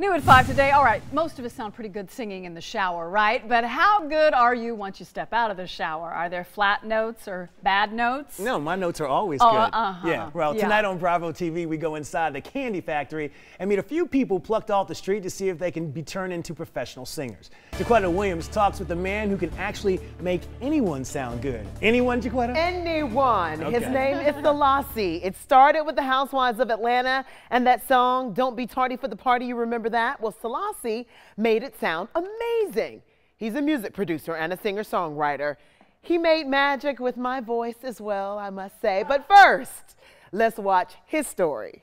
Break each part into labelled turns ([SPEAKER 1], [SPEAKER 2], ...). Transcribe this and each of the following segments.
[SPEAKER 1] New at 5 today. All right, most of us sound pretty good singing in the shower, right? But how good are you once you step out of the shower? Are there flat notes or bad notes?
[SPEAKER 2] No, my notes are always
[SPEAKER 1] oh,
[SPEAKER 2] good.
[SPEAKER 1] Uh -huh.
[SPEAKER 2] Yeah, well,
[SPEAKER 1] yeah.
[SPEAKER 2] tonight on Bravo TV, we go inside the Kandi Factory and meet a few people plucked off the street to see if they can be turned into professional singers. JaQuitta Williams talks with a man who can actually make anyone sound good. Anyone, JaQuitta?
[SPEAKER 3] Anyone.
[SPEAKER 2] Okay.
[SPEAKER 3] His name is Selasi. It started with the Housewives of Atlanta and that song, Don't Be Tardy for the Party, you remember that? Well, Selasi made it sound amazing. He's a music producer and a singer-songwriter. He made magic with my voice as well, I must say. But first, let's watch his story.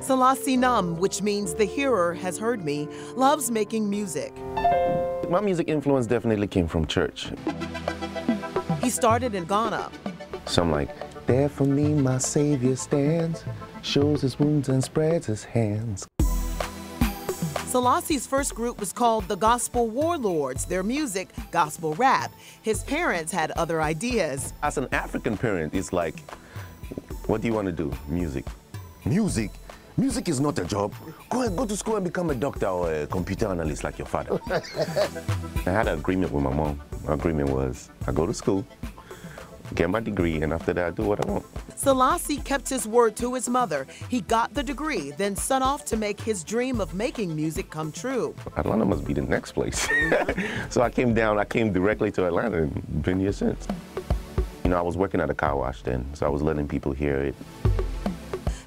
[SPEAKER 3] Selasi Nam, which means the hearer has heard me, loves making music.
[SPEAKER 4] My music influence definitely came from church.
[SPEAKER 3] He started in Ghana.
[SPEAKER 4] So I'm like, there for me my Savior stands, shows his wounds and spreads his hands.
[SPEAKER 3] Selasi's first group was called the Gospel Warlords, their music, gospel rap. His parents had other ideas.
[SPEAKER 4] As an African parent, it's like, what do you want to do? Music. Music? Music is not a job. Go and go to school and become a doctor or a computer analyst like your father. I had an agreement with my mom. My agreement was I go to school, get my degree, and after that I do what I want.
[SPEAKER 3] Selasi kept his word to his mother. He got the degree, then set off to make his dream of making music come true.
[SPEAKER 4] Atlanta must be the next place. so I came down, I came directly to Atlanta and been here since. You know, I was working at a car wash then, so I was letting people hear it.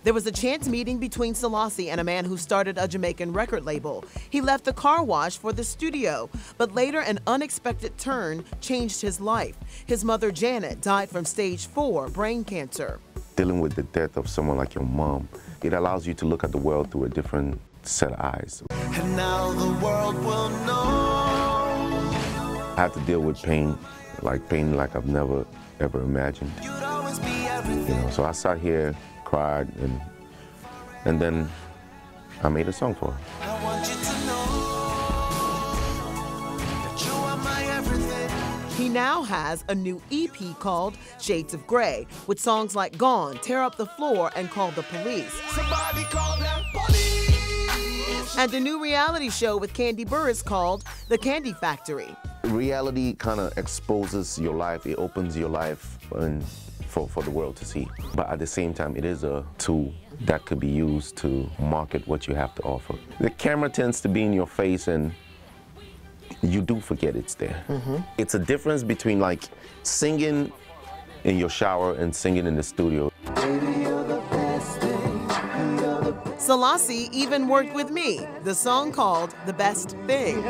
[SPEAKER 3] There was a chance meeting between Selasi and a man who started a Jamaican record label. He left the car wash for the studio, but later an unexpected turn changed his life. His mother, Janet, died from stage four brain cancer.
[SPEAKER 4] Dealing with the death of someone like your mom, it allows you to look at the world through a different set of eyes.
[SPEAKER 5] And now the world will know.
[SPEAKER 4] I had to deal with pain, like pain like I've never ever imagined.
[SPEAKER 5] You'd always be everything.
[SPEAKER 4] You know, so I sat here, cried, and and then I made a song for her.
[SPEAKER 5] I want you to know that you are my everything.
[SPEAKER 3] He now has a new EP called Shades of Grey, with songs like Gone, Tear Up the Floor, and Call the Police.
[SPEAKER 5] Somebody call them police.
[SPEAKER 3] And a new reality show with Kandi Burruss called The Kandi Factory.
[SPEAKER 4] Reality kind of exposes your life, it opens your life and for, for the world to see. But at the same time, it is a tool that could be used to market what you have to offer. The camera tends to be in your face and you do forget it's there. Mm-hmm. It's a difference between like singing in your shower and singing in the studio.
[SPEAKER 3] Selasi even worked with me, the song called The Best Thing.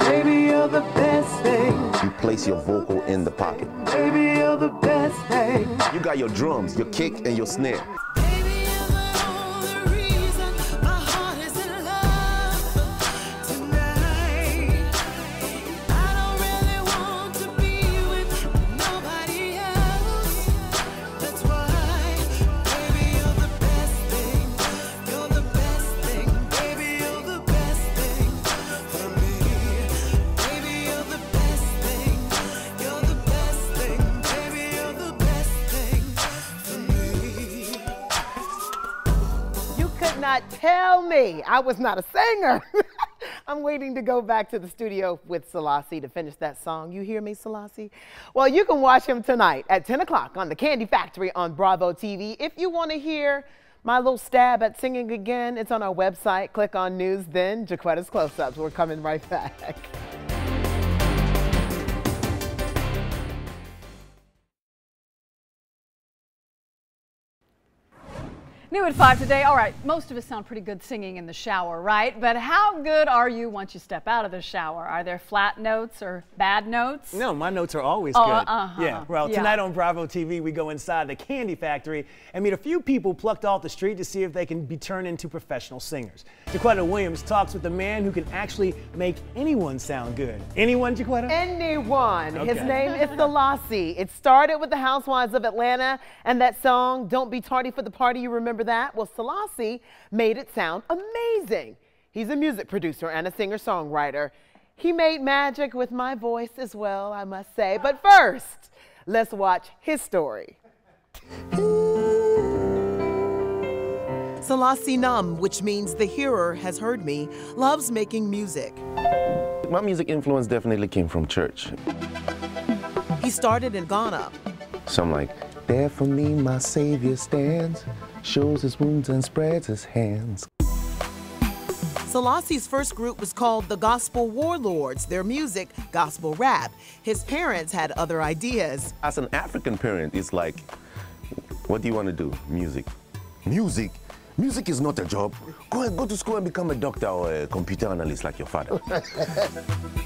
[SPEAKER 5] Baby, you're the best thing.
[SPEAKER 4] You place your vocal in the pocket.
[SPEAKER 5] Baby, you're the best thing.
[SPEAKER 4] You got your drums, your kick, and your snare.
[SPEAKER 3] Not tell me I was not a singer. I'm waiting to go back to the studio with Selasi to finish that song. You hear me, Selasi? Well, you can watch him tonight at 10 o'clock on The Kandi Factory on Bravo TV. If you want to hear my little stab at singing again, it's on our website. Click on News, then JaQuitta's Close-Ups. We're coming right back.
[SPEAKER 1] New at 5 today. All right, most of us sound pretty good singing in the shower, right? But how good are you once you step out of the shower? Are there flat notes or bad notes?
[SPEAKER 2] No, my notes are always
[SPEAKER 1] Oh,
[SPEAKER 2] good.
[SPEAKER 1] uh-huh.
[SPEAKER 2] Yeah, well,
[SPEAKER 1] Yeah.
[SPEAKER 2] tonight on Bravo TV, we go inside the Kandi Factory and meet a few people plucked off the street to see if they can be turned into professional singers. JaQuitta Williams talks with a man who can actually make anyone sound good. Anyone, JaQuitta?
[SPEAKER 3] Anyone. His name is Selasi. It started with the Housewives of Atlanta and that song, Don't Be Tardy for the Party, you remember that? Well, Selasi made it sound amazing. He's a music producer and a singer-songwriter. He made magic with my voice as well, I must say. But first, let's watch his story.
[SPEAKER 6] Selasi Num, which means the hearer has heard me, loves making music.
[SPEAKER 4] My music influence definitely came from church.
[SPEAKER 6] He started in Ghana.
[SPEAKER 4] So I'm like, there for me my Savior stands, shows his wounds and spreads his hands.
[SPEAKER 6] Selasi's first group was called the Gospel Warlords, their music, gospel rap. His parents had other ideas.
[SPEAKER 4] As an African parent, it's like, what do you want to do? Music. Music? Music is not a job. Go and go to school and become a doctor or a computer analyst like your father.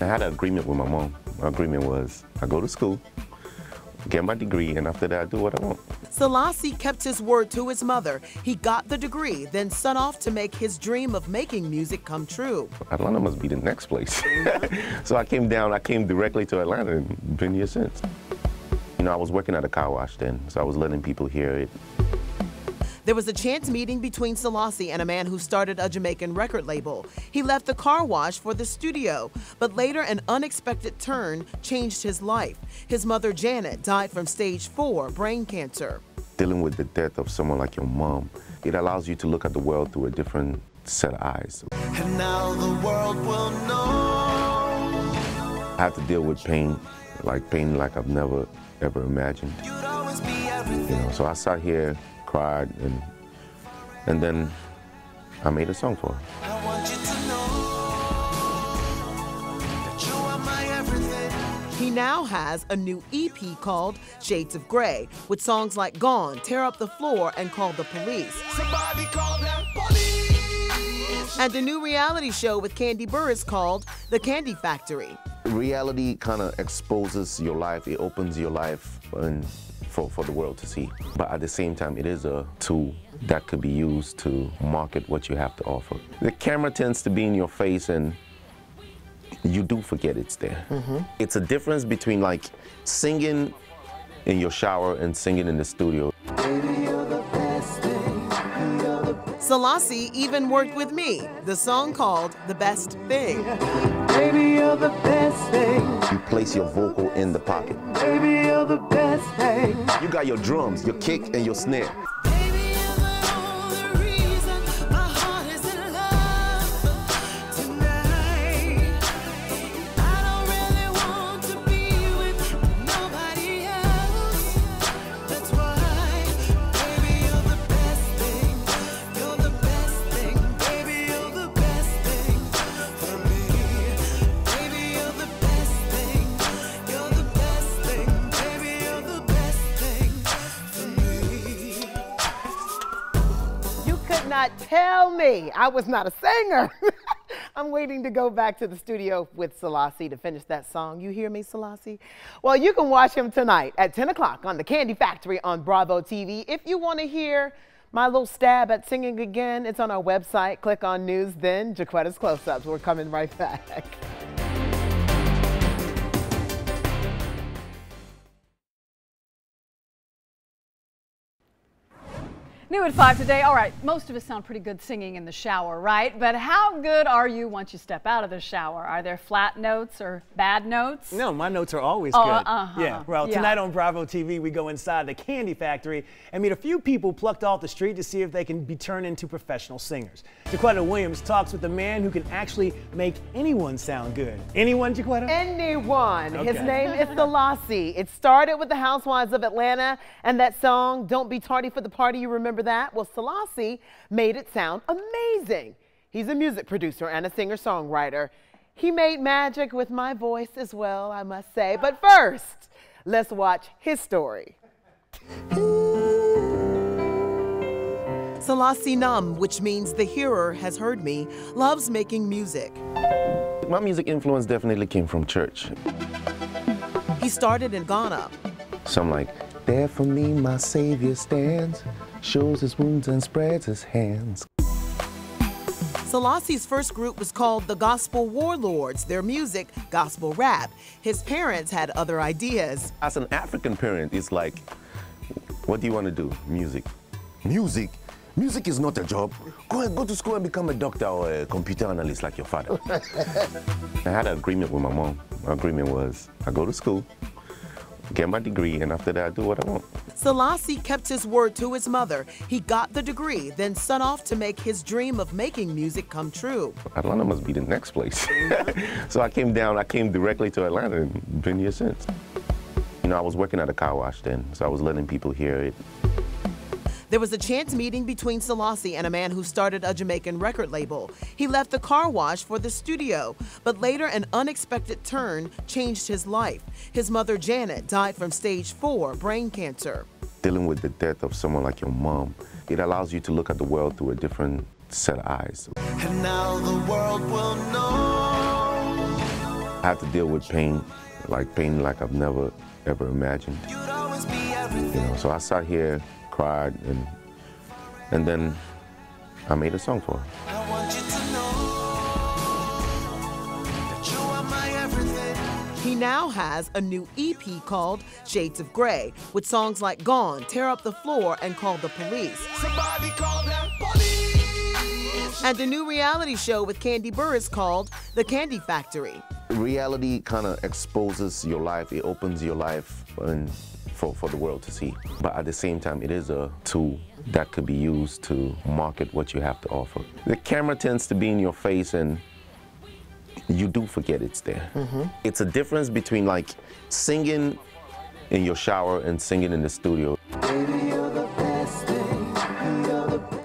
[SPEAKER 4] I had an agreement with my mom. My agreement was I go to school, get my degree, and after that I do what I want.
[SPEAKER 6] Selasi kept his word to his mother. He got the degree, then set off to make his dream of making music come true.
[SPEAKER 4] Atlanta must be the next place. so I came down, I came directly to Atlanta and been here since. You know, I was working at a car wash then, so I was letting people hear it.
[SPEAKER 6] There was a chance meeting between Selasi and a man who started a Jamaican record label. He left the car wash for the studio, but later an unexpected turn changed his life. His mother, Janet, died from stage four brain cancer.
[SPEAKER 4] Dealing with the death of someone like your mom, it allows you to look at the world through a different set of eyes.
[SPEAKER 7] And now the world will know
[SPEAKER 4] I have to deal with pain, like pain like I've never ever imagined.
[SPEAKER 7] you'd always be
[SPEAKER 4] You know, so I sat here, cried, and and then I made a song for her.
[SPEAKER 7] I want you to know that you are my everything.
[SPEAKER 6] He now has a new EP called Shades of Grey, with songs like Gone, Tear Up the Floor, and Call the Police.
[SPEAKER 7] Somebody call that police.
[SPEAKER 6] And a new reality show with Kandi Burruss called The Kandi Factory.
[SPEAKER 4] Reality kind of exposes your life, it opens your life and for, for the world to see. But at the same time, it is a tool that could be used to market what you have to offer. The camera tends to be in your face and you do forget it's there. Mm-hmm. It's a difference between like singing in your shower and singing in the studio.
[SPEAKER 6] Selasi even worked with me, the song called The Best Thing.
[SPEAKER 8] Baby, you're the best thing.
[SPEAKER 4] You place your vocal in the pocket.
[SPEAKER 8] Baby, you're the best thing.
[SPEAKER 4] You got your drums, your kick, and your snare.
[SPEAKER 6] Tell me I was not a singer. I'm waiting to go back to the studio with Selasi to finish that song. You hear me, Selasi? Well, you can watch him tonight at 10 o'clock on the Kandi Factory on Bravo TV. If you want to hear my little stab at singing again, it's on our website. Click on News, then JaQuitta's Close-Ups. We're coming right back.
[SPEAKER 1] New at 5 today. All right, most of us sound pretty good singing in the shower, right? But how good are you once you step out of the shower? Are there flat notes or bad notes?
[SPEAKER 2] No, my notes are always
[SPEAKER 1] Oh,
[SPEAKER 2] good.
[SPEAKER 1] uh-huh.
[SPEAKER 2] Yeah. Well,
[SPEAKER 1] Yeah.
[SPEAKER 2] tonight on Bravo TV, we go inside the Kandi Factory and meet a few people plucked off the street to see if they can be turned into professional singers. JaQuitta Williams talks with the man who can actually make anyone sound good. Anyone, JaQuitta?
[SPEAKER 6] Anyone. His name is Selasi. It started with the Housewives of Atlanta and that song, Don't Be Tardy for the Party. You remember that? Well, Selasi made it sound amazing. He's a music producer and a singer songwriter. He made magic with my voice as well, I must say. But first, let's watch his story. Selasi Num, which means the hearer has heard me, loves making music.
[SPEAKER 4] My music influence definitely came from church.
[SPEAKER 6] He started in Ghana.
[SPEAKER 4] So I'm like, there for me my Savior stands, shows his wounds and spreads his hands.
[SPEAKER 6] Selasi's first group was called the Gospel Warlords, their music, gospel rap. His parents had other ideas.
[SPEAKER 4] As an African parent, it's like, what do you want to do? Music. Music? Music is not a job. Go and go to school and become a doctor or a computer analyst like your father. I had an agreement with my mom. My agreement was I go to school, get my degree, and after that I do what I want.
[SPEAKER 6] Selasi kept his word to his mother. He got the degree, then set off to make his dream of making music come true.
[SPEAKER 4] Atlanta must be the next place. so I came down, I came directly to Atlanta and been here since. You know, I was working at a car wash then, so I was letting people hear it.
[SPEAKER 6] There was a chance meeting between Selasi and a man who started a Jamaican record label. He left the car wash for the studio, but later an unexpected turn changed his life. His mother, Janet, died from stage four brain cancer.
[SPEAKER 4] Dealing with the death of someone like your mom, it allows you to look at the world through a different set of eyes.
[SPEAKER 7] And now the world will know
[SPEAKER 4] I had to deal with pain, like pain like I've never ever imagined.
[SPEAKER 7] you'd always be
[SPEAKER 4] You know, so I sat here, cried, and and then I made a song for her.
[SPEAKER 7] I want you to know that you are my everything.
[SPEAKER 6] He now has a new EP called Shades of Grey, with songs like Gone, Tear Up the Floor, and Call the Police.
[SPEAKER 7] Somebody call them police.
[SPEAKER 6] And a new reality show with Kandi Burruss called The Kandi Factory.
[SPEAKER 4] Reality kind of exposes your life, it opens your life and for, for the world to see. But at the same time, it is a tool that could be used to market what you have to offer. The camera tends to be in your face and you do forget it's there. Mm-hmm. It's a difference between like singing in your shower and singing in the studio.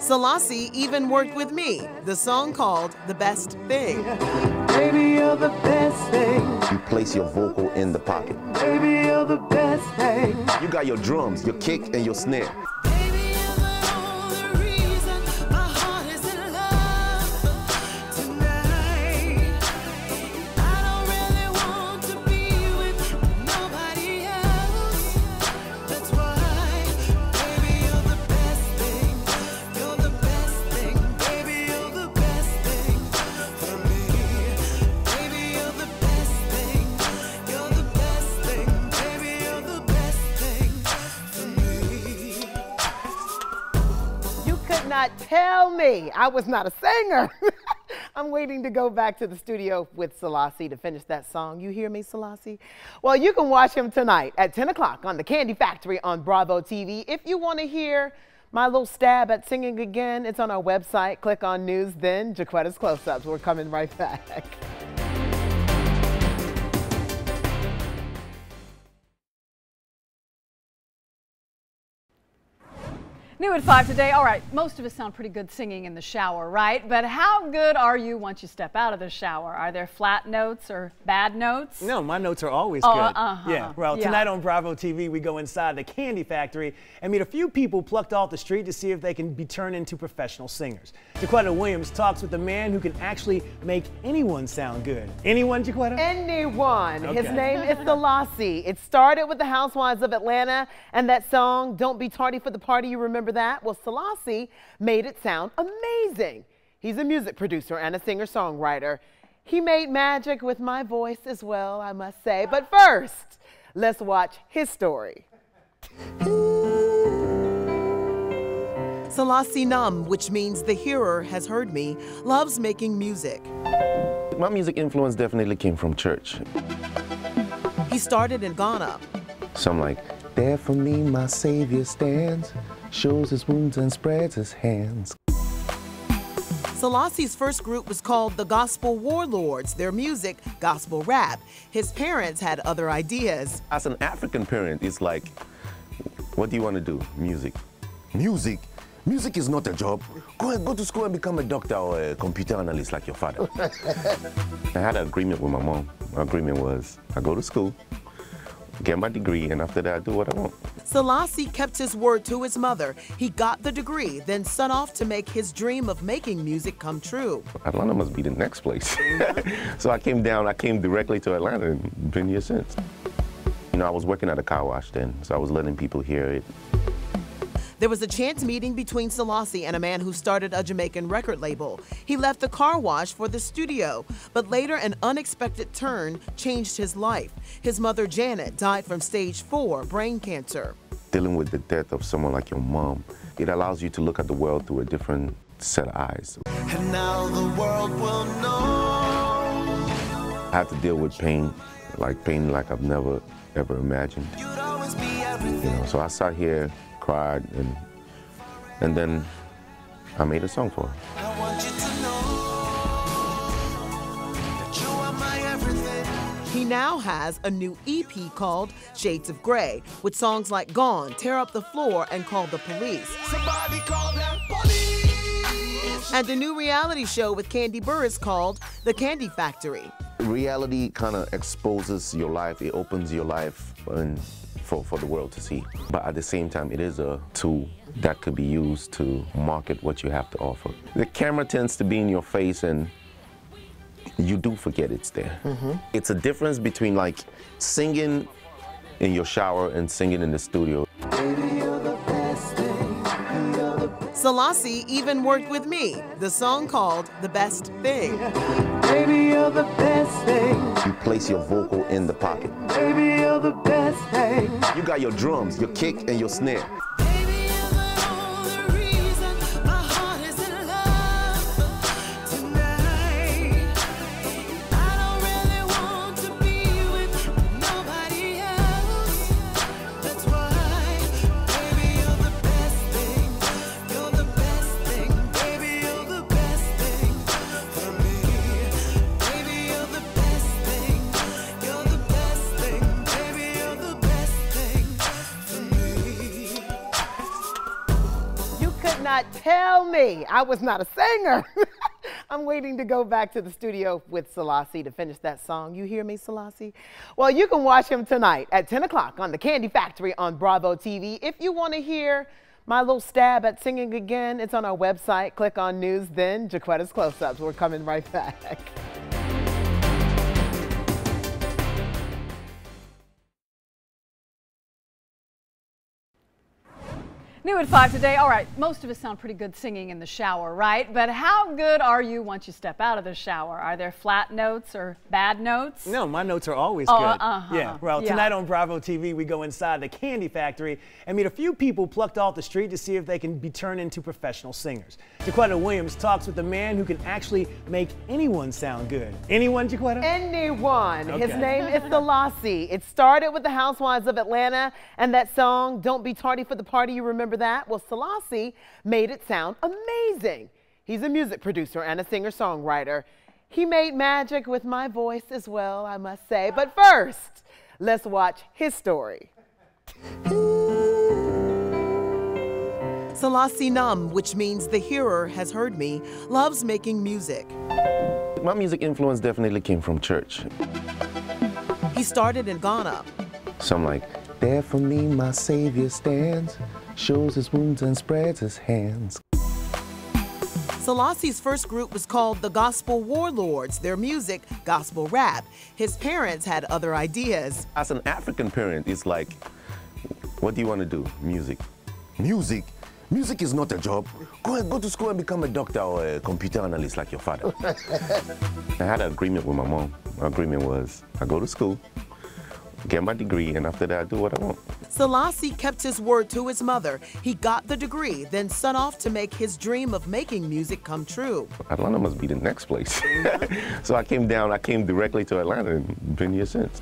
[SPEAKER 6] Selasi even worked with me, the song called The Best Thing.
[SPEAKER 9] baby, you're the best thing.
[SPEAKER 4] You place your vocal in the pocket.
[SPEAKER 9] Baby, you're the best thing.
[SPEAKER 4] You got your drums, your kick, and your snare.
[SPEAKER 6] Not tell me I was not a singer. I'm waiting to go back to the studio with Selasi to finish that song. You hear me, Selasi? Well, you can watch him tonight at 10 o'clock on The Kandi Factory on Bravo TV. If you want to hear my little stab at singing again, it's on our website. Click on News, then JaQuitta's Close Ups. We're coming right back.
[SPEAKER 1] New at 5 today. All right, most of us sound pretty good singing in the shower, right? But how good are you once you step out of the shower? Are there flat notes or bad notes?
[SPEAKER 2] No, my notes are always
[SPEAKER 1] Oh,
[SPEAKER 2] good.
[SPEAKER 1] uh-huh.
[SPEAKER 2] Yeah. Well,
[SPEAKER 1] Yeah.
[SPEAKER 2] tonight on Bravo TV, we go inside the Kandi Factory and meet a few people plucked off the street to see if they can be turned into professional singers. JaQuitta Williams talks with the man who can actually make anyone sound good. Anyone, JaQuitta?
[SPEAKER 6] Anyone. His name is Selasi. It started with the Housewives of Atlanta and that song, Don't Be Tardy for the Party. You remember that? Well, Selasi made it sound amazing. He's a music producer and a singer songwriter. He made magic with my voice as well, I must say. But first, let's watch his story. Selasi Num, which means the hearer has heard me, loves making music.
[SPEAKER 4] My music influence definitely came from church.
[SPEAKER 6] He started in Ghana.
[SPEAKER 4] So I'm like, there for me my Savior stands, shows his wounds and spreads his hands.
[SPEAKER 6] Selasi's first group was called the Gospel Warlords, their music, gospel rap. His parents had other ideas.
[SPEAKER 4] As an African parent, it's like, what do you want to do? Music. Music? Music is not a job. Go and go to school and become a doctor or a computer analyst like your father. I had an agreement with my mom. My agreement was I go to school, get my degree, and after that I do what I want.
[SPEAKER 6] Selasi kept his word to his mother. He got the degree, then set off to make his dream of making music come true.
[SPEAKER 4] Atlanta must be the next place. so I came down, I came directly to Atlanta and been here since. You know, I was working at a car wash then, so I was letting people hear it.
[SPEAKER 6] There was a chance meeting between Selasi and a man who started a Jamaican record label. He left the car wash for the studio, but later an unexpected turn changed his life. His mother, Janet, died from stage four brain cancer.
[SPEAKER 4] Dealing with the death of someone like your mom, it allows you to look at the world through a different set of eyes.
[SPEAKER 7] And now the world will know
[SPEAKER 4] I had to deal with pain, like pain like I've never ever imagined.
[SPEAKER 7] you'd always be
[SPEAKER 4] You know, so I sat here, cried, and and then I made a song for her.
[SPEAKER 7] I want you to know that you are my everything.
[SPEAKER 3] He now has a new EP called Shades of Grey, with songs like Gone, Tear Up the Floor, and Call the Police.
[SPEAKER 7] Somebody call that police.
[SPEAKER 3] And a new reality show with Kandi Burruss called The Kandi Factory.
[SPEAKER 4] Reality kind of exposes your life. It opens your life and for, for the world to see. But at the same time, it is a tool that could be used to market what you have to offer. The camera tends to be in your face and you do forget it's there. Mm-hmm. It's a difference between like singing in your shower and singing in the studio.
[SPEAKER 3] Selasi even worked with me, the song called The Best Thing.
[SPEAKER 7] Baby, you're the best thing.
[SPEAKER 4] You place your vocal in the pocket.
[SPEAKER 7] Baby, you're the best thing.
[SPEAKER 4] You got your drums, your kick, and your snare.
[SPEAKER 3] Not tell me I was not a singer. I'm waiting to go back to the studio with Selasi to finish that song. You hear me, Selasi? Well, you can watch him tonight at 10 o'clock on the Kandi Factory on Bravo TV. If you want to hear my little stab at singing again, it's on our website. Click on News, then JaQuitta's Close Ups. We're coming right back.
[SPEAKER 1] New at 5 today. All right, most of us sound pretty good singing in the shower, right? But how good are you once you step out of the shower? Are there flat notes or bad notes?
[SPEAKER 2] No, my notes are always
[SPEAKER 1] Oh,
[SPEAKER 2] good.
[SPEAKER 1] uh-huh.
[SPEAKER 2] Yeah. Well,
[SPEAKER 1] Yeah.
[SPEAKER 2] tonight on Bravo TV, we go inside the Kandi Factory and meet a few people plucked off the street to see if they can be turned into professional singers. JaQuitta Williams talks with the man who can actually make anyone sound good. Anyone, JaQuitta?
[SPEAKER 3] Anyone. His name is Selasi. It started with the Housewives of Atlanta and that song, Don't Be Tardy for the Party. You remember that? Well, Selasi made it sound amazing. He's a music producer and a singer songwriter. He made magic with my voice as well, I must say. But first, let's watch his story. Selasi Num, which means the hearer has heard me, loves making music.
[SPEAKER 4] My music influence definitely came from church.
[SPEAKER 3] He started in Ghana.
[SPEAKER 4] So I'm like, there for me my Savior stands, shows his wounds and spreads his hands.
[SPEAKER 3] Selasi's first group was called the Gospel Warlords, their music, gospel rap. His parents had other ideas.
[SPEAKER 4] As an African parent, it's like, what do you want to do? Music. Music? Music is not a job. Go and go to school and become a doctor or a computer analyst like your father. I had an agreement with my mom. My agreement was I go to school, get my degree, and after that I do what I want.
[SPEAKER 3] Selasi kept his word to his mother. He got the degree, then set off to make his dream of making music come true.
[SPEAKER 4] Atlanta must be the next place. so I came down, I came directly to Atlanta and been here since.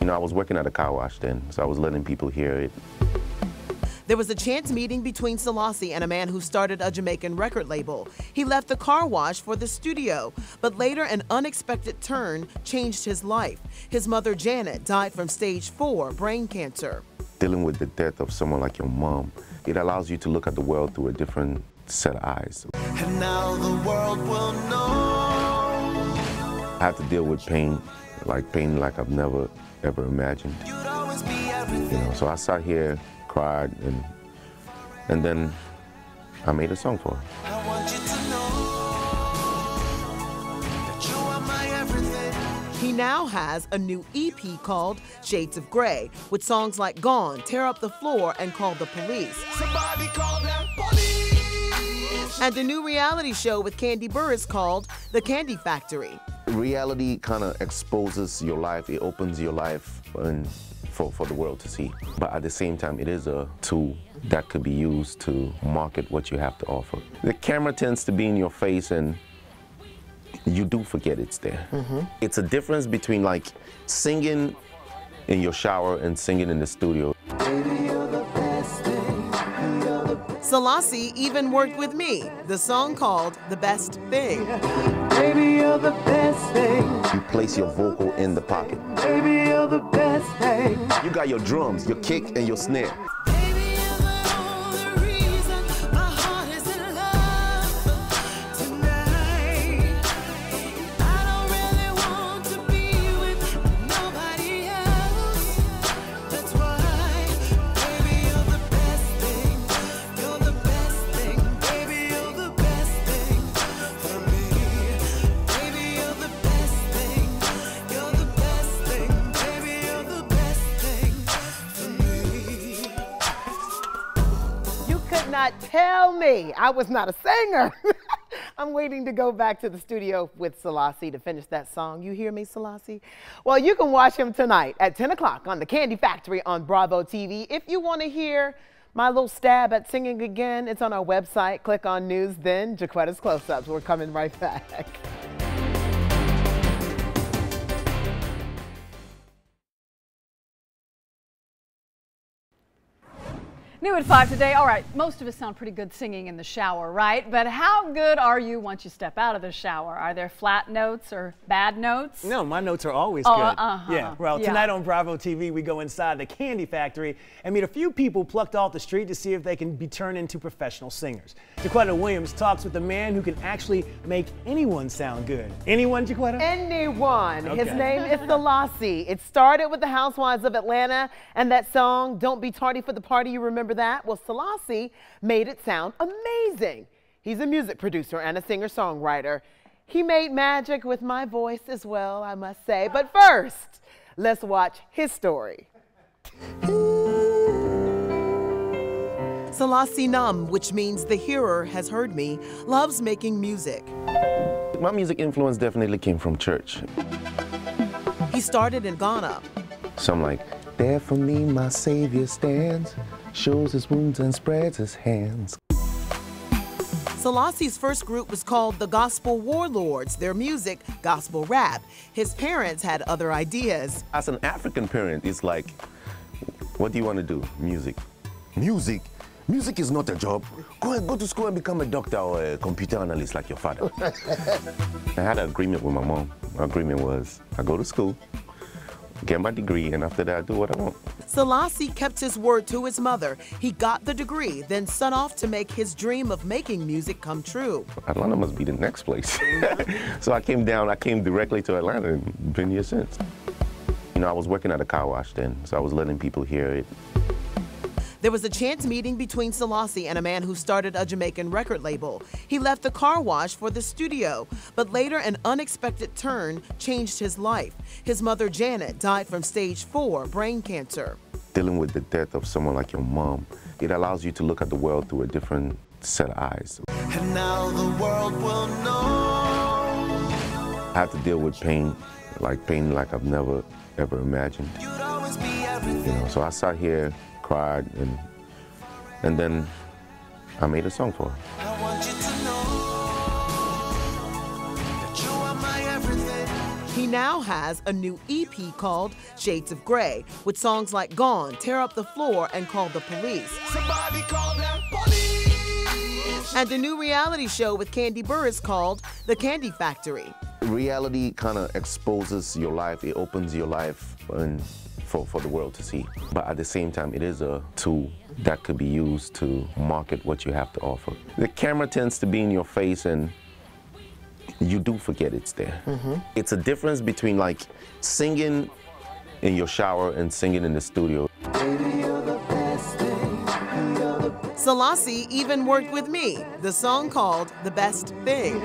[SPEAKER 4] You know, I was working at a car wash then, so I was letting people hear it.
[SPEAKER 3] There was a chance meeting between Selasi and a man who started a Jamaican record label. He left the car wash for the studio, but later an unexpected turn changed his life. His mother, Janet, died from stage four brain cancer.
[SPEAKER 4] Dealing with the death of someone like your mom, it allows you to look at the world through a different set of eyes.
[SPEAKER 7] And now the world will know.
[SPEAKER 4] I had to deal with pain, like pain like I've never ever imagined.
[SPEAKER 7] You'd always be
[SPEAKER 4] You know, so I sat here, cried, and and then I made a song for her.
[SPEAKER 7] I want you to know that you are my everything.
[SPEAKER 3] He now has a new EP called Shades of Grey, with songs like Gone, Tear Up the Floor, and Call the Police.
[SPEAKER 7] Somebody call that police.
[SPEAKER 3] And a new reality show with Kandi Burruss called The Kandi Factory.
[SPEAKER 4] Reality kind of exposes your life. It opens your life and for, for the world to see. But at the same time, it is a tool that could be used to market what you have to offer. The camera tends to be in your face and you do forget it's there. Mm-hmm. It's a difference between like singing in your shower and singing in the studio.
[SPEAKER 7] Baby,
[SPEAKER 3] Selasi even worked with me, the song called The Best Thing.
[SPEAKER 10] Baby, you're the best thing.
[SPEAKER 4] You place your vocal in the pocket.
[SPEAKER 10] Baby, you're the best thing.
[SPEAKER 4] You got your drums, your kick, and your snare.
[SPEAKER 3] Not tell me I was not a singer. I'm waiting to go back to the studio with Selasi to finish that song. You hear me, Selasi? Well, you can watch him tonight at 10 o'clock on the Kandi Factory on Bravo TV. If you want to hear my little stab at singing again, it's on our website. Click on News, then JaQuitta's Close-Ups. We're coming right back.
[SPEAKER 1] New at 5 today. All right, most of us sound pretty good singing in the shower, right? But how good are you once you step out of the shower? Are there flat notes or bad notes?
[SPEAKER 2] No, my notes are always
[SPEAKER 1] Oh,
[SPEAKER 2] good.
[SPEAKER 1] uh-huh.
[SPEAKER 2] Yeah. Well,
[SPEAKER 1] Yeah.
[SPEAKER 2] tonight on Bravo TV, we go inside the Kandi Factory and meet a few people plucked off the street to see if they can be turned into professional singers. JaQuitta Williams talks with the man who can actually make anyone sound good. Anyone, JaQuitta?
[SPEAKER 3] Anyone. His name is Selasi. It started with the Housewives of Atlanta and that song, Don't Be Tardy for the Party. You remember that? Well, Selasi made it sound amazing. He's a music producer and a singer songwriter. He made magic with my voice as well, I must say. But first, let's watch his story. Selasi Num, which means the hearer has heard me, loves making music.
[SPEAKER 4] My music influence definitely came from church.
[SPEAKER 3] He started in Ghana.
[SPEAKER 4] So I'm like, there for me my Savior stands, shows his wounds and spreads his hands.
[SPEAKER 3] Selasi's first group was called the Gospel Warlords, their music, gospel rap. His parents had other ideas.
[SPEAKER 4] As an African parent, it's like, what do you want to do? Music. Music? Music is not a job. Go and go to school and become a doctor or a computer analyst like your father. I had an agreement with my mom. My agreement was I go to school, get my degree, and after that I do what I want.
[SPEAKER 3] Selasi kept his word to his mother. He got the degree, then set off to make his dream of making music come true.
[SPEAKER 4] Atlanta must be the next place. so I came down, I came directly to Atlanta and been here since. You know, I was working at a car wash then, so I was letting people hear it.
[SPEAKER 3] There was a chance meeting between Selasi and a man who started a Jamaican record label. He left the car wash for the studio, but later an unexpected turn changed his life. His mother, Janet, died from stage four brain cancer.
[SPEAKER 4] Dealing with the death of someone like your mom, it allows you to look at the world through a different set of eyes.
[SPEAKER 7] And now the world will know
[SPEAKER 4] I have to deal with pain, like pain like I've never ever imagined.
[SPEAKER 7] you'd always be
[SPEAKER 4] You know, so I sat here, cried, and and then I made a song for her.
[SPEAKER 7] I want you to know that you are my everything.
[SPEAKER 3] He now has a new EP called Shades of Grey, with songs like Gone, Tear Up the Floor, and Call the Police.
[SPEAKER 7] Somebody call that police.
[SPEAKER 3] And a new reality show with Kandi Burruss called The Kandi Factory.
[SPEAKER 4] Reality kind of exposes your life, it opens your life and for, for the world to see. But at the same time, it is a tool that could be used to market what you have to offer. The camera tends to be in your face and you do forget it's there. Mm-hmm. It's a difference between like singing in your shower and singing in the studio.
[SPEAKER 3] Selasi even worked with me, the song called The Best Thing.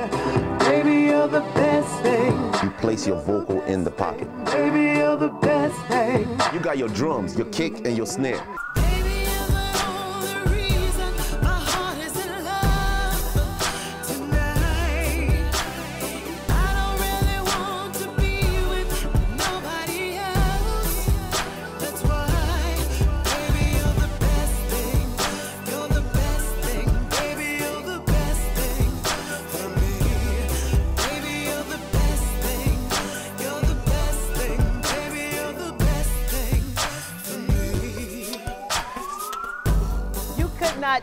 [SPEAKER 10] Baby, you're the best thing.
[SPEAKER 4] You place your vocal in the pocket.
[SPEAKER 10] Baby, you're the best thing.
[SPEAKER 4] You got your drums, your kick, and your snare.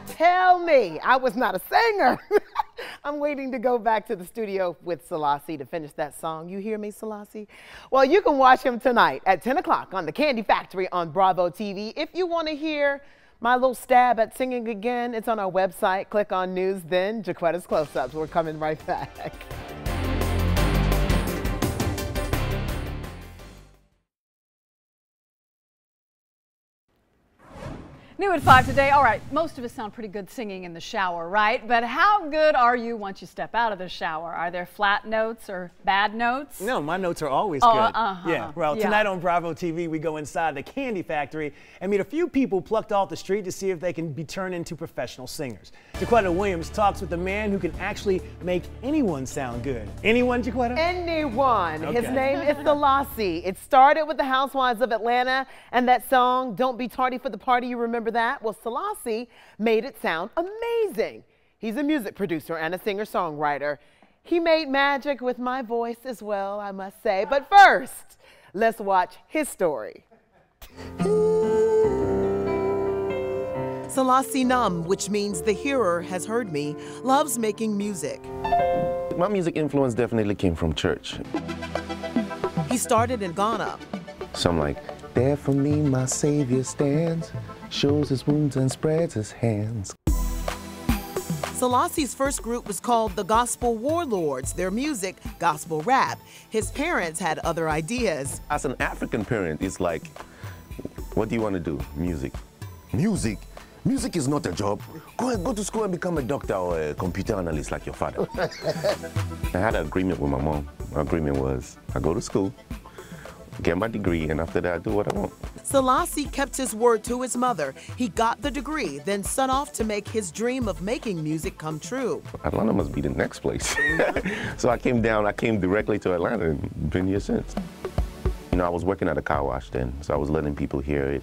[SPEAKER 3] Tell me I was not a singer. I'm waiting to go back to the studio with Selasi to finish that song. You hear me, Selasi? Well, you can watch him tonight at 10 o'clock on the Kandi Factory on Bravo TV. If you want to hear my little stab at singing again, it's on our website. Click on News, then JaQuitta's Close Ups. We're coming right back.
[SPEAKER 1] New at 5 today. All right, most of us sound pretty good singing in the shower, right? But how good are you once you step out of the shower? Are there flat notes or bad notes?
[SPEAKER 2] No, my notes are always
[SPEAKER 1] Oh,
[SPEAKER 2] good.
[SPEAKER 1] uh-huh.
[SPEAKER 2] Yeah. Well,
[SPEAKER 1] Yeah.
[SPEAKER 2] tonight on Bravo TV, we go inside the Kandi Factory and meet a few people plucked off the street to see if they can be turned into professional singers. JaQuitta Williams talks with the man who can actually make anyone sound good. Anyone, JaQuitta?
[SPEAKER 3] Anyone. His name is Selasi. It started with the Housewives of Atlanta and that song, Don't Be Tardy for the Party. You remember that? Well, Selasi made it sound amazing. He's a music producer and a singer songwriter. He made magic with my voice as well, I must say. But first, let's watch his story.
[SPEAKER 6] Selasi Num, which means the hearer has heard me, loves making music.
[SPEAKER 4] My music influence definitely came from church.
[SPEAKER 6] He started in Ghana.
[SPEAKER 4] So I'm like, there for me my Savior stands, shows his wounds and spreads his hands.
[SPEAKER 6] Selasi's first group was called the Gospel Warlords, their music, gospel rap. His parents had other ideas.
[SPEAKER 4] As an African parent, it's like, what do you want to do? Music. Music? Music is not a job. Go and go to school and become a doctor or a computer analyst like your father. I had an agreement with my mom. My agreement was I go to school, get my degree, and after that I do what I want.
[SPEAKER 6] Selasi kept his word to his mother. He got the degree, then set off to make his dream of making music come true.
[SPEAKER 4] Atlanta must be the next place. so I came down, I came directly to Atlanta and been here since. You know, I was working at a car wash then, so I was letting people hear it.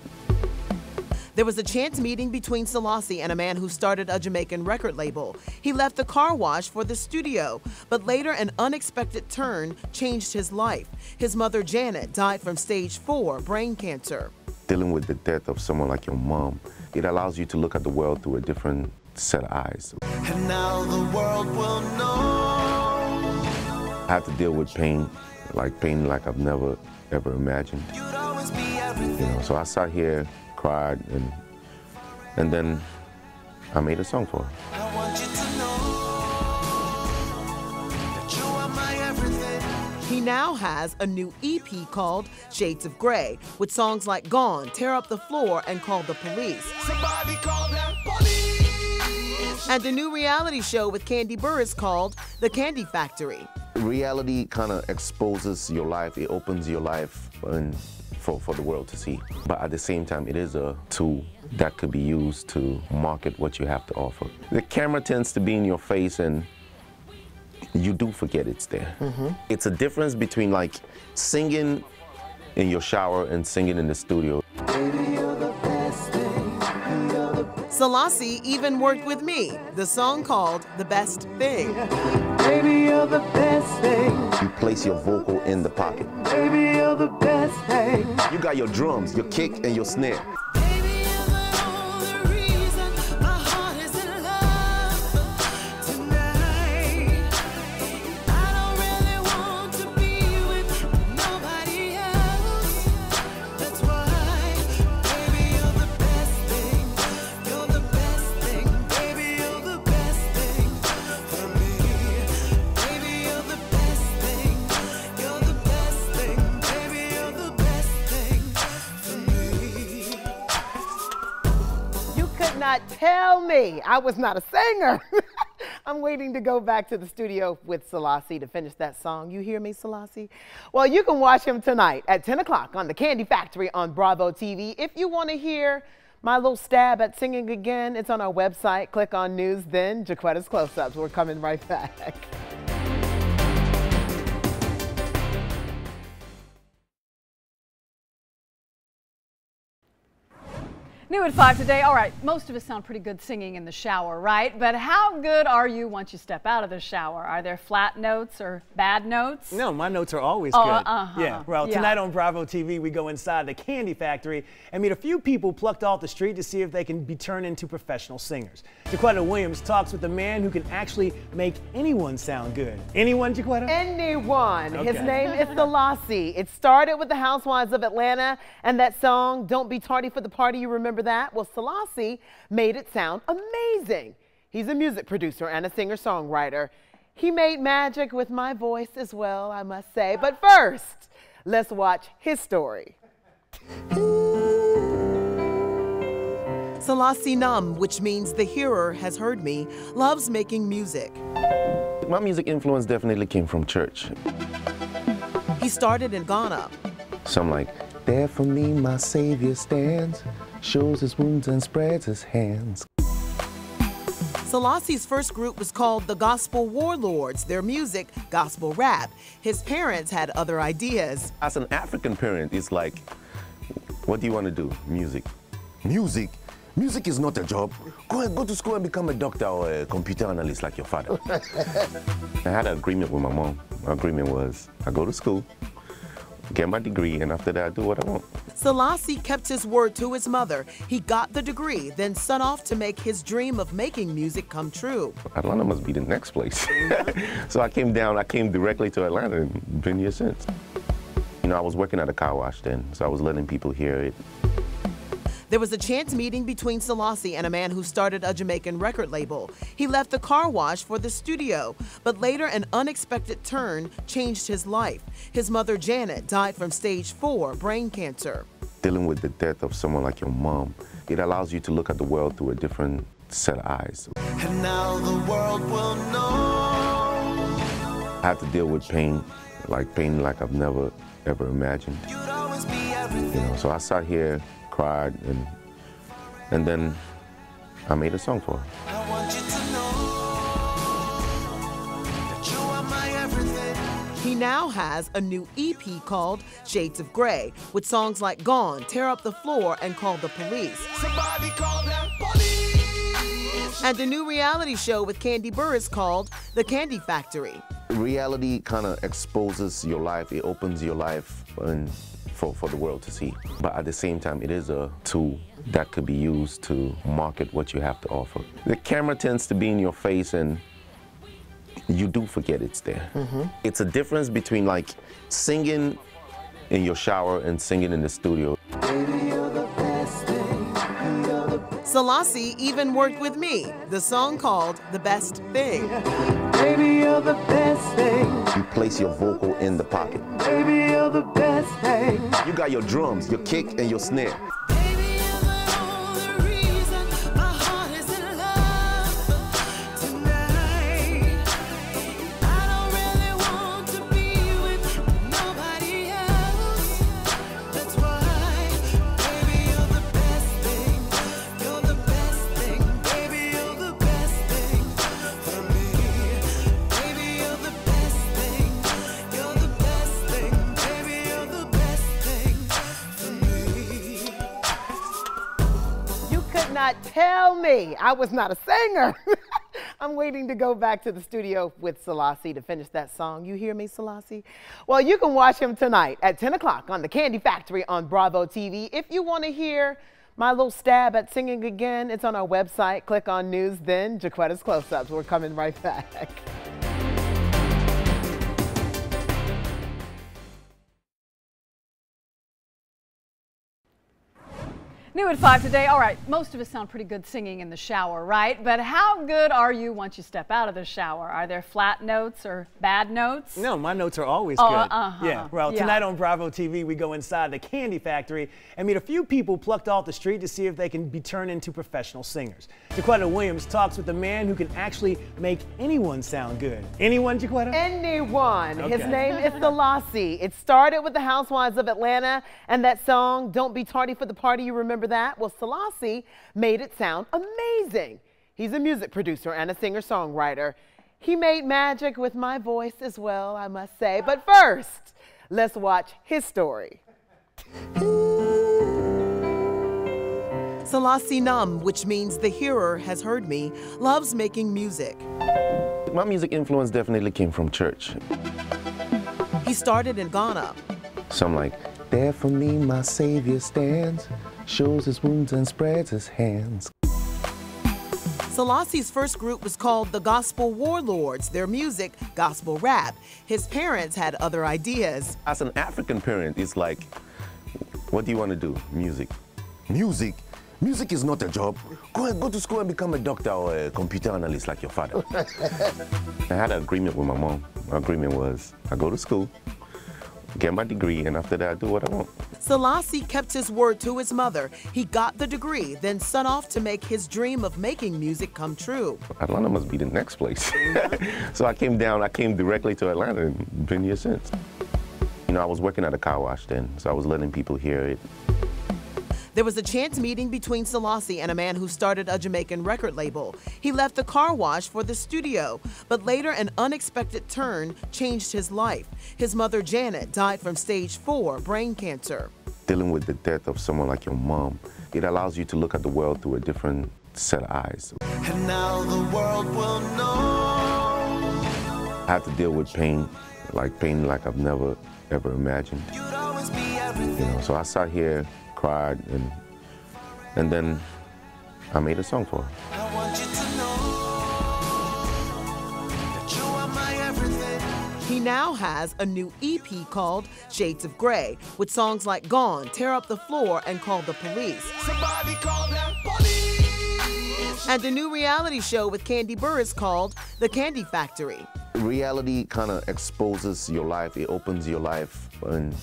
[SPEAKER 6] There was a chance meeting between Selasi and a man who started a Jamaican record label. He left the car wash for the studio, but later an unexpected turn changed his life. His mother, Janet, died from stage four brain cancer.
[SPEAKER 4] Dealing with the death of someone like your mom, it allows you to look at the world through a different set of eyes.
[SPEAKER 7] And now the world will know
[SPEAKER 4] I had to deal with pain, like pain like I've never ever imagined.
[SPEAKER 7] you'd always be
[SPEAKER 4] You know, so I sat here, cried, and and then I made a song for her.
[SPEAKER 7] I want you to know that you are my everything.
[SPEAKER 6] He now has a new EP called Shades of Grey, with songs like Gone, Tear Up the Floor, and Call the Police.
[SPEAKER 7] Somebody call that police.
[SPEAKER 6] And a new reality show with Kandi Burruss called The Kandi Factory.
[SPEAKER 4] Reality kind of exposes your life, it opens your life and for, for the world to see. But at the same time, it is a tool that could be used to market what you have to offer. The camera tends to be in your face and you do forget it's there. Mm-hmm. It's a difference between like singing in your shower and singing in the studio.
[SPEAKER 6] Selasi even worked with me, the song called The Best Thing.
[SPEAKER 10] Baby, you're the best thing.
[SPEAKER 4] You place your vocal in the pocket.
[SPEAKER 10] Baby, you're the best thing.
[SPEAKER 4] You got your drums, your kick, and your snare.
[SPEAKER 3] Not tell me I was not a singer. I'm waiting to go back to the studio with Selasi to finish that song. You hear me, Selasi? Well, you can watch him tonight at 10 o'clock on the Kandi Factory on Bravo TV. If you want to hear my little stab at singing again, it's on our website. Click on News, then JaQuitta's Close Ups. We're coming right back.
[SPEAKER 1] New at 5 today. All right, most of us sound pretty good singing in the shower, right? But how good are you once you step out of the shower? Are there flat notes or bad notes?
[SPEAKER 2] No, my notes are always
[SPEAKER 1] Oh,
[SPEAKER 2] good.
[SPEAKER 1] uh-huh.
[SPEAKER 2] Yeah, well,
[SPEAKER 1] Yeah.
[SPEAKER 2] tonight on Bravo TV, we go inside the Kandi Factory and meet a few people plucked off the street to see if they can be turned into professional singers. JaQuitta Williams talks with the man who can actually make anyone sound good. Anyone, JaQuitta?
[SPEAKER 3] Anyone. His name is Selasi. It started with the Housewives of Atlanta and that song, Don't Be Tardy for the Party. You remember that? Well, Selasi made it sound amazing. He's a music producer and a singer songwriter. He made magic with my voice as well, I must say. But first, let's watch his story.
[SPEAKER 6] Selasi Num, which means the hearer has heard me, loves making music.
[SPEAKER 4] My music influence definitely came from church.
[SPEAKER 6] He started in Ghana.
[SPEAKER 4] So I'm like, there for me my Savior stands, shows his wounds and spreads his hands.
[SPEAKER 6] Selasi's first group was called the Gospel Warlords, their music, gospel rap. His parents had other ideas.
[SPEAKER 4] As an African parent, it's like, what do you want to do? Music. Music? Music is not a job. Go and go to school and become a doctor or a computer analyst like your father. I had an agreement with my mom. My agreement was I go to school, get my degree, and after that I do what I want.
[SPEAKER 6] Selasi kept his word to his mother. He got the degree, then set off to make his dream of making music come true.
[SPEAKER 4] Atlanta must be the next place. so I came down, I came directly to Atlanta and been here since. You know, I was working at a car wash then, so I was letting people hear it.
[SPEAKER 6] There was a chance meeting between Selasi and a man who started a Jamaican record label. He left the car wash for the studio, but later an unexpected turn changed his life. His mother, Janet, died from stage four brain cancer.
[SPEAKER 4] Dealing with the death of someone like your mom, it allows you to look at the world through a different set of eyes.
[SPEAKER 7] And now the world will know
[SPEAKER 4] I have to deal with pain, like pain like I've never ever imagined.
[SPEAKER 7] you'd always be
[SPEAKER 4] You know, so I sat here, cried, and and then I made a song for her.
[SPEAKER 7] I want you to know that you are my everything.
[SPEAKER 6] He now has a new EP called Shades of Grey, with songs like Gone, Tear Up the Floor, and Call the Police.
[SPEAKER 7] Somebody call that police.
[SPEAKER 6] And a new reality show with Kandi Burruss called The Kandi Factory.
[SPEAKER 4] Reality kind of exposes your life, it opens your life and for, for the world to see. But at the same time, it is a tool that could be used to market what you have to offer. The camera tends to be in your face and you do forget it's there. Mm-hmm. It's a difference between like singing in your shower and singing in the studio.
[SPEAKER 6] Selasi even worked with me, the song called The Best Thing.
[SPEAKER 10] Baby, you're the best thing.
[SPEAKER 4] You place your vocal in the pocket.
[SPEAKER 10] Baby, you're the best thing.
[SPEAKER 4] You got your drums, your kick, and your snare.
[SPEAKER 3] Not tell me I was not a singer. I'm waiting to go back to the studio with Selasi to finish that song. You hear me, Selasi? Well, you can watch him tonight at 10 o'clock on the Kandi Factory on Bravo TV. If you want to hear my little stab at singing again, it's on our website. Click on News, then JaQuitta's Close-Ups. We're coming right back.
[SPEAKER 1] New at 5 today. All right, most of us sound pretty good singing in the shower, right? But how good are you once you step out of the shower? Are there flat notes or bad notes?
[SPEAKER 2] No, my notes are always
[SPEAKER 1] Oh,
[SPEAKER 2] good.
[SPEAKER 1] uh-huh.
[SPEAKER 2] Yeah, well,
[SPEAKER 1] Yeah.
[SPEAKER 2] tonight on Bravo TV, we go inside the Kandi Factory and meet a few people plucked off the street to see if they can be turned into professional singers. JaQuitta Williams talks with the man who can actually make anyone sound good. Anyone, JaQuitta?
[SPEAKER 3] Anyone. His name is Selasi. It started with the Housewives of Atlanta and that song, Don't Be Tardy for the Party. You remember that? Well, Selasi made it sound amazing. He's a music producer and a singer songwriter. He made magic with my voice as well, I must say. But first, let's watch his story.
[SPEAKER 6] Selasi Num, which means the hearer has heard me, loves making music.
[SPEAKER 4] My music influence definitely came from church.
[SPEAKER 6] He started in Ghana.
[SPEAKER 4] So I'm like, there for me my Savior stands, shows his wounds and spreads his hands.
[SPEAKER 6] Selasi's first group was called the Gospel Warlords, their music, gospel rap. His parents had other ideas.
[SPEAKER 4] As an African parent, it's like, what do you want to do? Music. Music? Music is not a job. Go and go to school and become a doctor or a computer analyst like your father. I had an agreement with my mom. My agreement was I go to school, get my degree, and after that, I do what I want.
[SPEAKER 6] Selasi kept his word to his mother. He got the degree, then set off to make his dream of making music come true.
[SPEAKER 4] Atlanta must be the next place. so I came down, I came directly to Atlanta and been here since. You know, I was working at a car wash then, so I was letting people hear it.
[SPEAKER 6] There was a chance meeting between Selasi and a man who started a Jamaican record label. He left the car wash for the studio, but later an unexpected turn changed his life. His mother, Janet, died from stage four brain cancer.
[SPEAKER 4] Dealing with the death of someone like your mom, it allows you to look at the world through a different set of eyes.
[SPEAKER 7] And now the world will know.
[SPEAKER 4] I had to deal with pain, like pain like I've never ever imagined.
[SPEAKER 7] You'd always be
[SPEAKER 4] You know, so I sat here, cried, and and then I made a song for her.
[SPEAKER 7] I want you to know that you are my everything.
[SPEAKER 6] He now has a new EP called Shades of Grey, with songs like Gone, Tear Up the Floor, and Call the Police.
[SPEAKER 7] Somebody call that police.
[SPEAKER 6] And a new reality show with Kandi Burruss called The Kandi Factory.
[SPEAKER 4] Reality kind of exposes your life, it opens your life and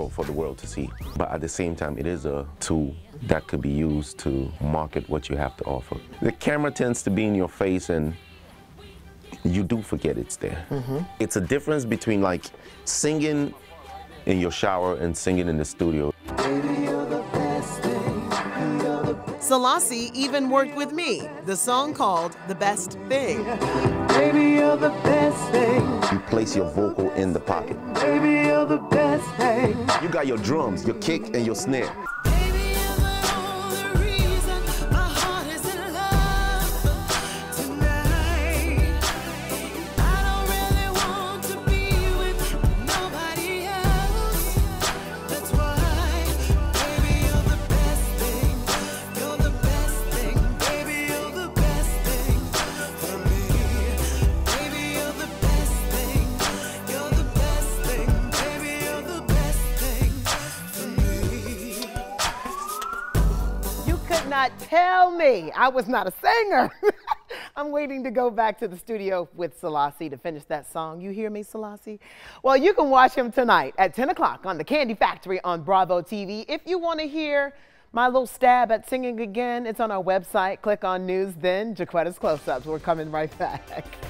[SPEAKER 4] for, for the world to see. But at the same time, it is a tool that could be used to market what you have to offer. The camera tends to be in your face and you do forget it's there. Mm-hmm. It's a difference between like singing in your shower and singing in the studio.
[SPEAKER 6] Selasi even worked with me, the song called The Best Thing.
[SPEAKER 10] Baby, you're the best thing.
[SPEAKER 4] You place your vocal in the pocket.
[SPEAKER 10] Baby, you're the best thing.
[SPEAKER 4] You got your drums, your kick, and your snare.
[SPEAKER 3] Not tell me I was not a singer. I'm waiting to go back to the studio with Selasi to finish that song. You hear me, Selasi? Well, you can watch him tonight at 10 o'clock on the Kandi Factory on Bravo TV. If you want to hear my little stab at singing again, it's on our website. Click on News, then JaQuitta's Close Ups. We're coming right back.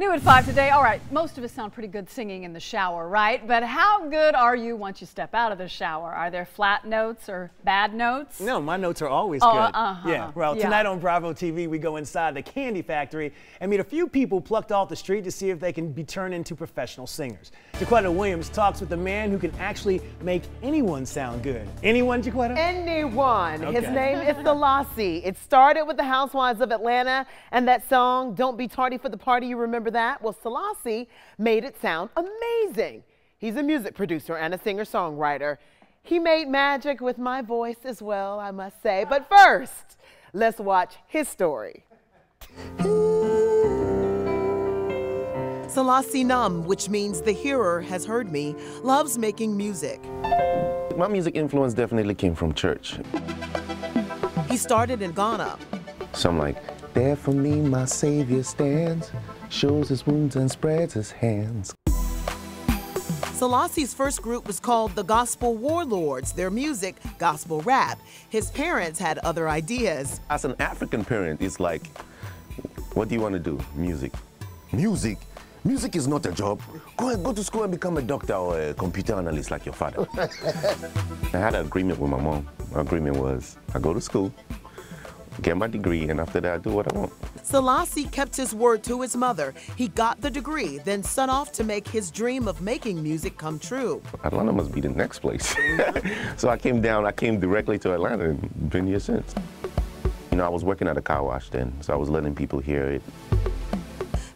[SPEAKER 1] New at 5 today. All right, most of us sound pretty good singing in the shower, right? But how good are you once you step out of the shower? Are there flat notes or bad notes?
[SPEAKER 2] No, my notes are always
[SPEAKER 1] Oh,
[SPEAKER 2] good.
[SPEAKER 1] uh-huh.
[SPEAKER 2] Yeah, well,
[SPEAKER 1] Yeah.
[SPEAKER 2] tonight on Bravo TV, we go inside the Kandi Factory and meet a few people plucked off the street to see if they can be turned into professional singers. JaQuitta Williams talks with the man who can actually make anyone sound good. Anyone, JaQuitta?
[SPEAKER 3] Anyone. His name is Selasi. It started with the Housewives of Atlanta and that song, Don't Be Tardy for the Party. You remember that? Well, Selasi made it sound amazing. He's a music producer and a singer songwriter. He made magic with my voice as well, I must say. But first, let's watch his story.
[SPEAKER 6] Selasi Num, which means the hearer has heard me, loves making music.
[SPEAKER 4] My music influence definitely came from church.
[SPEAKER 6] He started in Ghana.
[SPEAKER 4] So I'm like, there for me my Savior stands, shows his wounds and spreads his hands.
[SPEAKER 6] Selasi's first group was called the Gospel Warlords, their music, gospel rap. His parents had other ideas.
[SPEAKER 4] As an African parent, it's like, what do you want to do? Music. Music? Music is not a job. Go and go to school and become a doctor or a computer analyst like your father. I had an agreement with my mom. My agreement was I go to school, get my degree, and after that I do what I want.
[SPEAKER 6] Selasi kept his word to his mother. He got the degree, then set off to make his dream of making music come true.
[SPEAKER 4] Atlanta must be the next place. so I came down, I came directly to Atlanta and been here since. You know, I was working at a car wash then, so I was letting people hear it.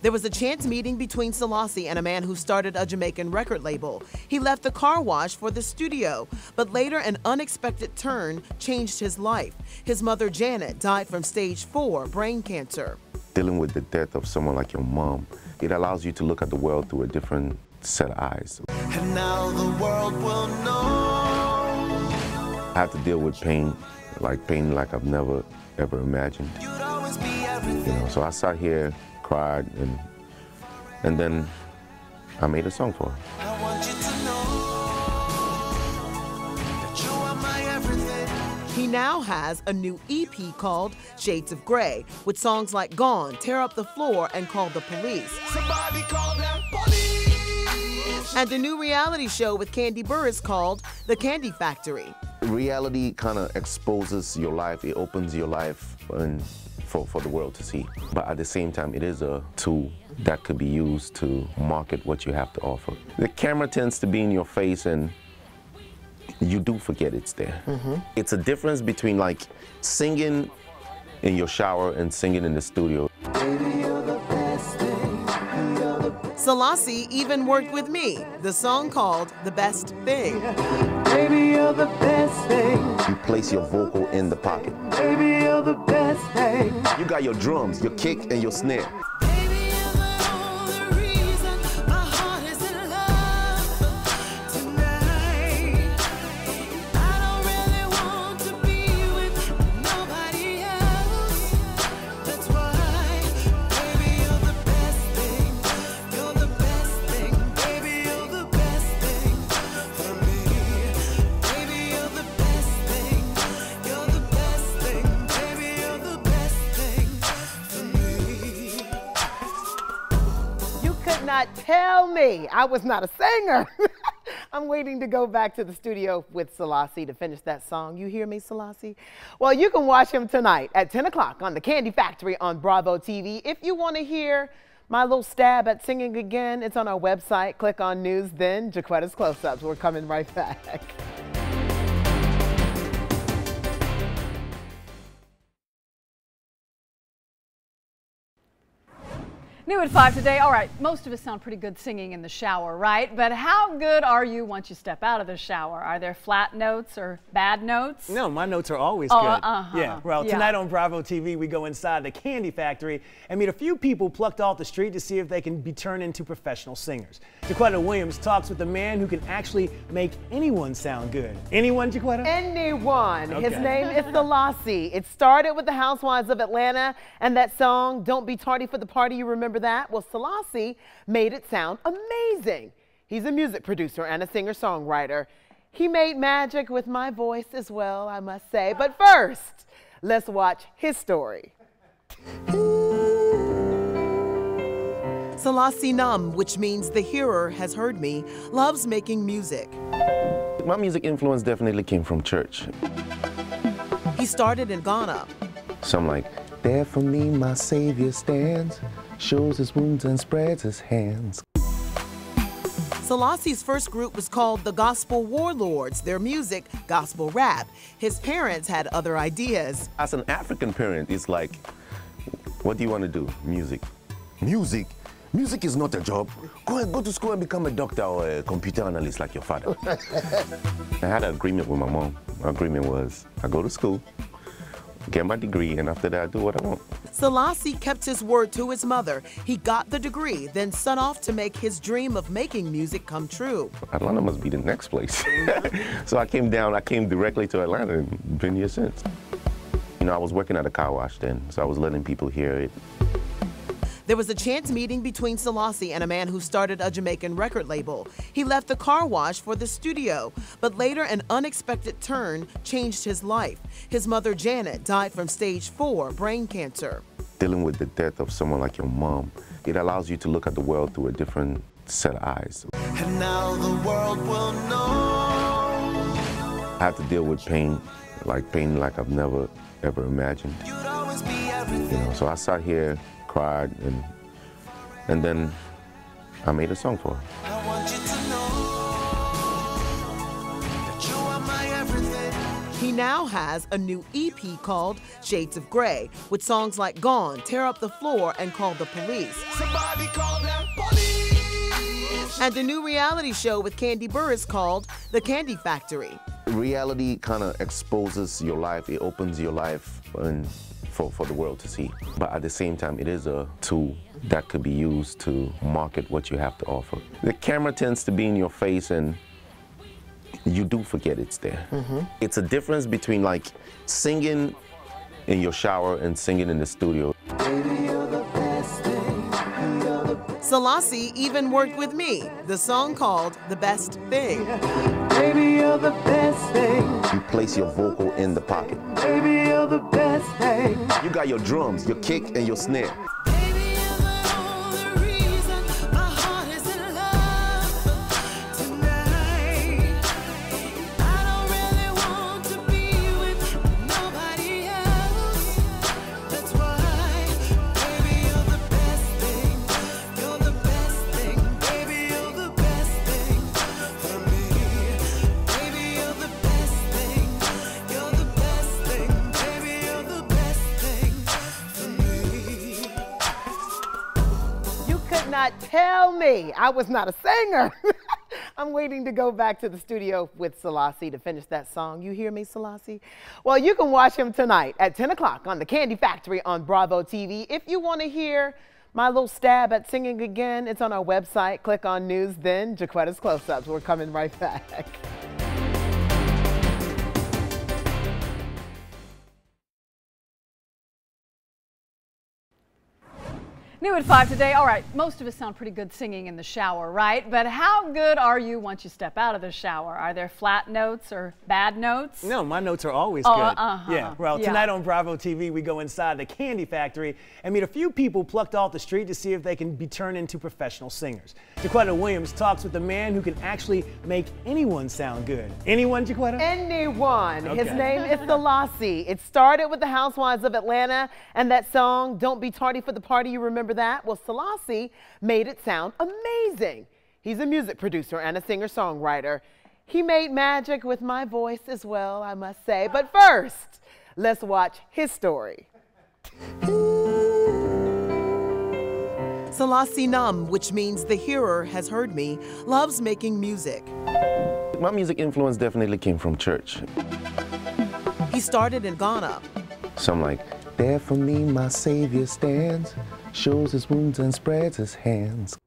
[SPEAKER 6] There was a chance meeting between Selasi and a man who started a Jamaican record label. He left the car wash for the studio, but later an unexpected turn changed his life. His mother, Janet, died from stage four brain cancer.
[SPEAKER 4] Dealing with the death of someone like your mom, it allows you to look at the world through a different set of eyes.
[SPEAKER 7] And now the world will know.
[SPEAKER 4] I had to deal with pain, like pain like I've never ever imagined.
[SPEAKER 7] You'd always be
[SPEAKER 4] You know, so I sat here, cried, and and then I made a song for her.
[SPEAKER 7] I want you to know that you are my everything.
[SPEAKER 6] He now has a new EP called Shades of Grey, with songs like Gone, Tear Up the Floor, and Call the Police.
[SPEAKER 7] Somebody call them police.
[SPEAKER 6] And a new reality show with Kandi Burruss called The Kandi Factory.
[SPEAKER 4] Reality kind of exposes your life, it opens your life and for, for the world to see. But at the same time, it is a tool that could be used to market what you have to offer. The camera tends to be in your face and you do forget it's there. Mm-hmm. It's a difference between like singing in your shower and singing in the studio.
[SPEAKER 6] Selasi even worked with me, the song called The Best Thing.
[SPEAKER 10] Baby, you're the best thing.
[SPEAKER 4] You place your vocal in the pocket.
[SPEAKER 10] Baby, you're the best thing.
[SPEAKER 4] You got your drums, your kick, and your snare.
[SPEAKER 3] Not tell me I was not a singer. I'm waiting to go back to the studio with Selasi to finish that song. You hear me, Selasi? Well, you can watch him tonight at 10 o'clock on the Kandi Factory on Bravo TV. If you want to hear my little stab at singing again, it's on our website. Click on News, then JaQuitta's Close-Ups. We're coming right back.
[SPEAKER 1] New at 5 today. All right, most of us sound pretty good singing in the shower, right? But how good are you once you step out of the shower? Are there flat notes or bad notes?
[SPEAKER 2] No, my notes are always
[SPEAKER 1] Oh,
[SPEAKER 2] good.
[SPEAKER 1] uh-huh.
[SPEAKER 2] Yeah. Well,
[SPEAKER 1] Yeah.
[SPEAKER 2] tonight on Bravo TV, we go inside the Kandi Factory and meet a few people plucked off the street to see if they can be turned into professional singers. JaQuitta Williams talks with a man who can actually make anyone sound good. Anyone, JaQuitta?
[SPEAKER 3] Anyone. His name is Selasi. It started with the Housewives of Atlanta and that song, Don't Be Tardy for the Party. You remember that? Well, Selasi made it sound amazing. He's a music producer and a singer songwriter. He made magic with my voice as well, I must say. But first, let's watch his story.
[SPEAKER 6] Selasi Num, which means the hearer has heard me, loves making music.
[SPEAKER 4] My music influence definitely came from church.
[SPEAKER 6] He started in Ghana.
[SPEAKER 4] So I'm like, there for me my Savior stands, shows his wounds and spreads his hands.
[SPEAKER 6] Selasi's first group was called the Gospel Warlords, their music, gospel rap. His parents had other ideas.
[SPEAKER 4] As an African parent, it's like, what do you want to do? Music. Music? Music is not a job. Go and go to school and become a doctor or a computer analyst like your father. I had an agreement with my mom. My agreement was I go to school, get my degree, and after that I do what I want.
[SPEAKER 6] Selasi kept his word to his mother. He got the degree, then set off to make his dream of making music come true.
[SPEAKER 4] Atlanta must be the next place. so I came down, I came directly to Atlanta and been here since. You know, I was working at a car wash then, so I was letting people hear it.
[SPEAKER 6] There was a chance meeting between Selasi and a man who started a Jamaican record label. He left the car wash for the studio, but later an unexpected turn changed his life. His mother, Janet, died from stage four brain cancer.
[SPEAKER 4] Dealing with the death of someone like your mom, it allows you to look at the world through a different set of eyes.
[SPEAKER 7] And now the world will know.
[SPEAKER 4] I have to deal with pain, like pain like I've never ever imagined.
[SPEAKER 7] You'd always be everything.
[SPEAKER 4] know, so I sat here, cried, and and then I made a song for her.
[SPEAKER 7] I want you to know that you are my everything.
[SPEAKER 6] He now has a new EP called Shades of Grey, with songs like Gone, Tear Up the Floor, and Call the Police.
[SPEAKER 7] Somebody call that police.
[SPEAKER 6] And a new reality show with Kandi Burruss called The Kandi Factory.
[SPEAKER 4] Reality kind of exposes your life. It opens your life and for, for the world to see. But at the same time, it is a tool that could be used to market what you have to offer. The camera tends to be in your face and you do forget it's there. Mm-hmm. It's a difference between like singing in your shower and singing in the studio.
[SPEAKER 6] Selasi even worked with me, the song called The Best Thing.
[SPEAKER 10] Baby, you're the best thing.
[SPEAKER 4] You place your vocal in the pocket.
[SPEAKER 10] Baby, you're the best thing.
[SPEAKER 4] You got your drums, your kick, and your snare.
[SPEAKER 3] Not tell me I was not a singer. I'm waiting to go back to the studio with Selasi to finish that song. You hear me, Selasi? Well, you can watch him tonight at 10 o'clock on the Kandi Factory on Bravo TV. If you want to hear my little stab at singing again, it's on our website. Click on News, then JaQuitta's Close Ups. We're coming right back.
[SPEAKER 1] New at 5 today. All right, most of us sound pretty good singing in the shower, right? But how good are you once you step out of the shower? Are there flat notes or bad notes?
[SPEAKER 2] No, my notes are always
[SPEAKER 1] Oh,
[SPEAKER 2] good.
[SPEAKER 1] uh-huh.
[SPEAKER 2] Yeah. Well,
[SPEAKER 1] Yeah.
[SPEAKER 2] tonight on Bravo TV, we go inside the Kandi Factory and meet a few people plucked off the street to see if they can be turned into professional singers. JaQuitta Williams talks with the man who can actually make anyone sound good. Anyone, JaQuitta?
[SPEAKER 3] Anyone. His name is Selasi. It started with the Housewives of Atlanta and that song, Don't Be Tardy for the Party. You remember that? Well, Selasi made it sound amazing. He's a music producer and a singer songwriter. He made magic with my voice as well, I must say. But first, let's watch his story.
[SPEAKER 6] Selasi Num, which means the hearer has heard me, loves making music.
[SPEAKER 4] My music influence definitely came from church.
[SPEAKER 6] He started in Ghana.
[SPEAKER 4] So I'm like, there for me my Savior stands, shows his wounds and spreads his hands.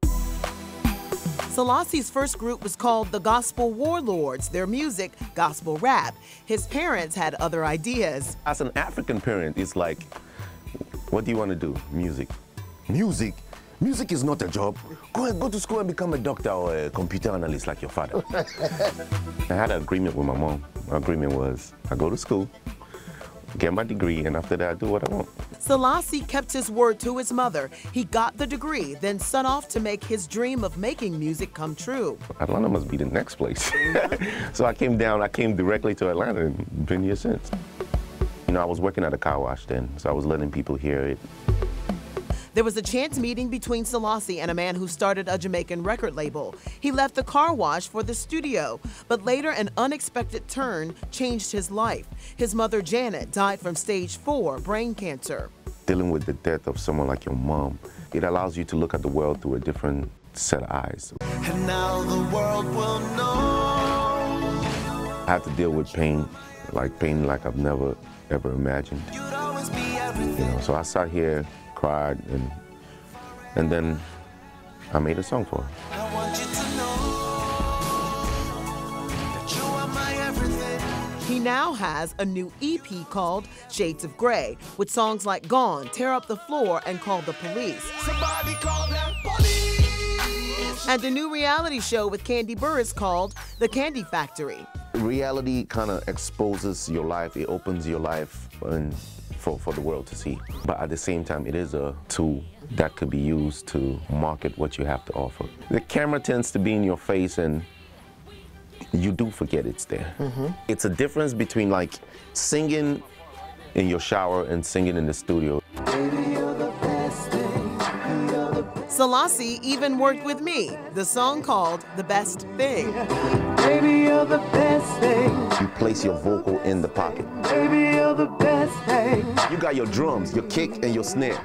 [SPEAKER 6] Selasi's first group was called the Gospel Warlords, their music, gospel rap. His parents had other ideas.
[SPEAKER 4] As an African parent, it's like, what do you want to do? Music. Music? Music is not a job. Go and go to school and become a doctor or a computer analyst like your father. I had an agreement with my mom. My agreement was I go to school, get my degree, and after that I do what I want.
[SPEAKER 6] Selasi kept his word to his mother. He got the degree, then set off to make his dream of making music come true.
[SPEAKER 4] Atlanta must be the next place. so I came down, I came directly to Atlanta and been here since. You know, I was working at a car wash then, so I was letting people hear it.
[SPEAKER 6] There was a chance meeting between Selasi and a man who started a Jamaican record label. He left the car wash for the studio, but later an unexpected turn changed his life. His mother, Janet, died from stage four brain cancer.
[SPEAKER 4] Dealing with the death of someone like your mom, it allows you to look at the world through a different set of eyes.
[SPEAKER 7] And now the world will know.
[SPEAKER 4] I have to deal with pain, like pain like I've never ever imagined.
[SPEAKER 7] You'd always be
[SPEAKER 4] You know, so I sat here, cried, and and then I made a song for her.
[SPEAKER 7] I want you to know that you are my everything.
[SPEAKER 6] He now has a new EP called Shades of Grey, with songs like Gone, Tear Up the Floor, and Call the Police.
[SPEAKER 7] Somebody call that police.
[SPEAKER 6] And a new reality show with Kandi Burruss called The Kandi Factory.
[SPEAKER 4] Reality kind of exposes your life. It opens your life and for, for the world to see. But at the same time, it is a tool that could be used to market what you have to offer. The camera tends to be in your face and you do forget it's there. Mm-hmm. It's a difference between like singing in your shower and singing in the studio.
[SPEAKER 6] Selasi even worked with me, the song called The Best Thing.
[SPEAKER 10] Baby, you're the best thing.
[SPEAKER 4] You place your vocal in the pocket.
[SPEAKER 10] Baby, you're the best thing.
[SPEAKER 4] You got your drums, your kick, and your snare.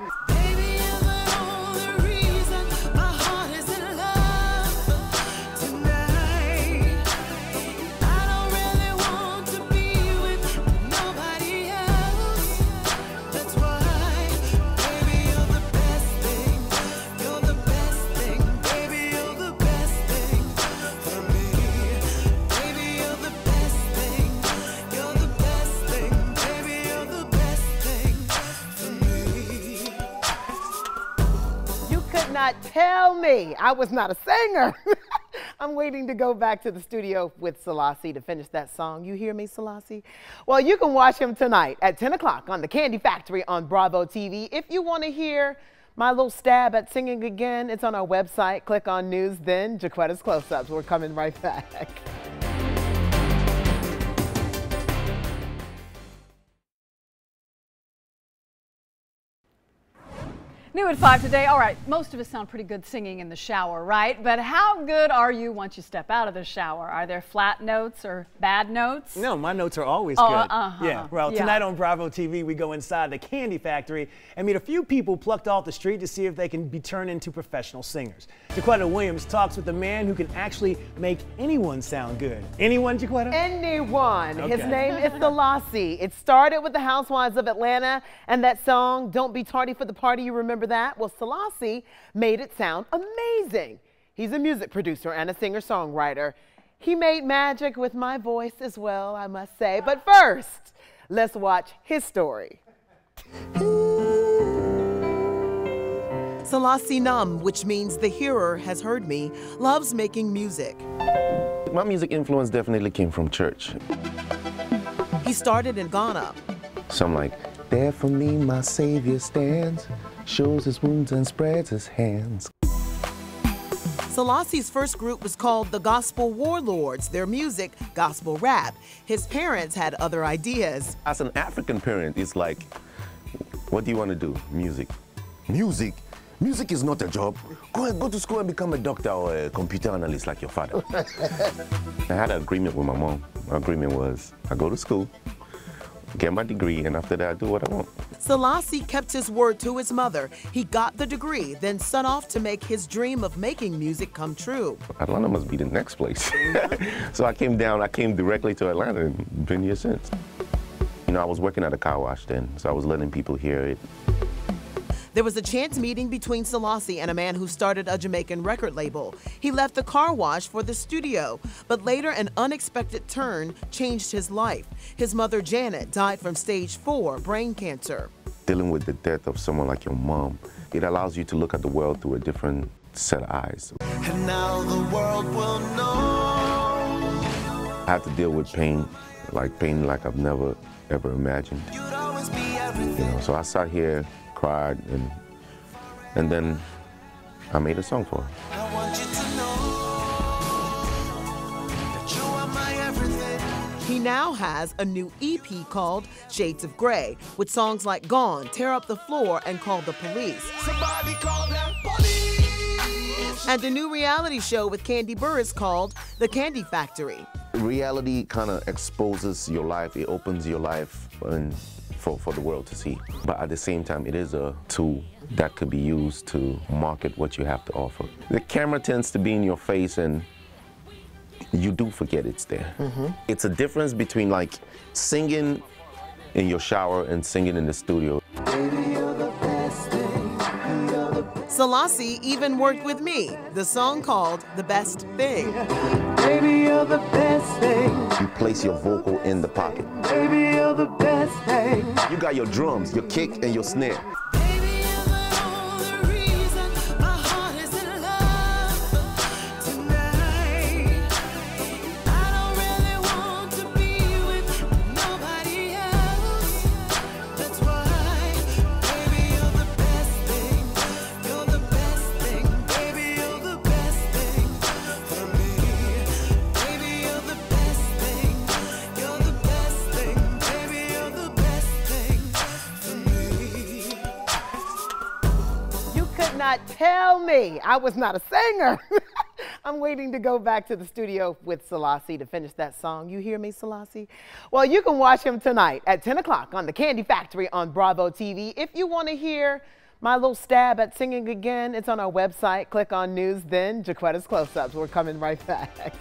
[SPEAKER 3] Not tell me I was not a singer. I'm waiting to go back to the studio with Selasi to finish that song. You hear me, Selasi? Well, you can watch him tonight at 10 o'clock on The Kandi Factory on Bravo TV. If you want to hear my little stab at singing again, it's on our website. Click on News, then JaQuitta's Close Ups. We're coming right back.
[SPEAKER 1] New at 5 today. All right, most of us sound pretty good singing in the shower, right? But how good are you once you step out of the shower? Are there flat notes or bad notes?
[SPEAKER 2] No, my notes are always
[SPEAKER 1] Oh,
[SPEAKER 2] good.
[SPEAKER 1] uh-huh.
[SPEAKER 2] Yeah. Well,
[SPEAKER 1] Yeah.
[SPEAKER 2] tonight on Bravo TV, we go inside the Kandi Factory and meet a few people plucked off the street to see if they can be turned into professional singers. JaQuitta Williams talks with a man who can actually make anyone sound good. Anyone, JaQuitta?
[SPEAKER 3] Anyone. His name is Selasi. It started with the Housewives of Atlanta and that song, Don't Be Tardy for the Party. You remember that? Well, Selasi made it sound amazing. He's a music producer and a singer songwriter. He made magic with my voice as well, I must say. But first, let's watch his story.
[SPEAKER 6] Selasi Nam, which means the hearer has heard me, loves making music.
[SPEAKER 4] My music influence definitely came from church.
[SPEAKER 6] He started in Ghana.
[SPEAKER 4] So I'm like, there for me my Savior stands, shows his wounds and spreads his hands.
[SPEAKER 6] Selasi's first group was called the Gospel Warlords, their music, gospel rap. His parents had other ideas.
[SPEAKER 4] As an African parent, it's like, what do you want to do? Music. Music? Music is not a job. Go and go to school and become a doctor or a computer analyst like your father. I had an agreement with my mom. My agreement was I go to school, get my degree, and after that I do what I want.
[SPEAKER 6] Selasi kept his word to his mother. He got the degree, then set off to make his dream of making music come true.
[SPEAKER 4] Atlanta must be the next place. so I came down, I came directly to Atlanta and been here since. You know, I was working at a car wash then, so I was letting people hear it.
[SPEAKER 6] There was a chance meeting between Selasi and a man who started a Jamaican record label. He left the car wash for the studio, but later an unexpected turn changed his life. His mother, Janet, died from stage four brain cancer.
[SPEAKER 4] Dealing with the death of someone like your mom, it allows you to look at the world through a different set of eyes.
[SPEAKER 7] And now the world will know
[SPEAKER 4] I had to deal with pain, like pain like I've never ever imagined.
[SPEAKER 7] you'd always be
[SPEAKER 4] You know, so I sat here, cried, and and then I made a song for her.
[SPEAKER 7] I want you to know that you are my everything.
[SPEAKER 6] He now has a new EP called Shades of Grey, with songs like Gone, Tear Up the Floor, and Call the Police.
[SPEAKER 7] Somebody call that police.
[SPEAKER 6] And a new reality show with Kandi Burruss called The Kandi Factory.
[SPEAKER 4] Reality kind of exposes your life, it opens your life and for, for the world to see. But at the same time, it is a tool that could be used to market what you have to offer. The camera tends to be in your face and you do forget it's there. Mm-hmm. It's a difference between like singing in your shower and singing in the studio.
[SPEAKER 6] Selasi even worked with me, the song called The Best Thing.
[SPEAKER 10] Baby, you're the best thing.
[SPEAKER 4] You place your vocal in the pocket.
[SPEAKER 10] Baby, you're the best thing.
[SPEAKER 4] You got your drums, your kick, and your snare.
[SPEAKER 3] Not tell me I was not a singer. I'm waiting to go back to the studio with Selasi to finish that song. You hear me, Selasi? Well, you can watch him tonight at 10 o'clock on the Kandi Factory on Bravo TV. If you want to hear my little stab at singing again, it's on our website. Click on News, then JaQuitta's Close Ups. We're coming right back.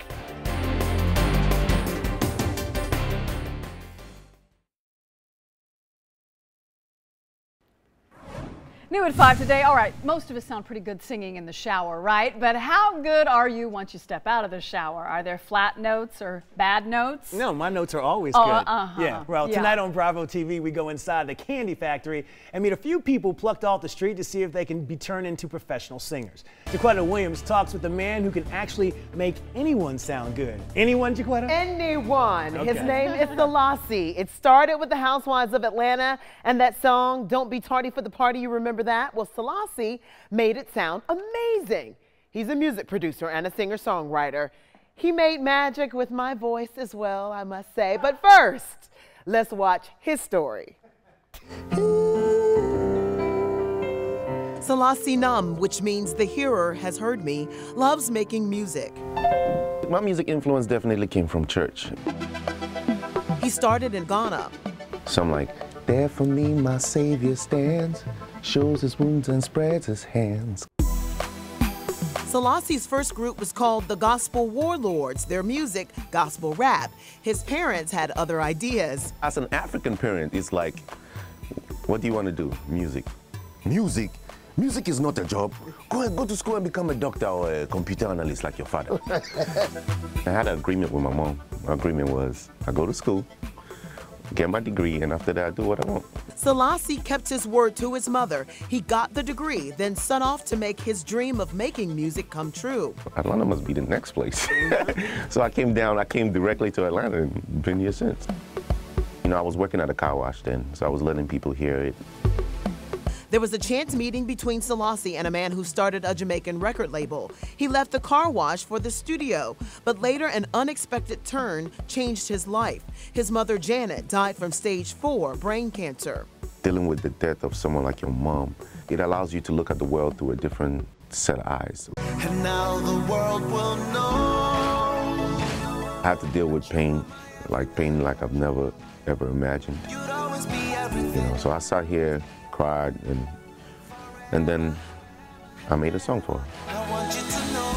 [SPEAKER 1] New at 5 today. All right, most of us sound pretty good singing in the shower, right? But how good are you once you step out of the shower? Are there flat notes or bad notes?
[SPEAKER 2] No, my notes are always
[SPEAKER 1] Oh,
[SPEAKER 2] good.
[SPEAKER 1] uh-huh.
[SPEAKER 2] Yeah. Well,
[SPEAKER 1] Yeah.
[SPEAKER 2] tonight on Bravo TV, we go inside the Kandi Factory and meet a few people plucked off the street to see if they can be turned into professional singers. JaQuitta Williams talks with the man who can actually make anyone sound good. Anyone, JaQuitta?
[SPEAKER 3] Anyone. His name is Selasi. It started with the Housewives of Atlanta and that song, Don't Be Tardy for the Party. You remember that? Well, Selasi made it sound amazing. He's a music producer and a singer songwriter. He made magic with my voice as well, I must say. But first, let's watch his story.
[SPEAKER 6] Selasi Nam, which means the hearer has heard me, loves making music.
[SPEAKER 4] My music influence definitely came from church.
[SPEAKER 6] He started in Ghana.
[SPEAKER 4] So I'm like, there for me my Savior stands, shows his wounds and spreads his hands.
[SPEAKER 6] Selasi's first group was called the Gospel Warlords, their music, gospel rap. His parents had other ideas.
[SPEAKER 4] As an African parent, it's like, what do you want to do? Music. Music? Music is not a job. Go and go to school and become a doctor or a computer analyst like your father. I had an agreement with my mom. My agreement was I go to school, get my degree, and after that I do what I want.
[SPEAKER 6] Selasi kept his word to his mother. He got the degree, then set off to make his dream of making music come true.
[SPEAKER 4] Atlanta must be the next place. so I came down, I came directly to Atlanta and been here since. You know, I was working at a car wash then, so I was letting people hear it.
[SPEAKER 6] There was a chance meeting between Selasi and a man who started a Jamaican record label. He left the car wash for the studio, but later an unexpected turn changed his life. His mother, Janet, died from stage four brain cancer.
[SPEAKER 4] Dealing with the death of someone like your mom, it allows you to look at the world through a different set of eyes.
[SPEAKER 7] And now the world will know
[SPEAKER 4] I had to deal with pain, like pain like I've never ever imagined.
[SPEAKER 7] you'd always be
[SPEAKER 4] You know, so I sat here, cried, and and then I made a song for her.
[SPEAKER 7] I want you to know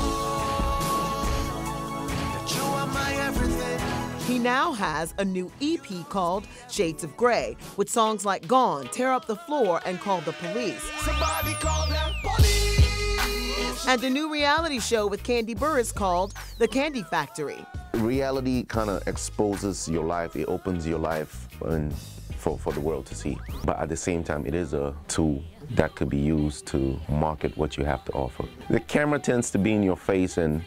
[SPEAKER 7] that you are my everything.
[SPEAKER 6] He now has a new EP called Shades of Grey, with songs like Gone, Tear Up the Floor, and Call the Police.
[SPEAKER 7] Somebody call that police.
[SPEAKER 6] And a new reality show with Kandi Burruss called The Kandi Factory.
[SPEAKER 4] Reality kind of exposes your life, it opens your life and for, for the world to see. But at the same time, it is a tool that could be used to market what you have to offer. The camera tends to be in your face and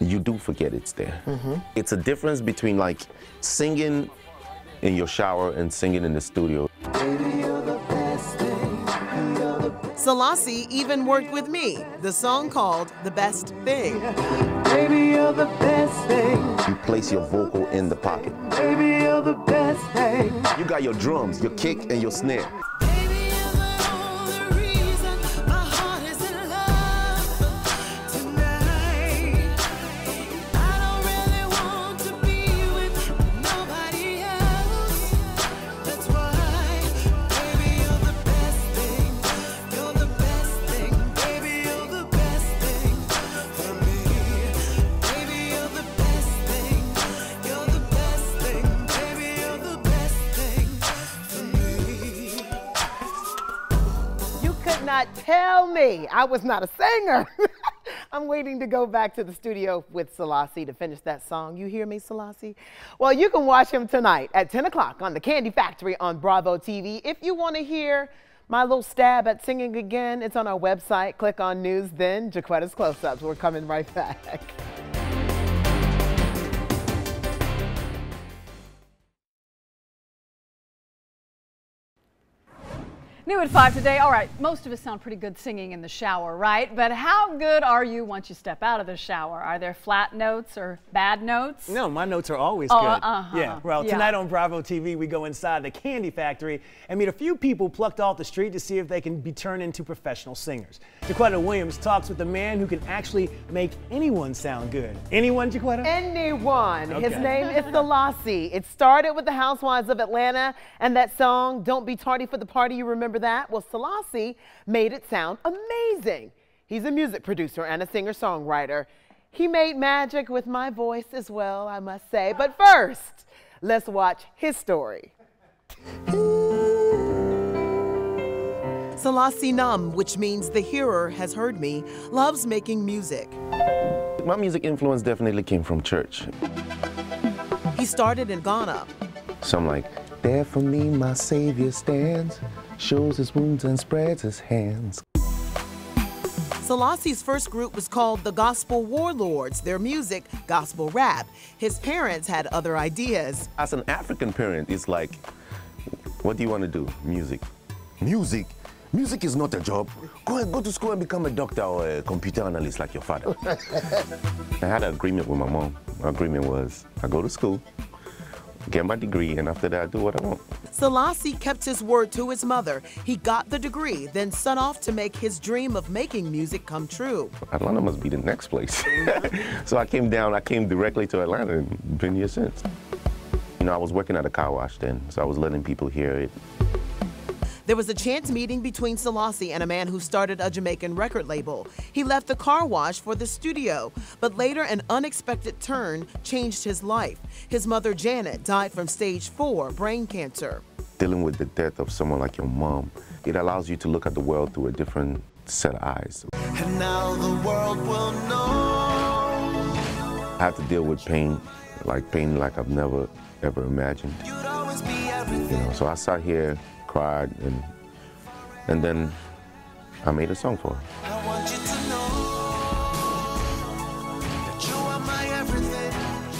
[SPEAKER 4] you do forget it's there. Mm-hmm. It's a difference between like singing in your shower and singing in the studio.
[SPEAKER 6] Selasi even worked with me, the song called The Best Thing.
[SPEAKER 10] Baby, you're the best thing.
[SPEAKER 4] You place your vocal in the pocket.
[SPEAKER 10] Baby, you're the best thing.
[SPEAKER 4] You got your drums, your kick, and your snare.
[SPEAKER 3] Not tell me I was not a singer. I'm waiting to go back to the studio with Selasi to finish that song. You hear me, Selasi? Well, you can watch him tonight at 10 o'clock on the Kandi Factory on Bravo TV. If you want to hear my little stab at singing again, it's on our website. Click on News, then JaQuitta's Close Ups. We're coming right back.
[SPEAKER 1] New at 5 today. All right, most of us sound pretty good singing in the shower, right? But how good are you once you step out of the shower? Are there flat notes or bad notes?
[SPEAKER 2] No, my notes are always
[SPEAKER 1] Oh,
[SPEAKER 2] good.
[SPEAKER 1] uh-huh.
[SPEAKER 2] Yeah. Well,
[SPEAKER 1] Yeah.
[SPEAKER 2] tonight on Bravo TV, we go inside the Kandi Factory and meet a few people plucked off the street to see if they can be turned into professional singers. JaQuitta Williams talks with the man who can actually make anyone sound good. Anyone, JaQuitta?
[SPEAKER 3] Anyone. His name is Selasi. It started with the Housewives of Atlanta and that song, Don't Be Tardy for the Party. You remember that? Well, Selasi made it sound amazing. He's a music producer and a singer songwriter. He made magic with my voice as well, I must say. But first, let's watch his story.
[SPEAKER 6] Selasi Num, which means the hearer has heard me, loves making music.
[SPEAKER 4] My music influence definitely came from church.
[SPEAKER 6] He started in Ghana.
[SPEAKER 4] So I'm like, there for me my Savior stands, shows his wounds and spreads his hands.
[SPEAKER 6] Selasi's first group was called the Gospel Warlords, their music, gospel rap. His parents had other ideas.
[SPEAKER 4] As an African parent, it's like, what do you want to do? Music. Music? Music is not a job. Go and go to school and become a doctor or a computer analyst like your father. I had an agreement with my mom. My agreement was I go to school, get my degree, and after that I do what I want.
[SPEAKER 6] Selasi kept his word to his mother. He got the degree, then set off to make his dream of making music come true.
[SPEAKER 4] Atlanta must be the next place. so I came down, I came directly to Atlanta and been here since. You know, I was working at a car wash then, so I was letting people hear it.
[SPEAKER 6] There was a chance meeting between Selasi and a man who started a Jamaican record label. He left the car wash for the studio, but later an unexpected turn changed his life. His mother, Janet, died from stage four brain cancer.
[SPEAKER 4] Dealing with the death of someone like your mom, it allows you to look at the world through a different set of eyes.
[SPEAKER 7] And now the world will know
[SPEAKER 4] I had to deal with pain, like pain like I've never ever imagined.
[SPEAKER 7] you'd always be
[SPEAKER 4] You know, so I sat here, cried, and and then I made a song for her.
[SPEAKER 7] I want you to know that you are my everything.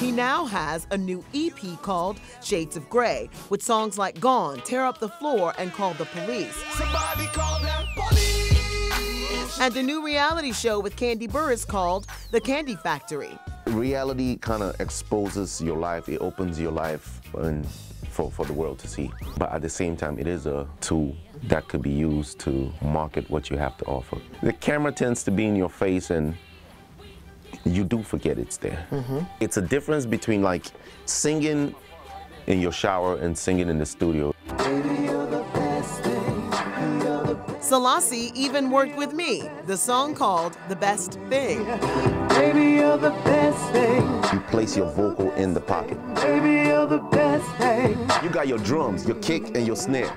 [SPEAKER 6] He now has a new EP called Shades of Grey, with songs like Gone, Tear Up the Floor, and Call the Police.
[SPEAKER 7] Somebody call them police.
[SPEAKER 6] And a new reality show with Kandi Burruss called The Kandi Factory.
[SPEAKER 4] Reality kind of exposes your life, it opens your life and for, for the world to see. But at the same time, it is a tool that could be used to market what you have to offer. The camera tends to be in your face and you do forget it's there. Mm-hmm. It's a difference between like singing in your shower and singing in the studio.
[SPEAKER 6] Selasi even worked with me, the song called The Best Thing.
[SPEAKER 10] Baby, you're the best thing.
[SPEAKER 4] You place your vocal in the pocket.
[SPEAKER 10] Baby, you're the best thing.
[SPEAKER 4] You got your drums, your kick, and your snare.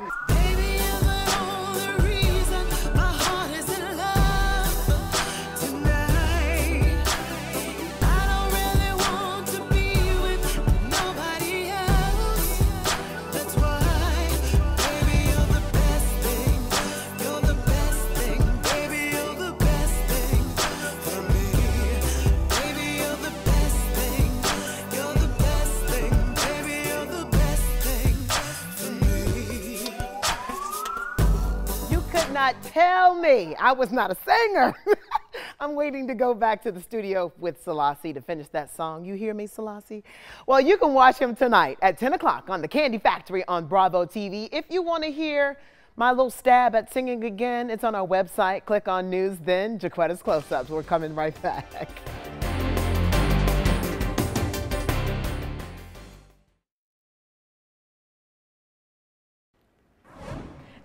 [SPEAKER 3] Not tell me I was not a singer. I'm waiting to go back to the studio with Selasi to finish that song. You hear me, Selasi? Well, you can watch him tonight at 10 o'clock on the Kandi Factory on Bravo TV. If you want to hear my little stab at singing again, it's on our website. Click on News, then JaQuitta's Close-Ups. We're coming right back.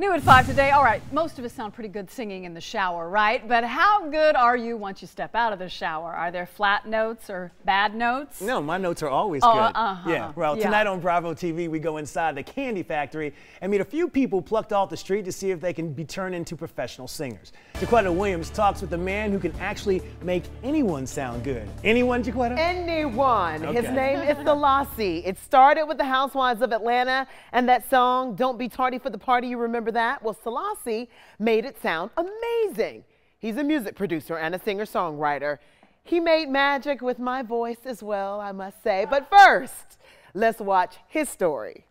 [SPEAKER 1] New at 5 today. All right, most of us sound pretty good singing in the shower, right? But how good are you once you step out of the shower? Are there flat notes or bad notes?
[SPEAKER 2] No, my notes are always
[SPEAKER 1] Oh,
[SPEAKER 2] good.
[SPEAKER 1] uh-huh.
[SPEAKER 2] Yeah. Well,
[SPEAKER 1] Yeah.
[SPEAKER 2] tonight on Bravo TV, we go inside the Kandi Factory and meet a few people plucked off the street to see if they can be turned into professional singers. JaQuitta Williams talks with the man who can actually make anyone sound good. Anyone, JaQuitta?
[SPEAKER 3] Anyone. His name is Selasi. It started with the Housewives of Atlanta and that song, Don't Be Tardy for the Party. You remember that? Well, Selasi made it sound amazing. He's a music producer and a singer songwriter. He made magic with my voice as well, I must say. But first, let's watch his story.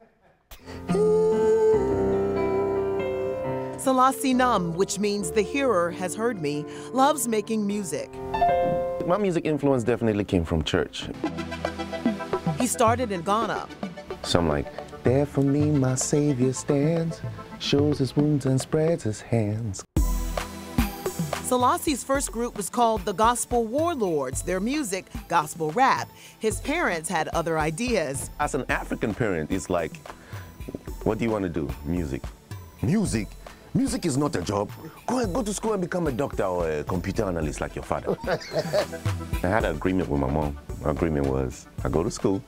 [SPEAKER 6] Selasi Num, which means the hearer has heard me, loves making music.
[SPEAKER 4] My music influence definitely came from church.
[SPEAKER 6] He started in Ghana.
[SPEAKER 4] So I'm like, there for me my Savior stands, shows his wounds and spreads his hands.
[SPEAKER 6] Selasi's first group was called the Gospel Warlords, their music, gospel rap. His parents had other ideas.
[SPEAKER 4] As an African parent, it's like, what do you want to do? Music. Music? Music is not a job. Go and go to school and become a doctor or a computer analyst like your father. I had an agreement with my mom. My agreement was I go to school,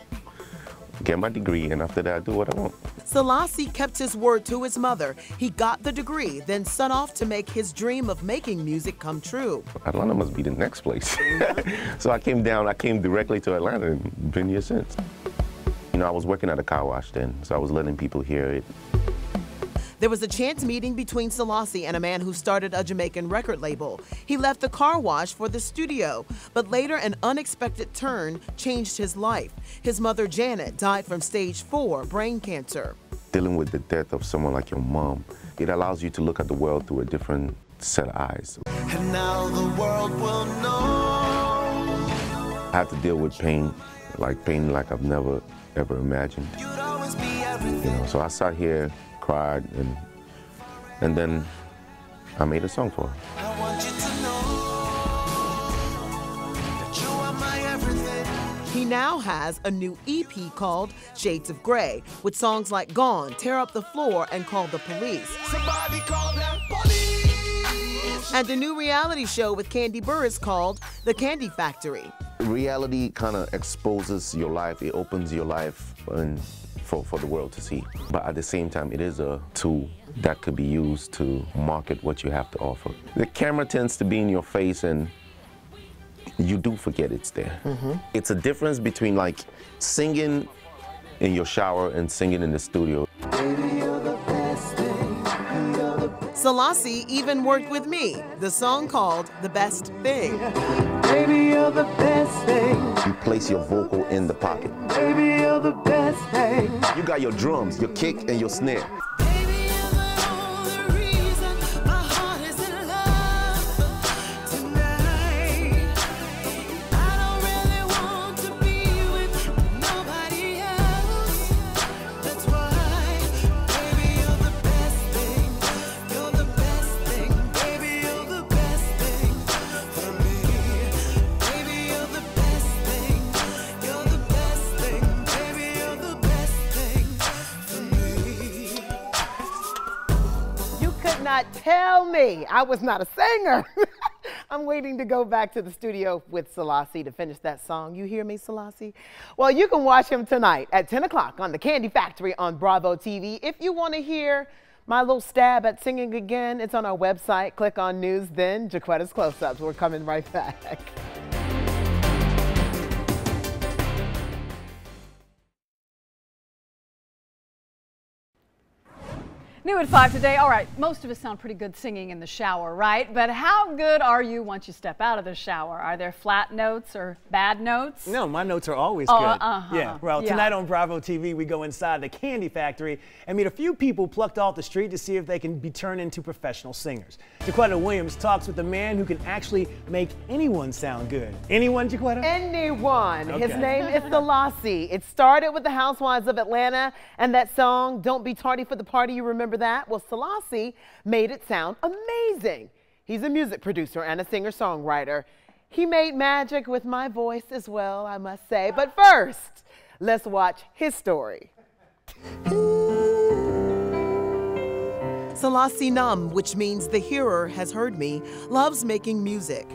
[SPEAKER 4] get my degree, and after that I do what I want.
[SPEAKER 6] Selasi kept his word to his mother. He got the degree, then set off to make his dream of making music come true.
[SPEAKER 4] Atlanta must be the next place. so I came down, I came directly to Atlanta and been here since. You know, I was working at a car wash then, so I was letting people hear it.
[SPEAKER 6] There was a chance meeting between Selasi and a man who started a Jamaican record label. He left the car wash for the studio, but later an unexpected turn changed his life. His mother, Janet, died from stage four brain cancer.
[SPEAKER 4] Dealing with the death of someone like your mom, it allows you to look at the world through a different set of eyes.
[SPEAKER 7] And now the world will know.
[SPEAKER 4] I have to deal with pain, like pain like I've never ever imagined.
[SPEAKER 7] You'd always be everything.
[SPEAKER 4] You know, so I sat here, cried, and and then I made a song for her.
[SPEAKER 7] I want you to know that you are my everything.
[SPEAKER 6] He now has a new EP called Shades of Grey, with songs like Gone, Tear Up the Floor, and Call the Police.
[SPEAKER 7] Somebody call that police.
[SPEAKER 6] And a new reality show with Kandi Burruss called The Kandi Factory.
[SPEAKER 4] Reality kind of exposes your life, it opens your life and for, for the world to see. But at the same time, it is a tool that could be used to market what you have to offer. The camera tends to be in your face and you do forget it's there. Mm-hmm. It's a difference between like singing in your shower and singing in the studio.
[SPEAKER 6] Selasi even worked with me, the song called The Best Thing.
[SPEAKER 10] Baby, you're the best thing.
[SPEAKER 4] You place your vocal in the pocket.
[SPEAKER 10] Baby, you're the best thing.
[SPEAKER 4] You got your drums, your kick, and your snare.
[SPEAKER 3] Not tell me I was not a singer. I'm waiting to go back to the studio with Selasi to finish that song. You hear me, Selasi? Well, you can watch him tonight at 10 o'clock on the Kandi Factory on Bravo TV. If you want to hear my little stab at singing again, it's on our website. Click on News, then JaQuitta's Close-Ups. We're coming right back.
[SPEAKER 1] New at 5 today. All right, most of us sound pretty good singing in the shower, right? But how good are you once you step out of the shower? Are there flat notes or bad notes?
[SPEAKER 2] No, my notes are always
[SPEAKER 1] Oh,
[SPEAKER 2] good.
[SPEAKER 1] uh-huh.
[SPEAKER 2] Yeah. Well,
[SPEAKER 1] Yeah.
[SPEAKER 2] tonight on Bravo TV, we go inside the Kandi Factory and meet a few people plucked off the street to see if they can be turned into professional singers. JaQuitta Williams talks with a man who can actually make anyone sound good. Anyone, JaQuitta?
[SPEAKER 3] Anyone. His name is Selasi. It started with the Housewives of Atlanta and that song, Don't Be Tardy for the Party. You remember that? Well, Selasi made it sound amazing. He's a music producer and a singer songwriter. He made magic with my voice as well, I must say. But first, let's watch his story.
[SPEAKER 6] Selasi Num, which means the hearer has heard me, loves making music.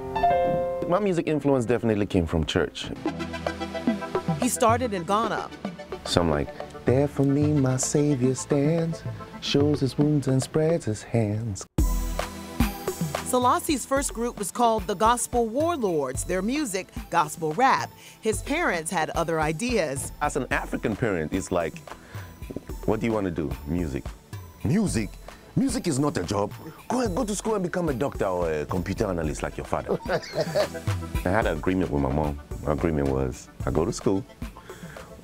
[SPEAKER 4] My music influence definitely came from church.
[SPEAKER 6] He started in Ghana.
[SPEAKER 4] So I'm like, there for me my Savior stands, shows his wounds and spreads his hands.
[SPEAKER 6] Selasi's first group was called the Gospel Warlords, their music, gospel rap. His parents had other ideas.
[SPEAKER 4] As an African parent, it's like, what do you want to do? Music. Music? Music is not a job. Go and go to school and become a doctor or a computer analyst like your father. I had an agreement with my mom. My agreement was I go to school,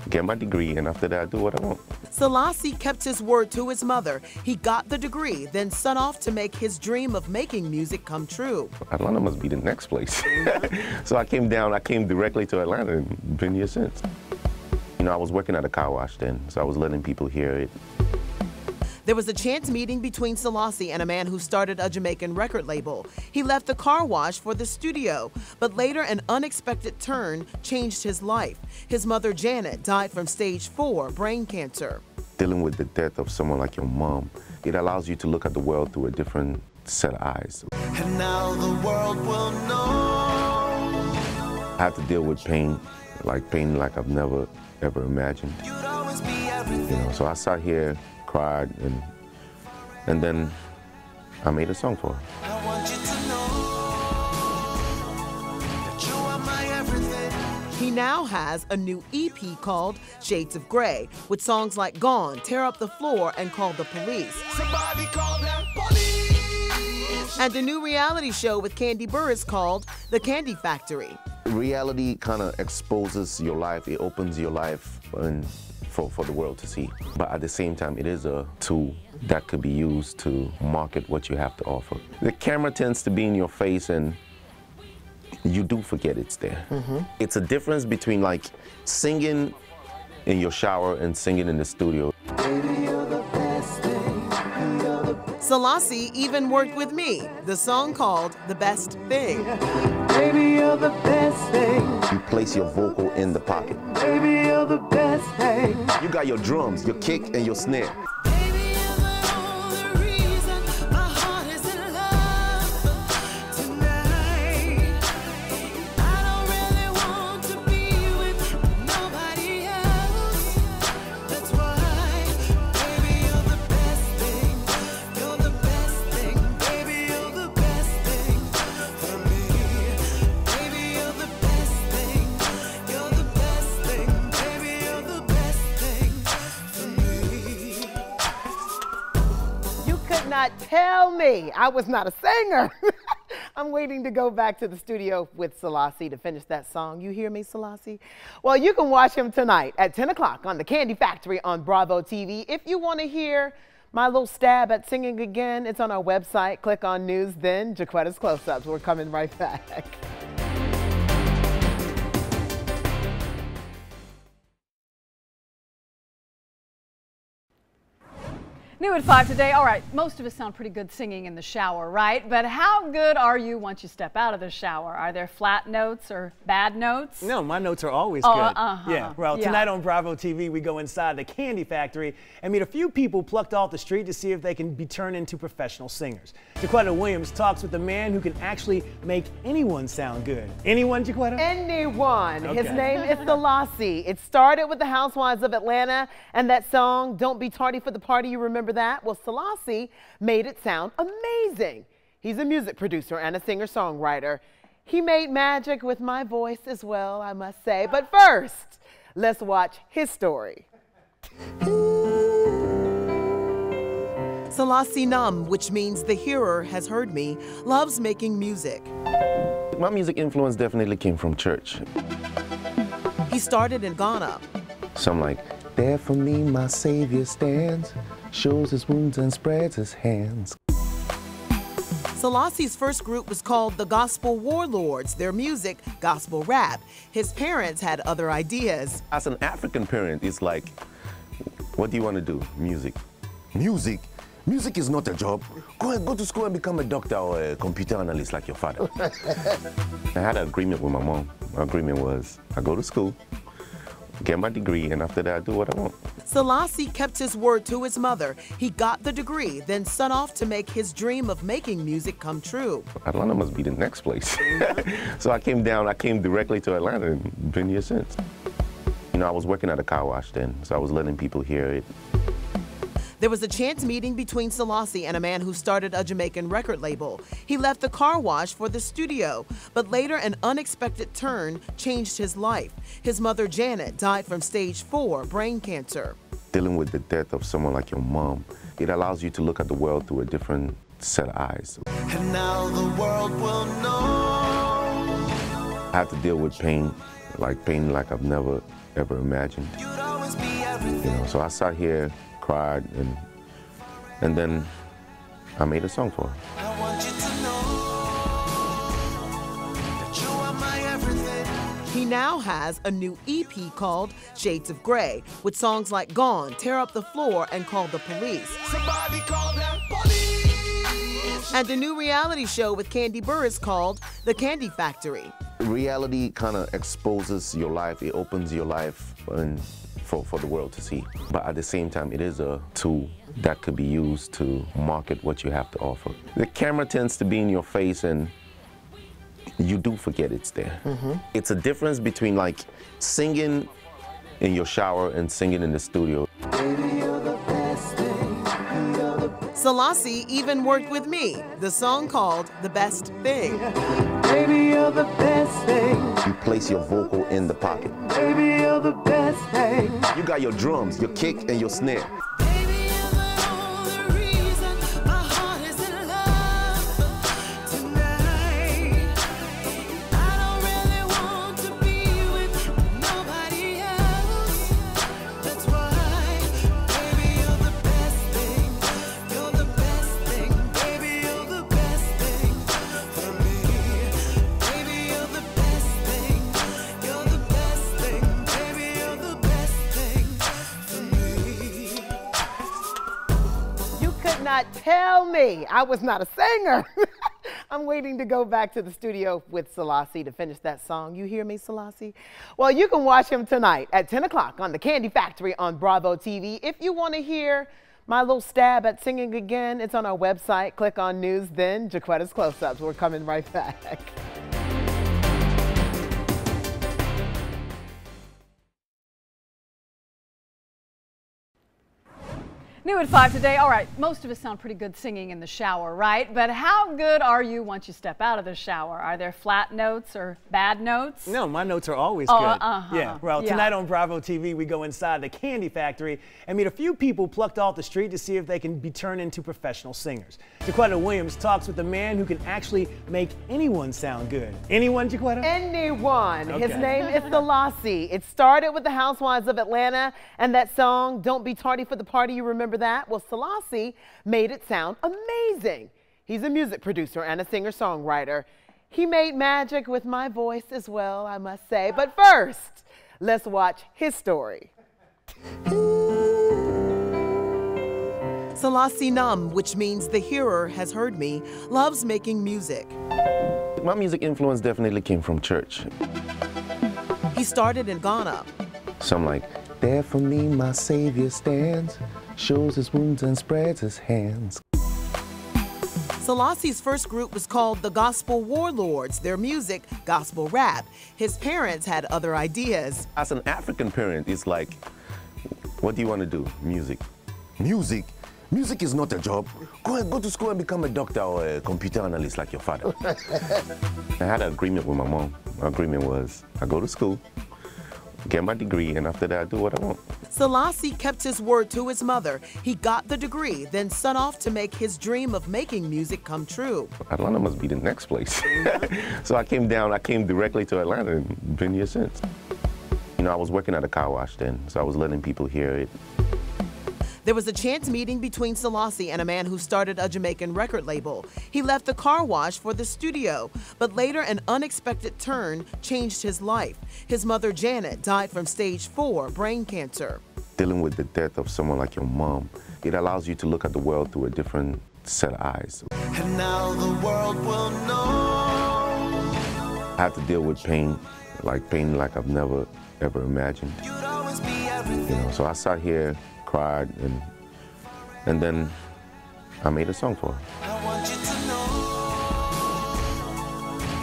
[SPEAKER 4] get my degree, and after that I do what I want.
[SPEAKER 6] Selasi kept his word to his mother. He got the degree, then set off to make his dream of making music come true.
[SPEAKER 4] Atlanta must be the next place. so I came down, I came directly to Atlanta and been here since. You know, I was working at a car wash then, so I was letting people hear it.
[SPEAKER 6] There was a chance meeting between Selasi and a man who started a Jamaican record label. He left the car wash for the studio, but later an unexpected turn changed his life. His mother, Janet, died from stage four brain cancer.
[SPEAKER 4] Dealing with the death of someone like your mom, it allows you to look at the world through a different set of eyes.
[SPEAKER 7] And now the world will know.
[SPEAKER 4] I had to deal with pain, like pain like I've never ever imagined.
[SPEAKER 7] You'd always be
[SPEAKER 4] You know, so I sat here, cried, and and then I made a song for her.
[SPEAKER 7] I want you to know that you are my everything.
[SPEAKER 6] He now has a new EP called Shades of Grey, with songs like Gone, Tear Up the Floor, and Call the Police.
[SPEAKER 7] Somebody call that police.
[SPEAKER 6] And a new reality show with Kandi Burruss called The Kandi Factory.
[SPEAKER 4] Reality kind of exposes your life, it opens your life and for, for the world to see. But at the same time, it is a tool that could be used to market what you have to offer. The camera tends to be in your face and you do forget it's there. Mm-hmm. It's a difference between like singing in your shower and singing in the studio.
[SPEAKER 6] Selasi even worked with me, the song called The Best Thing.
[SPEAKER 10] Baby, you're the best thing.
[SPEAKER 4] You place your vocal in the pocket.
[SPEAKER 10] Baby, you're the best thing.
[SPEAKER 4] You got your drums, your kick, and your snare.
[SPEAKER 3] Not tell me I was not a singer. I'm waiting to go back to the studio with Selasi to finish that song. You hear me, Selasi? Well, you can watch him tonight at 10 o'clock on the Kandi Factory on Bravo TV. If you want to hear my little stab at singing again, it's on our website. Click on News, then JaQuitta's Close Ups. We're coming right back.
[SPEAKER 1] New at 5 today. All right, most of us sound pretty good singing in the shower, right? But how good are you once you step out of the shower? Are there flat notes or bad notes?
[SPEAKER 2] No, my notes are always
[SPEAKER 1] Oh,
[SPEAKER 2] good.
[SPEAKER 1] uh-huh.
[SPEAKER 2] Yeah. Well,
[SPEAKER 1] Yeah.
[SPEAKER 2] tonight on Bravo TV, we go inside the Kandi Factory and meet a few people plucked off the street to see if they can be turned into professional singers. JaQuitta Williams talks with the man who can actually make anyone sound good. Anyone, JaQuitta?
[SPEAKER 3] Anyone. His name is Selasi. It started with the Housewives of Atlanta and that song, Don't Be Tardy for the Party. You remember that? Well, Selasi made it sound amazing. He's a music producer and a singer songwriter. He made magic with my voice as well, I must say. But first, let's watch his story.
[SPEAKER 6] Selasi Num, which means the hearer has heard me, loves making music.
[SPEAKER 4] My music influence definitely came from church.
[SPEAKER 6] He started in Ghana.
[SPEAKER 4] So I'm like, there for me my Savior stands, shows his wounds and spreads his hands.
[SPEAKER 6] Selasi's first group was called the Gospel Warlords, their music, gospel rap. His parents had other ideas.
[SPEAKER 4] As an African parent, it's like, what do you want to do? Music. Music? Music is not a job. Go and go to school and become a doctor or a computer analyst like your father. I had an agreement with my mom. My agreement was I go to school, get my degree, and after that I do what I want.
[SPEAKER 6] Selasi kept his word to his mother. He got the degree, then set off to make his dream of making music come true.
[SPEAKER 4] Atlanta must be the next place. so I came down, I came directly to Atlanta and been here since. You know, I was working at a car wash then, so I was letting people hear it.
[SPEAKER 6] There was a chance meeting between Selasi and a man who started a Jamaican record label. He left the car wash for the studio, but later an unexpected turn changed his life. His mother, Janet, died from stage four brain cancer.
[SPEAKER 4] Dealing with the death of someone like your mom, it allows you to look at the world through a different set of eyes.
[SPEAKER 7] And now the world will know.
[SPEAKER 4] I had to deal with pain, like pain like I've never ever imagined.
[SPEAKER 7] You'd always be everything.
[SPEAKER 4] You know, so I sat here, cried, and and then I made a song for her.
[SPEAKER 7] I want you to know that you are my everything.
[SPEAKER 6] He now has a new EP called Shades of Grey, with songs like Gone, Tear Up the Floor, and Call the Police.
[SPEAKER 7] Somebody call them police.
[SPEAKER 6] And a new reality show with Kandi Burruss called The Kandi Factory.
[SPEAKER 4] Reality kind of exposes your life. It opens your life and for, for the world to see. But at the same time, it is a tool that could be used to market what you have to offer. The camera tends to be in your face and you do forget it's there. Mm-hmm. It's a difference between like singing in your shower and singing in the studio.
[SPEAKER 6] Selasi even worked with me, the song called The Best Thing.
[SPEAKER 10] Baby, you're the best thing.
[SPEAKER 4] You place your vocal in the pocket.
[SPEAKER 10] Baby, you're the best thing.
[SPEAKER 4] You got your drums, your kick, and your snare.
[SPEAKER 3] Not tell me I was not a singer. I'm waiting to go back to the studio with Selasi to finish that song. You hear me, Selasi? Well, you can watch him tonight at 10 o'clock on The Kandi Factory on Bravo TV. If you want to hear my little stab at singing again, it's on our website. Click on News, then JaQuitta's Close Ups. We're coming right back.
[SPEAKER 1] New at 5 today. All right, most of us sound pretty good singing in the shower, right? But how good are you once you step out of the shower? Are there flat notes or bad notes?
[SPEAKER 2] No, my notes are always
[SPEAKER 1] Oh,
[SPEAKER 2] good.
[SPEAKER 1] uh-huh.
[SPEAKER 2] Yeah. Well,
[SPEAKER 1] Yeah.
[SPEAKER 2] tonight on Bravo TV, we go inside the Kandi Factory and meet a few people plucked off the street to see if they can be turned into professional singers. JaQuitta Williams talks with a man who can actually make anyone sound good. Anyone, JaQuitta?
[SPEAKER 3] Anyone. His name is Selasi. It started with the Housewives of Atlanta and that song, Don't Be Tardy for the Party. You remember that? Well, Selasi made it sound amazing. He's a music producer and a singer songwriter. He made magic with my voice as well, I must say. But first, let's watch his story.
[SPEAKER 6] Selasi Num, which means the hearer has heard me, loves making music.
[SPEAKER 4] My music influence definitely came from church.
[SPEAKER 6] He started in Ghana.
[SPEAKER 4] So I'm like, there for me my Savior stands, shows his wounds and spreads his hands.
[SPEAKER 6] Selasi's first group was called the Gospel Warlords, their music, gospel rap. His parents had other ideas.
[SPEAKER 4] As an African parent, it's like, what do you want to do? Music. Music? Music is not a job. Go and go to school and become a doctor or a computer analyst like your father. I had an agreement with my mom. My agreement was I go to school, get my degree, and after that I do what I want.
[SPEAKER 6] Selasi kept his word to his mother. He got the degree, then set off to make his dream of making music come true.
[SPEAKER 4] Atlanta must be the next place. so I came down, I came directly to Atlanta and been here since. You know, I was working at a car wash then, so I was letting people hear it.
[SPEAKER 6] There was a chance meeting between Selasi and a man who started a Jamaican record label. He left the car wash for the studio, but later an unexpected turn changed his life. His mother, Janet, died from stage four brain cancer.
[SPEAKER 4] Dealing with the death of someone like your mom, it allows you to look at the world through a different set of eyes.
[SPEAKER 7] And now the world will know.
[SPEAKER 4] I have to deal with pain, like pain like I've never ever imagined.
[SPEAKER 7] You'd always be
[SPEAKER 4] You know, so I sat here, cried, and and then I made a song for her.
[SPEAKER 7] I want you to know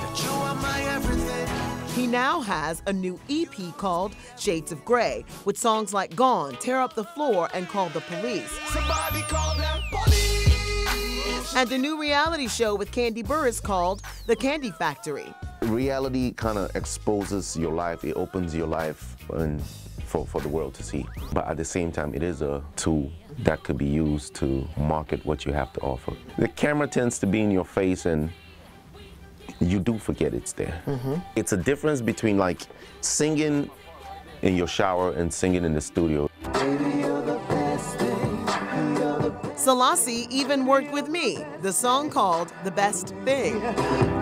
[SPEAKER 7] that you are my everything.
[SPEAKER 6] He now has a new EP called Shades of Grey, with songs like Gone, Tear Up the Floor, and Call the Police.
[SPEAKER 7] Somebody call them police.
[SPEAKER 6] And a new reality show with Kandi Burruss called The Kandi Factory.
[SPEAKER 4] Reality kind of exposes your life. It opens your life and for, for the world to see. But at the same time, it is a tool that could be used to market what you have to offer. The camera tends to be in your face and you do forget it's there. Mm-hmm. It's a difference between like singing in your shower and singing in the studio.
[SPEAKER 10] Baby,
[SPEAKER 6] Selasi even worked with me, the song called The Best Thing.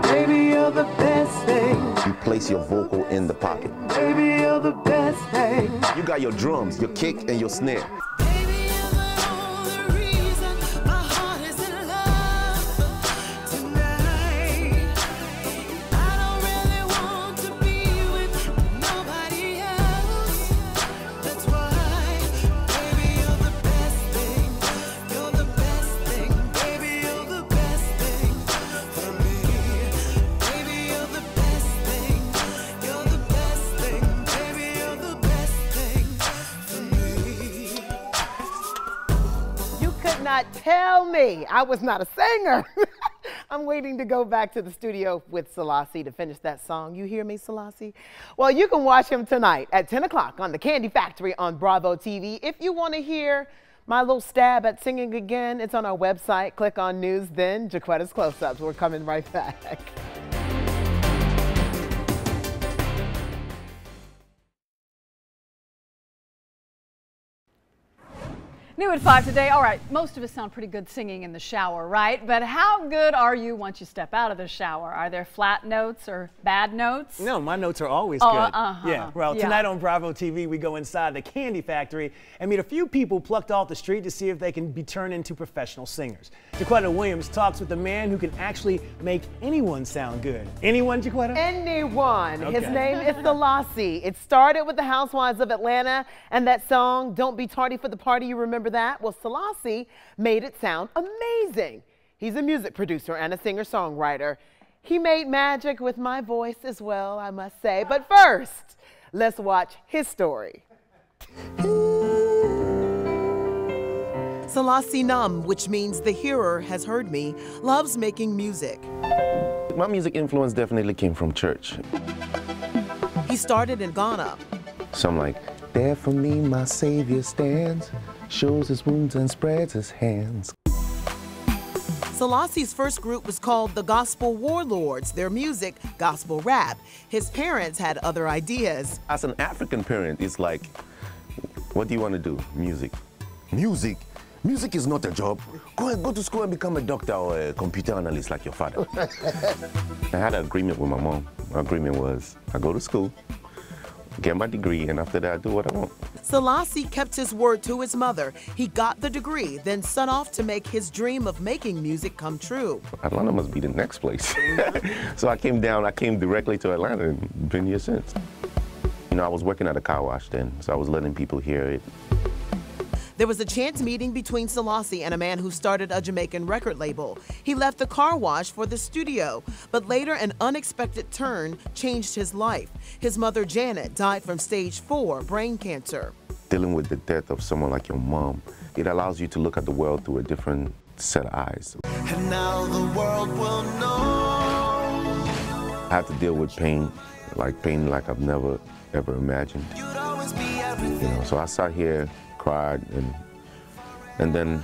[SPEAKER 10] Baby, you're the best thing.
[SPEAKER 4] You place your vocal in the pocket.
[SPEAKER 10] Baby, you're the best thing.
[SPEAKER 4] You got your drums, your kick, and your snare.
[SPEAKER 3] Not tell me I was not a singer. I'm waiting to go back to the studio with Selasi to finish that song. You hear me, Selasi? Well, you can watch him tonight at 10 o'clock on the Kandi Factory on Bravo TV. If you want to hear my little stab at singing again, it's on our website. Click on News, then JaQuitta's Close Ups. We're coming right back.
[SPEAKER 1] New at 5 today. All right, most of us sound pretty good singing in the shower, right? But how good are you once you step out of the shower? Are there flat notes or bad notes?
[SPEAKER 2] No, my notes are always
[SPEAKER 1] Oh,
[SPEAKER 2] good.
[SPEAKER 1] uh-huh.
[SPEAKER 2] Yeah. Well,
[SPEAKER 1] Yeah.
[SPEAKER 2] tonight on Bravo TV, we go inside the Kandi Factory and meet a few people plucked off the street to see if they can be turned into professional singers. JaQuitta Williams talks with the man who can actually make anyone sound good. Anyone, JaQuitta?
[SPEAKER 3] Anyone. His name is Selasi. It started with the Housewives of Atlanta and that song, Don't Be Tardy for the Party. You remember that? Well, Selasi made it sound amazing. He's a music producer and a singer songwriter. He made magic with my voice as well, I must say. But first, let's watch his story.
[SPEAKER 6] Selasi Nam, which means the hearer has heard me, loves making music.
[SPEAKER 4] My music influence definitely came from church.
[SPEAKER 6] He started in Ghana.
[SPEAKER 4] So I'm like, there for me my Savior stands, shows his wounds and spreads his hands.
[SPEAKER 6] Selasi's first group was called the Gospel Warlords, their music, gospel rap. His parents had other ideas.
[SPEAKER 4] As an African parent, it's like, what do you want to do? Music. Music? Music is not a job. Go and go to school and become a doctor or a computer analyst like your father. I had an agreement with my mom. My agreement was I go to school, get my degree, and after that I do what I want.
[SPEAKER 6] Selasi kept his word to his mother. He got the degree, then set off to make his dream of making music come true.
[SPEAKER 4] Atlanta must be the next place. so I came down, I came directly to Atlanta and been here since. You know, I was working at a car wash then, so I was letting people hear it.
[SPEAKER 6] There was a chance meeting between Selasi and a man who started a Jamaican record label. He left the car wash for the studio, but later an unexpected turn changed his life. His mother, Janet, died from stage four brain cancer.
[SPEAKER 4] Dealing with the death of someone like your mom, it allows you to look at the world through a different set of eyes.
[SPEAKER 7] And now the world will know.
[SPEAKER 4] I have to deal with pain, like pain like I've never ever imagined.
[SPEAKER 7] You'd always be
[SPEAKER 4] You know, so I sat here, cried, and and then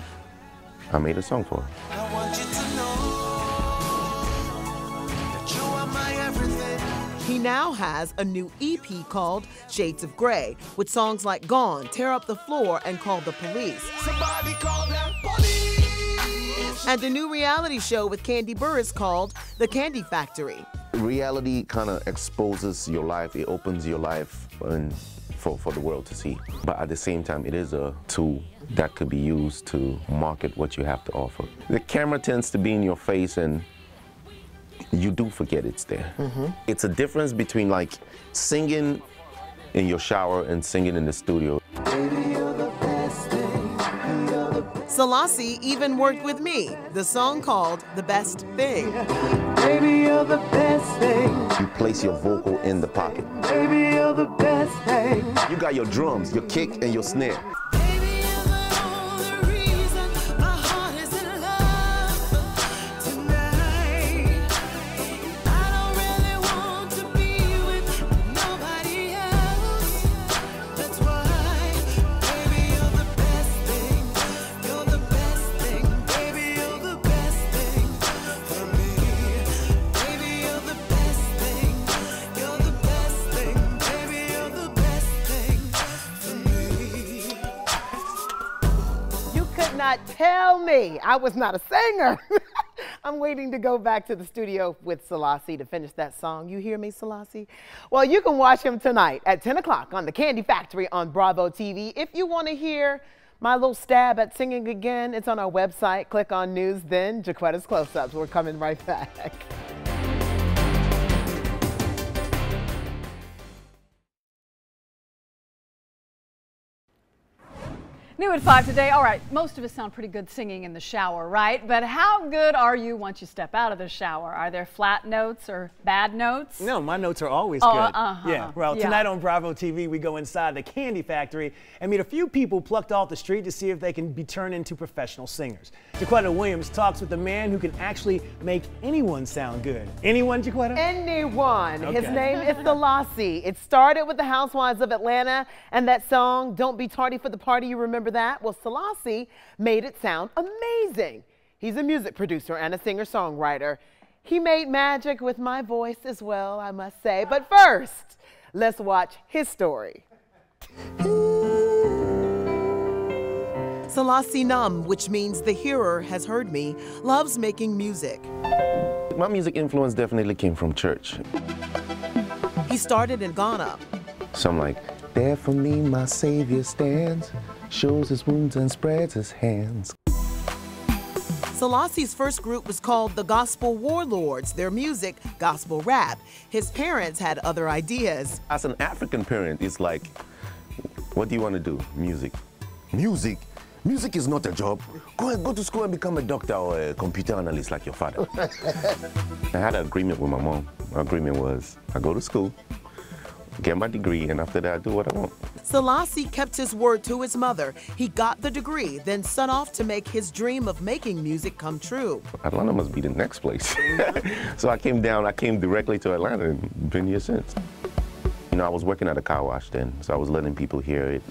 [SPEAKER 4] I made a song for her.
[SPEAKER 7] I want you to know that you are my everything.
[SPEAKER 6] He now has a new EP called Shades of Grey, with songs like Gone, Tear Up the Floor, and Call the Police.
[SPEAKER 7] Somebody call that police.
[SPEAKER 6] And a new reality show with Kandi Burruss called The Kandi Factory.
[SPEAKER 4] Reality kind of exposes your life, it opens your life and for, for the world to see. But at the same time, it is a tool that could be used to market what you have to offer. The camera tends to be in your face and you do forget it's there. Mm-hmm. It's a difference between like singing in your shower and singing in the studio.
[SPEAKER 6] Selasi even worked with me, the song called The Best Thing.
[SPEAKER 10] Baby, you're the best thing.
[SPEAKER 4] You place your vocal in the pocket.
[SPEAKER 10] Baby, you're the best thing.
[SPEAKER 4] You got your drums, your kick, and your snare.
[SPEAKER 3] Not tell me I was not a singer. I'm waiting to go back to the studio with Selasi to finish that song. You hear me, Selasi? Well, you can watch him tonight at 10 o'clock on the Kandi Factory on Bravo TV. If you want to hear my little stab at singing again, it's on our website. Click on News Then, JaQuitta's Close-Ups. We're coming right back.
[SPEAKER 1] New at 5 today. All right, most of us sound pretty good singing in the shower, right? But how good are you once you step out of the shower? Are there flat notes or bad notes?
[SPEAKER 2] No, my notes are always
[SPEAKER 1] Oh,
[SPEAKER 2] good.
[SPEAKER 1] uh-huh.
[SPEAKER 2] Yeah, well,
[SPEAKER 1] Yeah.
[SPEAKER 2] tonight on Bravo TV, we go inside the Kandi Factory and meet a few people plucked off the street to see if they can be turned into professional singers. JaQuitta Williams talks with the man who can actually make anyone sound good. Anyone, JaQuitta?
[SPEAKER 3] Anyone. His name is Selasi. It started with the Housewives of Atlanta and that song, Don't Be Tardy for the Party. You remember that? Well, Selasi made it sound amazing. He's a music producer and a singer songwriter. He made magic with my voice as well, I must say. But first, let's watch his story.
[SPEAKER 6] Selasi Num, which means the hearer has heard me, loves making music.
[SPEAKER 4] My music influence definitely came from church.
[SPEAKER 6] He started in Ghana.
[SPEAKER 4] So I'm like, there for me my Savior stands, shows his wounds and spreads his hands.
[SPEAKER 6] Selasi's first group was called the Gospel Warlords, their music, gospel rap. His parents had other ideas.
[SPEAKER 4] As an African parent, it's like, what do you want to do? Music. Music? Music is not a job. Go and go to school and become a doctor or a computer analyst like your father. I had an agreement with my mom. My agreement was I go to school, get my degree, and after that I do what I want.
[SPEAKER 6] Selasi kept his word to his mother. He got the degree, then set off to make his dream of making music come true.
[SPEAKER 4] Atlanta must be the next place. so I came down, I came directly to Atlanta and been here since. You know, I was working at a car wash then, so I was letting people hear it.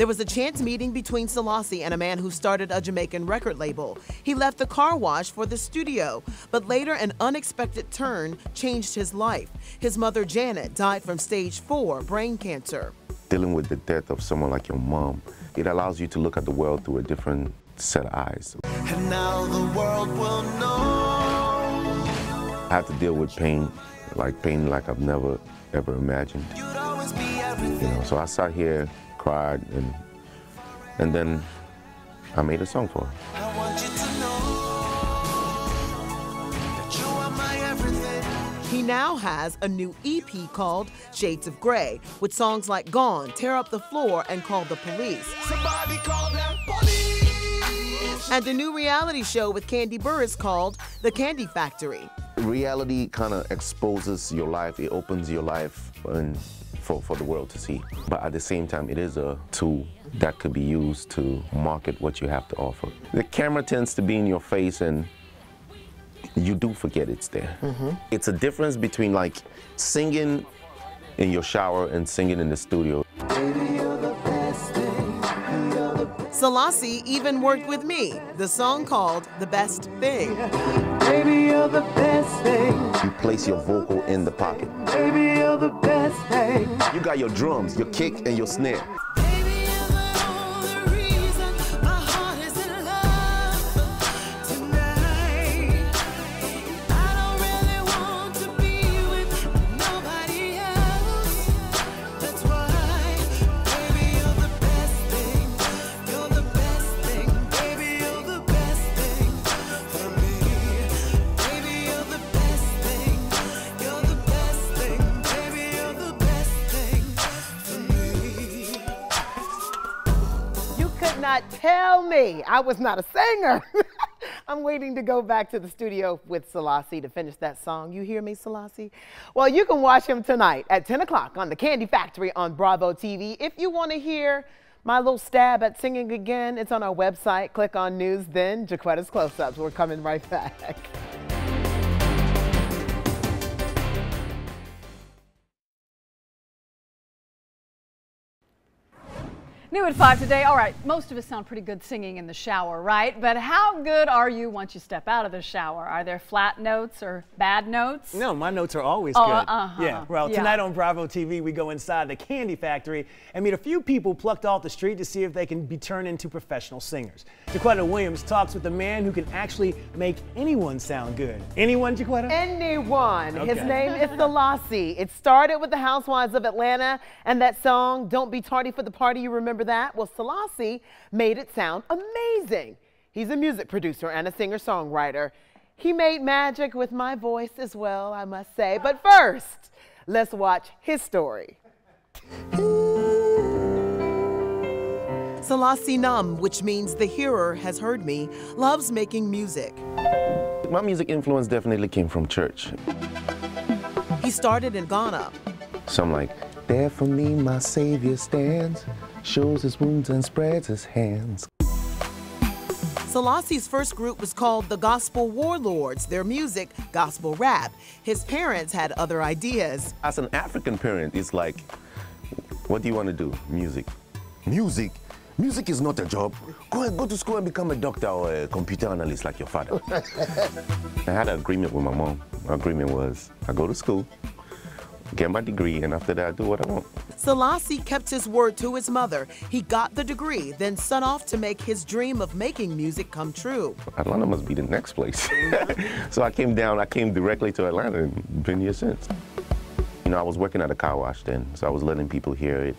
[SPEAKER 6] There was a chance meeting between Selasi and a man who started a Jamaican record label. He left the car wash for the studio, but later an unexpected turn changed his life. His mother, Janet, died from stage four brain cancer.
[SPEAKER 4] Dealing with the death of someone like your mom, it allows you to look at the world through a different set of eyes.
[SPEAKER 7] And now the world will know.
[SPEAKER 4] I had to deal with pain, like pain like I've never ever imagined.
[SPEAKER 7] You'd always be
[SPEAKER 4] You know, so I sat here, cried, and and then I made a song for her.
[SPEAKER 7] I want you to know that you are my everything.
[SPEAKER 6] He now has a new EP called Shades of Grey, with songs like Gone, Tear Up the Floor, and Call the Police.
[SPEAKER 7] Somebody call them police.
[SPEAKER 6] And a new reality show with Kandi Burruss called The Kandi Factory.
[SPEAKER 4] Reality kind of exposes your life, it opens your life and for, for the world to see. But at the same time, it is a tool that could be used to market what you have to offer. The camera tends to be in your face and you do forget it's there. Mm-hmm. It's a difference between like singing in your shower and singing in the studio.
[SPEAKER 6] Selasi even worked with me, the song called The Best Thing.
[SPEAKER 10] Baby, you're the best thing.
[SPEAKER 4] You place your vocal in the pocket.
[SPEAKER 10] Baby, you're the best thing.
[SPEAKER 4] You got your drums, your kick, and your snare.
[SPEAKER 3] Not tell me I was not a singer. I'm waiting to go back to the studio with Selasi to finish that song. You hear me, Selasi? Well, you can watch him tonight at 10 o'clock on the Kandi Factory on Bravo TV. If you want to hear my little stab at singing again, it's on our website. Click on News Then, JaQuitta's Close-Ups. We're coming right back.
[SPEAKER 1] New at 5 today. All right, most of us sound pretty good singing in the shower, right? But how good are you once you step out of the shower? Are there flat notes or bad notes?
[SPEAKER 2] No, my notes are always
[SPEAKER 1] Oh,
[SPEAKER 2] good.
[SPEAKER 1] uh-huh.
[SPEAKER 2] Yeah. Well,
[SPEAKER 1] Yeah.
[SPEAKER 2] tonight on Bravo TV, we go inside the Kandi Factory and meet a few people plucked off the street to see if they can be turned into professional singers. JaQuitta Williams talks with the man who can actually make anyone sound good. Anyone, JaQuitta?
[SPEAKER 3] Anyone. His name is Selasi. It started with the Housewives of Atlanta and that song, Don't Be Tardy for the Party. You remember that? Well, Selasi made it sound amazing. He's a music producer and a singer songwriter. He made magic with my voice as well, I must say. But first, let's watch his story.
[SPEAKER 6] Selasi Num, which means the hearer has heard me, loves making music.
[SPEAKER 4] My music influence definitely came from church.
[SPEAKER 6] He started in Ghana.
[SPEAKER 4] So I'm like, there for me my Savior stands, shows his wounds and spreads his hands.
[SPEAKER 6] Selasi's first group was called the Gospel Warlords, their music, gospel rap. His parents had other ideas.
[SPEAKER 4] As an African parent, it's like, what do you want to do? Music. Music? Music is not a job. Go and go to school and become a doctor or a computer analyst like your father. I had an agreement with my mom. My agreement was I go to school, get my degree, and after that I do what I want.
[SPEAKER 6] Selasi kept his word to his mother. He got the degree, then set off to make his dream of making music come true.
[SPEAKER 4] Atlanta must be the next place. so I came down, I came directly to Atlanta and been here since. You know, I was working at a car wash then, so I was letting people hear it.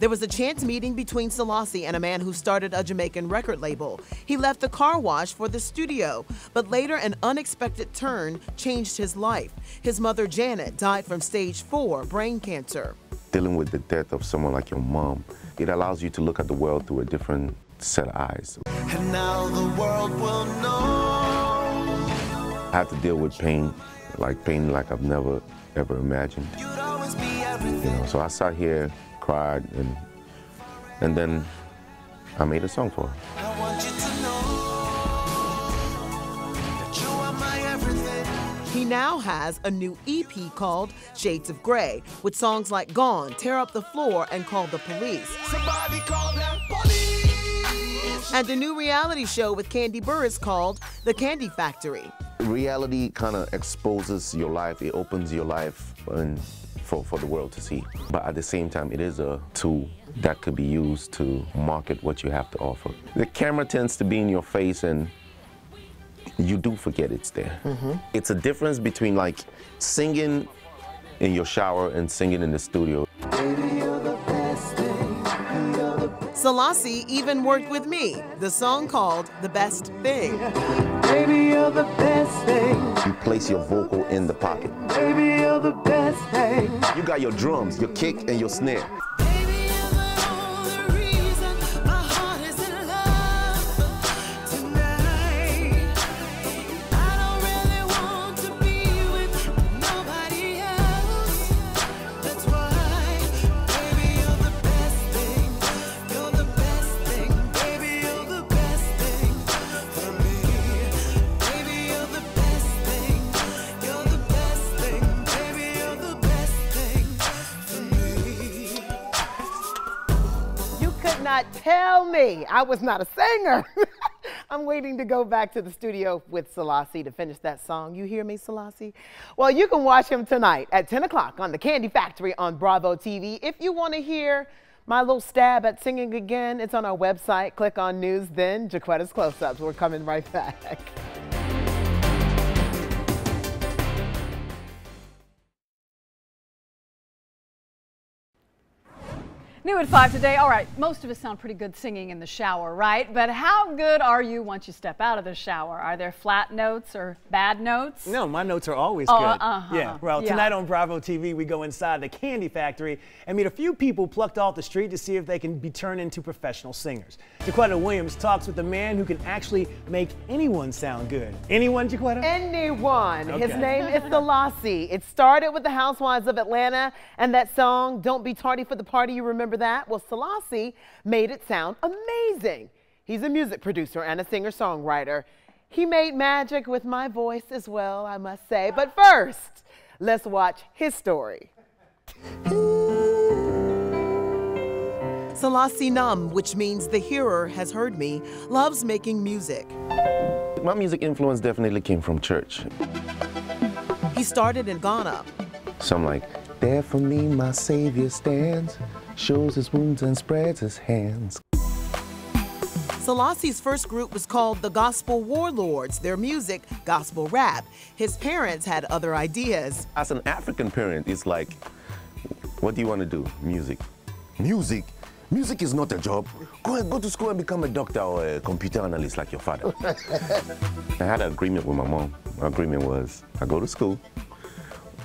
[SPEAKER 6] There was a chance meeting between Selasi and a man who started a Jamaican record label. He left the car wash for the studio, but later an unexpected turn changed his life. His mother, Janet, died from stage four brain cancer.
[SPEAKER 4] Dealing with the death of someone like your mom, it allows you to look at the world through a different set of eyes.
[SPEAKER 7] And now the world will know
[SPEAKER 4] I have to deal with pain, like pain like I've never ever imagined.
[SPEAKER 7] you'd always be everything.
[SPEAKER 4] You know, so I sat here, cried, and and then I made a song for her.
[SPEAKER 7] I want you to know that you are my everything.
[SPEAKER 6] He now has a new EP called Shades of Grey, with songs like Gone, Tear Up the Floor, and Call the Police.
[SPEAKER 7] Somebody call that police.
[SPEAKER 6] And a new reality show with Kandi Burruss called The Kandi Factory.
[SPEAKER 4] Reality kind of exposes your life, it opens your life and for, for the world to see. But at the same time, it is a tool that could be used to market what you have to offer. The camera tends to be in your face and you do forget it's there. Mm-hmm. It's a difference between like singing in your shower and singing in the studio.
[SPEAKER 6] Selasi even worked with me, the song called The Best Thing.
[SPEAKER 10] Baby, you're the best thing.
[SPEAKER 4] You place your vocal in the pocket.
[SPEAKER 10] Baby, you're the best thing.
[SPEAKER 4] You got your drums, your kick, and your snare.
[SPEAKER 3] Tell me I was not a singer. I'm waiting to go back to the studio with Selasi to finish that song. You hear me, Selasi? Well, you can watch him tonight at 10 o'clock on the Kandi Factory on Bravo TV. If you want to hear my little stab at singing again, it's on our website. Click on News, then JaQuitta's Close-Ups. We're coming right back.
[SPEAKER 1] New at 5 today. All right, most of us sound pretty good singing in the shower, right? But how good are you once you step out of the shower? Are there flat notes or bad notes?
[SPEAKER 2] No, my notes are always
[SPEAKER 1] Oh,
[SPEAKER 2] good.
[SPEAKER 1] uh-huh.
[SPEAKER 2] Yeah. Well,
[SPEAKER 1] Yeah.
[SPEAKER 2] tonight on Bravo TV, we go inside the Kandi Factory and meet a few people plucked off the street to see if they can be turned into professional singers. JaQuitta Williams talks with the man who can actually make anyone sound good. Anyone, JaQuitta?
[SPEAKER 3] Anyone. His name is Selasi. It started with the Housewives of Atlanta and that song, Don't Be Tardy for the Party. You remember that? Well, Selasi made it sound amazing. He's a music producer and a singer songwriter. He made magic with my voice as well, I must say. But first, let's watch his story.
[SPEAKER 6] Selasi Num, which means the hearer has heard me, loves making music.
[SPEAKER 4] My music influence definitely came from church.
[SPEAKER 6] He started in Ghana.
[SPEAKER 4] So I'm like, there for me my Savior stands, shows his wounds and spreads his hands.
[SPEAKER 6] Selasi's first group was called the Gospel Warlords, their music, gospel rap. His parents had other ideas.
[SPEAKER 4] As an African parent, it's like, what do you want to do? Music. Music? Music is not a job. Go and go to school and become a doctor or a computer analyst like your father. I had an agreement with my mom. My agreement was I go to school,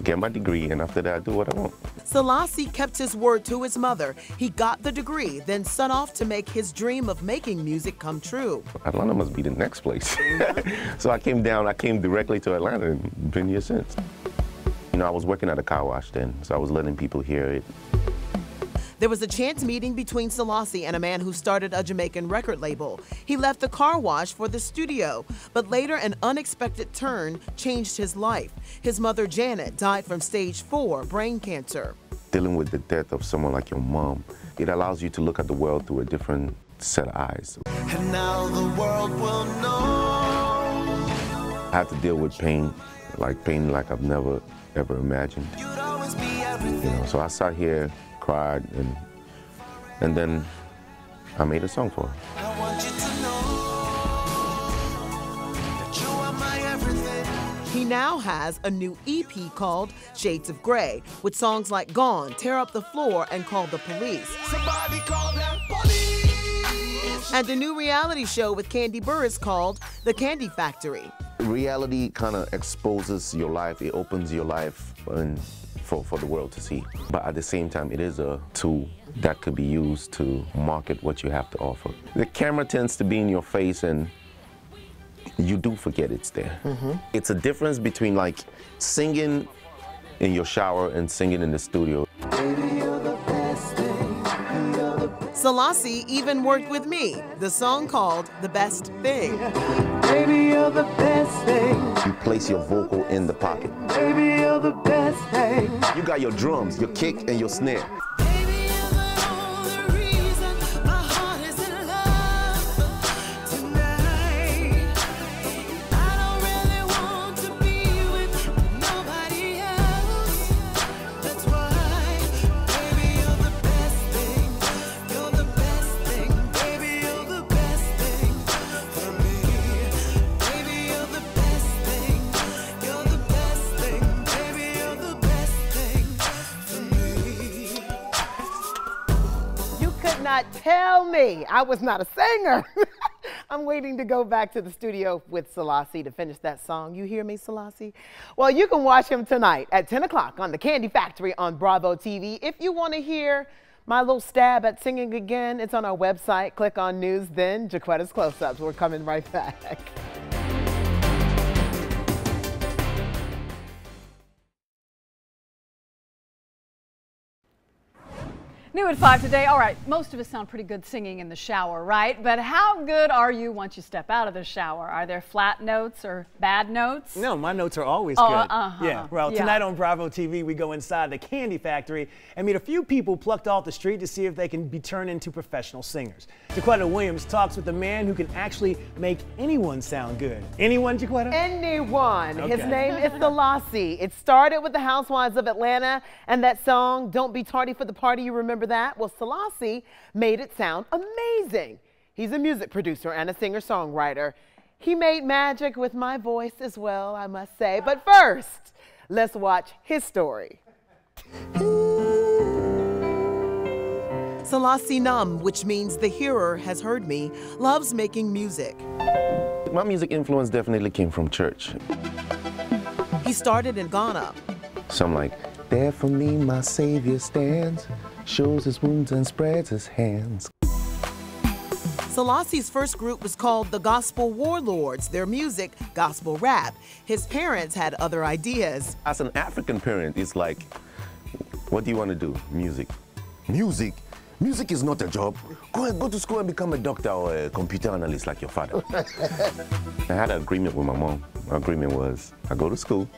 [SPEAKER 4] get my degree, and after that I do what I want.
[SPEAKER 6] Selasi kept his word to his mother. He got the degree, then set off to make his dream of making music come true.
[SPEAKER 4] Atlanta must be the next place. so I came down, I came directly to Atlanta and been here since. You know, I was working at a car wash then, so I was letting people hear it.
[SPEAKER 6] There was a chance meeting between Selasi and a man who started a Jamaican record label. He left the car wash for the studio, but later an unexpected turn changed his life. His mother, Janet, died from stage four brain cancer.
[SPEAKER 4] Dealing with the death of someone like your mom, it allows you to look at the world through a different set of eyes.
[SPEAKER 7] And now the world will know.
[SPEAKER 4] I had to deal with pain, like pain like I've never ever imagined.
[SPEAKER 7] You'd always be
[SPEAKER 4] You know, so I sat here, cried, and and then I made a song for her.
[SPEAKER 7] I want you to know that you are my everything.
[SPEAKER 6] He now has a new EP called Shades of Grey, with songs like Gone, Tear Up the Floor, and Call the Police.
[SPEAKER 7] Somebody call that police.
[SPEAKER 6] And a new reality show with Kandi Burruss called The Kandi Factory.
[SPEAKER 4] Reality kind of exposes your life, it opens your life and for, for the world to see. But at the same time, it is a tool that could be used to market what you have to offer. The camera tends to be in your face and you do forget it's there. Mm-hmm. It's a difference between like singing in your shower and singing in the studio.
[SPEAKER 6] Selasi even worked with me, the song called The Best Thing.
[SPEAKER 10] Baby, you're the best thing.
[SPEAKER 4] You place your vocal in the pocket.
[SPEAKER 10] Baby, you're the best thing.
[SPEAKER 4] You got your drums, your kick, and your snare.
[SPEAKER 3] Not tell me I was not a singer. I'm waiting to go back to the studio with Selasi to finish that song. You hear me, Selasi? Well, you can watch him tonight at 10 o'clock on the Kandi Factory on Bravo TV. If you want to hear my little stab at singing again, it's on our website. Click on News, then JaQuitta's Close Ups. We're coming right back.
[SPEAKER 1] New at 5 today. All right, most of us sound pretty good singing in the shower, right? But how good are you once you step out of the shower? Are there flat notes or bad notes?
[SPEAKER 2] No, my notes are always
[SPEAKER 1] Oh,
[SPEAKER 2] good.
[SPEAKER 1] uh-huh.
[SPEAKER 2] Yeah. Well,
[SPEAKER 1] Yeah.
[SPEAKER 2] tonight on Bravo TV, we go inside the Kandi Factory and meet a few people plucked off the street to see if they can be turned into professional singers. JaQuitta Williams talks with a man who can actually make anyone sound good. Anyone, JaQuitta?
[SPEAKER 3] Anyone. His name is Selasi. It started with the Housewives of Atlanta and that song, Don't Be Tardy for the Party. You remember that? Well, Selasi made it sound amazing. He's a music producer and a singer songwriter. He made magic with my voice as well, I must say. But first, let's watch his story.
[SPEAKER 6] Selasi Num, which means the hearer has heard me, loves making music.
[SPEAKER 4] My music influence definitely came from church.
[SPEAKER 6] He started in Ghana.
[SPEAKER 4] So I'm like, there for me my Savior stands, shows his wounds and spreads his hands.
[SPEAKER 6] Selasi's first group was called the Gospel Warlords, their music, gospel rap. His parents had other ideas.
[SPEAKER 4] As an African parent, it's like, what do you want to do? Music. Music? Music is not a job. Go and go to school and become a doctor or a computer analyst like your father. I had an agreement with my mom. My agreement was I go to school,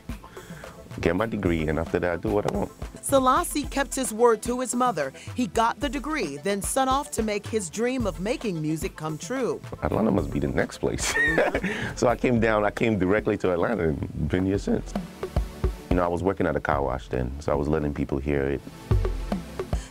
[SPEAKER 4] get my degree, and after that I do what I want.
[SPEAKER 6] Selasi kept his word to his mother. He got the degree, then set off to make his dream of making music come true.
[SPEAKER 4] Atlanta must be the next place. so I came down, I came directly to Atlanta and been here since. You know, I was working at a car wash then, so I was letting people hear it.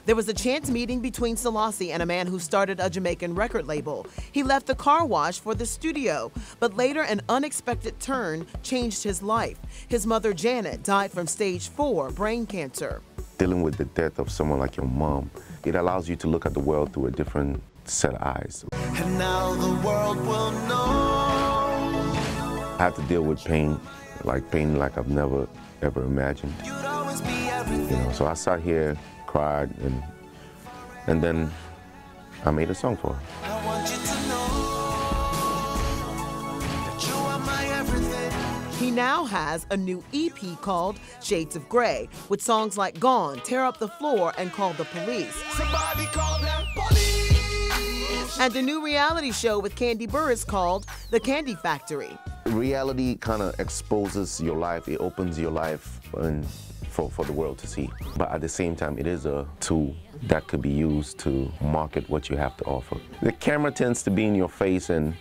[SPEAKER 6] There was a chance meeting between Selasi and a man who started a Jamaican record label. He left the car wash for the studio, but later an unexpected turn changed his life. His mother, Janet, died from stage four brain cancer.
[SPEAKER 4] Dealing with the death of someone like your mom, it allows you to look at the world through a different set of eyes.
[SPEAKER 7] And now the world will know.
[SPEAKER 4] I had to deal with pain, like pain like I've never ever imagined.
[SPEAKER 7] You'd always be
[SPEAKER 4] You know, so I sat here, cried, and and then I made a song for her.
[SPEAKER 7] I want you to know that you are my everything.
[SPEAKER 6] He now has a new EP called Shades of Grey, with songs like Gone, Tear Up the Floor, and Call the Police.
[SPEAKER 7] Somebody call that police.
[SPEAKER 6] And a new reality show with Kandi Burruss called The Kandi Factory.
[SPEAKER 4] Reality kind of exposes your life, it opens your life and for, for the world to see. But at the same time, it is a tool that could be used to market what you have to offer. The camera tends to be in your face and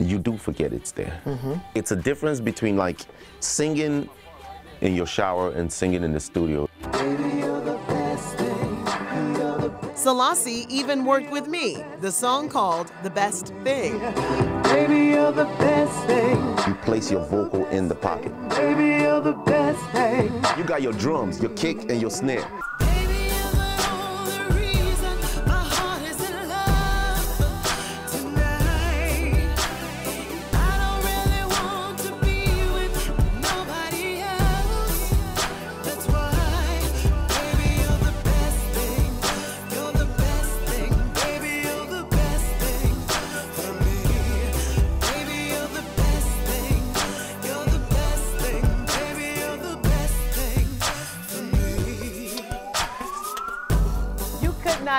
[SPEAKER 4] you do forget it's there. Mm-hmm. It's a difference between like singing in your shower and singing in the studio.
[SPEAKER 6] Selasi even worked with me, the song called The Best Thing.
[SPEAKER 10] Baby, you're the best thing.
[SPEAKER 4] You place your vocal in the pocket.
[SPEAKER 10] Baby, you're the best thing.
[SPEAKER 4] You got your drums, your kick, and your snare.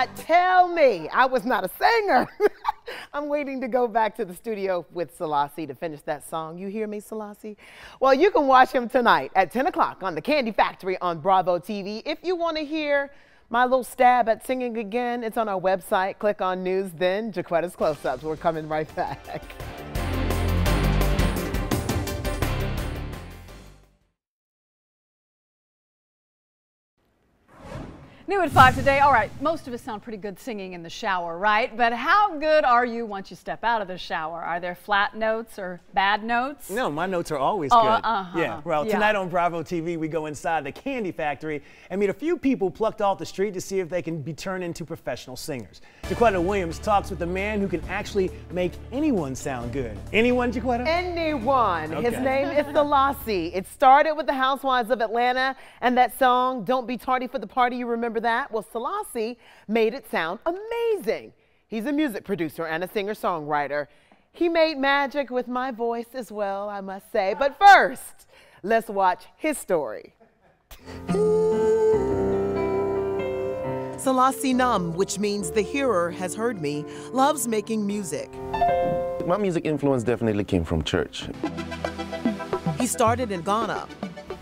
[SPEAKER 3] Not tell me I was not a singer. I'm waiting to go back to the studio with Selasi to finish that song. You hear me, Selasi? Well, you can watch him tonight at 10 o'clock on The Kandi Factory on Bravo TV. If you want to hear my little stab at singing again, it's on our website. Click on News, then JaQuitta's Close Ups. We're coming right back.
[SPEAKER 1] New at 5 today. All right, most of us sound pretty good singing in the shower, right? But how good are you once you step out of the shower? Are there flat notes or bad notes?
[SPEAKER 2] No, my notes are always
[SPEAKER 1] Oh,
[SPEAKER 2] good.
[SPEAKER 1] uh-huh.
[SPEAKER 2] Yeah. Well,
[SPEAKER 1] Yeah.
[SPEAKER 2] tonight on Bravo TV, we go inside the Kandi Factory and meet a few people plucked off the street to see if they can be turned into professional singers. JaQuitta Williams talks with a man who can actually make anyone sound good. Anyone, JaQuitta?
[SPEAKER 3] Anyone. His name is Selasi. It started with the Housewives of Atlanta and that song, Don't Be Tardy for the Party. You remember that? Well, Selasi made it sound amazing. He's a music producer and a singer songwriter. He made magic with my voice as well, I must say. But first, let's watch his story.
[SPEAKER 6] Selasi Num, which means the hearer has heard me, loves making music.
[SPEAKER 4] My music influence definitely came from church.
[SPEAKER 6] He started in Ghana.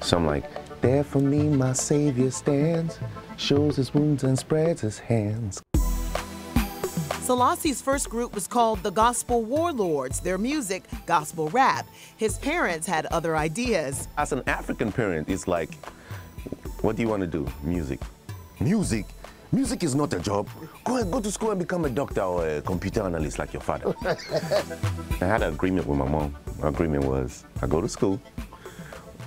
[SPEAKER 4] So I'm like, there for me my Savior stands, shows his wounds and spreads his hands.
[SPEAKER 6] Selasi's first group was called the Gospel Warlords, their music, gospel rap. His parents had other ideas.
[SPEAKER 4] As an African parent, it's like, what do you want to do? Music. Music? Music is not a job. Go and go to school and become a doctor or a computer analyst like your father. I had an agreement with my mom. My agreement was I go to school,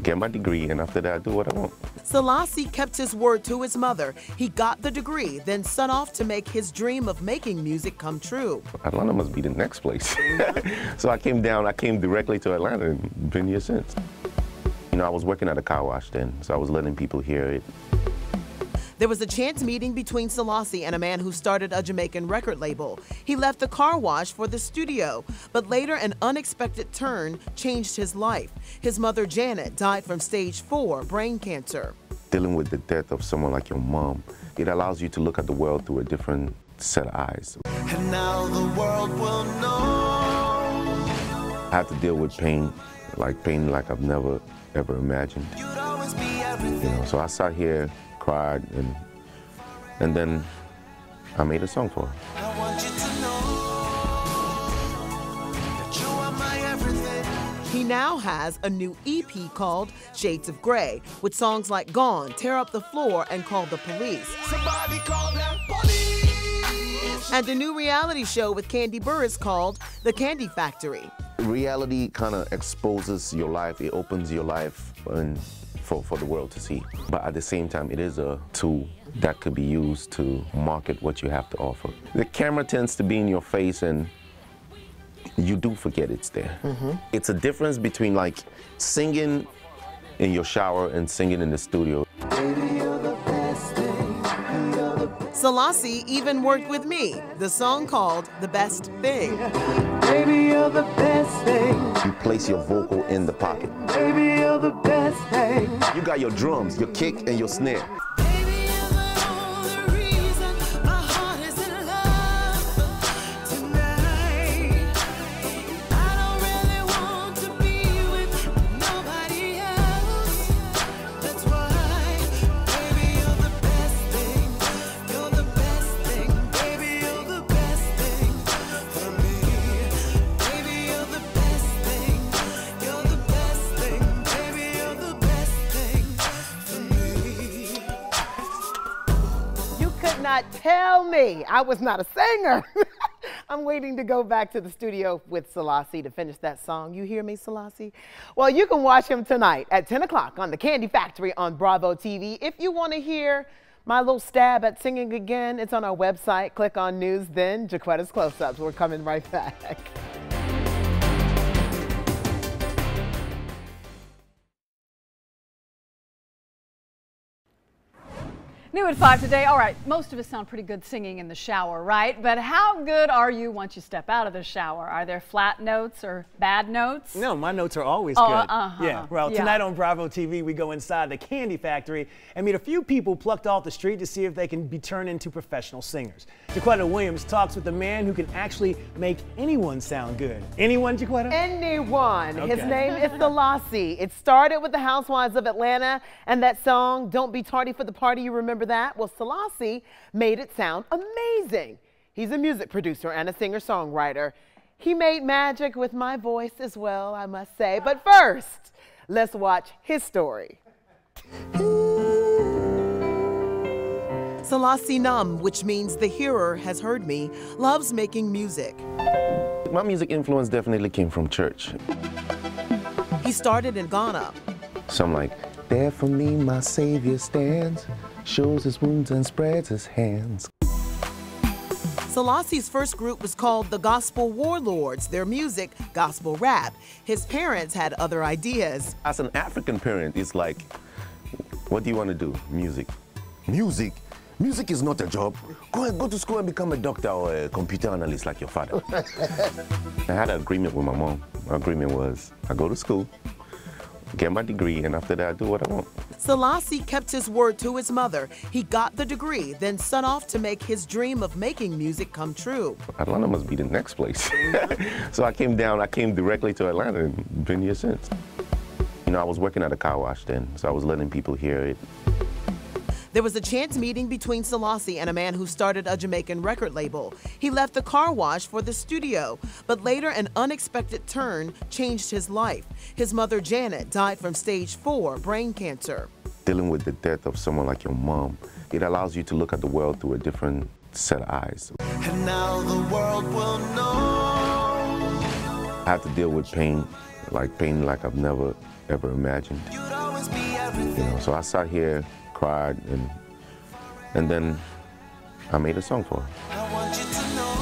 [SPEAKER 4] get my degree, and after that I do what I want.
[SPEAKER 6] Selasi kept his word to his mother. He got the degree, then set off to make his dream of making music come true.
[SPEAKER 4] Atlanta must be the next place. so I came down, I came directly to Atlanta and been here since. You know, I was working at a car wash then, so I was letting people hear it.
[SPEAKER 6] There was a chance meeting between Selasi and a man who started a Jamaican record label. He left the car wash for the studio, but later an unexpected turn changed his life. His mother, Janet, died from stage four brain cancer.
[SPEAKER 4] Dealing with the death of someone like your mom, it allows you to look at the world through a different set of eyes.
[SPEAKER 7] And now the world will know.
[SPEAKER 4] I had to deal with pain, like pain like I've never ever imagined.
[SPEAKER 7] You'd always be everything.
[SPEAKER 4] You know, so I sat here, cried, and and then I made a song for her.
[SPEAKER 7] I want you to know that you are my everything.
[SPEAKER 6] He now has a new EP called Shades of Grey, with songs like Gone, Tear Up the Floor, and Call the Police.
[SPEAKER 7] Somebody call that police.
[SPEAKER 6] And a new reality show with Kandi Burruss called The Kandi Factory.
[SPEAKER 4] Reality kind of exposes your life. It opens your life and for, for the world to see. But at the same time, it is a tool that could be used to market what you have to offer. The camera tends to be in your face and you do forget it's there. Mm-hmm. It's a difference between like singing in your shower and singing in the studio.
[SPEAKER 6] Selasi even worked with me, the song called The Best Thing.
[SPEAKER 10] Baby, you're the best thing.
[SPEAKER 4] You place your vocal in the pocket.
[SPEAKER 10] Baby, you're the best thing.
[SPEAKER 4] You got your drums, your kick, and your snare.
[SPEAKER 3] Not tell me I was not a singer. I'm waiting to go back to the studio with Selasi to finish that song. You hear me, Selasi? Well, you can watch him tonight at 10 o'clock on the Kandi Factory on Bravo TV. If you want to hear my little stab at singing again, it's on our website. Click on News, then JaQuitta's Close Ups. We're coming right back.
[SPEAKER 1] New at 5 today. All right, most of us sound pretty good singing in the shower, right? But how good are you once you step out of the shower? Are there flat notes or bad notes?
[SPEAKER 2] No, my notes are always
[SPEAKER 1] Oh,
[SPEAKER 2] good.
[SPEAKER 1] uh-huh.
[SPEAKER 2] Yeah. Well,
[SPEAKER 1] Yeah.
[SPEAKER 2] tonight on Bravo TV, we go inside the Kandi Factory and meet a few people plucked off the street to see if they can be turned into professional singers. JaQuitta Williams talks with the man who can actually make anyone sound good. Anyone, JaQuitta?
[SPEAKER 3] Anyone. His name is Selasi. It started with the Housewives of Atlanta and that song, Don't Be Tardy for the Party. You remember that? Well, Selasi made it sound amazing. He's a music producer and a singer songwriter. He made magic with my voice as well, I must say. But first, let's watch his story.
[SPEAKER 6] Selasi Num, which means the hearer has heard me, loves making music.
[SPEAKER 4] My music influence definitely came from church.
[SPEAKER 6] He started in Ghana.
[SPEAKER 4] So I'm like, there for me my Savior stands, shows his wounds and spreads his hands.
[SPEAKER 6] Selasi's first group was called the Gospel Warlords, their music, gospel rap. His parents had other ideas.
[SPEAKER 4] As an African parent, it's like, what do you want to do? Music. Music? Music is not a job. Go and go to school and become a doctor or a computer analyst like your father. I had an agreement with my mom. My agreement was I go to school, get my degree, and after that I do what I want.
[SPEAKER 6] Selasi kept his word to his mother. He got the degree, then set off to make his dream of making music come true.
[SPEAKER 4] Atlanta must be the next place. so I came down, I came directly to Atlanta and been here since. You know, I was working at a car wash then, so I was letting people hear it.
[SPEAKER 6] There was a chance meeting between Selasi and a man who started a Jamaican record label. He left the car wash for the studio, but later an unexpected turn changed his life. His mother, Janet, died from stage four brain cancer.
[SPEAKER 4] Dealing with the death of someone like your mom, it allows you to look at the world through a different set of eyes.
[SPEAKER 7] And now the world will know.
[SPEAKER 4] I had to deal with pain, like pain like I've never ever imagined.
[SPEAKER 7] You'd always be
[SPEAKER 4] You know, so I sat here, cried, and and then I made a song for her.
[SPEAKER 7] I want you to know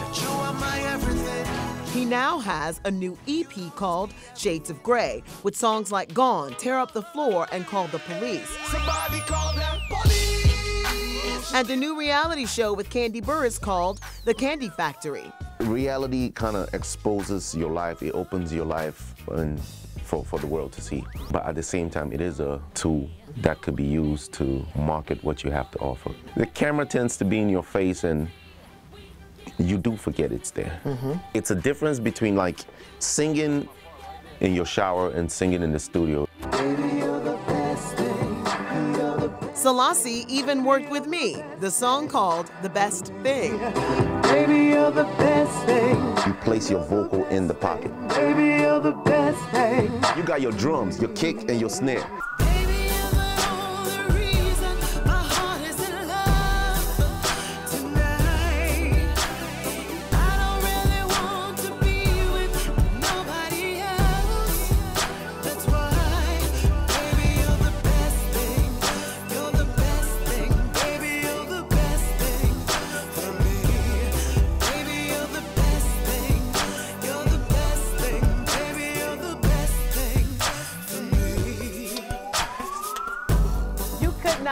[SPEAKER 7] that you are my everything.
[SPEAKER 6] He now has a new EP called Shades of Grey, with songs like Gone, Tear Up the Floor, and Call the Police.
[SPEAKER 7] Somebody call that police.
[SPEAKER 6] And a new reality show with Kandi Burruss called The Kandi Factory.
[SPEAKER 4] Reality kind of exposes your life. It opens your life and for, for the world to see. But at the same time, it is a tool that could be used to market what you have to offer. The camera tends to be in your face and you do forget it's there. Mm-hmm. It's a difference between like singing in your shower and singing in the studio.
[SPEAKER 6] Selasi even worked with me, the song called The Best Thing.
[SPEAKER 10] Baby, you're the best thing.
[SPEAKER 4] You place your vocal in the pocket.
[SPEAKER 10] Baby, you're the best thing.
[SPEAKER 4] You got your drums, your kick, and your snare.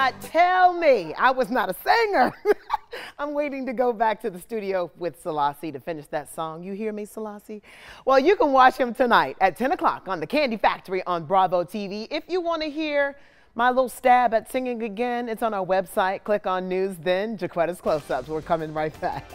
[SPEAKER 3] Not tell me I was not a singer. I'm waiting to go back to the studio with Selasi to finish that song. You hear me, Selasi? Well, you can watch him tonight at 10 o'clock on the Kandi Factory on Bravo TV. If you want to hear my little stab at singing again, it's on our website. Click on News, then JaQuitta's Close-Ups. We're coming right back.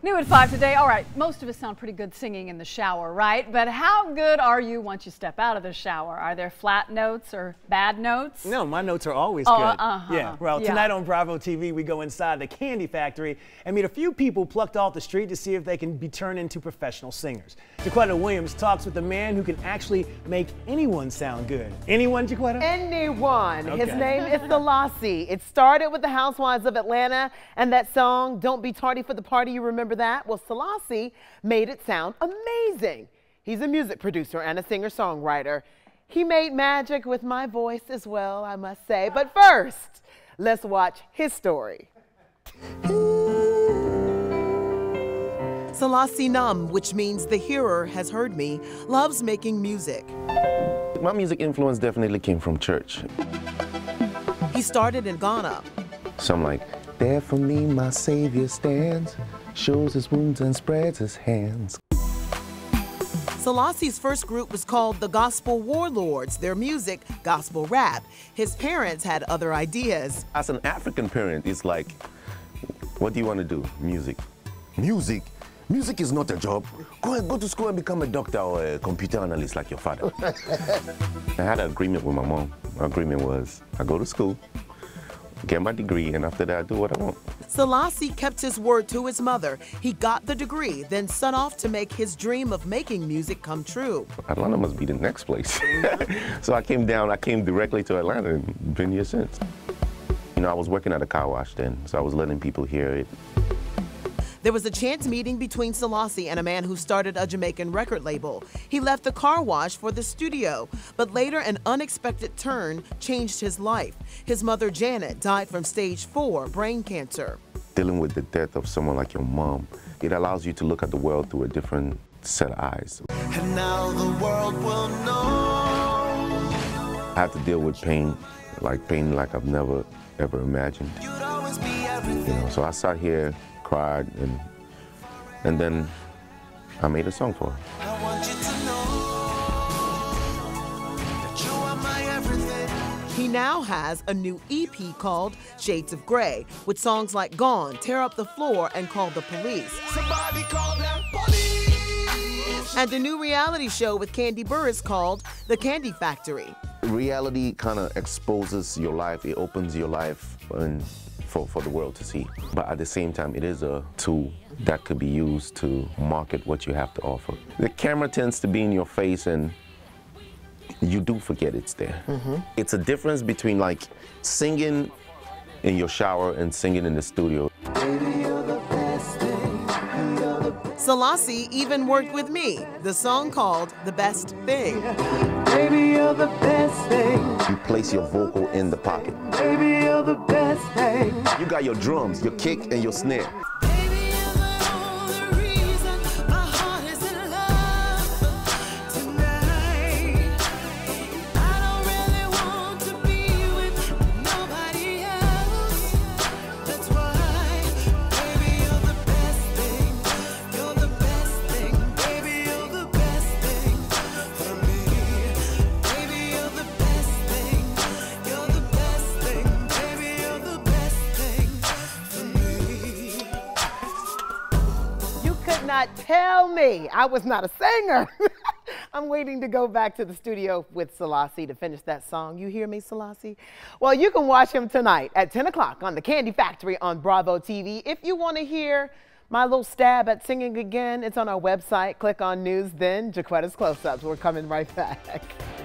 [SPEAKER 1] New at 5 today. All right, most of us sound pretty good singing in the shower, right? But how good are you once you step out of the shower? Are there flat notes or bad notes?
[SPEAKER 2] No, my notes are always
[SPEAKER 1] Oh,
[SPEAKER 2] good.
[SPEAKER 1] uh-huh.
[SPEAKER 2] Yeah. Well,
[SPEAKER 1] Yeah.
[SPEAKER 2] tonight on Bravo TV, we go inside the Kandi Factory and meet a few people plucked off the street to see if they can be turned into professional singers. JaQuitta Williams talks with a man who can actually make anyone sound good. Anyone, JaQuitta?
[SPEAKER 3] Anyone. His name is Selasi. It started with the Housewives of Atlanta and that song, Don't Be Tardy for the Party. You remember that? Well, Selasi made it sound amazing. He's a music producer and a singer songwriter. He made magic with my voice as well, I must say. But first, let's watch his story.
[SPEAKER 6] Selasi Num, which means the hearer has heard me, loves making music.
[SPEAKER 4] My music influence definitely came from church.
[SPEAKER 6] He started in Ghana.
[SPEAKER 4] So I'm like, there for me my Savior stands, shows his wounds and spreads his hands.
[SPEAKER 6] Selasi's first group was called the Gospel Warlords, their music, gospel rap. His parents had other ideas.
[SPEAKER 4] As an African parent, it's like, what do you want to do? Music. Music? Music is not a job. Go and go to school and become a doctor or a computer analyst like your father. I had an agreement with my mom. My agreement was I go to school, get my degree, and after that I do what I want.
[SPEAKER 6] Selasi kept his word to his mother. He got the degree, then set off to make his dream of making music come true.
[SPEAKER 4] Atlanta must be the next place. so I came down, I came directly to Atlanta and been here since. You know, I was working at a car wash then, so I was letting people hear it.
[SPEAKER 6] There was a chance meeting between Selasi and a man who started a Jamaican record label. He left the car wash for the studio, but later an unexpected turn changed his life. His mother, Janet, died from stage four brain cancer.
[SPEAKER 4] Dealing with the death of someone like your mom, it allows you to look at the world through a different set of eyes.
[SPEAKER 7] And now the world will know
[SPEAKER 4] I have to deal with pain, like pain like I've never ever imagined.
[SPEAKER 7] you'd always be
[SPEAKER 4] You know, so I sat here, cried, and and then I made a song for her.
[SPEAKER 7] I want you to know that you are my everything.
[SPEAKER 6] He now has a new EP called Shades of Grey, with songs like Gone, Tear Up the Floor, and Call the Police.
[SPEAKER 7] Somebody call that police.
[SPEAKER 6] And a new reality show with Kandi Burruss called The Kandi Factory.
[SPEAKER 4] Reality kind of exposes your life, it opens your life and for, for the world to see. But at the same time, it is a tool that could be used to market what you have to offer. The camera tends to be in your face and you do forget it's there. Mm-hmm. It's a difference between like singing in your shower and singing in the studio.
[SPEAKER 6] Selasi even worked with me, the song called The Best Thing.
[SPEAKER 10] Baby, you're the best thing.
[SPEAKER 4] You place your vocal in the pocket.
[SPEAKER 10] Baby, you're the best thing.
[SPEAKER 4] You got your drums, your kick, and your snare.
[SPEAKER 3] Not tell me I was not a singer. I'm waiting to go back to the studio with Selasi to finish that song. You hear me, Selasi? Well, you can watch him tonight at 10 o'clock on the Kandi Factory on Bravo TV. If you want to hear my little stab at singing again, it's on our website. Click on News, then JaQuitta's Close Ups. We're coming right back.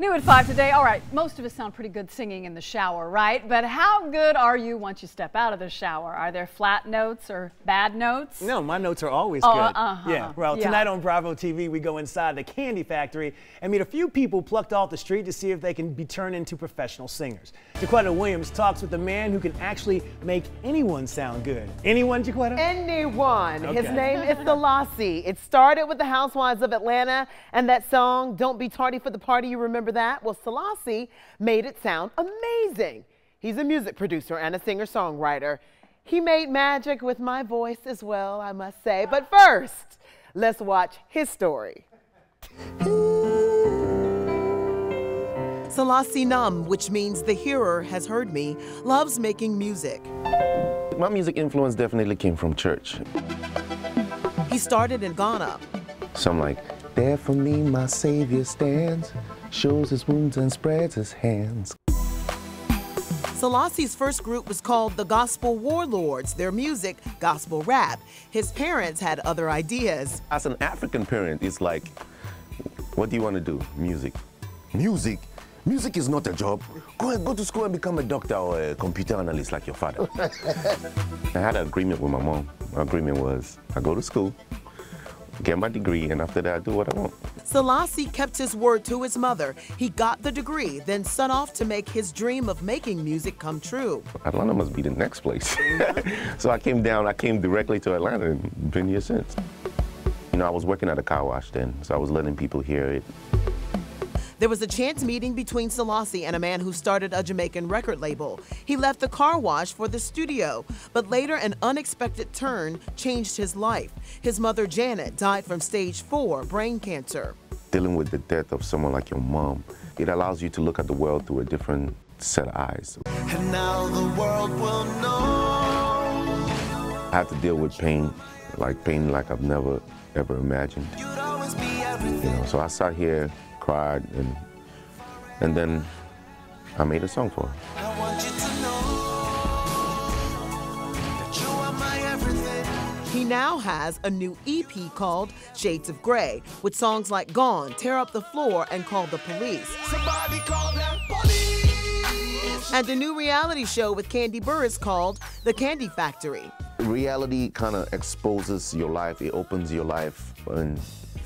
[SPEAKER 1] New at 5 today. All right, most of us sound pretty good singing in the shower, right? But how good are you once you step out of the shower? Are there flat notes or bad notes?
[SPEAKER 2] No, my notes are always
[SPEAKER 1] Oh,
[SPEAKER 2] good.
[SPEAKER 1] uh-huh.
[SPEAKER 2] Yeah. Well,
[SPEAKER 1] Yeah.
[SPEAKER 2] tonight on Bravo TV, we go inside the Kandi Factory and meet a few people plucked off the street to see if they can be turned into professional singers. JaQuitta Williams talks with the man who can actually make anyone sound good. Anyone, JaQuitta?
[SPEAKER 3] Anyone. His name is Selasi. It started with the Housewives of Atlanta and that song, Don't Be Tardy for the Party. You remember that? Well, Selasi made it sound amazing. He's a music producer and a singer songwriter. He made magic with my voice as well, I must say. But first, let's watch his story.
[SPEAKER 6] Selasi Num, which means the hearer has heard me, loves making music.
[SPEAKER 4] My music influence definitely came from church.
[SPEAKER 6] He started in Ghana.
[SPEAKER 4] So I'm like, there for me my Savior stands, shows his wounds and spreads his hands.
[SPEAKER 6] Selasi's first group was called the Gospel Warlords, their music, gospel rap. His parents had other ideas.
[SPEAKER 4] As an African parent, it's like, what do you want to do? Music. Music? Music is not a job. Go and go to school and become a doctor or a computer analyst like your father. I had an agreement with my mom. My agreement was I go to school, get my degree, and after that I do what I want.
[SPEAKER 6] Selasi kept his word to his mother. He got the degree, then set off to make his dream of making music come true.
[SPEAKER 4] Atlanta must be the next place. so I came down, I came directly to Atlanta and been here since. You know, I was working at a car wash then, so I was letting people hear it.
[SPEAKER 6] There was a chance meeting between Selasi and a man who started a Jamaican record label. He left the car wash for the studio, but later an unexpected turn changed his life. His mother, Janet, died from stage four brain cancer.
[SPEAKER 4] Dealing with the death of someone like your mom, it allows you to look at the world through a different set of eyes.
[SPEAKER 7] And now the world will know
[SPEAKER 4] I have to deal with pain, like pain like I've never ever imagined.
[SPEAKER 7] you'd always be
[SPEAKER 4] You know, so I sat here, cried, and and then I made a song for her.
[SPEAKER 7] I want you to know that you are my everything.
[SPEAKER 6] He now has a new EP called Shades of Grey, with songs like Gone, Tear Up the Floor, and Call the Police.
[SPEAKER 7] Somebody call them police.
[SPEAKER 6] And a new reality show with Kandi Burruss called The Kandi Factory.
[SPEAKER 4] Reality kind of exposes your life, it opens your life and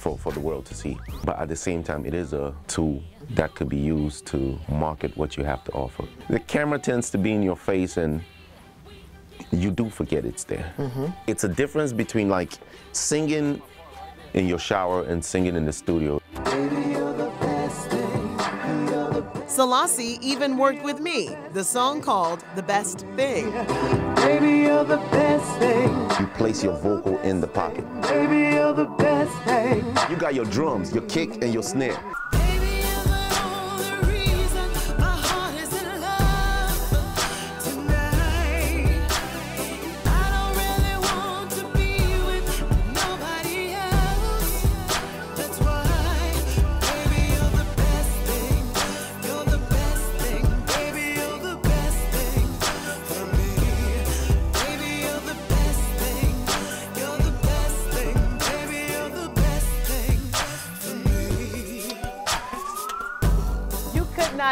[SPEAKER 4] for, for the world to see. But at the same time, it is a tool that could be used to market what you have to offer. The camera tends to be in your face and you do forget it's there. Mm-hmm. It's a difference between like singing in your shower and singing in the studio.
[SPEAKER 6] Selasi even worked with me, the song called The Best Thing.
[SPEAKER 10] Baby, you're the best thing.
[SPEAKER 4] You place your vocal in the pocket.
[SPEAKER 10] Baby, you're the best thing.
[SPEAKER 4] You got your drums, your kick, and your snare.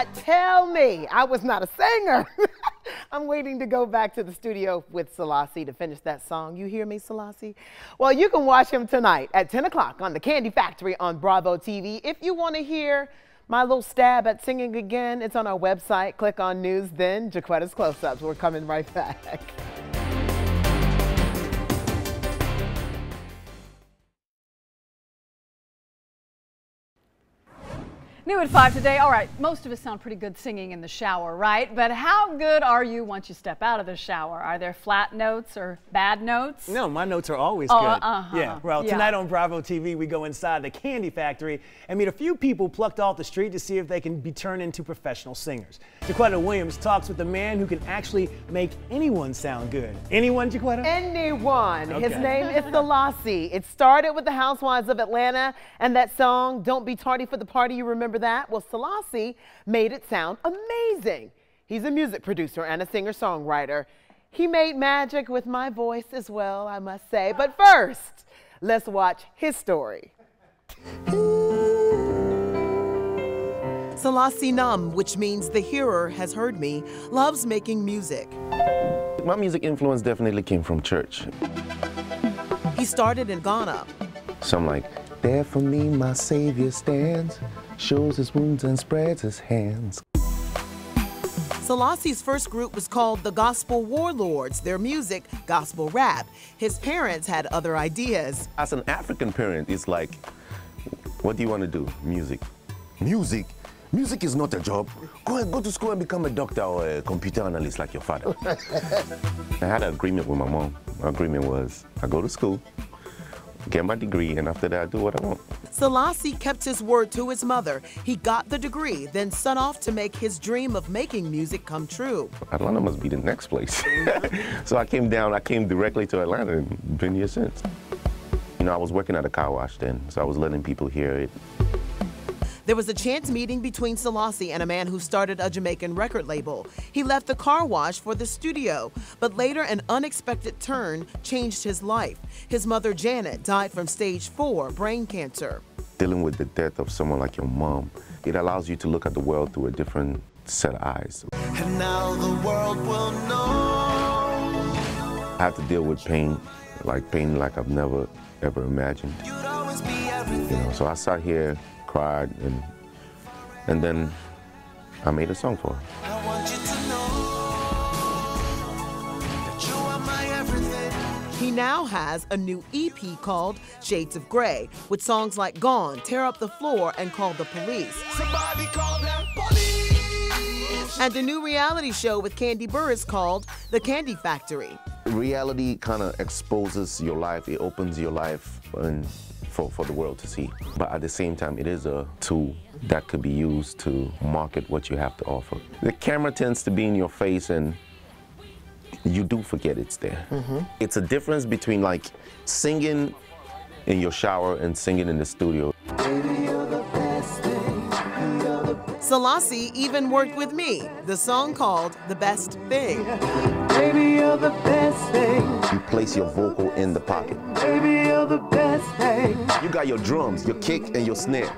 [SPEAKER 3] Not tell me I was not a singer. I'm waiting to go back to the studio with Selasi to finish that song. You hear me, Selasi? Well, you can watch him tonight at 10 o'clock on the Kandi Factory on Bravo TV. If you want to hear my little stab at singing again, it's on our website. Click on News, then JaQuitta's Close Ups. We're coming right back.
[SPEAKER 1] New at 5 today. All right, most of us sound pretty good singing in the shower, right? But how good are you once you step out of the shower? Are there flat notes or bad notes?
[SPEAKER 2] No, my notes are always
[SPEAKER 1] Oh,
[SPEAKER 2] good.
[SPEAKER 1] uh-huh.
[SPEAKER 2] Yeah. Well,
[SPEAKER 1] Yeah.
[SPEAKER 2] tonight on Bravo TV, we go inside the Kandi Factory and meet a few people plucked off the street to see if they can be turned into professional singers. JaQuitta Williams talks with the man who can actually make anyone sound good. Anyone, JaQuitta?
[SPEAKER 3] Anyone. His name is Selasi. It started with the Housewives of Atlanta and that song, Don't Be Tardy for the Party. You remember that? Well, Selasi made it sound amazing. He's a music producer and a singer songwriter. He made magic with my voice as well, I must say. But first, let's watch his story.
[SPEAKER 6] Selasi Nam, which means the hearer has heard me, loves making music.
[SPEAKER 4] My music influence definitely came from church.
[SPEAKER 6] He started in Ghana.
[SPEAKER 4] So I'm like, there for me my Savior stands, shows his wounds and spreads his hands.
[SPEAKER 6] Selasi's first group was called the Gospel Warlords, their music, gospel rap. His parents had other ideas.
[SPEAKER 4] As an African parent, it's like, what do you want to do? Music. Music? Music is not a job. Go and go to school and become a doctor or a computer analyst like your father. I had an agreement with my mom. My agreement was I go to school, get my degree, and after that I do what I want.
[SPEAKER 6] Selasi kept his word to his mother. He got the degree, then set off to make his dream of making music come true.
[SPEAKER 4] Atlanta must be the next place. so I came down, I came directly to Atlanta and been here since. You know, I was working at a car wash then, so I was letting people hear it.
[SPEAKER 6] There was a chance meeting between Selasi and a man who started a Jamaican record label. He left the car wash for the studio, but later an unexpected turn changed his life. His mother, Janet, died from stage four brain cancer.
[SPEAKER 4] Dealing with the death of someone like your mom, it allows you to look at the world through a different set of eyes.
[SPEAKER 7] And now the world will know
[SPEAKER 4] I have to deal with pain, like pain like I've never ever imagined.
[SPEAKER 7] you'd always be
[SPEAKER 4] You know, so I sat here, cried, and and then I made a song for her.
[SPEAKER 7] I want you to know that you are my everything.
[SPEAKER 6] He now has a new EP called Shades of Grey, with songs like Gone, Tear Up the Floor, and Call the Police.
[SPEAKER 7] Somebody call that police.
[SPEAKER 6] And a new reality show with Kandi Burruss called The Kandi Factory.
[SPEAKER 4] Reality kind of exposes your life, it opens your life and for, for the world to see. But at the same time, it is a tool that could be used to market what you have to offer. The camera tends to be in your face and you do forget it's there. Mm-hmm. It's a difference between like singing in your shower and singing in the studio.
[SPEAKER 6] Selasi even worked with me, the song called The Best Thing.
[SPEAKER 10] Baby, you're the best thing.
[SPEAKER 4] You place your vocal in the pocket.
[SPEAKER 10] Baby, you're the best thing.
[SPEAKER 4] You got your drums, your kick, and your snare.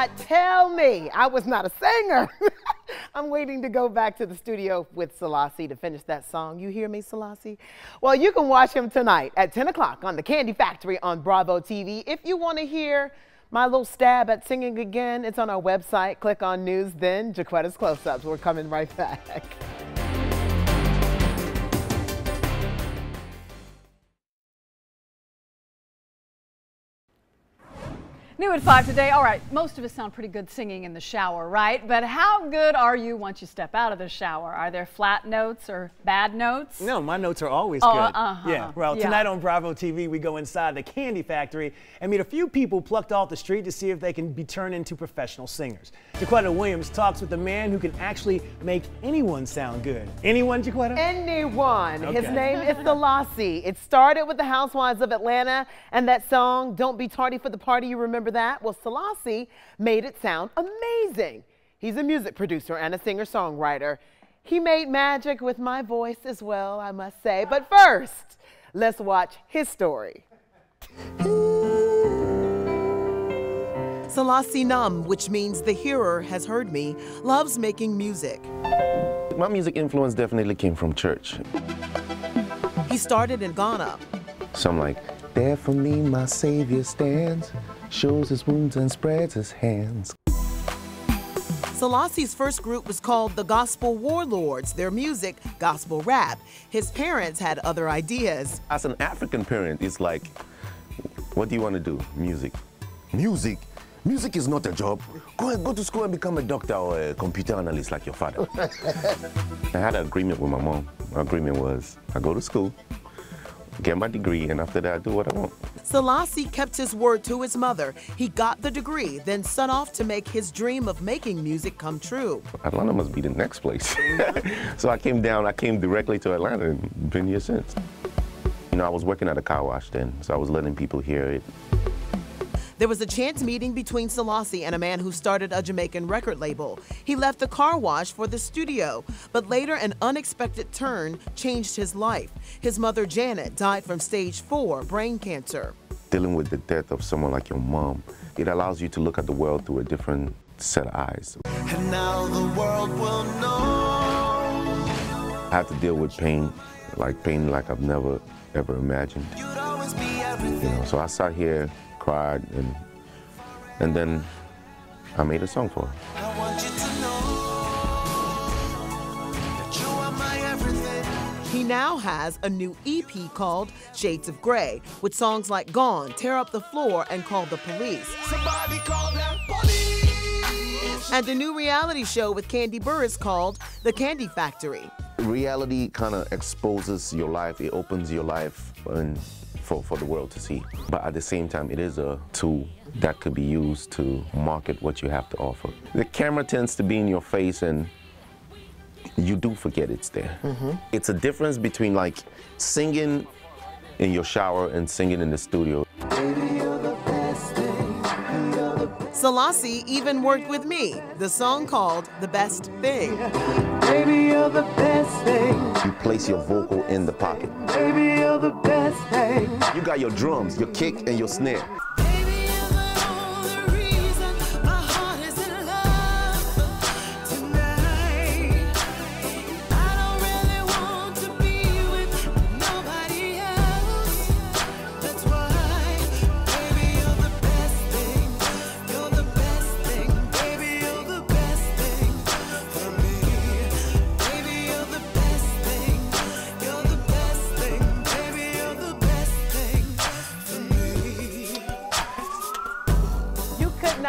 [SPEAKER 3] Not tell me I was not a singer. I'm waiting to go back to the studio with Selasi to finish that song. You hear me, Selasi? Well, you can watch him tonight at 10 o'clock on the Kandi Factory on Bravo TV. If you want to hear my little stab at singing again, it's on our website. Click on News, then JaQuitta's Close Ups. We're coming right back.
[SPEAKER 1] New at 5 today. All right, most of us sound pretty good singing in the shower, right? But how good are you once you step out of the shower? Are there flat notes or bad notes?
[SPEAKER 2] No, my notes are always
[SPEAKER 1] Oh,
[SPEAKER 2] good.
[SPEAKER 1] uh-huh.
[SPEAKER 2] Yeah. Well,
[SPEAKER 1] Yeah.
[SPEAKER 2] tonight on Bravo TV, we go inside the Kandi Factory and meet a few people plucked off the street to see if they can be turned into professional singers. JaQuitta Williams talks with the man who can actually make anyone sound good. Anyone, JaQuitta?
[SPEAKER 3] Anyone. His name is Selasi. It started with the Housewives of Atlanta and that song, Don't Be Tardy for the Party. You remember that? Well, Selasi made it sound amazing. He's a music producer and a singer songwriter. He made magic with my voice as well, I must say. But first, let's watch his story.
[SPEAKER 6] Selasi Num, which means the hearer has heard me, loves making music.
[SPEAKER 4] My music influence definitely came from church.
[SPEAKER 6] He started in Ghana.
[SPEAKER 4] So I'm like, there for me my Savior stands, shows his wounds and spreads his hands.
[SPEAKER 6] Selasi's first group was called the Gospel Warlords, their music, gospel rap. His parents had other ideas.
[SPEAKER 4] As an African parent, it's like, what do you want to do? Music. Music? Music is not a job. Go and go to school and become a doctor or a computer analyst like your father. I had an agreement with my mom. My agreement was I go to school, get my degree, and after that I do what I want.
[SPEAKER 6] Selasi kept his word to his mother. He got the degree, then set off to make his dream of making music come true.
[SPEAKER 4] Atlanta must be the next place. so I came down, I came directly to Atlanta and been here since. You know, I was working at a car wash then, so I was letting people hear it.
[SPEAKER 6] There was a chance meeting between Selasi and a man who started a Jamaican record label. He left the car wash for the studio, but later an unexpected turn changed his life. His mother, Janet, died from stage four brain cancer.
[SPEAKER 4] Dealing with the death of someone like your mom, it allows you to look at the world through a different set of eyes.
[SPEAKER 7] And now the world will know.
[SPEAKER 4] I had to deal with pain, like pain like I've never ever imagined.
[SPEAKER 7] You'd always be everything.
[SPEAKER 4] You know, so I sat here, cried, and and then I made a song for her.
[SPEAKER 7] I want you to know that you are my everything.
[SPEAKER 6] He now has a new EP called Shades of Grey, with songs like Gone, Tear Up the Floor, and Call the Police.
[SPEAKER 7] Somebody call them police.
[SPEAKER 6] And a new reality show with Kandi Burruss called The Kandi Factory.
[SPEAKER 4] Reality kind of exposes your life, it opens your life and for, for the world to see. But at the same time, it is a tool that could be used to market what you have to offer. The camera tends to be in your face and you do forget it's there. Mm-hmm. It's a difference between like singing in your shower and singing in the studio.
[SPEAKER 6] Selasi even worked with me, the song called The Best Thing.
[SPEAKER 10] Baby, you're the best thing.
[SPEAKER 4] You place your vocal in the pocket.
[SPEAKER 10] Baby, you're the best thing.
[SPEAKER 4] You got your drums, your kick, and your snare.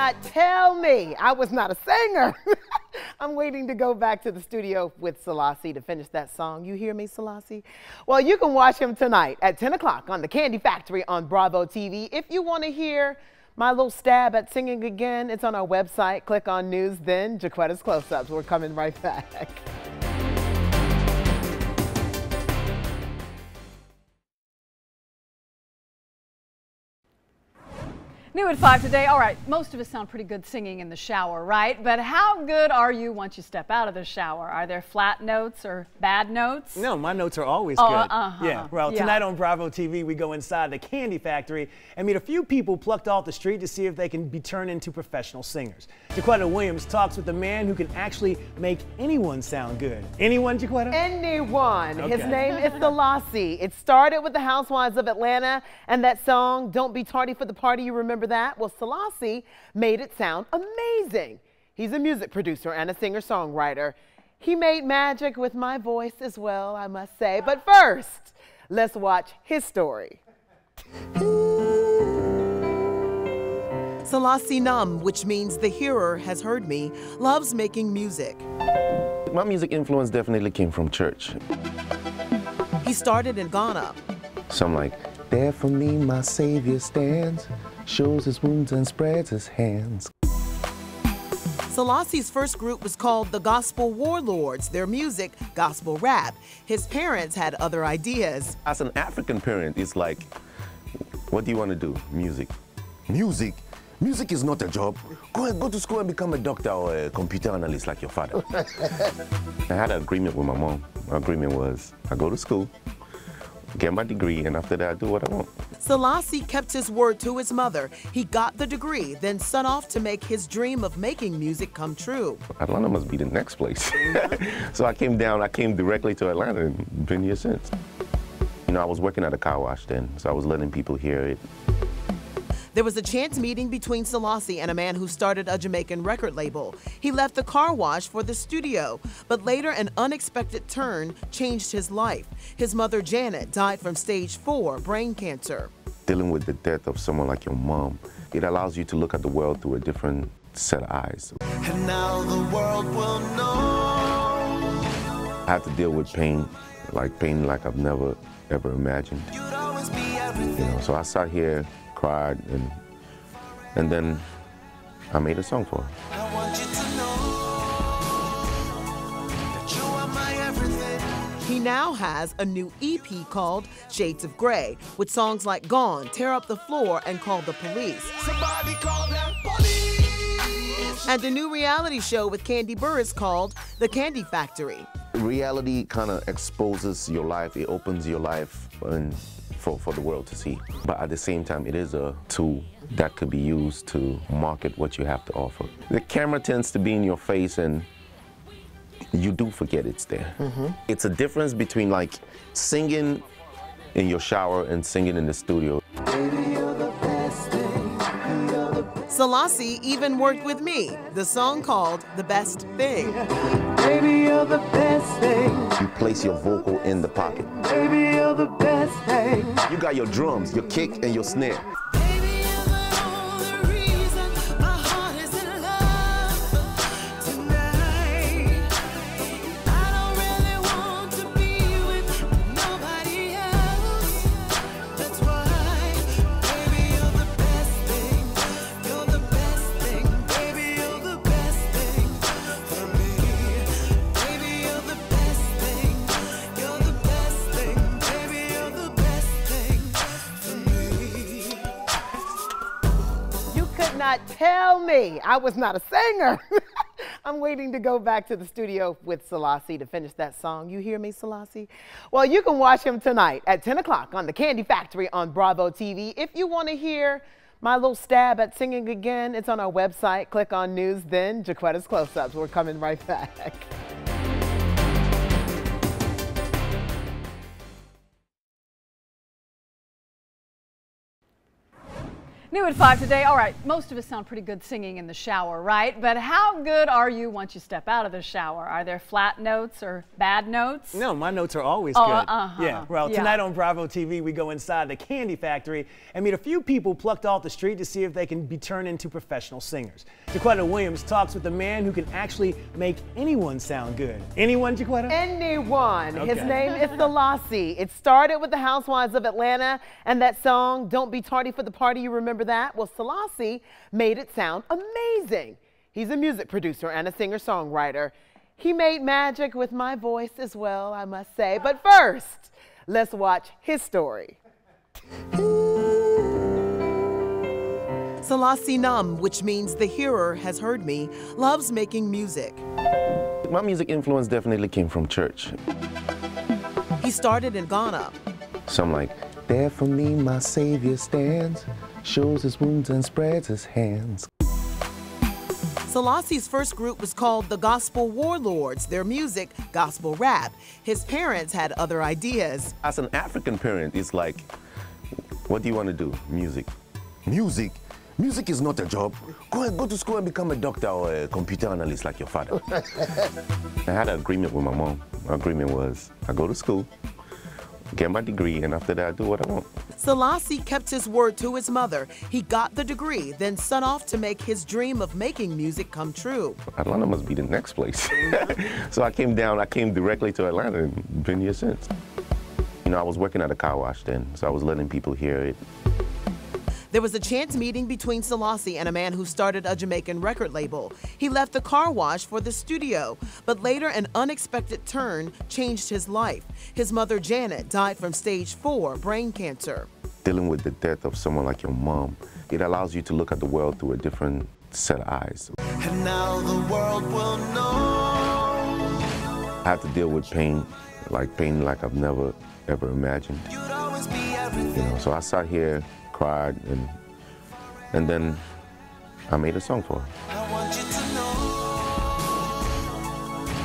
[SPEAKER 3] Not tell me I was not a singer. I'm waiting to go back to the studio with Selasi to finish that song. You hear me, Selasi? Well, you can watch him tonight at 10 o'clock on The Kandi Factory on Bravo TV. If you want to hear my little stab at singing again, it's on our website. Click on News, then JaQuitta's Close-Ups. We're coming right back.
[SPEAKER 1] New at 5 today. All right, most of us sound pretty good singing in the shower, right? But how good are you once you step out of the shower? Are there flat notes or bad notes?
[SPEAKER 2] No, my notes are always
[SPEAKER 1] Oh,
[SPEAKER 2] good.
[SPEAKER 1] uh-huh.
[SPEAKER 2] Yeah. Well,
[SPEAKER 1] Yeah.
[SPEAKER 2] tonight on Bravo TV, we go inside the Kandi Factory and meet a few people plucked off the street to see if they can be turned into professional singers. JaQuitta Williams talks with the man who can actually make anyone sound good. Anyone, JaQuitta?
[SPEAKER 3] Anyone. His name is Selasi. It started with the Housewives of Atlanta and that song, Don't Be Tardy for the Party. You remember that? Well, Selasi made it sound amazing. He's a music producer and a singer songwriter. He made magic with my voice as well, I must say. But first, let's watch his story.
[SPEAKER 6] Selasi Num, which means the hearer has heard me, loves making music.
[SPEAKER 4] My music influence definitely came from church.
[SPEAKER 6] He started in Ghana.
[SPEAKER 4] So I'm like, there for me my Savior stands, shows his wounds and spreads his hands.
[SPEAKER 6] Selasi's first group was called the Gospel Warlords, their music, gospel rap. His parents had other ideas.
[SPEAKER 4] As an African parent, it's like, what do you want to do? Music. Music? Music is not a job. Go and go to school and become a doctor or a computer analyst like your father. I had an agreement with my mom. My agreement was I go to school, get my degree, and after that I do what I want.
[SPEAKER 6] Selasi kept his word to his mother. He got the degree, then set off to make his dream of making music come true.
[SPEAKER 4] Atlanta must be the next place. so I came down, I came directly to Atlanta and been here since. You know, I was working at a car wash then, so I was letting people hear it.
[SPEAKER 6] There was a chance meeting between Selasi and a man who started a Jamaican record label. He left the car wash for the studio, but later an unexpected turn changed his life. His mother, Janet, died from stage four brain cancer.
[SPEAKER 4] Dealing with the death of someone like your mom, it allows you to look at the world through a different set of eyes.
[SPEAKER 7] And now the world will know
[SPEAKER 4] I have to deal with pain, like pain like I've never ever imagined.
[SPEAKER 7] you'd always be
[SPEAKER 4] You know, so I sat here, cried, and and then I made a song for her.
[SPEAKER 7] I want you to know that you are my everything.
[SPEAKER 6] He now has a new EP called Shades of Grey, with songs like Gone, Tear Up the Floor, and Call the Police.
[SPEAKER 7] Somebody call that police.
[SPEAKER 6] And a new reality show with Kandi Burruss called The Kandi Factory.
[SPEAKER 4] Reality kind of exposes your life, it opens your life and for, for the world to see. But at the same time, it is a tool that could be used to market what you have to offer. The camera tends to be in your face and you do forget it's there. Mm-hmm. It's a difference between like singing in your shower and singing in the studio.
[SPEAKER 6] Selasi even worked with me, the song called The Best Thing.
[SPEAKER 10] Baby, you're the best thing.
[SPEAKER 4] You place your vocal in the pocket.
[SPEAKER 10] Baby, you're the best thing.
[SPEAKER 4] You got your drums, your kick, and your snare.
[SPEAKER 3] Tell me I was not a singer. I'm waiting to go back to the studio with Selasi to finish that song. You hear me, Selasi? Well, you can watch him tonight at 10 o'clock on the Kandi Factory on Bravo TV. If you want to hear my little stab at singing again, it's on our website. Click on News, then JaQuitta's Close Ups. We're coming right back.
[SPEAKER 1] New at 5 today. All right, most of us sound pretty good singing in the shower, right? But how good are you once you step out of the shower? Are there flat notes or bad notes?
[SPEAKER 2] No, my notes are always
[SPEAKER 1] Oh,
[SPEAKER 2] good.
[SPEAKER 1] uh-huh.
[SPEAKER 2] Yeah. Well,
[SPEAKER 1] Yeah.
[SPEAKER 2] tonight on Bravo TV, we go inside the Kandi Factory and meet a few people plucked off the street to see if they can be turned into professional singers. JaQuitta Williams talks with the man who can actually make anyone sound good. Anyone, JaQuitta?
[SPEAKER 3] Anyone. His name is Selasi. It started with the Housewives of Atlanta and that song, Don't Be Tardy for the Party. You remember that? Well, Selasi made it sound amazing. He's a music producer and a singer songwriter. He made magic with my voice as well, I must say. But first, let's watch his story.
[SPEAKER 6] Selasi Num, which means the hearer has heard me, loves making music.
[SPEAKER 4] My music influence definitely came from church.
[SPEAKER 6] He started in Ghana.
[SPEAKER 4] So I'm like, there for me my Savior stands, shows his wounds and spreads his hands.
[SPEAKER 6] Selasi's first group was called the Gospel Warlords, their music, gospel rap. His parents had other ideas.
[SPEAKER 4] As an African parent, it's like, what do you want to do? Music. Music? Music is not a job. Go and go to school and become a doctor or a computer analyst like your father. I had an agreement with my mom. My agreement was I go to school, get my degree, and after that I do what I want.
[SPEAKER 6] Selasi kept his word to his mother. He got the degree, then set off to make his dream of making music come true.
[SPEAKER 4] Atlanta must be the next place. so I came down, I came directly to Atlanta and been here since. You know, I was working at a car wash then, so I was letting people hear it.
[SPEAKER 6] There was a chance meeting between Selasi and a man who started a Jamaican record label. He left the car wash for the studio, but later an unexpected turn changed his life. His mother, Janet, died from stage four brain cancer.
[SPEAKER 4] Dealing with the death of someone like your mom, it allows you to look at the world through a different set of eyes.
[SPEAKER 7] And now the world will know
[SPEAKER 4] I have to deal with pain, like pain like I've never ever imagined.
[SPEAKER 7] you'd always be everything.
[SPEAKER 4] You know, so I sat here, cried, and and then I made a song for her.
[SPEAKER 7] I want you to know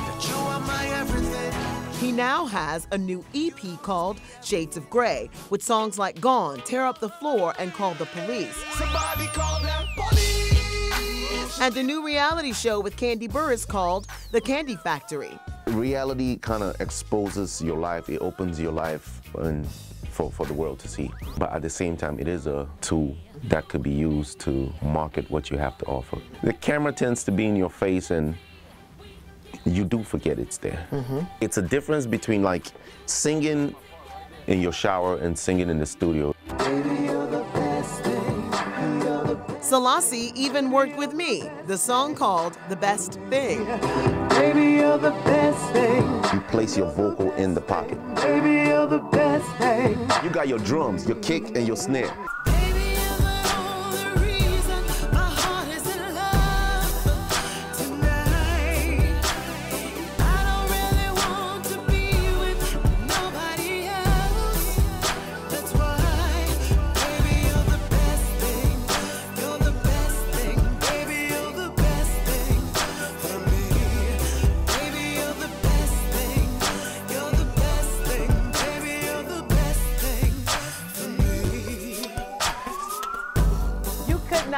[SPEAKER 7] that you are my everything.
[SPEAKER 6] He now has a new EP called Shades of Grey, with songs like Gone, Tear Up the Floor, and Call the Police.
[SPEAKER 7] Somebody call them police.
[SPEAKER 6] And a new reality show with Kandi Burruss called The Kandi Factory.
[SPEAKER 4] Reality kind of exposes your life. It opens your life and for, for the world to see. But at the same time, it is a tool that could be used to market what you have to offer. The camera tends to be in your face and you do forget it's there. Mm-hmm. It's a difference between like singing in your shower and singing in the studio.
[SPEAKER 6] Selasi even worked with me, the song called The Best Thing.
[SPEAKER 10] Baby, you're the best thing.
[SPEAKER 4] You place your vocal in the pocket.
[SPEAKER 10] Baby, you're the best thing.
[SPEAKER 4] You got your drums, your kick, and your snare.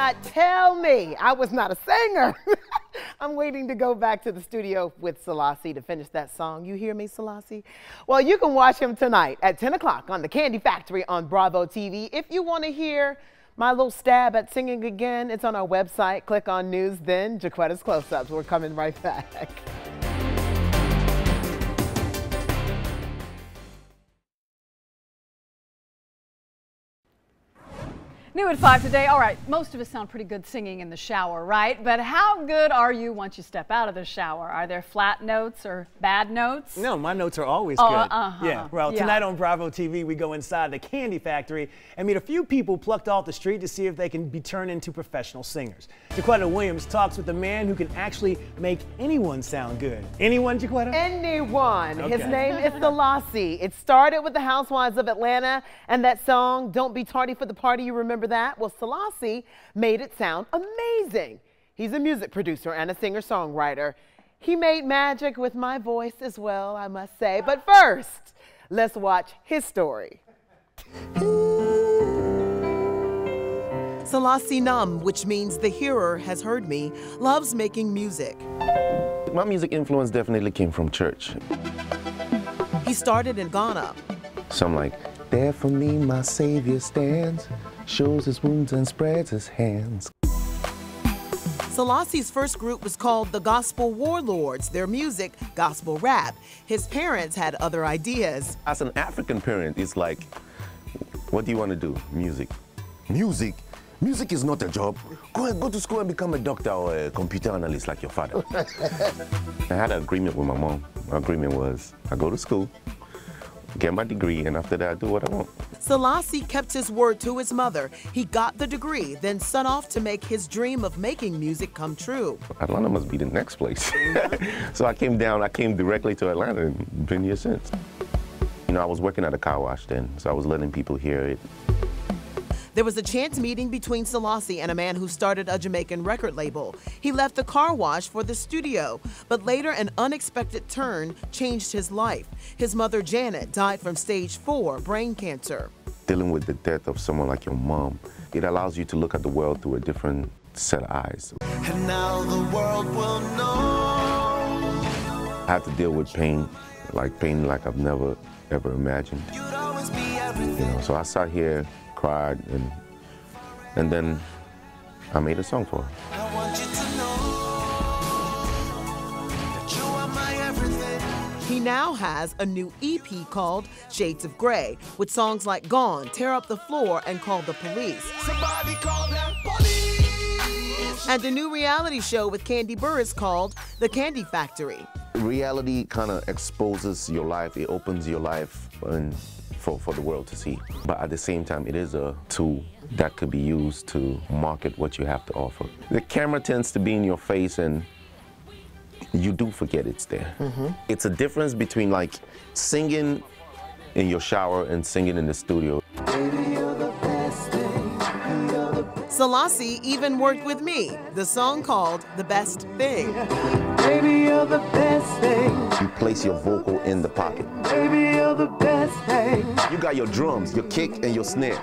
[SPEAKER 3] Not tell me I was not a singer. I'm waiting to go back to the studio with Selasi to finish that song. You hear me, Selasi? Well, you can watch him tonight at 10 o'clock on The Kandi Factory on Bravo TV. If you want to hear my little stab at singing again, it's on our website. Click on News, then JaQuitta's Close Ups. We're coming right back.
[SPEAKER 1] New at 5 today. All right, most of us sound pretty good singing in the shower, right? But how good are you once you step out of the shower? Are there flat notes or bad notes?
[SPEAKER 2] No, my notes are always
[SPEAKER 1] Oh,
[SPEAKER 2] good.
[SPEAKER 1] uh-huh.
[SPEAKER 2] Yeah. Well,
[SPEAKER 1] Yeah.
[SPEAKER 2] tonight on Bravo TV, we go inside the Kandi Factory and meet a few people plucked off the street to see if they can be turned into professional singers. JaQuitta Williams talks with a man who can actually make anyone sound good. Anyone, JaQuitta?
[SPEAKER 3] Anyone. His name is Selasi. It started with the Housewives of Atlanta and that song, Don't Be Tardy for the Party. You remember that? Well, Selasi made it sound amazing. He's a music producer and a singer songwriter. He made magic with my voice as well, I must say. But first, let's watch his story.
[SPEAKER 6] Selasi Num, which means the hearer has heard me, loves making music.
[SPEAKER 4] My music influence definitely came from church.
[SPEAKER 6] He started in Ghana.
[SPEAKER 4] So I'm like, there for me my Savior stands, shows his wounds and spreads his hands.
[SPEAKER 6] Selasi's first group was called the Gospel Warlords, their music, gospel rap. His parents had other ideas.
[SPEAKER 4] As an African parent, it's like, what do you want to do? Music. Music? Music is not a job. Go and go to school and become a doctor or a computer analyst like your father. I had an agreement with my mom. My agreement was I go to school, get my degree, and after that I do what I want.
[SPEAKER 6] Selasi kept his word to his mother. He got the degree, then set off to make his dream of making music come true.
[SPEAKER 4] Atlanta must be the next place. so I came down, I came directly to Atlanta and been here since. You know, I was working at a car wash then, so I was letting people hear it.
[SPEAKER 6] There was a chance meeting between Selasi and a man who started a Jamaican record label. He left the car wash for the studio, but later an unexpected turn changed his life. His mother, Janet, died from stage four brain cancer.
[SPEAKER 4] Dealing with the death of someone like your mom, it allows you to look at the world through a different set of eyes.
[SPEAKER 7] And now the world will know
[SPEAKER 4] I had to deal with pain, like pain like I've never ever imagined.
[SPEAKER 7] you'd always be
[SPEAKER 4] You know, so I sat here, cried, and and then I made a song for her.
[SPEAKER 7] I want you to know that you are my everything.
[SPEAKER 6] He now has a new EP called Shades of Grey, with songs like Gone, Tear Up the Floor, and Call the Police.
[SPEAKER 7] Somebody call them police.
[SPEAKER 6] And a new reality show with Kandi Burruss called The Kandi Factory.
[SPEAKER 4] Reality kind of exposes your life. It opens your life and for, for the world to see. But at the same time, it is a tool that could be used to market what you have to offer. The camera tends to be in your face and you do forget it's there. Mm-hmm. It's a difference between like singing in your shower and singing in the studio.
[SPEAKER 6] Selasi even worked with me, the song called The Best Thing.
[SPEAKER 10] Baby, you're the best thing.
[SPEAKER 4] You place your vocal in the pocket.
[SPEAKER 10] Baby, you're the best thing.
[SPEAKER 4] You got your drums, your kick, and your snare.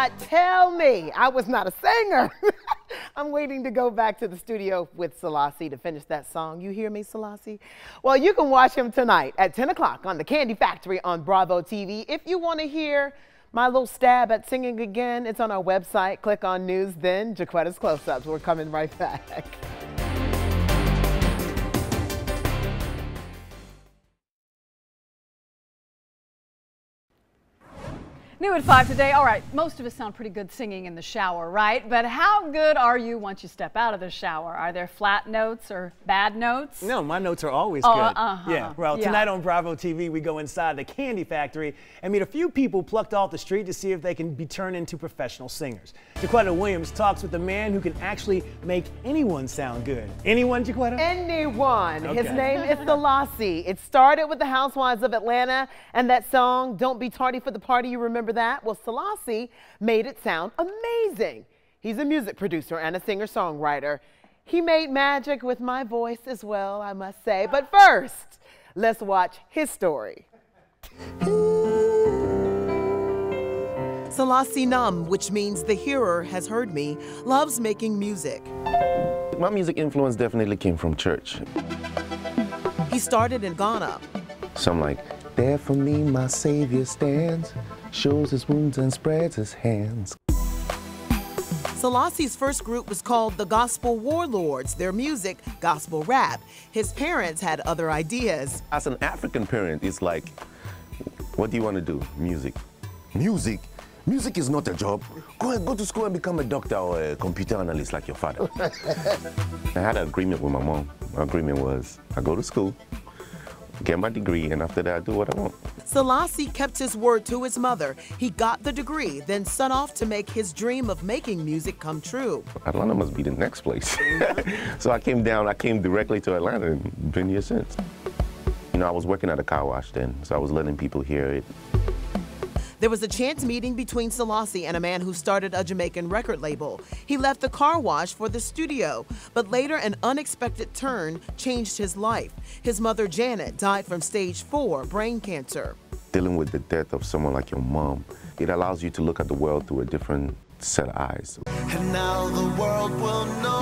[SPEAKER 3] Not tell me I was not a singer. I'm waiting to go back to the studio with Selasi to finish that song. You hear me, Selasi? Well, you can watch him tonight at 10 o'clock on the Kandi Factory on Bravo TV. If you want to hear my little stab at singing again, it's on our website. Click on News, then JaQuitta's Close-Ups. We're coming right back.
[SPEAKER 1] New at 5 today. All right, most of us sound pretty good singing in the shower, right? But how good are you once you step out of the shower? Are there flat notes or bad notes?
[SPEAKER 2] No, my notes are always
[SPEAKER 1] Oh,
[SPEAKER 2] good.
[SPEAKER 1] uh-huh.
[SPEAKER 2] Yeah. Well,
[SPEAKER 1] Yeah.
[SPEAKER 2] tonight on Bravo TV, we go inside the Kandi Factory and meet a few people plucked off the street to see if they can be turned into professional singers. JaQuitta Williams talks with the man who can actually make anyone sound good. Anyone, JaQuitta?
[SPEAKER 3] Anyone. His name is Selasi. It started with the Housewives of Atlanta and that song, Don't Be Tardy for the Party. You remember that? Well, Selasi made it sound amazing. He's a music producer and a singer songwriter. He made magic with my voice as well, I must say. But first, let's watch his story.
[SPEAKER 6] Selasi Num, which means the hearer has heard me, loves making music.
[SPEAKER 4] My music influence definitely came from church.
[SPEAKER 6] He started in Ghana.
[SPEAKER 4] So I'm like, there for me my Savior stands, shows his wounds and spreads his hands.
[SPEAKER 6] Selasi's first group was called the Gospel Warlords, their music, gospel rap. His parents had other ideas.
[SPEAKER 4] As an African parent, it's like, what do you want to do? Music. Music? Music is not a job. Go and go to school and become a doctor or a computer analyst like your father. I had an agreement with my mom. My agreement was I go to school, get my degree, and after that I do what I want.
[SPEAKER 6] Selasi kept his word to his mother. He got the degree, then set off to make his dream of making music come true.
[SPEAKER 4] Atlanta must be the next place. so I came down, I came directly to Atlanta and been here since. You know, I was working at a car wash then, so I was letting people hear it.
[SPEAKER 6] There was a chance meeting between Selasi and a man who started a Jamaican record label. He left the car wash for the studio, but later an unexpected turn changed his life. His mother, Janet, died from stage four brain cancer.
[SPEAKER 4] Dealing with the death of someone like your mom, it allows you to look at the world through a different set of eyes.
[SPEAKER 7] And now the world will know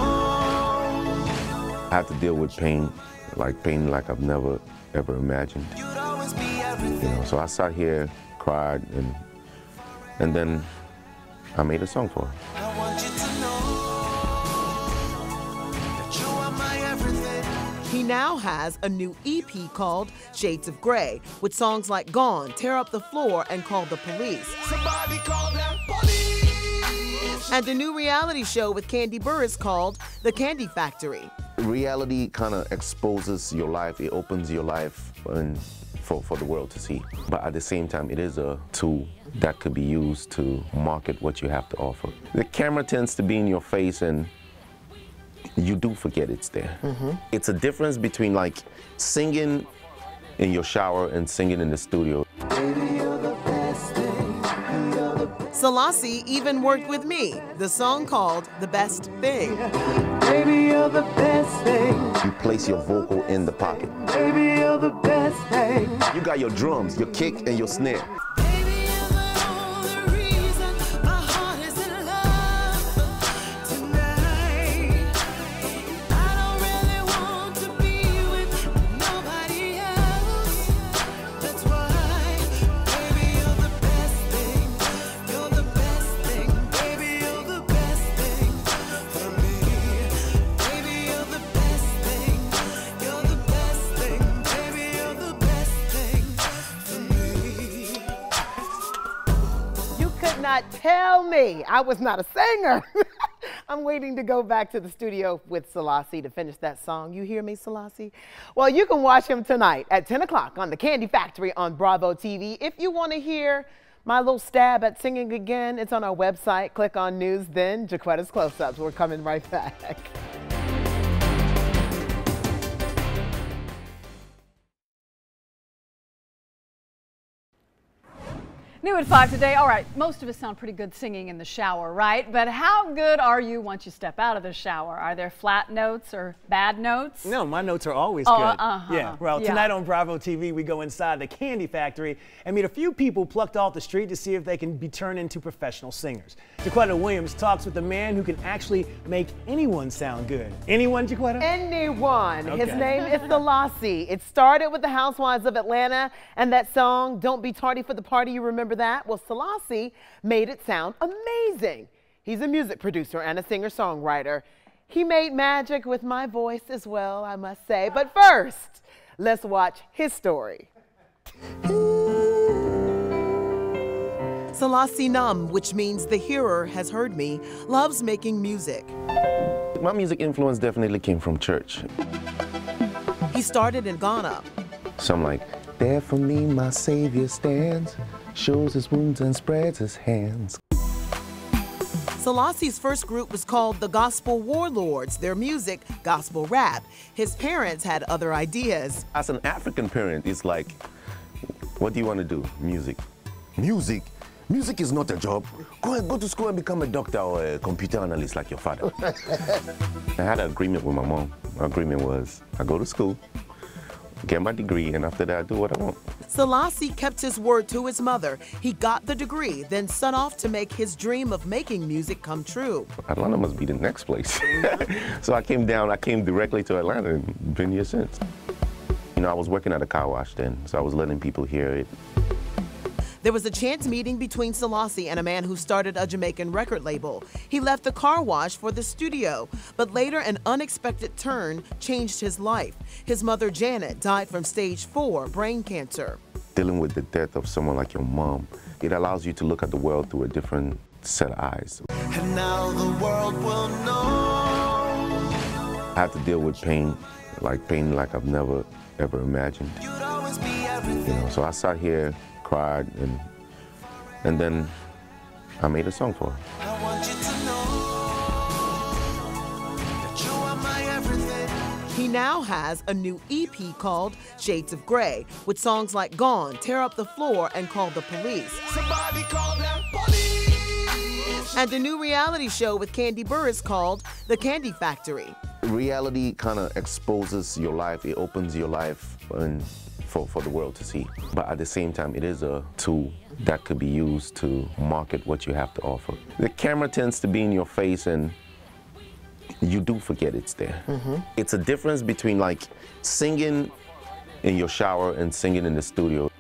[SPEAKER 4] I had to deal with pain, like pain like I've never ever imagined.
[SPEAKER 7] you'd always be
[SPEAKER 4] You know, so I sat here, cried, and and then I made a song for her.
[SPEAKER 7] I want you to know that you are my everything.
[SPEAKER 6] He now has a new EP called Shades of Grey, with songs like Gone, Tear Up the Floor, and Call the Police.
[SPEAKER 7] Somebody call them police.
[SPEAKER 6] And a new reality show with Kandi Burruss called The Kandi Factory.
[SPEAKER 4] Reality kind of exposes your life, it opens your life and for, for the world to see. But at the same time, it is a tool that could be used to market what you have to offer. The camera tends to be in your face and you do forget it's there. Mm-hmm. It's a difference between like singing in your shower and singing in the studio.
[SPEAKER 6] Selasi even worked with me, the song called The Best Thing.
[SPEAKER 10] Baby, you're the best thing.
[SPEAKER 4] You place your vocal in the pocket.
[SPEAKER 10] Baby, you're the best thing.
[SPEAKER 4] You got your drums, your kick, and your snare.
[SPEAKER 3] Not tell me I was not a singer. I'm waiting to go back to the studio with Selasi to finish that song. You hear me, Selasi? Well, you can watch him tonight at 10 o'clock on The Kandi Factory on Bravo TV. If you want to hear my little stab at singing again, it's on our website. Click on News, then JaQuitta's Close Ups. We're coming right back.
[SPEAKER 1] New at 5 today. All right, most of us sound pretty good singing in the shower, right? But how good are you once you step out of the shower? Are there flat notes or bad notes?
[SPEAKER 2] No, my notes are always
[SPEAKER 1] Oh,
[SPEAKER 2] good.
[SPEAKER 1] uh-huh.
[SPEAKER 2] Yeah. Well,
[SPEAKER 1] Yeah.
[SPEAKER 2] tonight on Bravo TV, we go inside the Kandi Factory and meet a few people plucked off the street to see if they can be turned into professional singers. JaQuitta Williams talks with the man who can actually make anyone sound good. Anyone, JaQuitta?
[SPEAKER 3] Anyone. His name is Selasi. It started with the Housewives of Atlanta and that song, Don't Be Tardy for the Party. You remember that? Well, Selasi made it sound amazing. He's a music producer and a singer songwriter. He made magic with my voice as well, I must say. But first, let's watch his story.
[SPEAKER 6] Selasi Nam, which means the hearer has heard me, loves making music.
[SPEAKER 4] My music influence definitely came from church.
[SPEAKER 6] He started in Ghana.
[SPEAKER 4] So I'm like, there for me my Savior stands, shows his wounds and spreads his hands.
[SPEAKER 6] Selasi's first group was called the Gospel Warlords, their music, gospel rap. His parents had other ideas.
[SPEAKER 4] As an African parent, it's like, what do you want to do? Music. Music? Music is not a job. Go and go to school and become a doctor or a computer analyst like your father. I had an agreement with my mom. My agreement was I go to school, get my degree, and after that I do what I want.
[SPEAKER 6] Selasi kept his word to his mother. He got the degree, then set off to make his dream of making music come true.
[SPEAKER 4] Atlanta must be the next place. so I came down, I came directly to Atlanta and been here since. You know, I was working at a car wash then, so I was letting people hear it.
[SPEAKER 6] There was a chance meeting between Selasi and a man who started a Jamaican record label. He left the car wash for the studio, but later an unexpected turn changed his life. His mother, Janet, died from stage four brain cancer.
[SPEAKER 4] Dealing with the death of someone like your mom, it allows you to look at the world through a different set of eyes.
[SPEAKER 7] And now the world will know
[SPEAKER 4] I have to deal with pain, like pain like I've never ever imagined.
[SPEAKER 7] you'd always be
[SPEAKER 4] You know, so I sat here, cried, and and then I made a song for her.
[SPEAKER 7] I want you to know that you are my everything.
[SPEAKER 6] He now has a new EP called Shades of Grey, with songs like Gone, Tear Up the Floor, and Call the Police.
[SPEAKER 7] Somebody call that police.
[SPEAKER 6] And a new reality show with Kandi Burruss called The Kandi Factory.
[SPEAKER 4] Reality kind of exposes your life, it opens your life and for, for the world to see. But at the same time, it is a tool that could be used to market what you have to offer. The camera tends to be in your face and you do forget it's there. Mm-hmm. It's a difference between like singing in your shower and singing in the studio.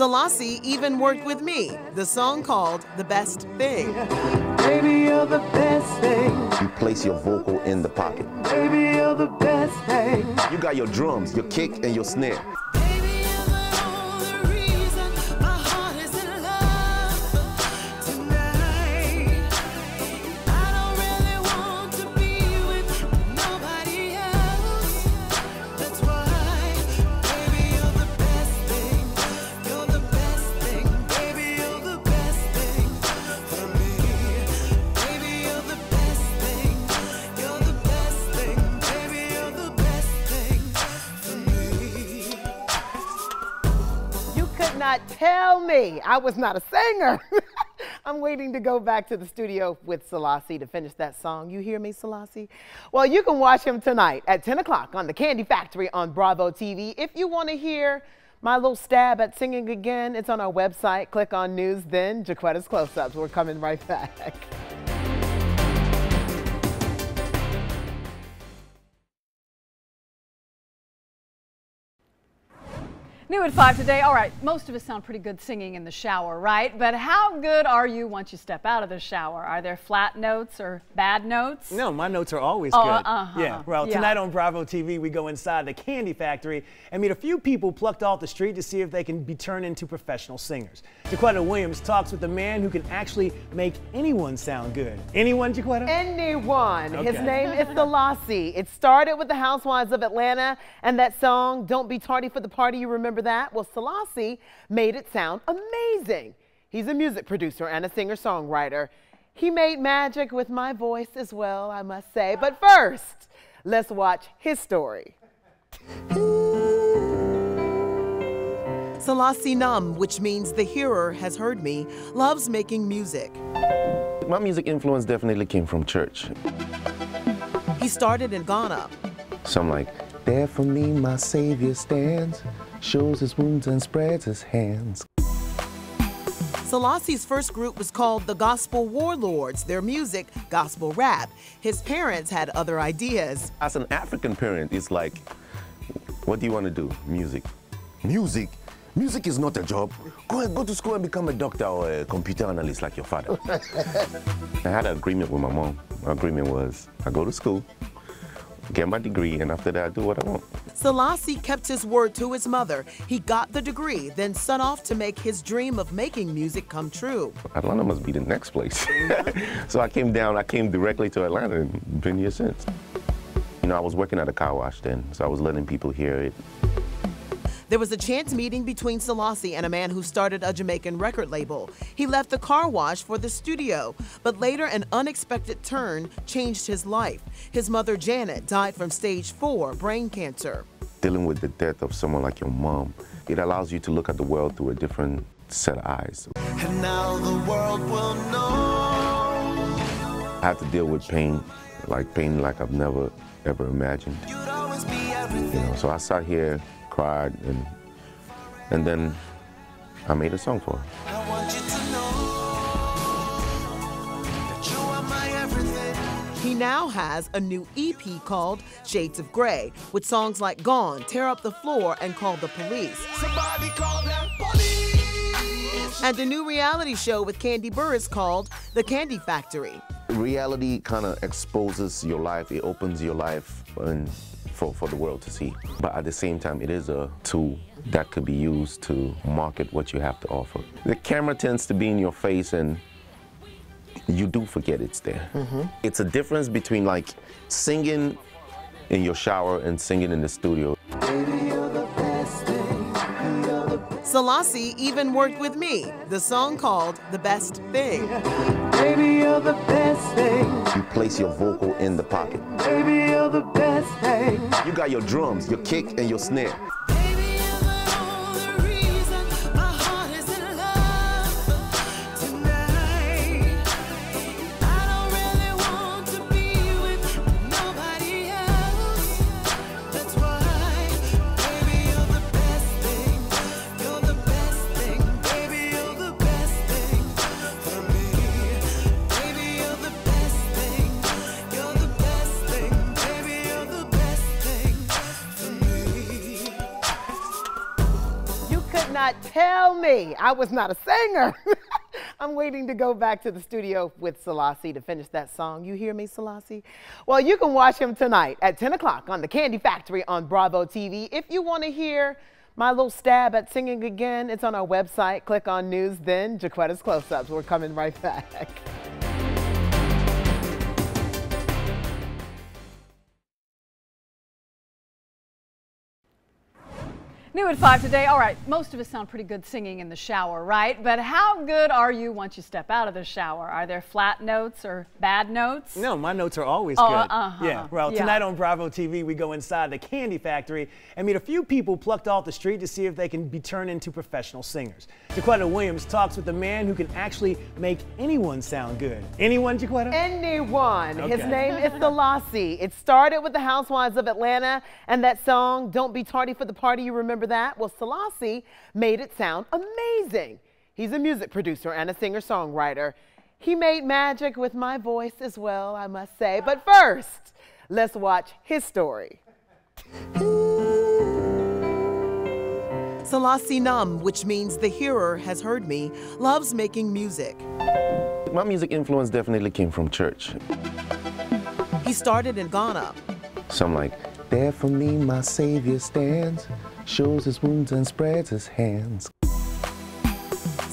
[SPEAKER 6] Selasi even worked with me, the song called The Best Thing.
[SPEAKER 10] Baby, you're the best thing.
[SPEAKER 4] You place your vocal in the pocket.
[SPEAKER 10] Baby, you're the best thing.
[SPEAKER 4] You got your drums, your kick, and your snare.
[SPEAKER 3] Not tell me I was not a singer. I'm waiting to go back to the studio with Selasi to finish that song. You hear me, Selasi? Well, you can watch him tonight at 10 o'clock on The Kandi Factory on Bravo TV. If you want to hear my little stab at singing again, it's on our website. Click on News, then JaQuitta's Close Ups. We're coming right back.
[SPEAKER 1] New at 5 today. All right, most of us sound pretty good singing in the shower, right? But how good are you once you step out of the shower? Are there flat notes or bad notes?
[SPEAKER 2] No, my notes are always
[SPEAKER 1] Oh,
[SPEAKER 2] good.
[SPEAKER 1] uh-huh.
[SPEAKER 2] Yeah. Well,
[SPEAKER 1] Yeah.
[SPEAKER 2] tonight on Bravo TV, we go inside the Kandi Factory and meet a few people plucked off the street to see if they can be turned into professional singers. JaQuitta Williams talks with the man who can actually make anyone sound good. Anyone, JaQuitta?
[SPEAKER 3] Anyone. His name is Selasi. It started with the Housewives of Atlanta and that song, Don't Be Tardy for the Party. You remember that? Well, Selasi made it sound amazing. He's a music producer and a singer songwriter. He made magic with my voice as well, I must say. But first, let's watch his story.
[SPEAKER 6] Selasi Num, which means the hearer has heard me, loves making music.
[SPEAKER 4] My music influence definitely came from church.
[SPEAKER 6] He started in Ghana.
[SPEAKER 4] So I'm like, there for me my Savior stands, shows his wounds and spreads his hands.
[SPEAKER 6] Selasi's first group was called the Gospel Warlords, their music, gospel rap. His parents had other ideas.
[SPEAKER 4] As an African parent, it's like, what do you want to do? Music. Music? Music is not a job. Go and go to school and become a doctor or a computer analyst like your father. I had an agreement with my mom. My agreement was I go to school, get my degree, and after that I do what I want.
[SPEAKER 6] Selasi kept his word to his mother. He got the degree, then set off to make his dream of making music come true.
[SPEAKER 4] Atlanta must be the next place. so I came down, I came directly to Atlanta and been here since. You know, I was working at a car wash then, so I was letting people hear it.
[SPEAKER 6] There was a chance meeting between Selasi and a man who started a Jamaican record label. He left the car wash for the studio, but later an unexpected turn changed his life. His mother, Janet, died from stage four brain cancer.
[SPEAKER 4] Dealing with the death of someone like your mom, it allows you to look at the world through a different set of eyes.
[SPEAKER 7] And now the world will know
[SPEAKER 4] I have to deal with pain, like pain like I've never ever imagined.
[SPEAKER 7] you'd always be
[SPEAKER 4] You know, so I sat here, cried, and and then I made a song for her.
[SPEAKER 7] I want you to know that you are my everything.
[SPEAKER 6] He now has a new EP called Shades of Grey, with songs like Gone, Tear Up the Floor, and Call the Police.
[SPEAKER 7] Somebody call them police.
[SPEAKER 6] And a new reality show with Kandi Burruss called The Kandi Factory.
[SPEAKER 4] Reality kind of exposes your life, it opens your life and for, for the world to see. But at the same time, it is a tool that could be used to market what you have to offer. The camera tends to be in your face and you do forget it's there. Mm-hmm. It's a difference between like singing in your shower and singing in the studio.
[SPEAKER 6] Selasi even worked with me, the song called The Best Thing.
[SPEAKER 10] Baby, you're the best thing.
[SPEAKER 4] You place your vocal in the pocket.
[SPEAKER 10] Baby, you're the best thing.
[SPEAKER 4] You got your drums, your kick, and your snare.
[SPEAKER 3] Tell me I was not a singer. I'm waiting to go back to the studio with Selasi to finish that song. You hear me, Selasi? Well, you can watch him tonight at 10 o'clock on The Kandi Factory on Bravo TV. If you want to hear my little stab at singing again, it's on our website. Click on News, then JaQuitta's Close-Ups. We're coming right back.
[SPEAKER 1] New at 5 today. All right, most of us sound pretty good singing in the shower, right? But how good are you once you step out of the shower? Are there flat notes or bad notes?
[SPEAKER 2] No, my notes are always
[SPEAKER 1] Oh,
[SPEAKER 2] good.
[SPEAKER 1] uh-huh.
[SPEAKER 2] Yeah. Well,
[SPEAKER 1] Yeah.
[SPEAKER 2] tonight on Bravo TV, we go inside the Kandi Factory and meet a few people plucked off the street to see if they can be turned into professional singers. JaQuitta Williams talks with the man who can actually make anyone sound good. Anyone, JaQuitta?
[SPEAKER 3] Anyone. His name is Selasi. It started with the Housewives of Atlanta and that song, Don't Be Tardy for the Party. You remember that? Well, Selasi made it sound amazing. He's a music producer and a singer songwriter. He made magic with my voice as well, I must say. But first, let's watch his story.
[SPEAKER 6] Selasi Num, which means the hearer has heard me, loves making music.
[SPEAKER 4] My music influence definitely came from church.
[SPEAKER 6] He started in Ghana.
[SPEAKER 4] So I'm like, there for me my Savior stands, shows his wounds and spreads his hands.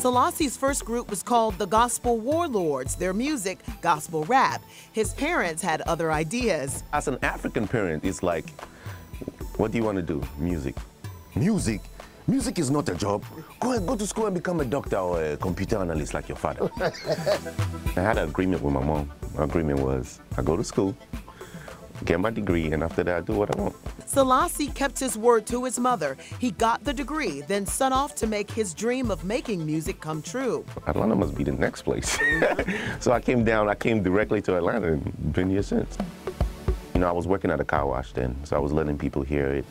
[SPEAKER 6] Selasi's first group was called the Gospel Warlords, their music, gospel rap. His parents had other ideas.
[SPEAKER 4] As an African parent, it's like, what do you want to do? Music. Music? Music is not a job. Go and go to school and become a doctor or a computer analyst like your father. I had an agreement with my mom. My agreement was I go to school, get my degree, and after that I do what I want.
[SPEAKER 6] Selasi kept his word to his mother. He got the degree, then set off to make his dream of making music come true.
[SPEAKER 4] Atlanta must be the next place. so I came down, I came directly to Atlanta and been here since. You know, I was working at a car wash then, so I was letting people hear it.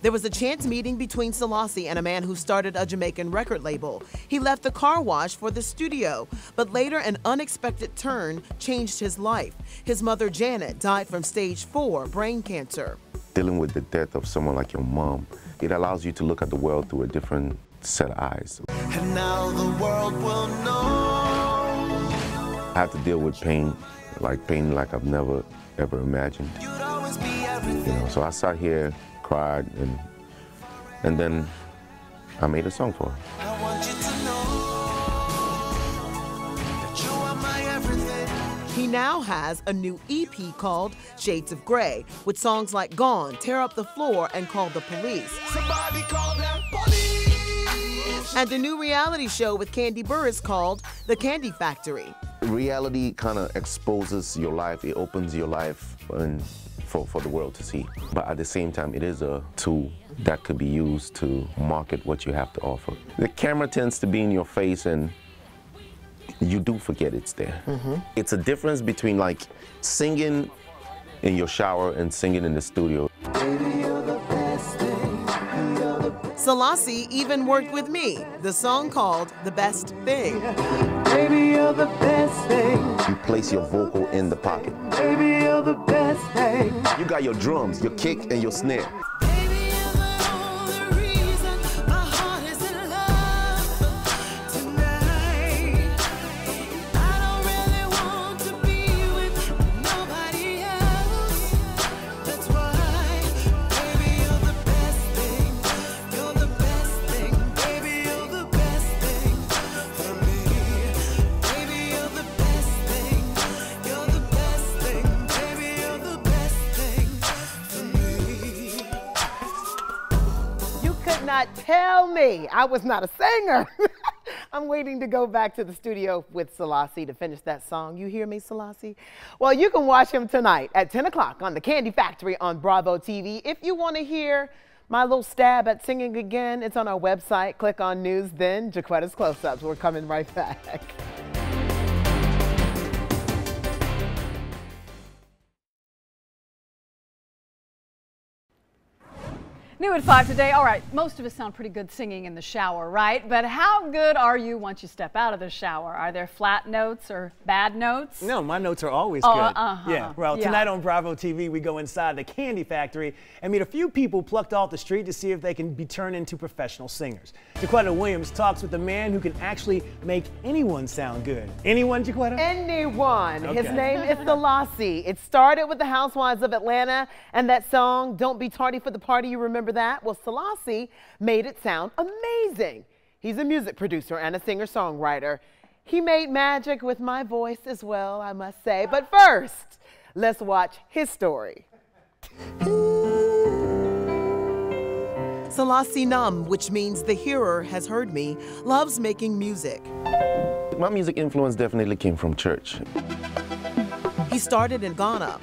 [SPEAKER 6] There was a chance meeting between Selasi and a man who started a Jamaican record label. He left the car wash for the studio, but later an unexpected turn changed his life. His mother, Janet, died from stage four brain cancer.
[SPEAKER 4] Dealing with the death of someone like your mom, it allows you to look at the world through a different set of eyes.
[SPEAKER 7] And now the world will know.
[SPEAKER 4] I had to deal with pain, like pain like I've never ever imagined.
[SPEAKER 7] You'd always be
[SPEAKER 4] You know, so I sat here, cried, and and then I made a song for her.
[SPEAKER 7] I want you to know that you are my everything.
[SPEAKER 6] He now has a new EP called Shades of Grey, with songs like Gone, Tear Up the Floor, and Call the Police.
[SPEAKER 7] Somebody call that police.
[SPEAKER 6] And a new reality show with Kandi Burruss called The Kandi Factory.
[SPEAKER 4] Reality kind of exposes your life, it opens your life and for, for the world to see. But at the same time, it is a tool that could be used to market what you have to offer. The camera tends to be in your face and you do forget it's there. Mm-hmm. It's a difference between like singing in your shower and singing in the studio.
[SPEAKER 6] Selasi even worked with me, the song called The Best Thing.
[SPEAKER 10] Baby, you're the best thing.
[SPEAKER 4] You place your vocal in the pocket.
[SPEAKER 10] Baby, you're the best thing.
[SPEAKER 4] You got your drums, your kick, and your snare.
[SPEAKER 3] Not tell me I was not a singer. I'm waiting to go back to the studio with Selasi to finish that song. You hear me, Selasi? Well, you can watch him tonight at 10 o'clock on the Kandi Factory on Bravo TV. If you want to hear my little stab at singing again, it's on our website. Click on News, then JaQuitta's Close Ups. We're coming right back.
[SPEAKER 1] New at 5 today. All right, most of us sound pretty good singing in the shower, right? But how good are you once you step out of the shower? Are there flat notes or bad notes?
[SPEAKER 2] No, my notes are always
[SPEAKER 1] Oh,
[SPEAKER 2] good.
[SPEAKER 1] uh-huh.
[SPEAKER 2] Yeah. Well,
[SPEAKER 1] Yeah.
[SPEAKER 2] tonight on Bravo TV, we go inside the Kandi Factory and meet a few people plucked off the street to see if they can be turned into professional singers. JaQuitta Williams talks with the man who can actually make anyone sound good. Anyone, JaQuitta?
[SPEAKER 3] Anyone. His name is Selasi. It started with the Housewives of Atlanta and that song, Don't Be Tardy for the Party. You remember that? Well, Selasi made it sound amazing. He's a music producer and a singer songwriter. He made magic with my voice as well, I must say. But first, let's watch his story.
[SPEAKER 6] Selasi Num, which means the hearer has heard me, loves making music.
[SPEAKER 4] My music influence definitely came from church.
[SPEAKER 6] He started in Ghana.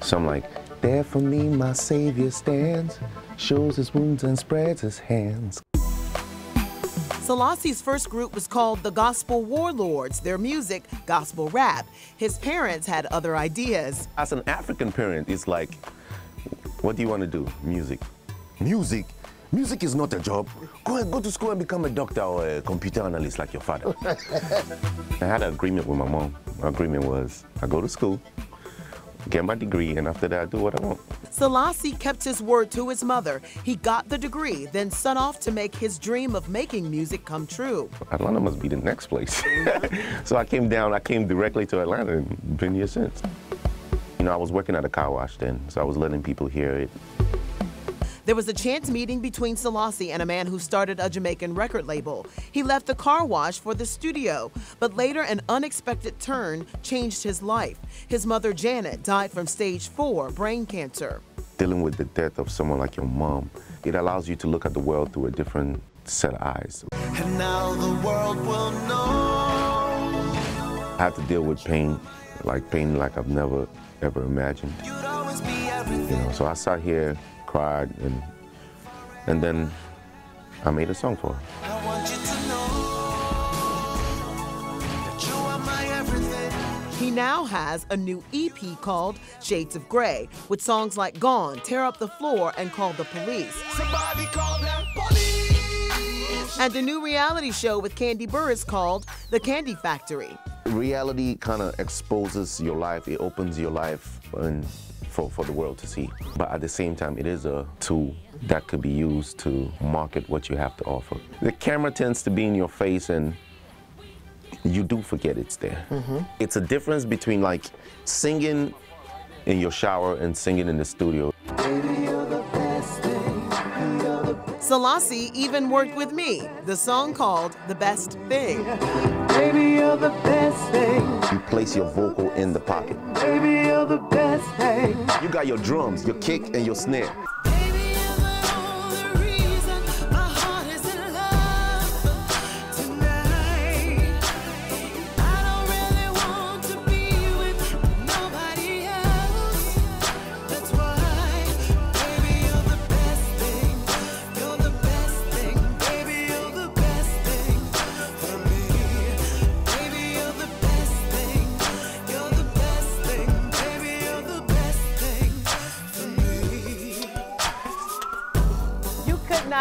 [SPEAKER 4] So I'm like, there for me my Savior stands, shows his wounds and spreads his hands.
[SPEAKER 6] Selasi's first group was called the Gospel Warlords, their music, gospel rap. His parents had other ideas.
[SPEAKER 4] As an African parent, it's like, what do you want to do? Music. Music? Music is not a job. Go and go to school and become a doctor or a computer analyst like your father. I had an agreement with my mom. My agreement was I go to school, get my degree, and after that I do what I want.
[SPEAKER 6] Selasi kept his word to his mother. He got the degree, then set off to make his dream of making music come true.
[SPEAKER 4] Atlanta must be the next place. so I came down, I came directly to Atlanta and been here since. You know, I was working at a car wash then, so I was letting people hear it.
[SPEAKER 6] There was a chance meeting between Selasi and a man who started a Jamaican record label. He left the car wash for the studio, but later an unexpected turn changed his life. His mother, Janet, died from stage four brain cancer.
[SPEAKER 4] Dealing with the death of someone like your mom, it allows you to look at the world through a different set of eyes.
[SPEAKER 7] And now the world will know.
[SPEAKER 4] I had to deal with pain, like pain like I've never ever imagined.
[SPEAKER 7] You'd always be
[SPEAKER 4] You know, so I sat here, cried, and and then I made a song for her.
[SPEAKER 7] I want you to know that you are my everything.
[SPEAKER 6] He now has a new EP called Shades of Grey, with songs like Gone, Tear Up the Floor, and Call the Police.
[SPEAKER 7] Somebody call that police.
[SPEAKER 6] And a new reality show with Kandi Burruss called The Kandi Factory.
[SPEAKER 4] Reality kind of exposes your life, it opens your life and for, for the world to see. But at the same time, it is a tool that could be used to market what you have to offer. The camera tends to be in your face and you do forget it's there. Mm-hmm. It's a difference between like singing in your shower and singing in the studio.
[SPEAKER 6] Selasi even worked with me, the song called The Best Thing.
[SPEAKER 10] Baby, you're the best thing.
[SPEAKER 4] You place your vocal in the pocket.
[SPEAKER 10] Baby, you're the best thing.
[SPEAKER 4] You got your drums, your kick, and your snare.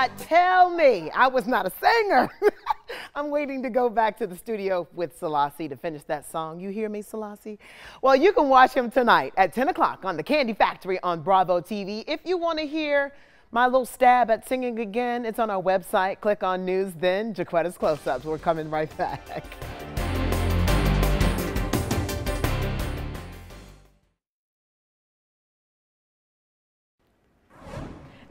[SPEAKER 3] Not tell me I was not a singer. I'm waiting to go back to the studio with Selasi to finish that song. You hear me, Selasi? Well, you can watch him tonight at 10 o'clock on the Kandi Factory on Bravo TV. If you want to hear my little stab at singing again, it's on our website. Click on News, then JaQuitta's Close-Ups. We're coming right back.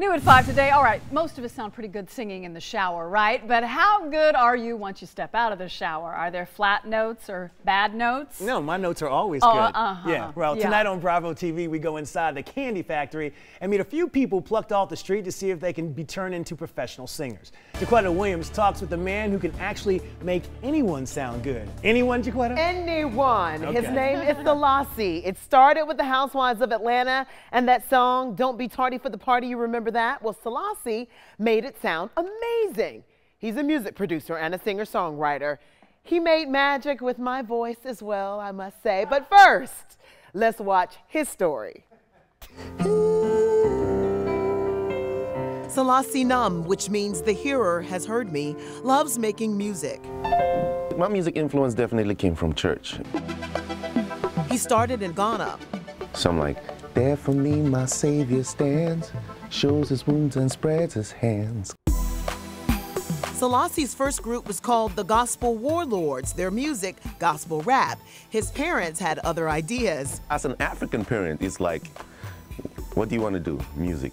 [SPEAKER 1] New at 5 today. All right, most of us sound pretty good singing in the shower, right? But how good are you once you step out of the shower? Are there flat notes or bad notes?
[SPEAKER 2] No, my notes are always
[SPEAKER 1] Oh,
[SPEAKER 2] good.
[SPEAKER 1] uh-huh.
[SPEAKER 2] Yeah. Well,
[SPEAKER 1] Yeah.
[SPEAKER 2] tonight on Bravo TV, we go inside the Kandi Factory and meet a few people plucked off the street to see if they can be turned into professional singers. JaQuitta Williams talks with the man who can actually make anyone sound good. Anyone, JaQuitta?
[SPEAKER 3] Anyone. His name is Selasi. It started with the Housewives of Atlanta and that song, Don't Be Tardy for the Party. You remember that? Well, Selasi made it sound amazing. He's a music producer and a singer songwriter. He made magic with my voice as well, I must say. But first, let's watch his story.
[SPEAKER 6] Selasi Num, which means the hearer has heard me, loves making music.
[SPEAKER 4] My music influence definitely came from church.
[SPEAKER 6] He started in Ghana.
[SPEAKER 4] So I'm like, there for me my Savior stands, shows his wounds and spreads his hands.
[SPEAKER 6] Selasi's first group was called the Gospel Warlords, their music, gospel rap. His parents had other ideas.
[SPEAKER 4] As an African parent, it's like, what do you want to do? Music.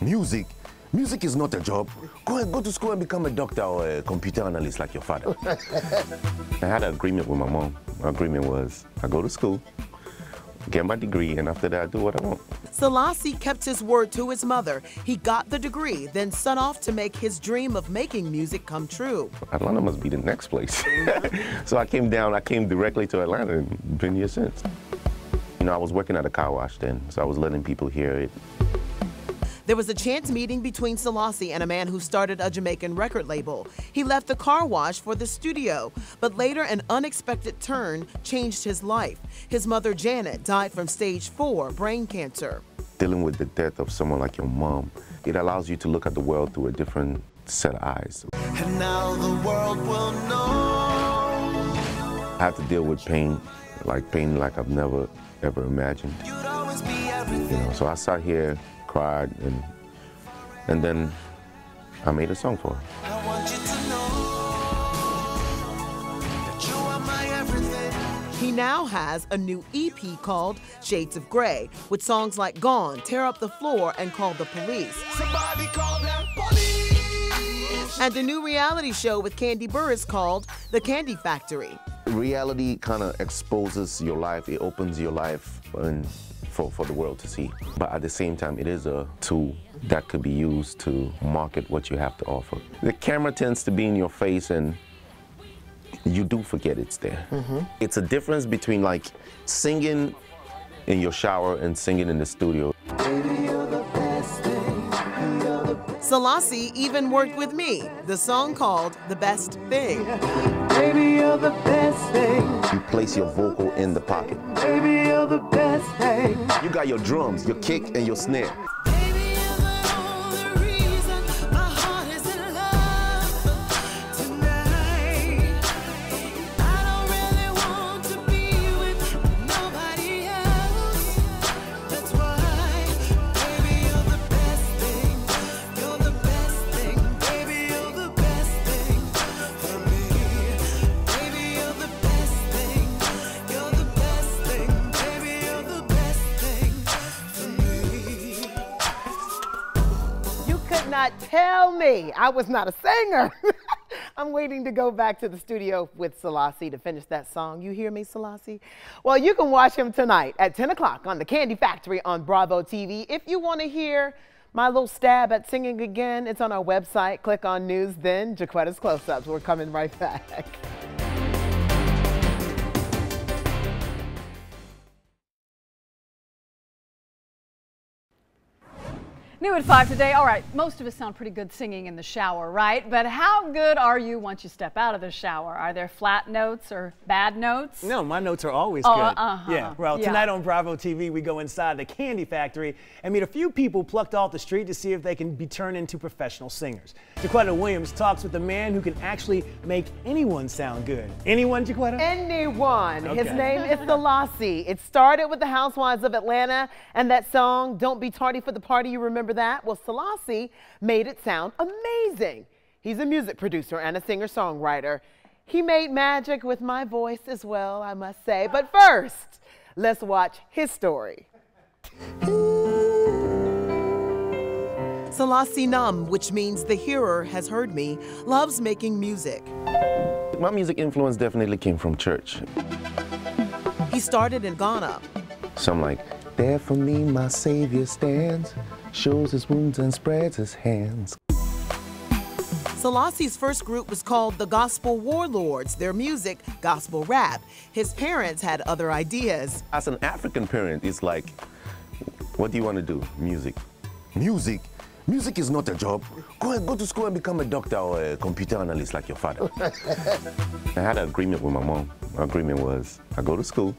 [SPEAKER 4] Music? Music is not a job. Go and go to school and become a doctor or a computer analyst like your father. I had an agreement with my mom. My agreement was I go to school, get my degree, and after that I do what I want.
[SPEAKER 6] Selasi kept his word to his mother. He got the degree, then set off to make his dream of making music come true.
[SPEAKER 4] Atlanta must be the next place. so I came down, I came directly to Atlanta and been here since. You know, I was working at a car wash then, so I was letting people hear it.
[SPEAKER 6] There was a chance meeting between Selasi and a man who started a Jamaican record label. He left the car wash for the studio, but later an unexpected turn changed his life. His mother, Janet, died from stage four brain cancer.
[SPEAKER 4] Dealing with the death of someone like your mom, it allows you to look at the world through a different set of eyes.
[SPEAKER 7] And now the world will know.
[SPEAKER 4] I had to deal with pain, like pain like I've never ever imagined.
[SPEAKER 7] You'd always be everything. everything.
[SPEAKER 4] You know, so I sat here, cried, and and then I made a song for her.
[SPEAKER 7] I want you to know that you are my everything.
[SPEAKER 6] He now has a new EP called Shades of Grey, with songs like Gone, Tear Up the Floor, and Call the Police.
[SPEAKER 7] Somebody call that police.
[SPEAKER 6] And a new reality show with Kandi Burruss called The Kandi Factory.
[SPEAKER 4] Reality kind of exposes your life. It opens your life and for, for the world to see. But at the same time, it is a tool that could be used to market what you have to offer. The camera tends to be in your face and you do forget it's there. Mm-hmm. It's a difference between like singing in your shower and singing in the studio.
[SPEAKER 6] Selasi even worked with me, the song called The Best Thing.
[SPEAKER 10] Baby, you're the best thing.
[SPEAKER 4] You place your vocal in the pocket.
[SPEAKER 10] Baby, you're the best thing.
[SPEAKER 4] You got your drums, your kick, and your snare.
[SPEAKER 5] Me
[SPEAKER 3] I was not a singer. I'm waiting to go back to the studio with Selasi to finish that song. You hear me, Selasi? Well, you can watch him tonight at 10 o'clock on the Kandi Factory on Bravo TV. If you want to hear my little stab at singing again, it's on our website. Click on News, then JaQuitta's Close Ups. We're coming right back.
[SPEAKER 1] New at 5 today. All right, most of us sound pretty good singing in the shower, right? But how good are you once you step out of the shower? Are there flat notes or bad notes?
[SPEAKER 2] No, my notes are always
[SPEAKER 1] Oh,
[SPEAKER 2] good.
[SPEAKER 1] uh-huh.
[SPEAKER 2] Yeah. Well,
[SPEAKER 1] Yeah.
[SPEAKER 2] tonight on Bravo TV, we go inside the Kandi Factory and meet a few people plucked off the street to see if they can be turned into professional singers. JaQuitta Williams talks with the man who can actually make anyone sound good. Anyone, JaQuitta?
[SPEAKER 3] Anyone. His name is Selasi. It started with the Housewives of Atlanta and that song, Don't Be Tardy for the Party. You remember that? Well, Selasi made it sound amazing. He's a music producer and a singer songwriter. He made magic with my voice as well, I must say. But first, let's watch his story.
[SPEAKER 6] Selasi Num, which means the hearer has heard me, loves making music.
[SPEAKER 4] My music influence definitely came from church.
[SPEAKER 6] He started in Ghana.
[SPEAKER 4] So I'm like, there for me my Savior stands, shows his wounds and spreads his hands.
[SPEAKER 6] Selasi's first group was called the Gospel Warlords, their music, gospel rap. His parents had other ideas.
[SPEAKER 4] As an African parent, it's like, what do you want to do? Music. Music? Music is not a job. Go and go to school and become a doctor or a computer analyst like your father. I had an agreement with my mom. My agreement was I go to school,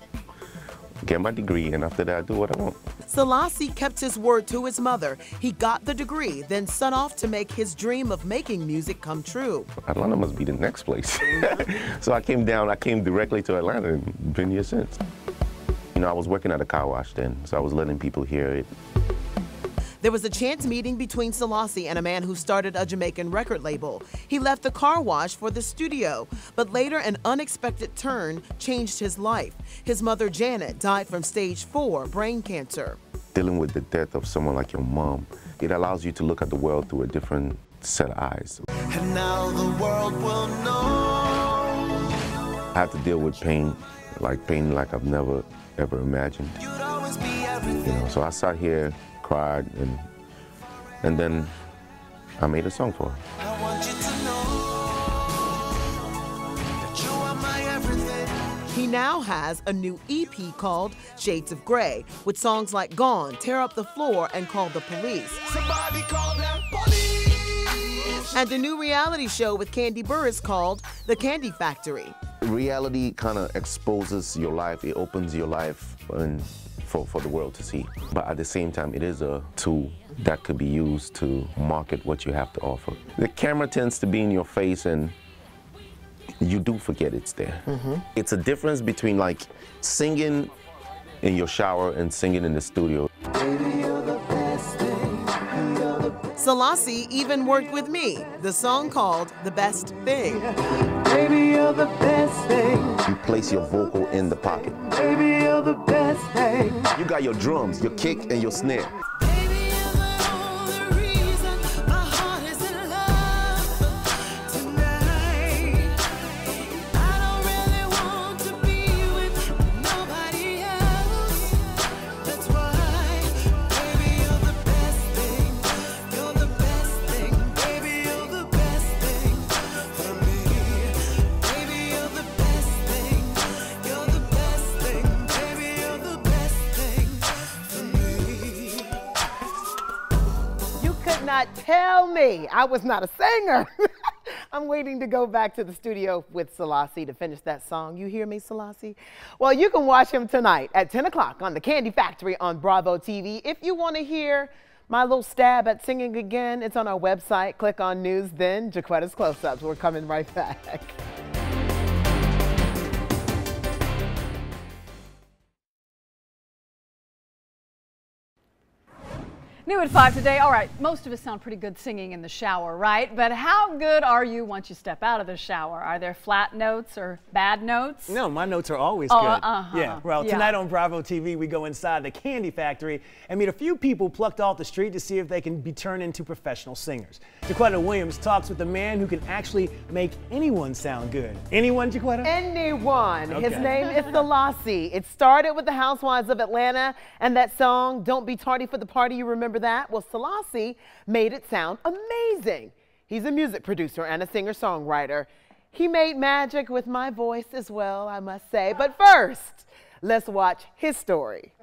[SPEAKER 4] get my degree, and after that I do what I want.
[SPEAKER 6] Selasi kept his word to his mother. He got the degree, then set off to make his dream of making music come true.
[SPEAKER 4] Atlanta must be the next place. so I came down, I came directly to Atlanta and been here since. You know, I was working at a car wash then, so I was letting people hear it.
[SPEAKER 6] There was a chance meeting between Selasi and a man who started a Jamaican record label. He left the car wash for the studio, but later an unexpected turn changed his life. His mother, Janet, died from stage four brain cancer.
[SPEAKER 4] Dealing with the death of someone like your mom, it allows you to look at the world through a different set of eyes.
[SPEAKER 7] And now the world will know.
[SPEAKER 4] I had to deal with pain, like pain like I've never ever imagined.
[SPEAKER 7] You'd always be
[SPEAKER 4] You know, so I sat here, cried, and and then I made a song for her.
[SPEAKER 7] I want you to know that you are my everything.
[SPEAKER 6] He now has a new EP called Shades of Grey, with songs like Gone, Tear Up the Floor, and Call the Police.
[SPEAKER 7] Somebody call that police.
[SPEAKER 6] And a new reality show with Kandi Burruss called The Kandi Factory.
[SPEAKER 4] Reality kind of exposes your life. It opens your life and for, for the world to see. But at the same time, it is a tool that could be used to market what you have to offer. The camera tends to be in your face and you do forget it's there. Mm-hmm. It's a difference between like singing in your shower and singing in the studio.
[SPEAKER 10] Baby,
[SPEAKER 6] Selasi even worked with me, the song called The Best Thing.
[SPEAKER 10] Baby, you're the best thing.
[SPEAKER 4] You place your vocal in the pocket.
[SPEAKER 10] Baby, you're the best thing.
[SPEAKER 4] You got your drums, your kick, and your snare.
[SPEAKER 3] Not tell me I was not a singer. I'm waiting to go back to the studio with Selasi to finish that song. You hear me, Selasi? Well, you can watch him tonight at 10 o'clock on the Kandi Factory on Bravo TV. If you want to hear my little stab at singing again, it's on our website. Click on News, then JaQuitta's Close-Ups. We're coming right back.
[SPEAKER 1] New at 5 today. All right, most of us sound pretty good singing in the shower, right? But how good are you once you step out of the shower? Are there flat notes or bad notes?
[SPEAKER 2] No, my notes are always
[SPEAKER 1] Oh,
[SPEAKER 2] good.
[SPEAKER 1] uh-huh.
[SPEAKER 2] Yeah. Well,
[SPEAKER 1] Yeah.
[SPEAKER 2] tonight on Bravo TV, we go inside the Kandi Factory and meet a few people plucked off the street to see if they can be turned into professional singers. JaQuitta Williams talks with a man who can actually make anyone sound good. Anyone, JaQuitta?
[SPEAKER 3] Anyone. His name is Selasi. It started with the Housewives of Atlanta and that song, Don't Be Tardy for the Party. You remember that? Well, Selasi made it sound amazing. He's a music producer and a singer songwriter. He made magic with my voice as well, I must say. But first, let's watch his story.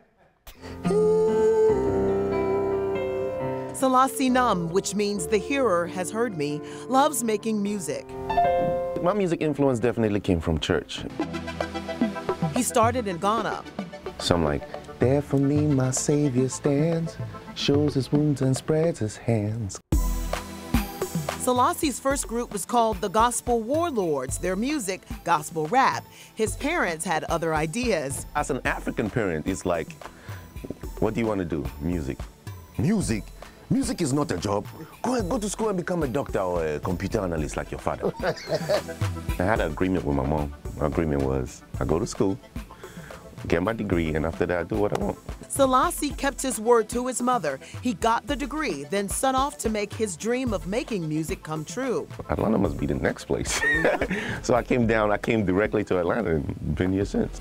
[SPEAKER 6] Selasi Num, which means the hearer has heard me, loves making music.
[SPEAKER 4] My music influence definitely came from church.
[SPEAKER 6] He started in Ghana.
[SPEAKER 4] So I'm like, there for me my Savior stands, shows his wounds and spreads his hands.
[SPEAKER 6] Selasi's first group was called the Gospel Warlords, their music, gospel rap. His parents had other ideas.
[SPEAKER 4] As an African parent, it's like, what do you want to do? Music. Music? Music is not a job. Go and go to school and become a doctor or a computer analyst like your father. I had an agreement with my mom. My agreement was I go to school, get my degree, and after that, I do what I want.
[SPEAKER 6] Selasi kept his word to his mother. He got the degree, then set off to make his dream of making music come true.
[SPEAKER 4] Atlanta must be the next place. so I came down, I came directly to Atlanta and been here since.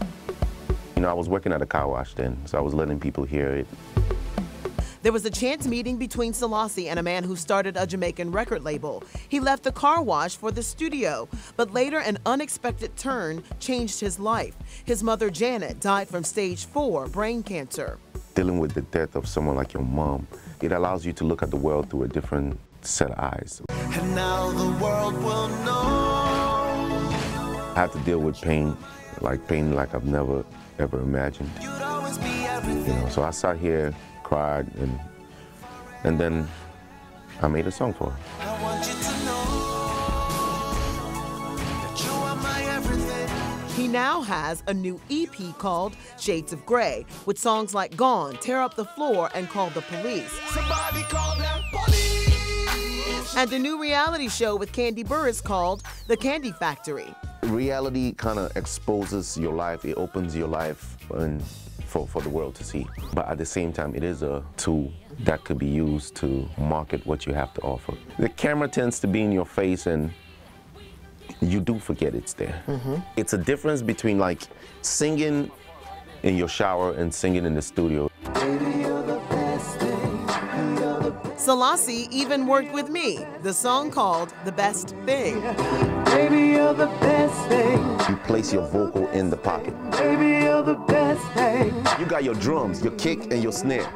[SPEAKER 4] You know, I was working at a car wash then, so I was letting people hear it.
[SPEAKER 6] There was a chance meeting between Selasi and a man who started a Jamaican record label. He left the car wash for the studio, but later an unexpected turn changed his life. His mother, Janet, died from stage four brain cancer.
[SPEAKER 4] Dealing with the death of someone like your mom, it allows you to look at the world through a different set of eyes.
[SPEAKER 7] And now the world will know
[SPEAKER 4] I had to deal with pain, like pain like I've never ever imagined.
[SPEAKER 7] you'd always be
[SPEAKER 4] You know, so I sat here, cried, and and then I made a song for her.
[SPEAKER 7] I want you to know that you are my everything.
[SPEAKER 6] He now has a new EP called Shades of Grey, with songs like Gone, Tear Up the Floor, and Call the Police.
[SPEAKER 7] Somebody call that police.
[SPEAKER 6] And a new reality show with Kandi Burruss called The Kandi Factory.
[SPEAKER 4] Reality kind of exposes your life, it opens your life and for, for the world to see. But at the same time, it is a tool that could be used to market what you have to offer. The camera tends to be in your face and you do forget it's there. Mm-hmm. It's a difference between like singing in your shower and singing in the studio.
[SPEAKER 6] Selasi even worked with me, the song called The Best Thing.
[SPEAKER 10] Baby, you're the best thing.
[SPEAKER 4] You place your vocal in the pocket.
[SPEAKER 10] Baby, you're the best thing.
[SPEAKER 4] You got your drums, your kick, and your snare.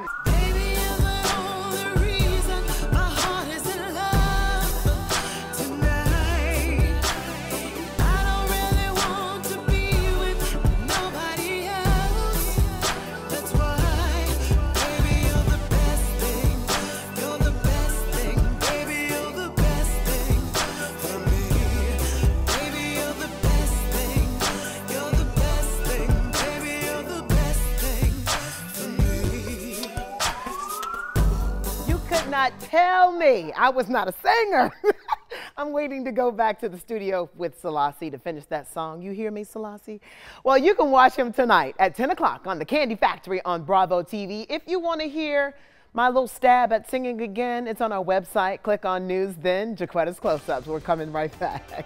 [SPEAKER 3] Tell me I was not a singer. I'm waiting to go back to the studio with Selasi to finish that song. You hear me, Selasi? Well, you can watch him tonight at 10 o'clock on the Kandi Factory on Bravo TV. If you want to hear my little stab at singing again, it's on our website. Click on News, then JaQuitta's Close Ups. We're coming right back.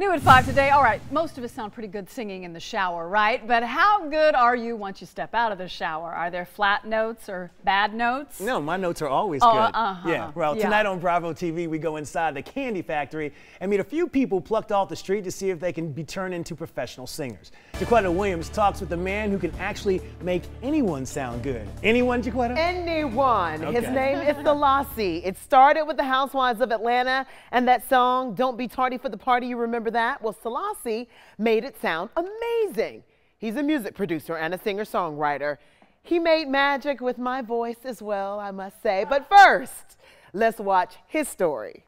[SPEAKER 1] New at 5 today. All right, most of us sound pretty good singing in the shower, right? But how good are you once you step out of the shower? Are there flat notes or bad notes?
[SPEAKER 2] No, my notes are always
[SPEAKER 1] Oh,
[SPEAKER 2] good.
[SPEAKER 1] uh-huh.
[SPEAKER 2] Yeah. Well,
[SPEAKER 1] Yeah.
[SPEAKER 2] tonight on Bravo TV, we go inside the Kandi Factory and meet a few people plucked off the street to see if they can be turned into professional singers. JaQuitta Williams talks with the man who can actually make anyone sound good. Anyone, JaQuitta?
[SPEAKER 3] Anyone. His name is Selasi. It started with the Housewives of Atlanta and that song, Don't Be Tardy for the Party. You remember that? Well, Selasi made it sound amazing. He's a music producer and a singer songwriter. He made magic with my voice as well, I must say. But first, let's watch his story.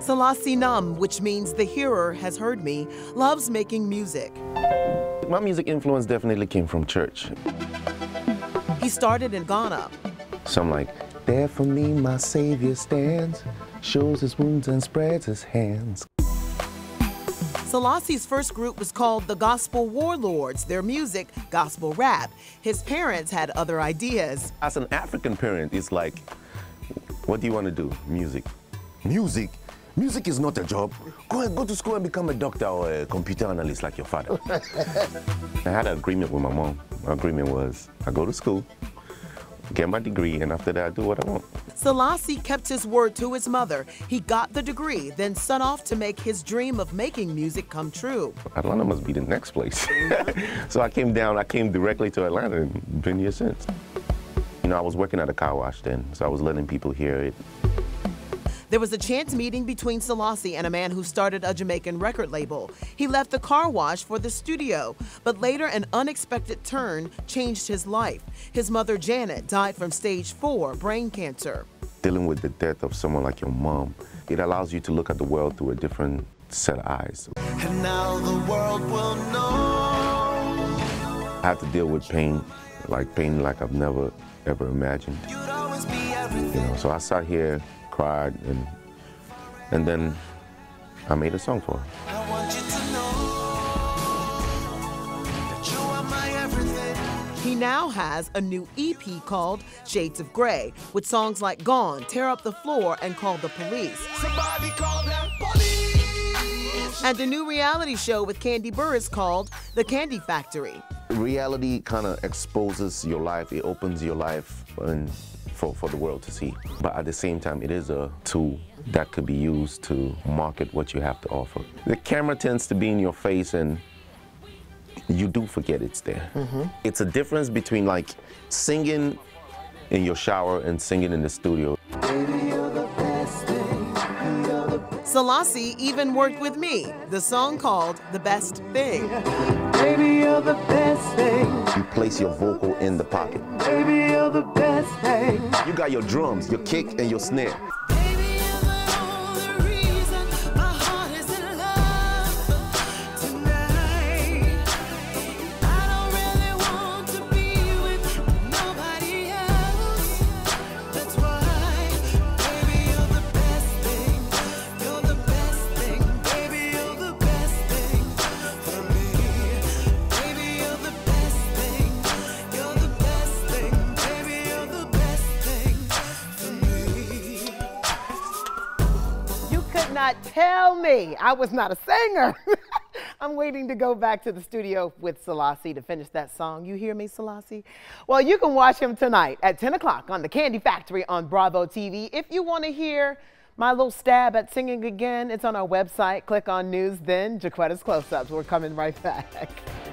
[SPEAKER 6] Selasi Num, which means the hearer has heard me, loves making music.
[SPEAKER 4] My music influence definitely came from church.
[SPEAKER 6] He started in Ghana.
[SPEAKER 4] So I'm like, there for me my Savior stands, shows his wounds and spreads his hands.
[SPEAKER 6] Selasi's first group was called the Gospel Warlords, their music, gospel rap. His parents had other ideas.
[SPEAKER 4] As an African parent, it's like, what do you want to do? Music. Music? Music is not a job. Go and go to school and become a doctor or a computer analyst like your father. I had an agreement with my mom. My agreement was I go to school, get my degree, and after that I do what I want.
[SPEAKER 6] Selasi kept his word to his mother. He got the degree, then set off to make his dream of making music come true.
[SPEAKER 4] Atlanta must be the next place. so I came down, I came directly to Atlanta and been here since. You know, I was working at a car wash then, so I was letting people hear it.
[SPEAKER 6] There was a chance meeting between Selasi and a man who started a Jamaican record label. He left the car wash for the studio, but later an unexpected turn changed his life. His mother, Janet, died from stage four brain cancer.
[SPEAKER 4] Dealing with the death of someone like your mom, it allows you to look at the world through a different set of eyes.
[SPEAKER 7] And now the world will know
[SPEAKER 4] I had to deal with pain, like pain like I've never ever imagined.
[SPEAKER 7] you'd always be
[SPEAKER 4] You know, so I sat here, cried, and and then I made a song for her.
[SPEAKER 7] I want you to know that you are my everything.
[SPEAKER 6] He now has a new EP called Shades of Grey, with songs like Gone, Tear Up the Floor, and Call the Police.
[SPEAKER 7] Somebody call them police.
[SPEAKER 6] And a new reality show with Kandi Burruss called The Kandi Factory.
[SPEAKER 4] Reality kind of exposes your life, it opens your life and for, for the world to see. But at the same time, it is a tool that could be used to market what you have to offer. The camera tends to be in your face and you do forget it's there. Mm-hmm. It's a difference between like singing in your shower and singing in the studio.
[SPEAKER 6] Selasi even worked with me, the song called The Best Thing.
[SPEAKER 10] Baby, you're the best thing.
[SPEAKER 4] You place your vocal in the pocket.
[SPEAKER 10] Baby, you're the best thing.
[SPEAKER 4] You got your drums, your kick, and your snare.
[SPEAKER 5] Me
[SPEAKER 3] I was not a singer. I'm waiting to go back to the studio with Selasi to finish that song. You hear me, Selasi? Well, you can watch him tonight at 10 o'clock on the Kandi Factory on Bravo TV. If you want to hear my little stab at singing again, it's on our website. Click on News, then JaQuitta's Close Ups. We're coming right back.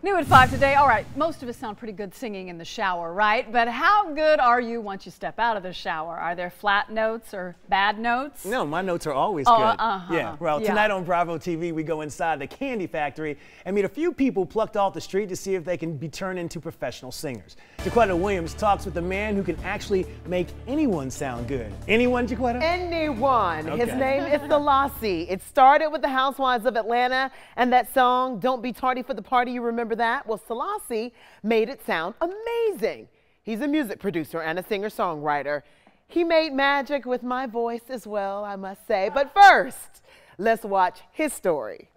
[SPEAKER 1] New at 5 today. All right, most of us sound pretty good singing in the shower, right? But how good are you once you step out of the shower? Are there flat notes or bad notes?
[SPEAKER 2] No, my notes are always
[SPEAKER 1] Oh,
[SPEAKER 2] good.
[SPEAKER 1] uh-huh.
[SPEAKER 2] Yeah. Well,
[SPEAKER 1] Yeah.
[SPEAKER 2] tonight on Bravo TV, we go inside the Kandi Factory and meet a few people plucked off the street to see if they can be turned into professional singers. JaQuitta Williams talks with the man who can actually make anyone sound good. Anyone, JaQuitta?
[SPEAKER 3] Anyone. His name is Selasi. It started with the Housewives of Atlanta and that song, Don't Be Tardy for the Party. You remember that? Well, Selasi made it sound amazing. He's a music producer and a singer songwriter. He made magic with my voice as well, I must say. But first, let's watch his story.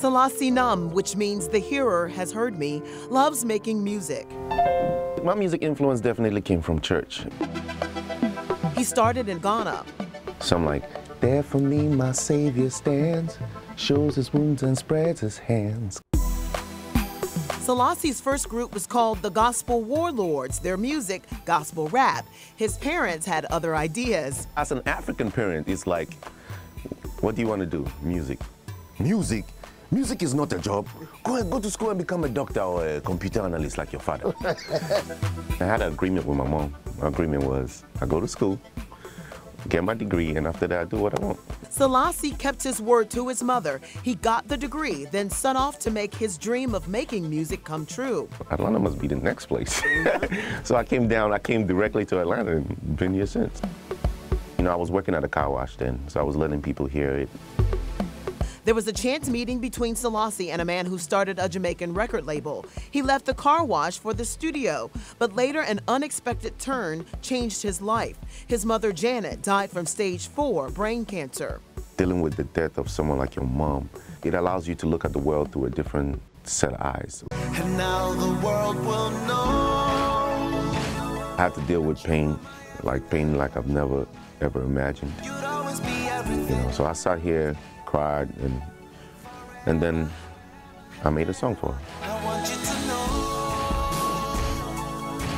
[SPEAKER 6] Selasi Num, which means the hearer has heard me, loves making music.
[SPEAKER 4] My music influence definitely came from church.
[SPEAKER 6] He started in Ghana.
[SPEAKER 4] So I'm like, there for me my Savior stands, shows his wounds and spreads his hands.
[SPEAKER 6] Selasi's first group was called the Gospel Warlords, their music, gospel rap. His parents had other ideas.
[SPEAKER 4] As an African parent, it's like, what do you want to do? Music. Music? Music is not a job. Go and go to school and become a doctor or a computer analyst like your father. I had an agreement with my mom. My agreement was I go to school, get my degree, and after that I do what I want.
[SPEAKER 6] Selasi kept his word to his mother. He got the degree, then set off to make his dream of making music come true.
[SPEAKER 4] Atlanta must be the next place. so I came down, I came directly to Atlanta and been here since. You know, I was working at a car wash then, so I was letting people hear it.
[SPEAKER 6] There was a chance meeting between Selasi and a man who started a Jamaican record label. He left the car wash for the studio, but later an unexpected turn changed his life. His mother, Janet, died from stage four brain cancer.
[SPEAKER 4] Dealing with the death of someone like your mom, it allows you to look at the world through a different set of eyes.
[SPEAKER 7] And now the world will know
[SPEAKER 4] I have to deal with pain, like pain like I've never ever imagined.
[SPEAKER 7] you'd always be
[SPEAKER 4] You know, so I sat here, cried, and and then I made a song for her.
[SPEAKER 7] I want you to know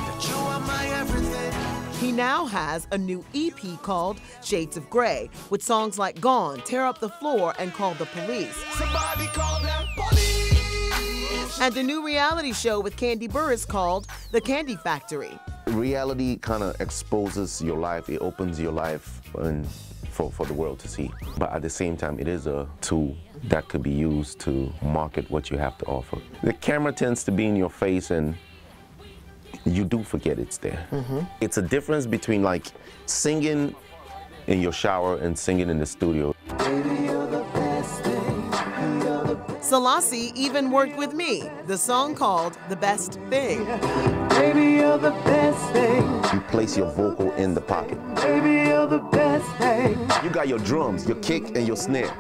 [SPEAKER 7] that you are my everything.
[SPEAKER 6] He now has a new EP called Shades of Grey, with songs like Gone, Tear Up the Floor, and Call the Police.
[SPEAKER 7] Somebody call that police.
[SPEAKER 6] And a new reality show with Kandi Burruss called The Kandi Factory.
[SPEAKER 4] Reality kind of exposes your life, it opens your life and for, for the world to see. But at the same time, it is a tool that could be used to market what you have to offer. The camera tends to be in your face and you do forget it's there. Mm-hmm. It's a difference between like singing in your shower and singing in the studio.
[SPEAKER 6] Selasi even worked with me, the song called The Best Thing.
[SPEAKER 10] Baby, you're the best thing.
[SPEAKER 4] You place your vocal in the pocket.
[SPEAKER 10] Baby, you're the best thing.
[SPEAKER 4] You got your drums, your kick, and your snare.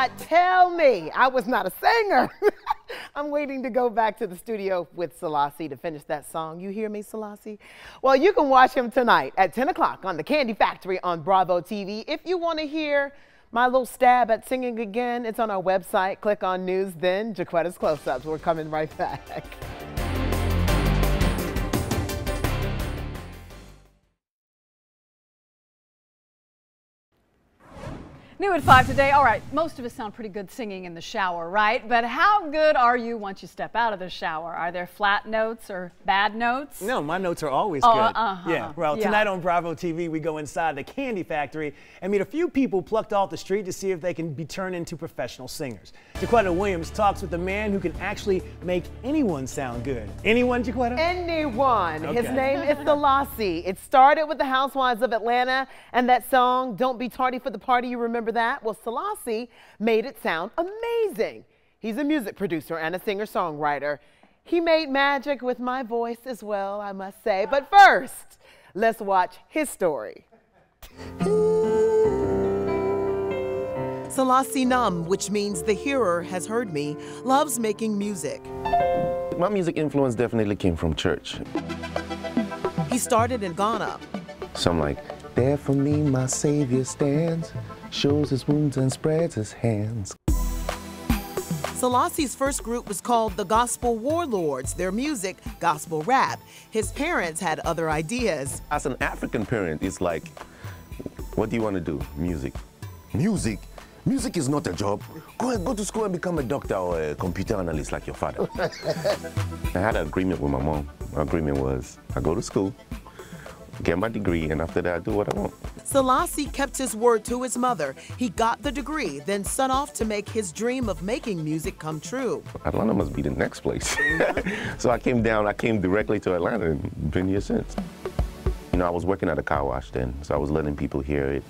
[SPEAKER 3] Not tell me I was not a singer. I'm waiting to go back to the studio with Selasi to finish that song. You hear me, Selasi? Well, you can watch him tonight at 10 o'clock on the Kandi Factory on Bravo TV. If you want to hear my little stab at singing again, it's on our website. Click on News, then JaQuitta's Close Ups. We're coming right back.
[SPEAKER 1] New at 5 today. All right, most of us sound pretty good singing in the shower, right? But how good are you once you step out of the shower? Are there flat notes or bad notes?
[SPEAKER 2] No, my notes are always
[SPEAKER 1] Oh,
[SPEAKER 2] good.
[SPEAKER 1] uh-huh.
[SPEAKER 2] Yeah. Well,
[SPEAKER 1] Yeah.
[SPEAKER 2] tonight on Bravo TV, we go inside the Kandi Factory and meet a few people plucked off the street to see if they can be turned into professional singers. JaQuitta Williams talks with the man who can actually make anyone sound good. Anyone, JaQuitta?
[SPEAKER 3] Anyone. His name is Selasi. It started with the Housewives of Atlanta and that song, Don't Be Tardy for the Party. You remember that? Well, Selasi made it sound amazing. He's a music producer and a singer songwriter. He made magic with my voice as well, I must say. But first, let's watch his story.
[SPEAKER 6] Selasi Num, which means the hearer has heard me, loves making music.
[SPEAKER 4] My music influence definitely came from church.
[SPEAKER 6] He started in Ghana.
[SPEAKER 4] So I'm like, there for me my Savior stands, shows his wounds and spreads his hands.
[SPEAKER 6] Selasi's first group was called the Gospel Warlords, their music, gospel rap. His parents had other ideas.
[SPEAKER 4] As an African parent, it's like, what do you want to do? Music. Music? Music is not a job. Go and go to school and become a doctor or a computer analyst like your father. I had an agreement with my mom. My agreement was I go to school, get my degree, and after that I do what I want.
[SPEAKER 6] Selasi kept his word to his mother. He got the degree, then set off to make his dream of making music come true.
[SPEAKER 4] Atlanta must be the next place. so I came down, I came directly to Atlanta and been here since. You know, I was working at a car wash then, so I was letting people hear it.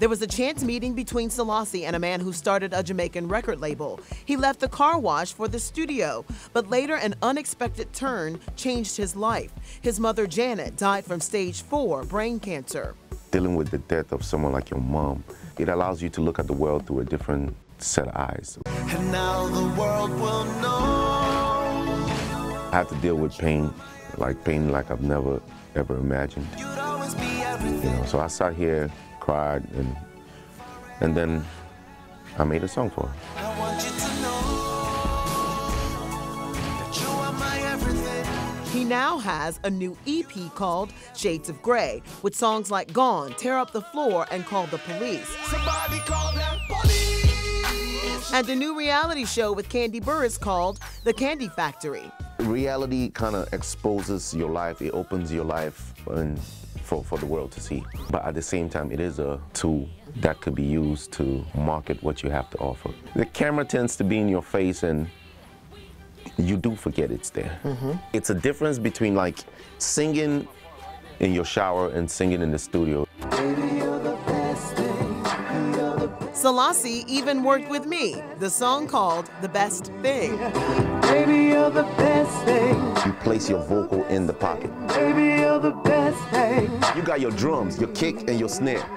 [SPEAKER 6] There was a chance meeting between Selasi and a man who started a Jamaican record label. He left the car wash for the studio, but later an unexpected turn changed his life. His mother, Janet, died from stage four brain cancer.
[SPEAKER 4] Dealing with the death of someone like your mom, it allows you to look at the world through a different set of eyes.
[SPEAKER 7] And now the world will know.
[SPEAKER 4] I have to deal with pain, like pain like I've never ever imagined.
[SPEAKER 7] You'd always be
[SPEAKER 4] You know, so I sat here, cried, and and then I made a song for her.
[SPEAKER 7] I want you to know that you are my everything.
[SPEAKER 6] He now has a new EP called Shades of Grey, with songs like Gone, Tear Up the Floor, and Call the Police.
[SPEAKER 7] Somebody call them police.
[SPEAKER 6] And a new reality show with Kandi Burruss called The Kandi Factory.
[SPEAKER 4] Reality kind of exposes your life, it opens your life and for, for the world to see. But at the same time, it is a tool that could be used to market what you have to offer. The camera tends to be in your face and you do forget it's there. Mm-hmm. It's a difference between like singing in your shower and singing in the studio.
[SPEAKER 6] Selasi even worked with me, the song called The Best Thing.
[SPEAKER 10] Baby, you're the best thing.
[SPEAKER 4] You place your vocal in the pocket.
[SPEAKER 10] Baby, you're the best thing.
[SPEAKER 4] You got your drums, your kick, and your snare.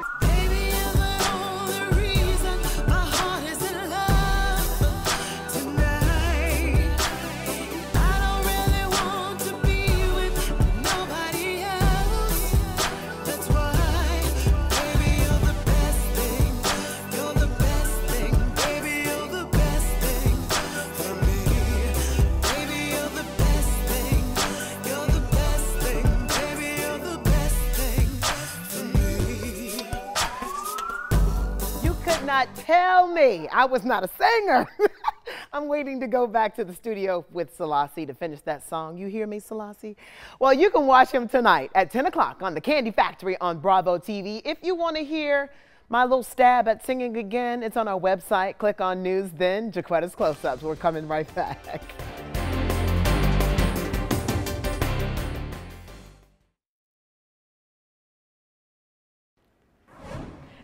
[SPEAKER 3] Not tell me I was not a singer. I'm waiting to go back to the studio with Selasi to finish that song. You hear me, Selasi? Well, you can watch him tonight at 10 o'clock on The Kandi Factory on Bravo TV. If you want to hear my little stab at singing again, it's on our website. Click on News, then JaQuitta's Close-Ups. We're coming right back.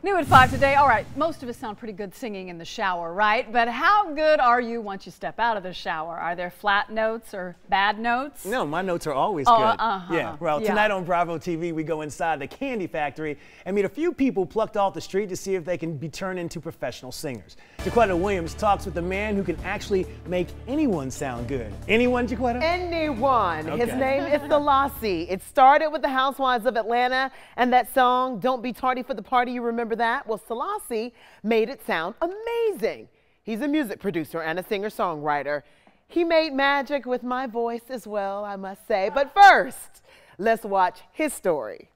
[SPEAKER 1] New at 5 today. All right, most of us sound pretty good singing in the shower, right? But how good are you once you step out of the shower? Are there flat notes or bad notes?
[SPEAKER 2] No, my notes are always
[SPEAKER 1] Oh,
[SPEAKER 2] good.
[SPEAKER 1] uh-huh.
[SPEAKER 2] Yeah. Well,
[SPEAKER 1] Yeah.
[SPEAKER 2] tonight on Bravo TV, we go inside the Kandi Factory and meet a few people plucked off the street to see if they can be turned into professional singers. JaQuitta Williams talks with the man who can actually make anyone sound good. Anyone, JaQuitta?
[SPEAKER 3] Anyone. His name is Selasi. It started with the Housewives of Atlanta and that song, Don't Be Tardy for the Party. You remember that? Well, Selasi made it sound amazing. He's a music producer and a singer songwriter. He made magic with my voice as well, I must say. But first, let's watch his story.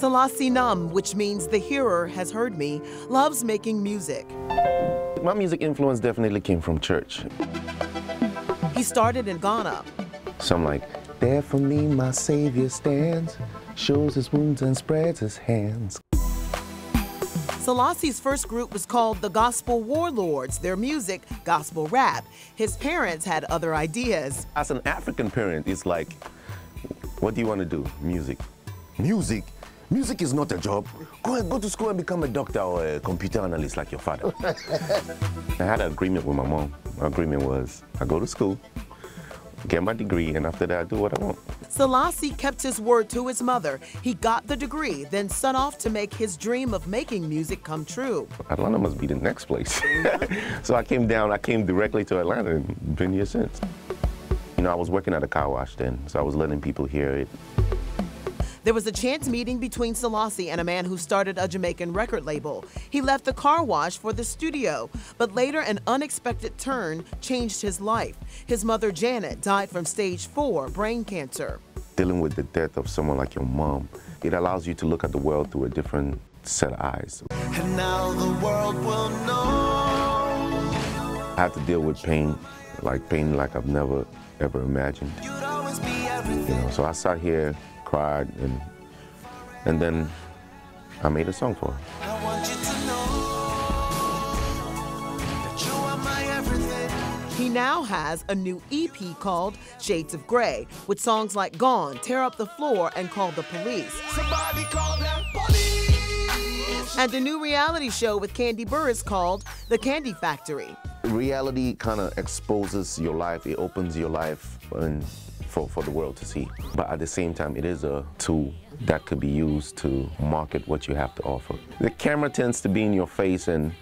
[SPEAKER 6] Selasi Num, which means the hearer has heard me, loves making music.
[SPEAKER 4] My music influence definitely came from church.
[SPEAKER 6] He started in Ghana.
[SPEAKER 4] So I'm like, there for me my Savior stands, shows his wounds and spreads his hands.
[SPEAKER 6] Selasi's first group was called the Gospel Warlords, their music, gospel rap. His parents had other ideas.
[SPEAKER 4] As an African parent, it's like, what do you want to do? Music. Music? Music is not a job. Go and go to school and become a doctor or a computer analyst like your father. I had an agreement with my mom. My agreement was I go to school, get my degree, and after that I do what I want.
[SPEAKER 6] Selasi kept his word to his mother. He got the degree, then set off to make his dream of making music come true.
[SPEAKER 4] Atlanta must be the next place. so I came down, I came directly to Atlanta and been here since. You know, I was working at a car wash then, so I was letting people hear it.
[SPEAKER 6] There was a chance meeting between Selasi and a man who started a Jamaican record label. He left the car wash for the studio, but later an unexpected turn changed his life. His mother, Janet, died from stage four brain cancer.
[SPEAKER 4] Dealing with the death of someone like your mom, it allows you to look at the world through a different set of eyes.
[SPEAKER 7] And now the world will know.
[SPEAKER 4] I have to deal with pain, like pain like I've never ever imagined.
[SPEAKER 7] You'd always be
[SPEAKER 4] You know, so I sat here, cried, and and then I made a song for her.
[SPEAKER 7] I want you to know that you are my everything.
[SPEAKER 6] He now has a new EP called Shades of Grey, with songs like Gone, Tear Up the Floor, and Call the Police.
[SPEAKER 7] Somebody call that police.
[SPEAKER 6] And a new reality show with Kandi Burruss called The Kandi Factory.
[SPEAKER 4] Reality kind of exposes your life, it opens your life and for, for the world to see. But at the same time, it is a tool that could be used to market what you have to offer. The camera tends to be in your face and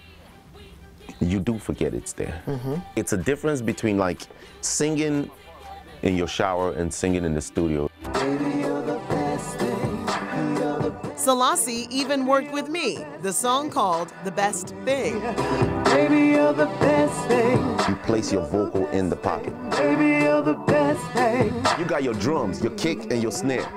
[SPEAKER 4] you do forget it's there. Mm-hmm. It's a difference between like singing in your shower and singing in the studio.
[SPEAKER 6] Selasi even worked with me, the song called The Best Thing.
[SPEAKER 10] Baby, you're the best thing.
[SPEAKER 4] You place your vocal in the pocket.
[SPEAKER 10] Baby, you're the best thing.
[SPEAKER 4] You got your drums, your kick, and your snare.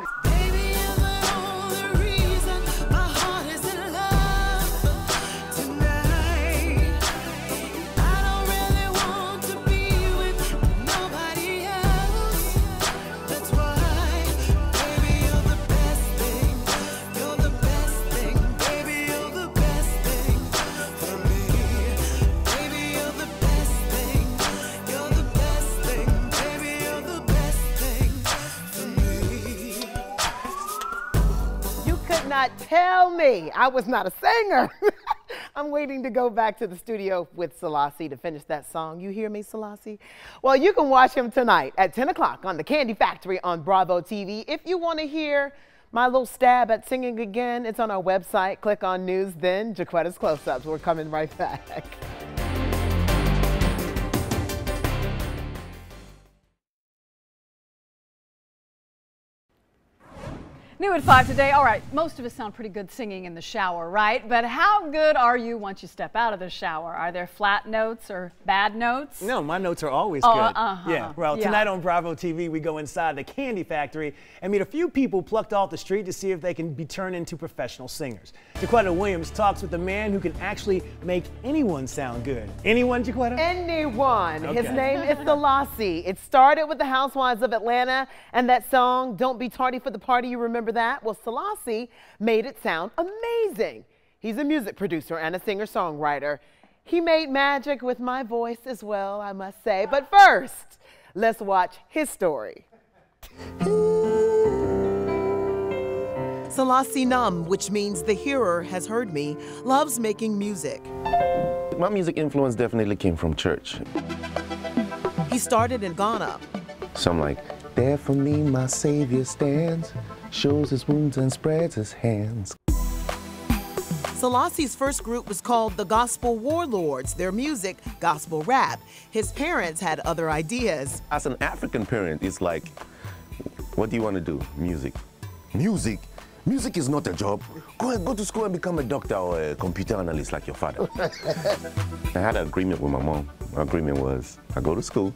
[SPEAKER 5] I
[SPEAKER 3] was not a singer. I'm waiting to go back to the studio with Selasi to finish that song. You hear me, Selasi? Well, you can watch him tonight at 10 o'clock on the Kandi Factory on Bravo TV. If you want to hear my little stab at singing again, it's on our website. Click on News, then JaQuitta's Close Ups. We're coming right back.
[SPEAKER 1] New at 5 today. All right, most of us sound pretty good singing in the shower, right? But how good are you once you step out of the shower? Are there flat notes or bad notes?
[SPEAKER 2] No, my notes are always
[SPEAKER 1] Oh,
[SPEAKER 2] good.
[SPEAKER 1] uh-huh.
[SPEAKER 2] Yeah. Well,
[SPEAKER 1] Yeah.
[SPEAKER 2] tonight on Bravo TV, we go inside the Kandi Factory and meet a few people plucked off the street to see if they can be turned into professional singers. JaQuitta Williams talks with the man who can actually make anyone sound good. Anyone, JaQuitta?
[SPEAKER 3] Anyone. His name is Selasi. It started with the Housewives of Atlanta and that song, Don't Be Tardy for the Party. You remember that? Well, Selasi made it sound amazing. He's a music producer and a singer songwriter. He made magic with my voice as well, I must say. But first, let's watch his story.
[SPEAKER 6] Selasi Num, which means the hearer has heard me, loves making music.
[SPEAKER 4] My music influence definitely came from church.
[SPEAKER 6] He started in Ghana.
[SPEAKER 4] So I'm like, there for me my Savior stands, shows his wounds and spreads his hands.
[SPEAKER 6] Selasi's first group was called the Gospel Warlords, their music, gospel rap. His parents had other ideas.
[SPEAKER 4] As an African parent, it's like, what do you want to do? Music. Music? Music is not a job. Go and go to school and become a doctor or a computer analyst like your father. I had an agreement with my mom. My agreement was I go to school,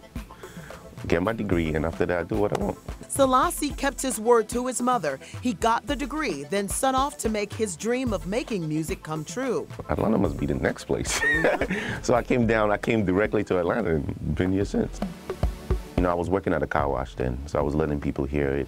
[SPEAKER 4] get my degree, and after that I do what I want.
[SPEAKER 6] Selasi kept his word to his mother. He got the degree, then set off to make his dream of making music come true.
[SPEAKER 4] Atlanta must be the next place. so I came down, I came directly to Atlanta and been here since. You know, I was working at a car wash then, so I was letting people hear it.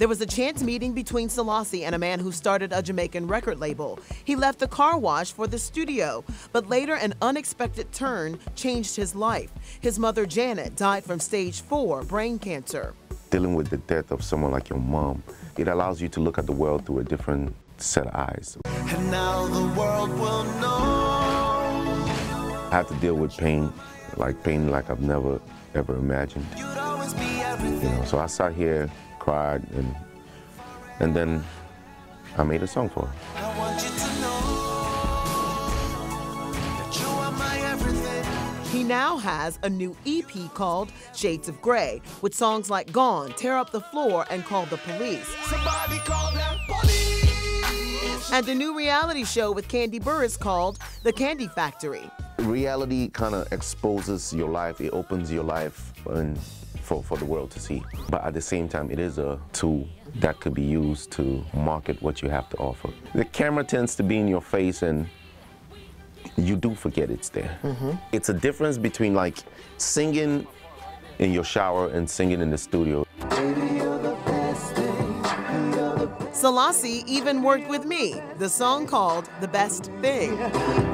[SPEAKER 6] There was a chance meeting between Selasi and a man who started a Jamaican record label. He left the car wash for the studio, but later an unexpected turn changed his life. His mother, Janet, died from stage four brain cancer.
[SPEAKER 4] Dealing with the death of someone like your mom, it allows you to look at the world through a different set of eyes.
[SPEAKER 7] And now the world will know.
[SPEAKER 4] I had to deal with pain, like pain like I've never ever imagined.
[SPEAKER 7] You'd always be everything.
[SPEAKER 4] You know, so I sat here, cried, and and then I made a song for her.
[SPEAKER 7] I want you to know that you are my everything.
[SPEAKER 6] He now has a new EP called Shades of Grey, with songs like Gone, Tear Up the Floor, and Call the Police.
[SPEAKER 7] Somebody call them police.
[SPEAKER 6] And a new reality show with Kandi Burruss called The Kandi Factory.
[SPEAKER 4] Reality kind of exposes your life. It opens your life and for, for the world to see. But at the same time, it is a tool that could be used to market what you have to offer. The camera tends to be in your face and you do forget it's there. Mm-hmm. It's a difference between like singing in your shower and singing in the studio.
[SPEAKER 6] Selasi even worked with me, the song called The Best Thing.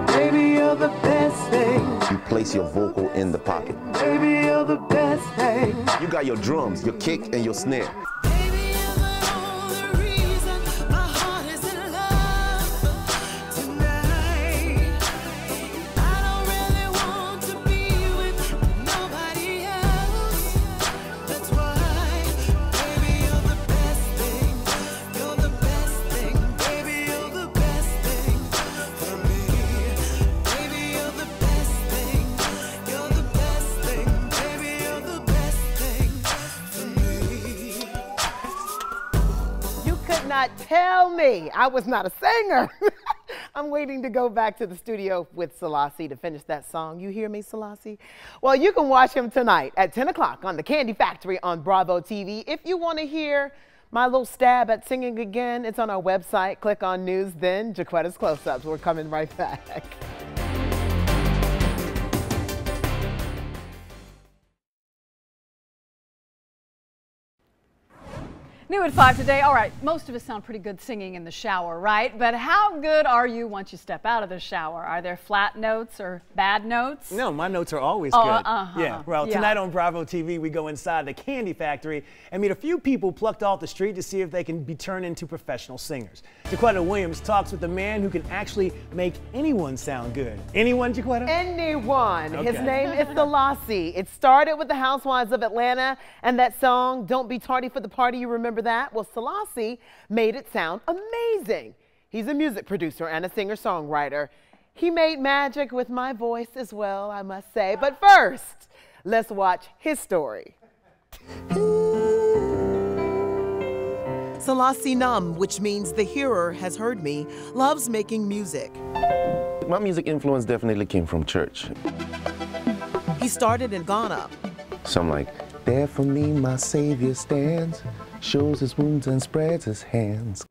[SPEAKER 10] Baby, you're the best thing.
[SPEAKER 4] You place your vocal in the pocket.
[SPEAKER 10] Baby, you're the best thing.
[SPEAKER 4] You got your drums, your kick, and your snare.
[SPEAKER 3] Not tell me I was not a singer. I'm waiting to go back to the studio with Selasi to finish that song. You hear me, Selasi? Well, you can watch him tonight at 10 o'clock on The Kandi Factory on Bravo TV. If you want to hear my little stab at singing again, it's on our website. Click on News, then JaQuitta's Close Ups. We're coming right back.
[SPEAKER 1] New at 5 today. All right, most of us sound pretty good singing in the shower, right? But how good are you once you step out of the shower? Are there flat notes or bad notes?
[SPEAKER 2] No, my notes are always
[SPEAKER 1] Oh,
[SPEAKER 2] good.
[SPEAKER 1] uh-huh.
[SPEAKER 2] Yeah. Well,
[SPEAKER 1] Yeah.
[SPEAKER 2] tonight on Bravo TV, we go inside the Kandi Factory and meet a few people plucked off the street to see if they can be turned into professional singers. JaQuitta Williams talks with the man who can actually make anyone sound good. Anyone, JaQuitta?
[SPEAKER 3] Anyone. His name is Selasi. It started with the Housewives of Atlanta and that song, Don't Be Tardy for the Party. You remember that? Well, Selasi made it sound amazing. He's a music producer and a singer songwriter. He made magic with my voice as well, I must say. But first, let's watch his story.
[SPEAKER 6] Selasi Nam, which means the hearer has heard me, loves making music.
[SPEAKER 4] My music influence definitely came from church.
[SPEAKER 6] He started in Ghana.
[SPEAKER 4] So I'm like, there for me my savior stands, shows his wounds and spreads his hands.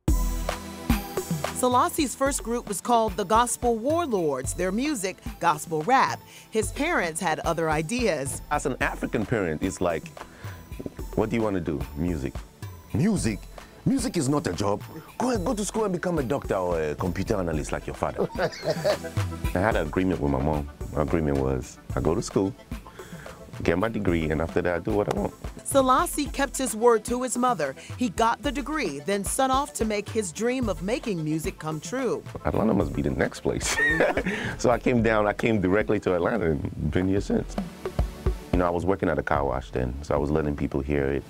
[SPEAKER 6] Selasi's first group was called the Gospel Warlords, their music, gospel rap. His parents had other ideas.
[SPEAKER 4] As an African parent, it's like, what do you want to do? Music. Music? Music is not a job. Go and go to school and become a doctor or a computer analyst like your father. I had an agreement with my mom. My agreement was I go to school, get my degree, and after that I do what I want.
[SPEAKER 6] Selasi kept his word to his mother. He got the degree, then set off to make his dream of making music come true.
[SPEAKER 4] Atlanta must be the next place. so I came down, I came directly to Atlanta and been here since. You know, I was working at a car wash then, so I was letting people hear it.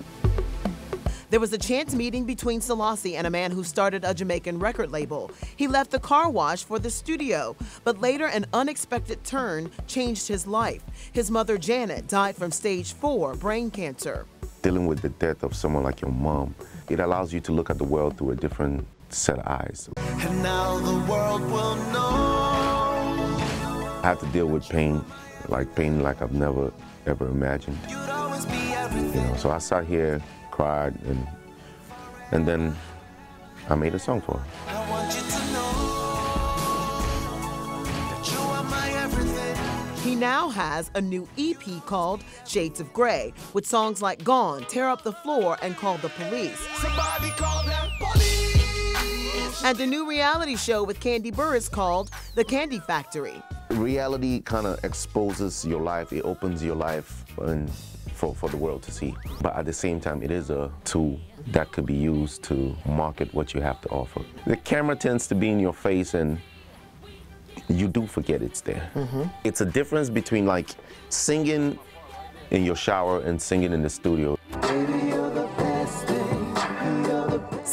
[SPEAKER 6] There was a chance meeting between Selasi and a man who started a Jamaican record label. He left the car wash for the studio, but later an unexpected turn changed his life. His mother, Janet, died from stage four brain cancer.
[SPEAKER 4] Dealing with the death of someone like your mom, it allows you to look at the world through a different set of eyes.
[SPEAKER 7] And now the world will know.
[SPEAKER 4] I have to deal with pain, like pain like I've never ever imagined.
[SPEAKER 7] You'd always be
[SPEAKER 4] You know, so I sat here, cried, and and then I made a song for her.
[SPEAKER 7] I want you to know that you are my everything.
[SPEAKER 6] He now has a new EP called Shades of Grey, with songs like Gone, Tear Up the Floor, and Call the Police.
[SPEAKER 7] Somebody call them police.
[SPEAKER 6] And a new reality show with Kandi Burruss called The Kandi Factory.
[SPEAKER 4] Reality kind of exposes your life, it opens your life and for, for the world to see. But at the same time, it is a tool that could be used to market what you have to offer. The camera tends to be in your face and you do forget it's there. Mm-hmm. It's a difference between like singing in your shower and singing in the studio.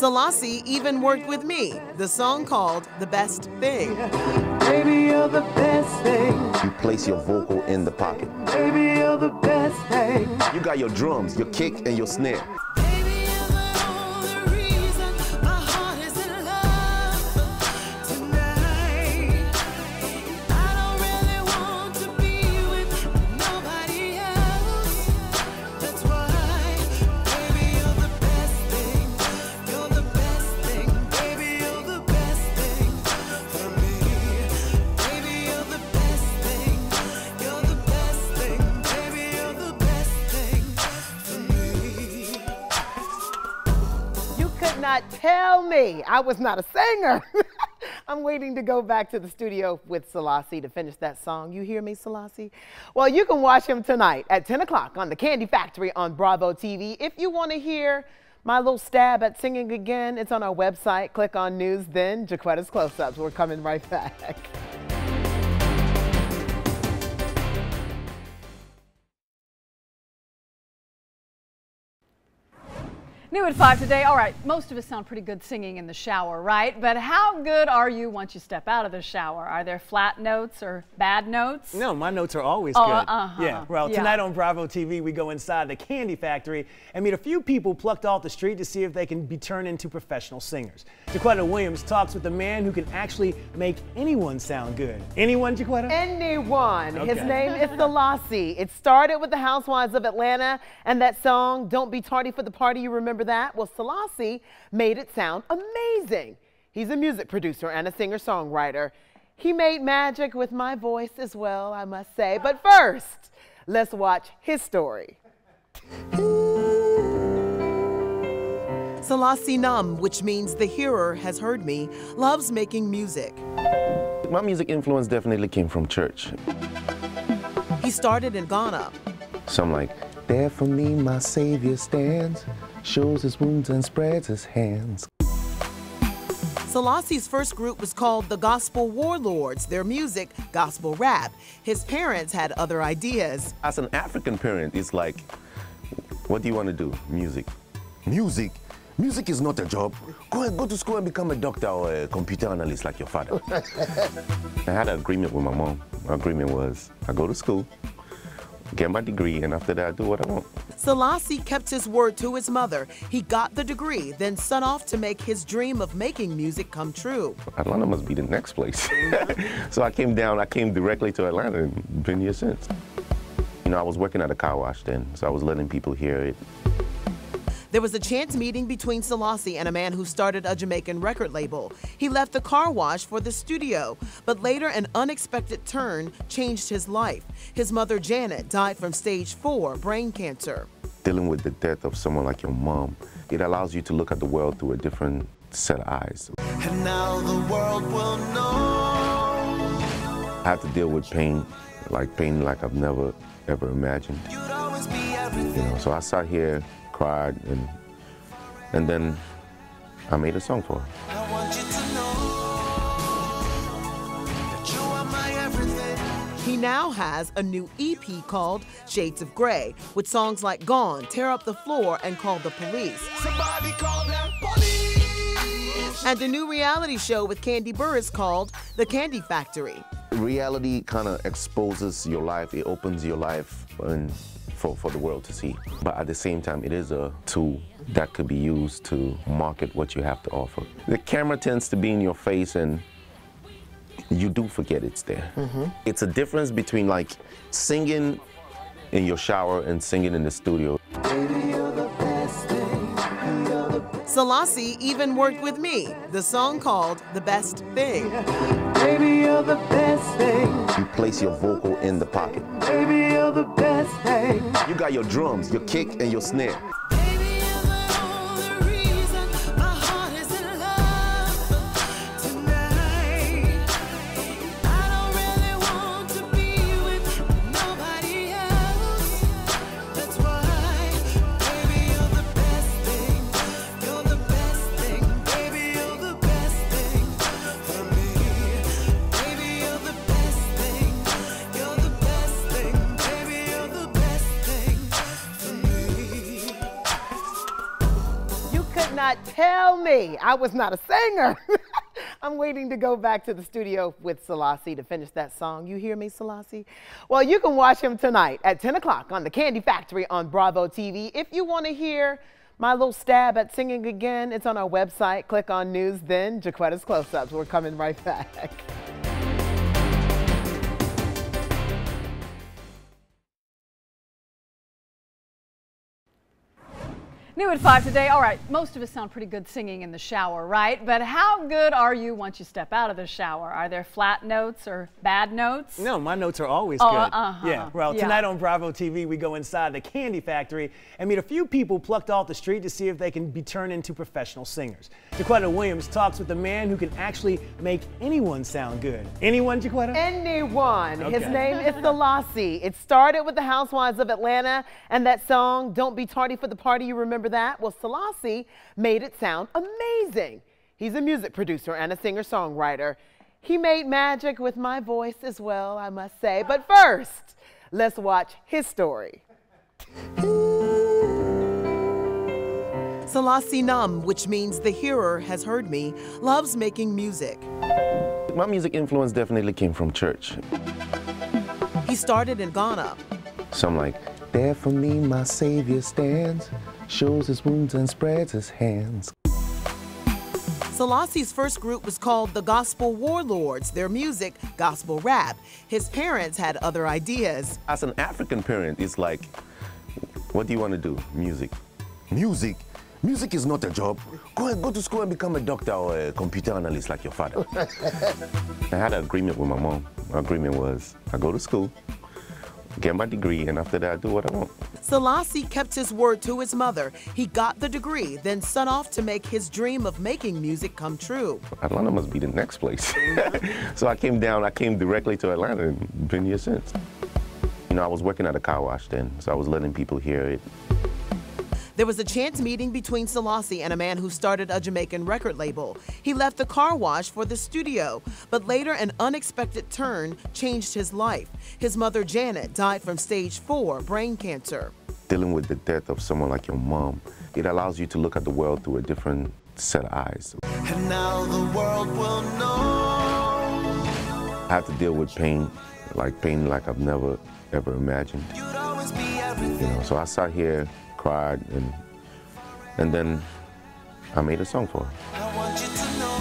[SPEAKER 10] Baby,
[SPEAKER 6] Selasi even worked with me, the song called The Best Thing.
[SPEAKER 10] Baby, you're the best thing.
[SPEAKER 4] You place your vocal in the pocket.
[SPEAKER 10] Baby, you're the best thing.
[SPEAKER 4] You got your drums, your kick, and your snare.
[SPEAKER 3] Tell me I was not a singer. I'm waiting to go back to the studio with Selasi to finish that song. You hear me, Selasi? Well, you can watch him tonight at 10 o'clock on The Kandi Factory on Bravo TV. If you want to hear my little stab at singing again, it's on our website. Click on News, then JaQuitta's Close Ups. We're coming right back.
[SPEAKER 1] New at 5 today. All right, most of us sound pretty good singing in the shower, right? But how good are you once you step out of the shower? Are there flat notes or bad notes?
[SPEAKER 2] No, my notes are always
[SPEAKER 1] Oh,
[SPEAKER 2] good.
[SPEAKER 1] uh-huh.
[SPEAKER 2] Yeah. Well,
[SPEAKER 1] Yeah.
[SPEAKER 2] tonight on Bravo TV, we go inside the Kandi Factory and meet a few people plucked off the street to see if they can be turned into professional singers. JaQuitta Williams talks with the man who can actually make anyone sound good. Anyone, JaQuitta?
[SPEAKER 3] Anyone. His name is Selasi. It started with the Housewives of Atlanta and that song, Don't Be Tardy for the Party. You remember that? Well, Selasi made it sound amazing. He's a music producer and a singer songwriter. He made magic with my voice as well, I must say. But first, let's watch his story.
[SPEAKER 6] Selasi Num, which means the hearer has heard me, loves making music.
[SPEAKER 4] My music influence definitely came from church.
[SPEAKER 6] He started in Ghana.
[SPEAKER 4] So I'm like, there for me my Savior stands, shows his wounds and spreads his hands.
[SPEAKER 6] Selasi's first group was called the Gospel Warlords, their music, gospel rap. His parents had other ideas.
[SPEAKER 4] As an African parent, it's like, what do you want to do? Music. Music? Music is not a job. Go and go to school and become a doctor or a computer analyst like your father. I had an agreement with my mom. My agreement was I go to school, get my degree, and after that I do what I want.
[SPEAKER 6] Selasi kept his word to his mother. He got the degree, then set off to make his dream of making music come true.
[SPEAKER 4] Atlanta must be the next place. so I came down, I came directly to Atlanta and been here since. You know, I was working at a car wash then, so I was letting people hear it.
[SPEAKER 6] There was a chance meeting between Selasi and a man who started a Jamaican record label. He left the car wash for the studio, but later an unexpected turn changed his life. His mother, Janet, died from stage four brain cancer.
[SPEAKER 4] Dealing with the death of someone like your mom, it allows you to look at the world through a different set of eyes.
[SPEAKER 7] And now the world will know.
[SPEAKER 4] I had to deal with pain, like pain like I've never ever imagined.
[SPEAKER 7] You'd always be
[SPEAKER 4] You know, so I sat here, cried, and and then I made a song for her.
[SPEAKER 7] I want you to know that you are my everything.
[SPEAKER 6] He now has a new EP called Shades of Grey, with songs like Gone, Tear Up the Floor, and Call the Police.
[SPEAKER 7] Somebody call that police.
[SPEAKER 6] And a new reality show with Kandi Burruss called The Kandi Factory.
[SPEAKER 4] Reality kind of exposes your life, it opens your life and for, for the world to see. But at the same time, it is a tool that could be used to market what you have to offer. The camera tends to be in your face and you do forget it's there. Mm-hmm. It's a difference between like singing in your shower and singing in the studio.
[SPEAKER 6] Selasi even worked with me, the song called The Best Thing.
[SPEAKER 10] Baby, you're the best thing.
[SPEAKER 4] You place your vocal in the pocket.
[SPEAKER 10] Baby, you're the best thing.
[SPEAKER 4] You got your drums, your kick, and your snare.
[SPEAKER 3] I was not a singer. I'm waiting to go back to the studio with Selasi to finish that song. You hear me, Selasi? Well, you can watch him tonight at 10 o'clock on The Kandi Factory on Bravo TV. If you want to hear my little stab at singing again, it's on our website. Click on News, then JaQuitta's Close Ups. We're coming right back.
[SPEAKER 1] New at 5 today. All right, most of us sound pretty good singing in the shower, right? But how good are you once you step out of the shower? Are there flat notes or bad notes?
[SPEAKER 2] No, my notes are always
[SPEAKER 1] Oh,
[SPEAKER 2] good.
[SPEAKER 1] uh-huh.
[SPEAKER 2] Yeah. Well,
[SPEAKER 1] Yeah.
[SPEAKER 2] tonight on Bravo TV, we go inside the Kandi Factory and meet a few people plucked off the street to see if they can be turned into professional singers. JaQuitta Williams talks with the man who can actually make anyone sound good. Anyone, JaQuitta?
[SPEAKER 3] Anyone. His name is Selasi. It started with the Housewives of Atlanta and that song, Don't Be Tardy for the Party. You remember that? Well, Selasi made it sound amazing. He's a music producer and a singer songwriter. He made magic with my voice as well, I must say. But first, let's watch his story.
[SPEAKER 6] Selasi Nam, which means the hearer has heard me, loves making music.
[SPEAKER 4] My music influence definitely came from church.
[SPEAKER 6] He started in Ghana.
[SPEAKER 4] So I'm like, there for me my Savior stands, shows his wounds and spreads his hands.
[SPEAKER 6] Selasi's first group was called the Gospel Warlords, their music, gospel rap. His parents had other ideas.
[SPEAKER 4] As an African parent, it's like, what do you want to do? Music. Music? Music is not a job. Go and go to school and become a doctor or a computer analyst like your father. I had an agreement with my mom. My agreement was I go to school, get my degree, and after that I do what I want.
[SPEAKER 6] Selasi kept his word to his mother. He got the degree, then set off to make his dream of making music come true.
[SPEAKER 4] Atlanta must be the next place. so I came down, I came directly to Atlanta and been here since. You know, I was working at a car wash then, so I was letting people hear it.
[SPEAKER 6] There was a chance meeting between Selasi and a man who started a Jamaican record label. He left the car wash for the studio, but later an unexpected turn changed his life. His mother, Janet, died from stage four brain cancer.
[SPEAKER 4] Dealing with the death of someone like your mom, it allows you to look at the world through a different set of eyes.
[SPEAKER 7] And now the world will know.
[SPEAKER 4] I have to deal with pain, like pain like I've never ever imagined.
[SPEAKER 7] You'd always be
[SPEAKER 4] You know, so I sat here, cried, and and then I made a song for her.
[SPEAKER 7] I want you to know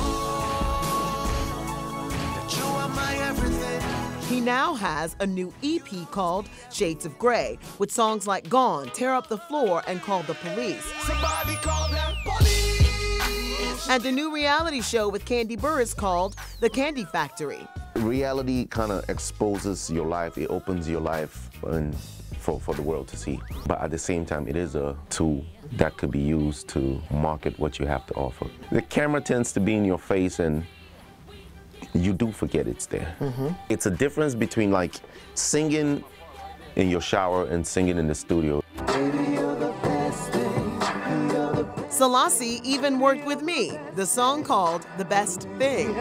[SPEAKER 7] that you are my everything.
[SPEAKER 6] He now has a new EP called Shades of Grey, with songs like Gone, Tear Up the Floor, and Call the Police.
[SPEAKER 7] Somebody call that police.
[SPEAKER 6] And a new reality show with Kandi Burruss called The Kandi Factory.
[SPEAKER 4] Reality kind of exposes your life, it opens your life and for, for the world to see. But at the same time, it is a tool that could be used to market what you have to offer. The camera tends to be in your face and you do forget it's there. Mm-hmm. It's a difference between like singing in your shower and singing in the studio.
[SPEAKER 6] Selasi even worked with me, the song called The Best Thing.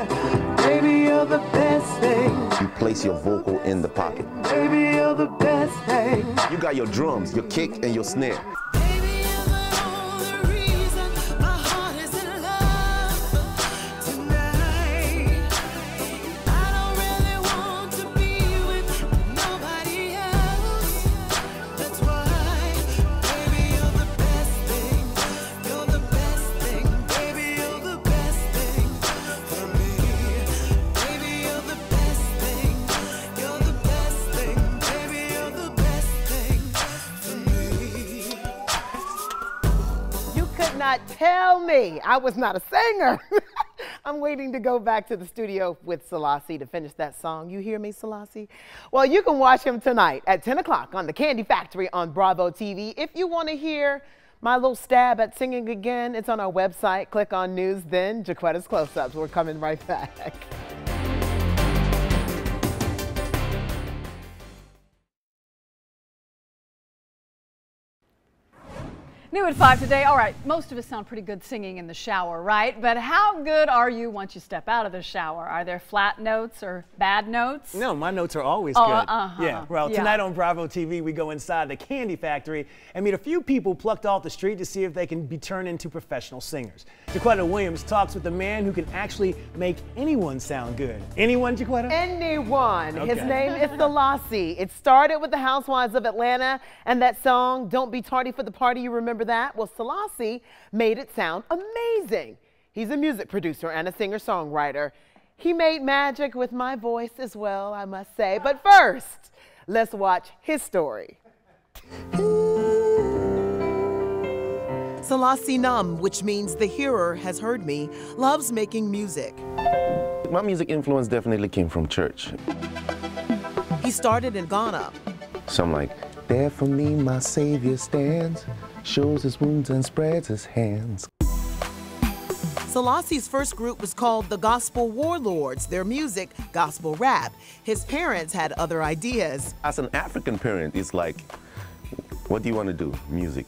[SPEAKER 10] Baby, you're the best thing.
[SPEAKER 4] You place your vocal in the pocket.
[SPEAKER 10] Baby, you're the best thing.
[SPEAKER 4] You got your drums, your kick, and your snare.
[SPEAKER 3] Tell me I was not a singer. I'm waiting to go back to the studio with Selasi to finish that song. You hear me, Selasi? Well, you can watch him tonight at 10 o'clock on The Kandi Factory on Bravo TV. If you want to hear my little stab at singing again, it's on our website. Click on News, then JaQuitta's Close Ups. We're coming right back.
[SPEAKER 1] New at 5 today. All right, most of us sound pretty good singing in the shower, right? But how good are you once you step out of the shower? Are there flat notes or bad notes?
[SPEAKER 2] No, my notes are always
[SPEAKER 1] Oh,
[SPEAKER 2] good.
[SPEAKER 1] uh-huh.
[SPEAKER 2] Yeah, well,
[SPEAKER 1] Yeah.
[SPEAKER 2] tonight on Bravo TV, we go inside the Kandi Factory and meet a few people plucked off the street to see if they can be turned into professional singers. JaQuitta Williams talks with the man who can actually make anyone sound good. Anyone, JaQuitta?
[SPEAKER 3] Anyone. His name is Selasi. It started with the Housewives of Atlanta and that song, Don't Be Tardy for the Party. You remember that? Well, Selasi made it sound amazing. He's a music producer and a singer songwriter. He made magic with my voice as well, I must say. But first, let's watch his story.
[SPEAKER 6] Selasi Num, which means the hearer has heard me, loves making music.
[SPEAKER 4] My music influence definitely came from church.
[SPEAKER 6] He started in Ghana.
[SPEAKER 4] So I'm like, there for me my Savior stands, shows his wounds and spreads his hands.
[SPEAKER 6] Selasi's first group was called the Gospel Warlords, their music, gospel rap. His parents had other ideas.
[SPEAKER 4] As an African parent, it's like, what do you want to do? Music.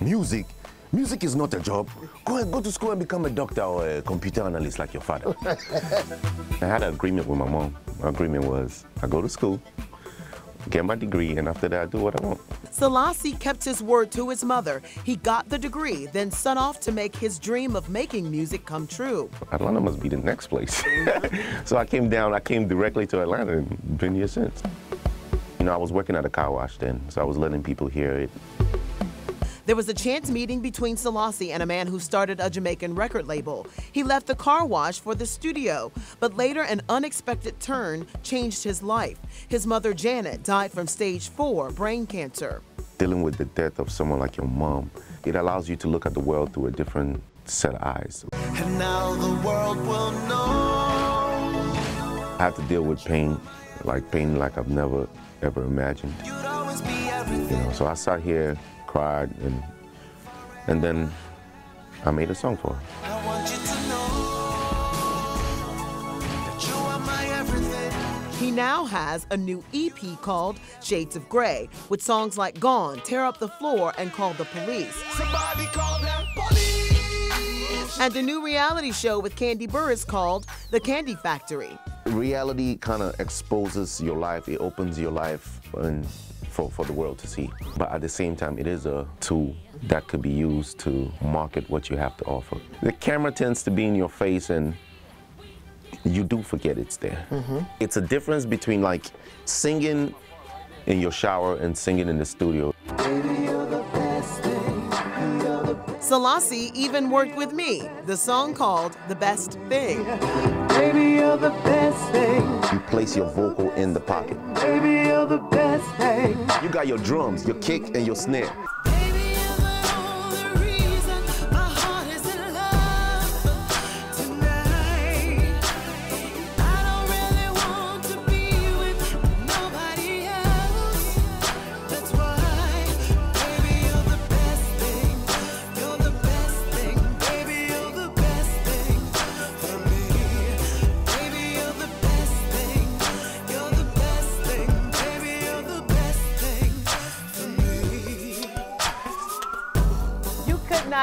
[SPEAKER 4] Music? Music is not a job. Go and go to school and become a doctor or a computer analyst like your father. I had an agreement with my mom. My agreement was I go to school, get my degree, and after that I do what I want.
[SPEAKER 6] Selasi kept his word to his mother. He got the degree, then set off to make his dream of making music come true.
[SPEAKER 4] Atlanta must be the next place. so I came down, I came directly to Atlanta and been here since. You know, I was working at a car wash then, so I was letting people hear it.
[SPEAKER 6] There was a chance meeting between Selasi and a man who started a Jamaican record label. He left the car wash for the studio, but later an unexpected turn changed his life. His mother, Janet, died from stage four brain cancer.
[SPEAKER 4] Dealing with the death of someone like your mom, it allows you to look at the world through a different set of eyes.
[SPEAKER 7] And now the world will know
[SPEAKER 4] I had to deal with pain, like pain like I've never ever imagined.
[SPEAKER 7] you'd always be
[SPEAKER 4] You know, so I sat here, cried, and and then I made a song for her.
[SPEAKER 7] I want you to know that you are my everything.
[SPEAKER 6] He now has a new EP called Shades of Grey, with songs like Gone, Tear Up the Floor, and Call the Police.
[SPEAKER 7] Somebody call them police.
[SPEAKER 6] And a new reality show with Kandi Burruss called The Kandi Factory.
[SPEAKER 4] Reality kind of exposes your life, it opens your life and for, for the world to see. But at the same time, it is a tool that could be used to market what you have to offer. The camera tends to be in your face and you do forget it's there. Mm-hmm. It's a difference between like singing in your shower and singing in the studio.
[SPEAKER 6] Selasi even worked with me, the song called The Best Thing.
[SPEAKER 10] Baby, you're the best thing.
[SPEAKER 4] You place your vocal in the pocket.
[SPEAKER 10] Baby, you're the best thing.
[SPEAKER 4] You got your drums, your kick, and your snare.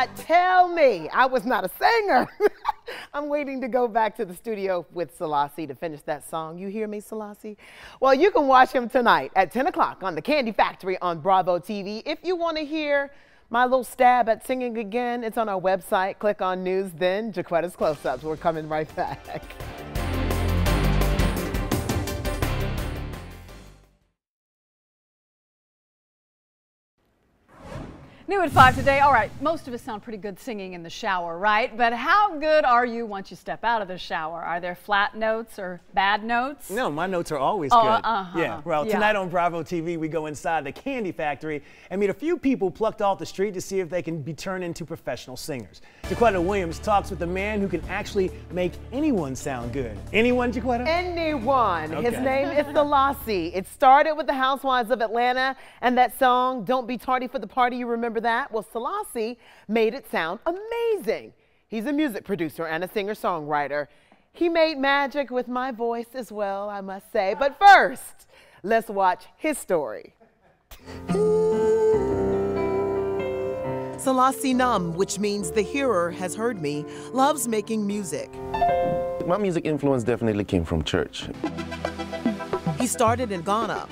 [SPEAKER 3] Not tell me I was not a singer. I'm waiting to go back to the studio with Selasi to finish that song. You hear me, Selasi? Well, you can watch him tonight at 10 o'clock on The Kandi Factory on Bravo TV. If you want to hear my little stab at singing again, it's on our website. Click on News, then JaQuitta's Close-Ups. We're coming right back.
[SPEAKER 1] New at 5 today. All right, most of us sound pretty good singing in the shower, right? But how good are you once you step out of the shower? Are there flat notes or bad notes?
[SPEAKER 2] No, my notes are always
[SPEAKER 1] Oh,
[SPEAKER 2] good.
[SPEAKER 1] uh-huh.
[SPEAKER 2] Yeah, well,
[SPEAKER 1] Yeah.
[SPEAKER 2] tonight on Bravo TV, we go inside the Kandi Factory and meet a few people plucked off the street to see if they can be turned into professional singers. JaQuitta Williams talks with the man who can actually make anyone sound good. Anyone, JaQuitta?
[SPEAKER 3] Anyone. His name is Selasi. It started with the Housewives of Atlanta and that song, Don't Be Tardy for the Party. You remember that? Well, Selasi made it sound amazing. He's a music producer and a singer songwriter. He made magic with my voice as well, I must say. But first, let's watch his story.
[SPEAKER 6] Selasi Num, which means the hearer has heard me, loves making music.
[SPEAKER 4] My music influence definitely came from church.
[SPEAKER 6] He started in Ghana.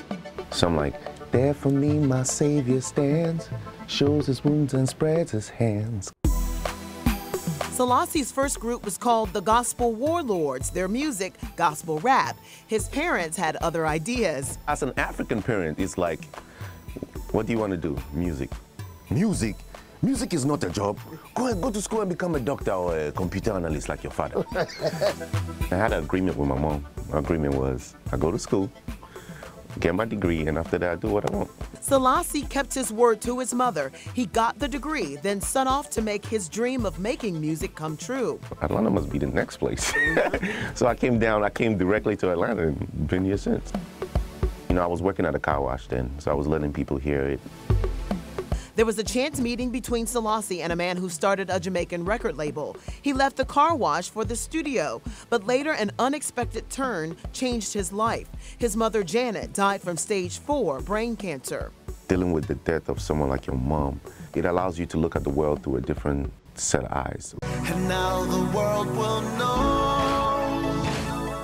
[SPEAKER 4] So I'm like, there for me my Savior stands, shows his wounds and spreads his hands.
[SPEAKER 6] Selasi's first group was called the Gospel Warlords, their music, gospel rap. His parents had other ideas.
[SPEAKER 4] As an African parent, it's like, what do you want to do? Music. Music? Music is not a job. Go and go to school and become a doctor or a computer analyst like your father. I had an agreement with my mom. My agreement was I go to school, get my degree, and after that I do what I want.
[SPEAKER 6] Selasi kept his word to his mother. He got the degree, then set off to make his dream of making music come true.
[SPEAKER 4] Atlanta must be the next place. so I came down, I came directly to Atlanta and been here since. You know, I was working at a car wash then, so I was letting people hear it.
[SPEAKER 6] There was a chance meeting between Selasi and a man who started a Jamaican record label. He left the car wash for the studio, but later an unexpected turn changed his life. His mother, Janet, died from stage four brain cancer.
[SPEAKER 4] Dealing with the death of someone like your mom, it allows you to look at the world through a different set of eyes.
[SPEAKER 7] And now the world will know.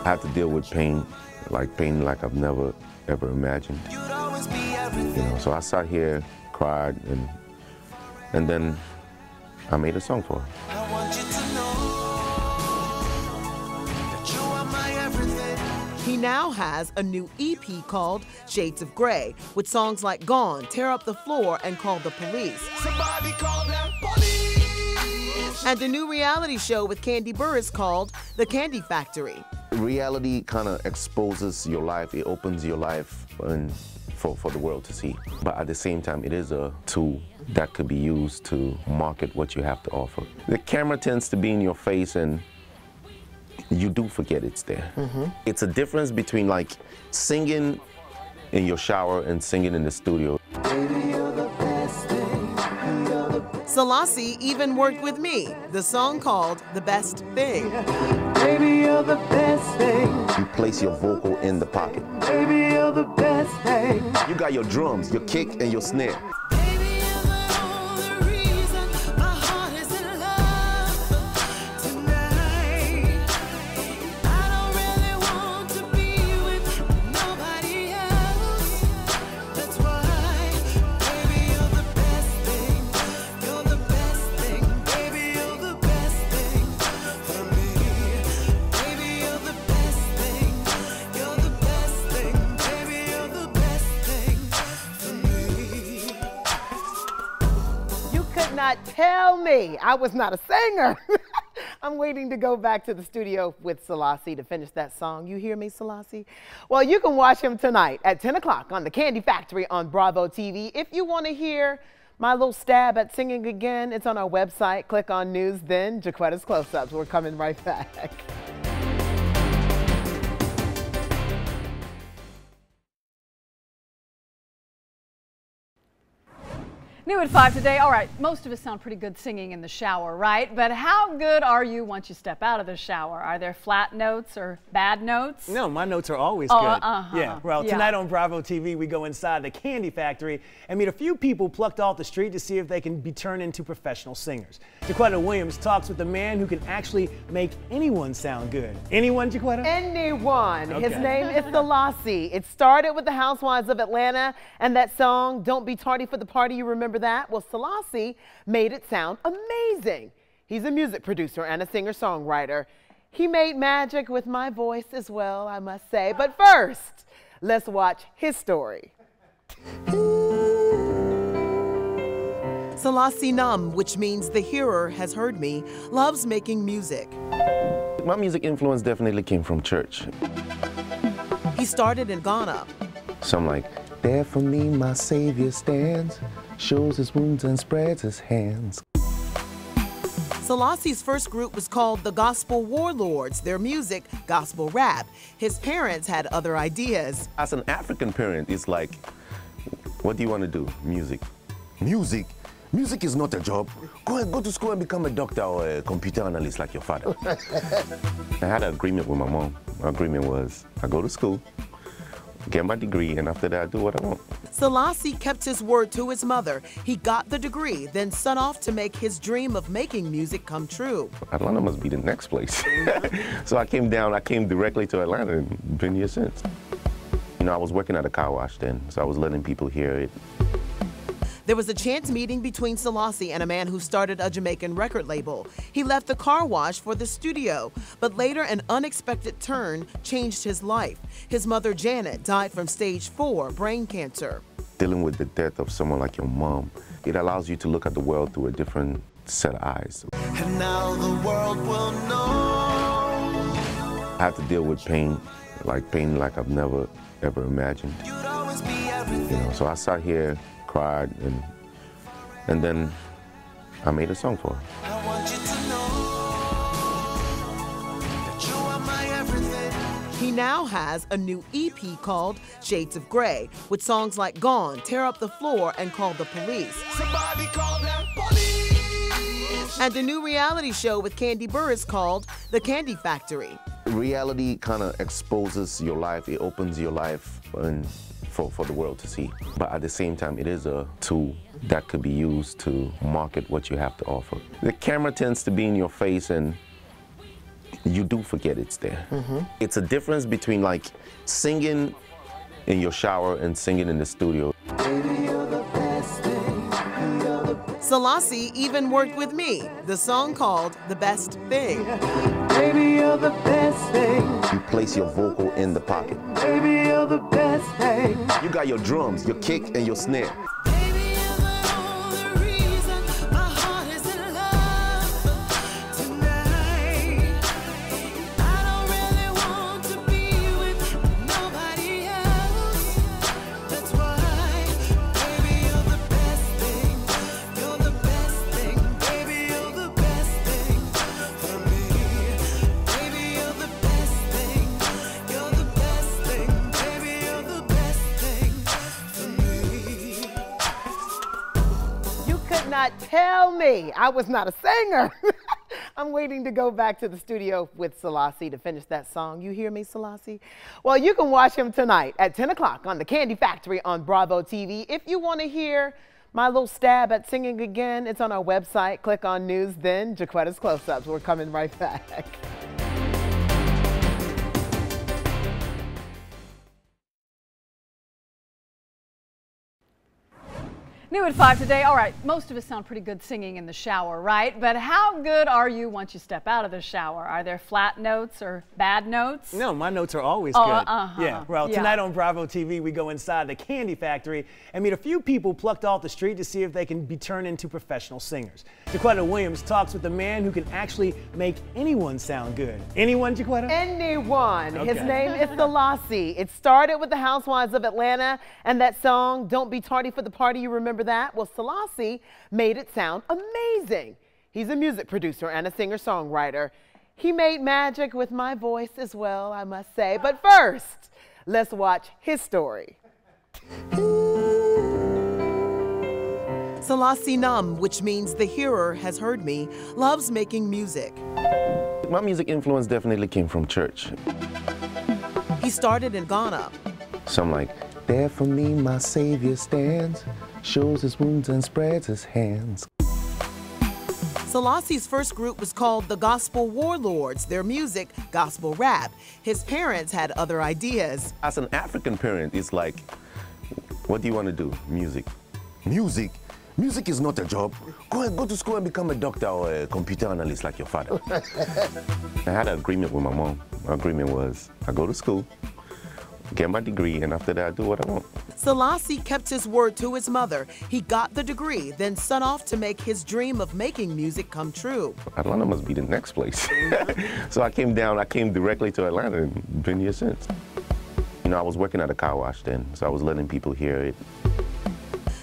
[SPEAKER 4] I have to deal with pain, like pain like I've never ever imagined.
[SPEAKER 7] You'd always be
[SPEAKER 4] You know, so I sat here, cried, and and then I made a song for her.
[SPEAKER 7] I want you to know that you are my everything.
[SPEAKER 6] He now has a new EP called Shades of Grey, with songs like Gone, Tear Up the Floor, and Call the Police.
[SPEAKER 7] Somebody call that police.
[SPEAKER 6] And a new reality show with Kandi Burruss called The Kandi Factory.
[SPEAKER 4] Reality kind of exposes your life, it opens your life and for, for the world to see. But at the same time, it is a tool that could be used to market what you have to offer. The camera tends to be in your face and you do forget it's there. Mm-hmm. It's a difference between like singing in your shower and singing in the studio.
[SPEAKER 6] Selasi even worked with me, the song called The Best Thing.
[SPEAKER 10] Baby, you're the best thing.
[SPEAKER 4] You place your vocal in the pocket.
[SPEAKER 10] Baby, you're the best thing.
[SPEAKER 4] You got your drums, your kick, and your snare.
[SPEAKER 5] I
[SPEAKER 3] was not a singer. I'm waiting to go back to the studio with Selasi to finish that song. You hear me, Selasi? Well, you can watch him tonight at 10 o'clock on the Kandi Factory on Bravo TV. If you want to hear my little stab at singing again, it's on our website. Click on News, then JaQuitta's Close Ups. We're coming right back.
[SPEAKER 1] New at 5 today. All right, most of us sound pretty good singing in the shower, right? But how good are you once you step out of the shower? Are there flat notes or bad notes?
[SPEAKER 2] No, my notes are always
[SPEAKER 1] Oh,
[SPEAKER 2] good.
[SPEAKER 1] uh-huh.
[SPEAKER 2] Yeah. Well,
[SPEAKER 1] Yeah.
[SPEAKER 2] tonight on Bravo TV, we go inside the Kandi Factory and meet a few people plucked off the street to see if they can be turned into professional singers. JaQuitta Williams talks with the man who can actually make anyone sound good. Anyone, JaQuitta?
[SPEAKER 3] Anyone. His name is Selasi. It started with the Housewives of Atlanta and that song, Don't Be Tardy for the Party. You remember that? Well, Selasi made it sound amazing. He's a music producer and a singer songwriter. He made magic with my voice as well, I must say. But first, let's watch his story.
[SPEAKER 6] Selasi Num, which means the hearer has heard me, loves making music.
[SPEAKER 4] My music influence definitely came from church.
[SPEAKER 6] He started in Ghana.
[SPEAKER 4] So I'm like, there for me my Savior stands, shows his wounds and spreads his hands.
[SPEAKER 6] Selasi's first group was called the Gospel Warlords, their music, gospel rap. His parents had other ideas.
[SPEAKER 4] As an African parent, it's like, what do you want to do? Music. Music? Music is not a job. Go and go to school and become a doctor or a computer analyst like your father. I had an agreement with my mom. My agreement was I go to school, get my degree, and after that I do what I want.
[SPEAKER 6] Selasi kept his word to his mother. He got the degree, then set off to make his dream of making music come true.
[SPEAKER 4] Atlanta must be the next place. so I came down, I came directly to Atlanta and been here since. You know, I was working at a car wash then, so I was letting people hear it.
[SPEAKER 6] There was a chance meeting between Selasi and a man who started a Jamaican record label. He left the car wash for the studio, but later an unexpected turn changed his life. His mother, Janet, died from stage four brain cancer.
[SPEAKER 4] Dealing with the death of someone like your mom, it allows you to look at the world through a different set of eyes.
[SPEAKER 7] And now the world will know.
[SPEAKER 4] I had to deal with pain, like pain like I've never ever imagined.
[SPEAKER 7] You'd always be
[SPEAKER 4] You know, so I sat here, cried, and and then I made a song for her.
[SPEAKER 7] I want you to know that you are my everything.
[SPEAKER 6] He now has a new EP called Shades of Grey, with songs like Gone, Tear Up the Floor, and Call the Police.
[SPEAKER 7] Somebody call them police.
[SPEAKER 6] And a new reality show with Kandi Burruss called The Kandi Factory.
[SPEAKER 4] Reality kind of exposes your life, it opens your life and for, for the world to see. But at the same time, it is a tool that could be used to market what you have to offer. The camera tends to be in your face and you do forget it's there. Mm-hmm. It's a difference between like singing in your shower and singing in the studio.
[SPEAKER 6] Selasi even worked with me, the song called The Best Thing.
[SPEAKER 10] Baby, you're the best thing.
[SPEAKER 4] You place your vocal in the pocket.
[SPEAKER 10] Baby, you're the best thing.
[SPEAKER 4] You got your drums, your kick, and your snare.
[SPEAKER 3] Not tell me I was not a singer. I'm waiting to go back to the studio with Selasi to finish that song. You hear me, Selasi? Well, you can watch him tonight at 10 o'clock on The Kandi Factory on Bravo TV. If you want to hear my little stab at singing again, it's on our website. Click on News, then JaQuitta's Close Ups. We're coming right back.
[SPEAKER 1] New at 5 today. All right, most of us sound pretty good singing in the shower, right? But how good are you once you step out of the shower? Are there flat notes or bad notes?
[SPEAKER 2] No, my notes are always
[SPEAKER 1] Oh,
[SPEAKER 2] good.
[SPEAKER 1] uh-huh.
[SPEAKER 2] Yeah. Well,
[SPEAKER 1] Yeah.
[SPEAKER 2] tonight on Bravo TV, we go inside the Kandi Factory and meet a few people plucked off the street to see if they can be turned into professional singers. JaQuitta Williams talks with the man who can actually make anyone sound good. Anyone, JaQuitta?
[SPEAKER 3] Anyone. His name is Selasi. It started with the Housewives of Atlanta and that song, Don't Be Tardy for the Party. You remember that? Well, Selasi made it sound amazing. He's a music producer and a singer songwriter. He made magic with my voice as well, I must say. But first, let's watch his story.
[SPEAKER 6] Selasi Nam, which means the hearer has heard me, loves making music.
[SPEAKER 4] My music influence definitely came from church.
[SPEAKER 6] He started in Ghana.
[SPEAKER 4] So I'm like, there for me my Savior stands, shows his wounds and spreads his hands.
[SPEAKER 6] Selasi's first group was called the Gospel Warlords, their music, gospel rap. His parents had other ideas.
[SPEAKER 4] As an African parent, it's like, what do you want to do? Music. Music? Music is not a job. Go and go to school and become a doctor or a computer analyst like your father. I had an agreement with my mom. My agreement was I go to school, get my degree, and after that I do what I want.
[SPEAKER 6] Selasi kept his word to his mother. He got the degree, then set off to make his dream of making music come true.
[SPEAKER 4] Atlanta must be the next place. so I came down, I came directly to Atlanta and been here since. You know, I was working at a car wash then, so I was letting people hear it.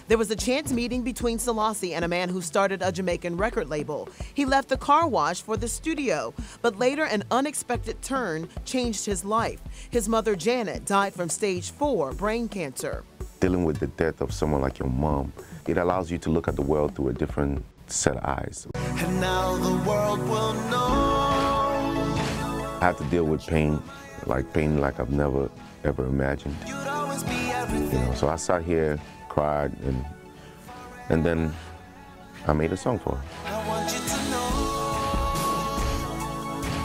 [SPEAKER 6] There was a chance meeting between Selasi and a man who started a Jamaican record label. He left the car wash for the studio, but later an unexpected turn changed his life. His mother, Janet, died from stage four brain cancer.
[SPEAKER 4] Dealing with the death of someone like your mom, it allows you to look at the world through a different set of eyes.
[SPEAKER 7] And now the world will know.
[SPEAKER 4] I had to deal with pain, like pain like I've never ever imagined.
[SPEAKER 7] You'd always be everything. everything.
[SPEAKER 4] know, so I sat here, cried, and and then I made a song for her.
[SPEAKER 7] I want you to know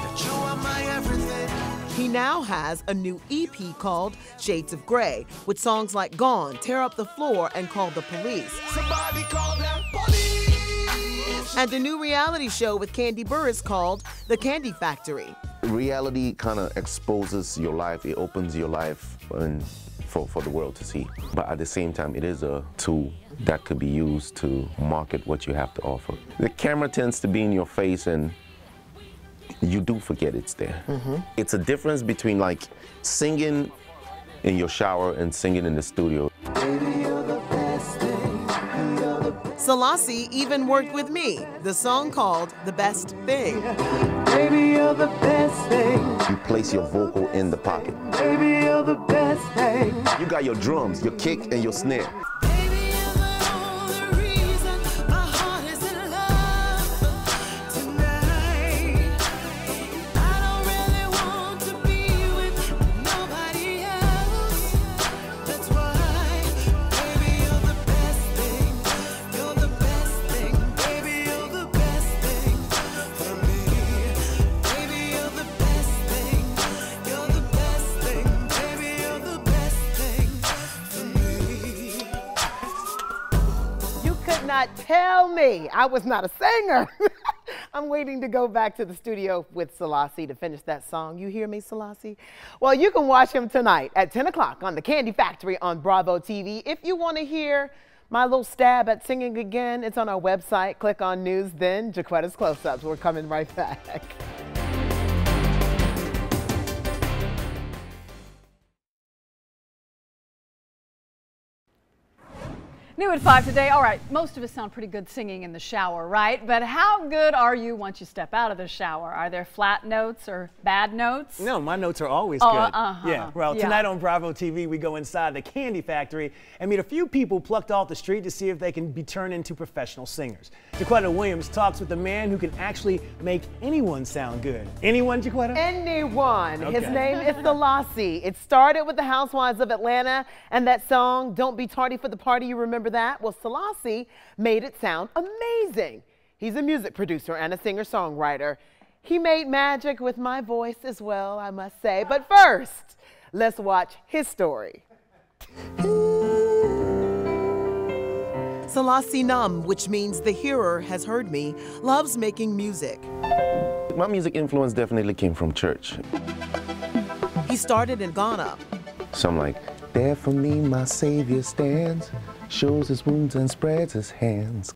[SPEAKER 7] that you are my everything.
[SPEAKER 6] He now has a new EP called Shades of Grey, with songs like Gone, Tear Up the Floor, and Call the Police.
[SPEAKER 7] Somebody call that police.
[SPEAKER 6] And a new reality show with Kandi Burruss called The Kandi Factory.
[SPEAKER 4] Reality kind of exposes your life. It opens your life and for, for the world to see. But at the same time, it is a tool that could be used to market what you have to offer. The camera tends to be in your face and you do forget it's there. Mm-hmm. It's a difference between like singing in your shower and singing in the studio.
[SPEAKER 6] Selasi even worked with me, the song called The Best Thing.
[SPEAKER 10] baby, you're the best thing.
[SPEAKER 4] You place your vocal in the pocket.
[SPEAKER 10] Baby, you're the best thing.
[SPEAKER 4] You got your drums, your kick, and your snare.
[SPEAKER 3] Not tell me I was not a singer. I'm waiting to go back to the studio with Selasi to finish that song. You hear me, Selasi? Well, you can watch him tonight at 10 o'clock on the Kandi Factory on Bravo TV. If you want to hear my little stab at singing again, it's on our website. Click on News, then JaQuitta's Close Ups. We're coming right back.
[SPEAKER 1] New at 5 today. All right, most of us sound pretty good singing in the shower, right? But how good are you once you step out of the shower? Are there flat notes or bad notes?
[SPEAKER 2] No, my notes are always
[SPEAKER 1] Oh,
[SPEAKER 2] good.
[SPEAKER 1] uh-huh.
[SPEAKER 2] Yeah. Well,
[SPEAKER 1] Yeah.
[SPEAKER 2] tonight on Bravo TV, we go inside the Kandi Factory and meet a few people plucked off the street to see if they can be turned into professional singers. JaQuitta Williams talks with the man who can actually make anyone sound good. Anyone, JaQuitta?
[SPEAKER 3] Anyone. His name is Selasi. It started with the Housewives of Atlanta and that song, Don't Be Tardy for the Party. You remember that? Well, Selasi made it sound amazing. He's a music producer and a singer songwriter. He made magic with my voice as well, I must say. But first, let's watch his story.
[SPEAKER 6] Selasi Num, which means the hearer has heard me, loves making music.
[SPEAKER 4] My music influence definitely came from church.
[SPEAKER 6] He started in Ghana.
[SPEAKER 4] So I'm like, there for me my Savior stands, shows his wounds and spreads his hands.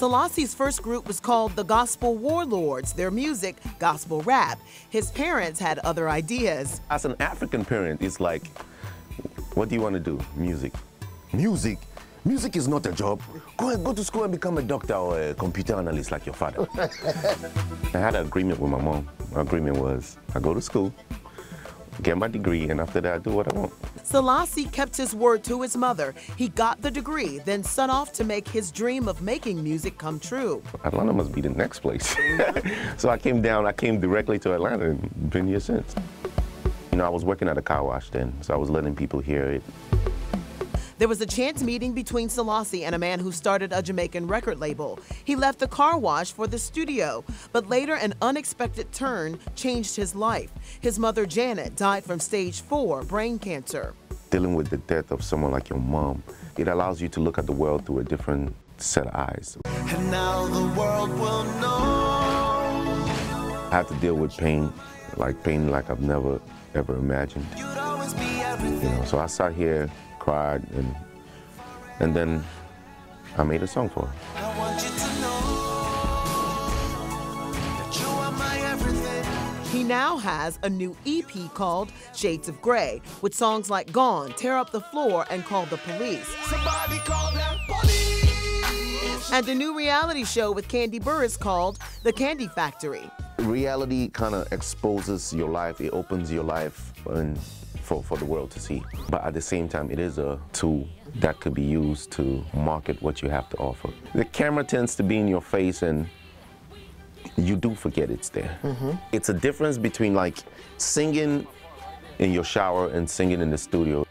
[SPEAKER 6] Selasi's first group was called the Gospel Warlords, their music, gospel rap. His parents had other ideas.
[SPEAKER 4] As an African parent, it's like, what do you want to do? Music. Music? Music is not a job. Go and go to school and become a doctor or a computer analyst like your father. I had an agreement with my mom. My agreement was I go to school, get my degree, and after that I do what I want.
[SPEAKER 6] Selasi kept his word to his mother. He got the degree, then set off to make his dream of making music come true.
[SPEAKER 4] Atlanta must be the next place. so I came down, I came directly to Atlanta and been here since. You know, I was working at a car wash then, so I was letting people hear it.
[SPEAKER 6] There was a chance meeting between Selasi and a man who started a Jamaican record label. He left the car wash for the studio, but later an unexpected turn changed his life. His mother, Janet, died from stage four brain cancer.
[SPEAKER 4] Dealing with the death of someone like your mom, it allows you to look at the world through a different set of eyes.
[SPEAKER 7] And now the world will know.
[SPEAKER 4] I had to deal with pain, like pain like I've never ever imagined.
[SPEAKER 7] You'd always be
[SPEAKER 4] You know, so I sat here, cried, and and then I made a song for her.
[SPEAKER 7] I want you to know that you are my everything.
[SPEAKER 6] He now has a new EP called Shades of Grey, with songs like Gone, Tear Up the Floor, and Call the Police.
[SPEAKER 7] Somebody call that police.
[SPEAKER 6] And a new reality show with Kandi Burruss called The Kandi Factory.
[SPEAKER 4] Reality kind of exposes your life. It opens your life and for, for the world to see. But at the same time, it is a tool that could be used to market what you have to offer. The camera tends to be in your face and you do forget it's there. Mm-hmm. It's a difference between like singing in your shower and singing in the studio.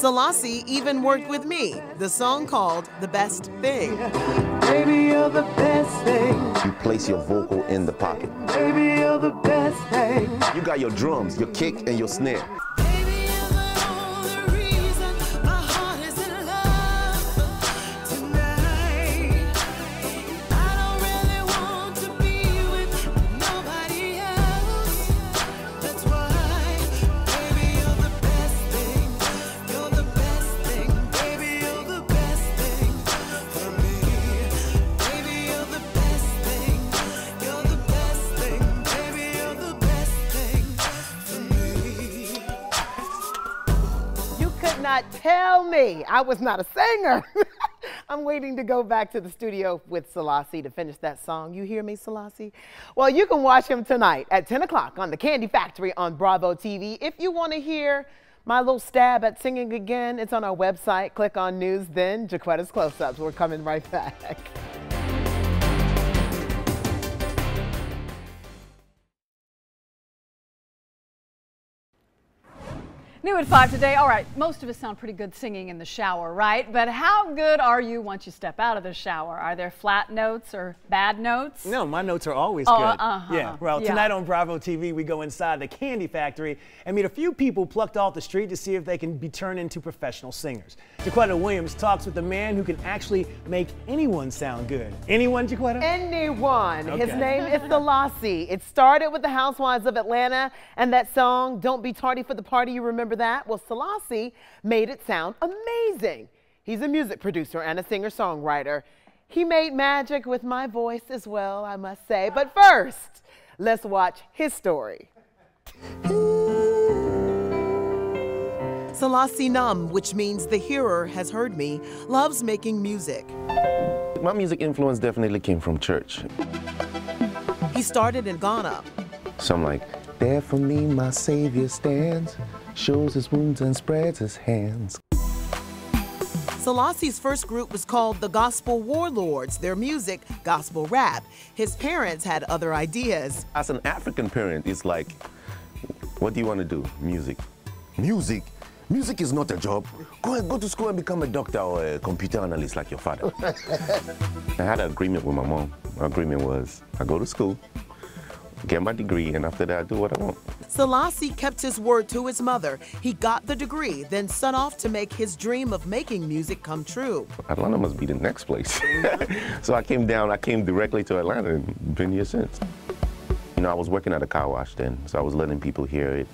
[SPEAKER 10] Baby,
[SPEAKER 6] Selasi even worked with me, the song called The Best Thing.
[SPEAKER 10] Baby, you're the best thing.
[SPEAKER 4] You place your vocal in the pocket.
[SPEAKER 10] Baby, you're the best thing.
[SPEAKER 4] You got your drums, your kick, and your snare.
[SPEAKER 5] Me
[SPEAKER 3] I was not a singer. I'm waiting to go back to the studio with Selasi to finish that song. You hear me, Selasi? Well, you can watch him tonight at 10 o'clock on The Kandi Factory on Bravo TV. If you want to hear my little stab at singing again, it's on our website. Click on News, then JaQuitta's Close Ups. We're coming right back.
[SPEAKER 1] New at 5 today. All right, most of us sound pretty good singing in the shower, right? But how good are you once you step out of the shower? Are there flat notes or bad notes?
[SPEAKER 2] No, my notes are always
[SPEAKER 1] Oh,
[SPEAKER 2] good.
[SPEAKER 1] uh-huh.
[SPEAKER 2] Yeah. Well,
[SPEAKER 1] Yeah.
[SPEAKER 2] tonight on Bravo TV, we go inside the Kandi Factory and meet a few people plucked off the street to see if they can be turned into professional singers. JaQuitta Williams talks with the man who can actually make anyone sound good. Anyone, JaQuitta?
[SPEAKER 3] Anyone. His name is Selasi. It started with the Housewives of Atlanta and that song, Don't Be Tardy for the Party. You remember that? Well, Selasi made it sound amazing. He's a music producer and a singer songwriter. He made magic with my voice as well, I must say. But first, let's watch his story.
[SPEAKER 6] Selasi Nam, which means the hearer has heard me, loves making music.
[SPEAKER 4] My music influence definitely came from church.
[SPEAKER 6] He started in Ghana.
[SPEAKER 4] So I'm like, there for me my savior stands, shows his wounds and spreads his hands.
[SPEAKER 6] Selasi's first group was called the Gospel Warlords, their music, gospel rap. His parents had other ideas.
[SPEAKER 4] As an African parent, it's like, what do you want to do? Music. Music? Music is not a job. Go and go to school and become a doctor or a computer analyst like your father. I had an agreement with my mom. My agreement was I go to school, get my degree, and after that I do what I want.
[SPEAKER 6] Selasi kept his word to his mother. He got the degree, then set off to make his dream of making music come true.
[SPEAKER 4] Atlanta must be the next place. so I came down, I came directly to Atlanta and been here since. You know, I was working at a car wash then, so I was letting people hear it.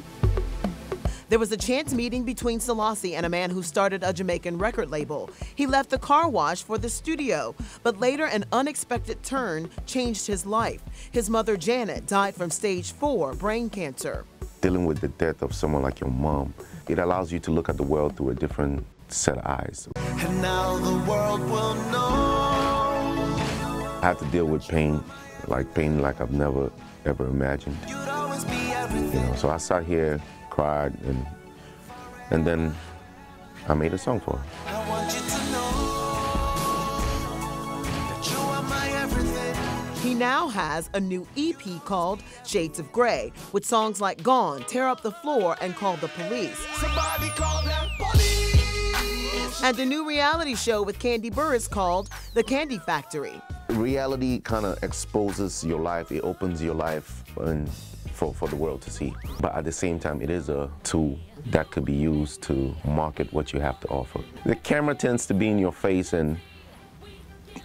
[SPEAKER 6] There was a chance meeting between Selasi and a man who started a Jamaican record label. He left the car wash for the studio, but later an unexpected turn changed his life. His mother, Janet, died from stage four brain cancer.
[SPEAKER 4] Dealing with the death of someone like your mom, it allows you to look at the world through a different set of eyes.
[SPEAKER 7] And now the world will know
[SPEAKER 4] I have to deal with pain, like pain like I've never ever imagined.
[SPEAKER 7] you'd always be
[SPEAKER 4] You know, so I sat here, cried, and and then I made a song for her.
[SPEAKER 7] I want you to know that you are my everything.
[SPEAKER 6] He now has a new EP called Shades of Grey, with songs like Gone, Tear Up the Floor, and Call the Police.
[SPEAKER 7] Somebody call that police.
[SPEAKER 6] And a new reality show with Kandi Burruss called The Kandi Factory.
[SPEAKER 4] Reality kind of exposes your life, it opens your life and for, for the world to see. But at the same time, it is a tool that could be used to market what you have to offer. The camera tends to be in your face and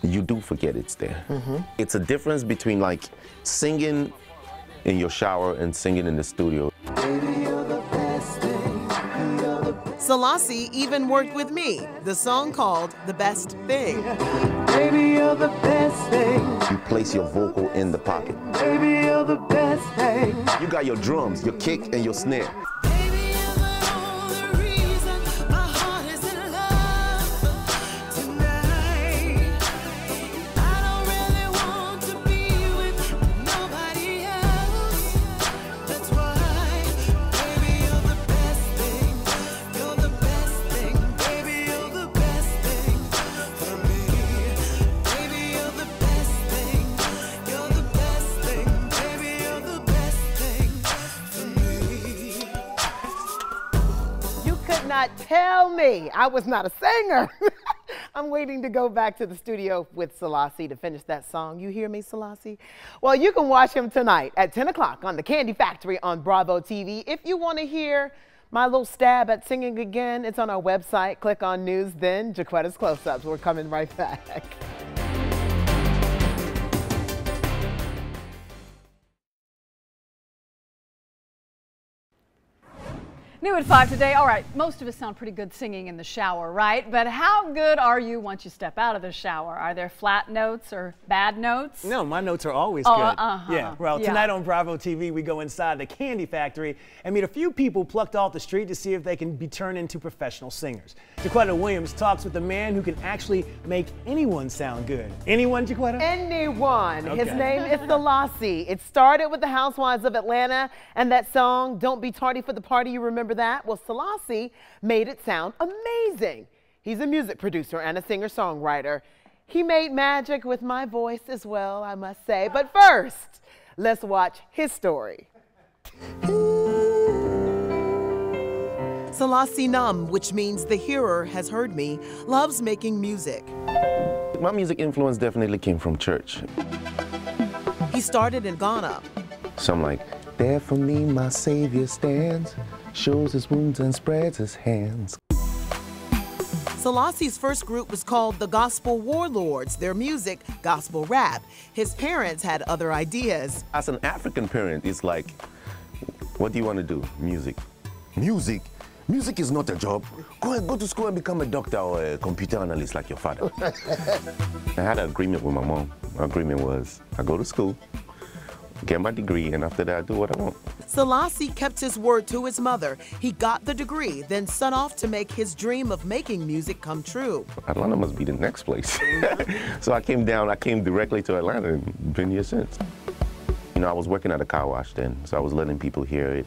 [SPEAKER 4] you do forget it's there. Mm-hmm. It's a difference between like singing in your shower and singing in the studio.
[SPEAKER 6] Selasi even worked with me, the song called The Best Thing.
[SPEAKER 10] baby, you're the best thing.
[SPEAKER 4] You place your vocal in the pocket.
[SPEAKER 10] Baby, you're the best thing.
[SPEAKER 4] You got your drums, your kick, and your snare.
[SPEAKER 5] Me,
[SPEAKER 3] I was not a singer. I'm waiting to go back to the studio with Selasi to finish that song. You hear me, Selasi? Well, you can watch him tonight at 10 o'clock on the Kandi Factory on Bravo TV. If you want to hear my little stab at singing again, it's on our website. Click on News, then JaQuitta's Close-Ups. We're coming right back.
[SPEAKER 1] New at 5 today. All right, most of us sound pretty good singing in the shower, right? But how good are you once you step out of the shower? Are there flat notes or bad notes?
[SPEAKER 2] No, my notes are always
[SPEAKER 1] Oh,
[SPEAKER 2] good.
[SPEAKER 1] uh-huh.
[SPEAKER 2] Yeah, well,
[SPEAKER 1] Yeah.
[SPEAKER 2] tonight on Bravo TV, we go inside the Kandi Factory and meet a few people plucked off the street to see if they can be turned into professional singers. JaQuitta Williams talks with the man who can actually make anyone sound good. Anyone, JaQuitta?
[SPEAKER 3] Anyone. His name is Selasi. It started with the Housewives of Atlanta and that song, Don't Be Tardy for the Party. You remember that? Well, Selasi made it sound amazing. He's a music producer and a singer songwriter. He made magic with my voice as well, I must say. But first, let's watch his story.
[SPEAKER 6] Selasi Num, which means the hearer has heard me, loves making music.
[SPEAKER 4] My music influence definitely came from church.
[SPEAKER 6] He started in Ghana.
[SPEAKER 4] So I'm like, there for me my Savior stands, shows his wounds and spreads his hands.
[SPEAKER 6] Selasi's first group was called the Gospel Warlords, their music, gospel rap. His parents had other ideas.
[SPEAKER 4] As an African parent, it's like, what do you want to do? Music. Music? Music is not a job. Go and go to school and become a doctor or a computer analyst like your father. I had an agreement with my mom. My agreement was I go to school, get my degree, and after that I do what I want.
[SPEAKER 6] Selasi kept his word to his mother. He got the degree, then set off to make his dream of making music come true.
[SPEAKER 4] Atlanta must be the next place. so I came down, I came directly to Atlanta and been here since. You know, I was working at a car wash then, so I was letting people hear it.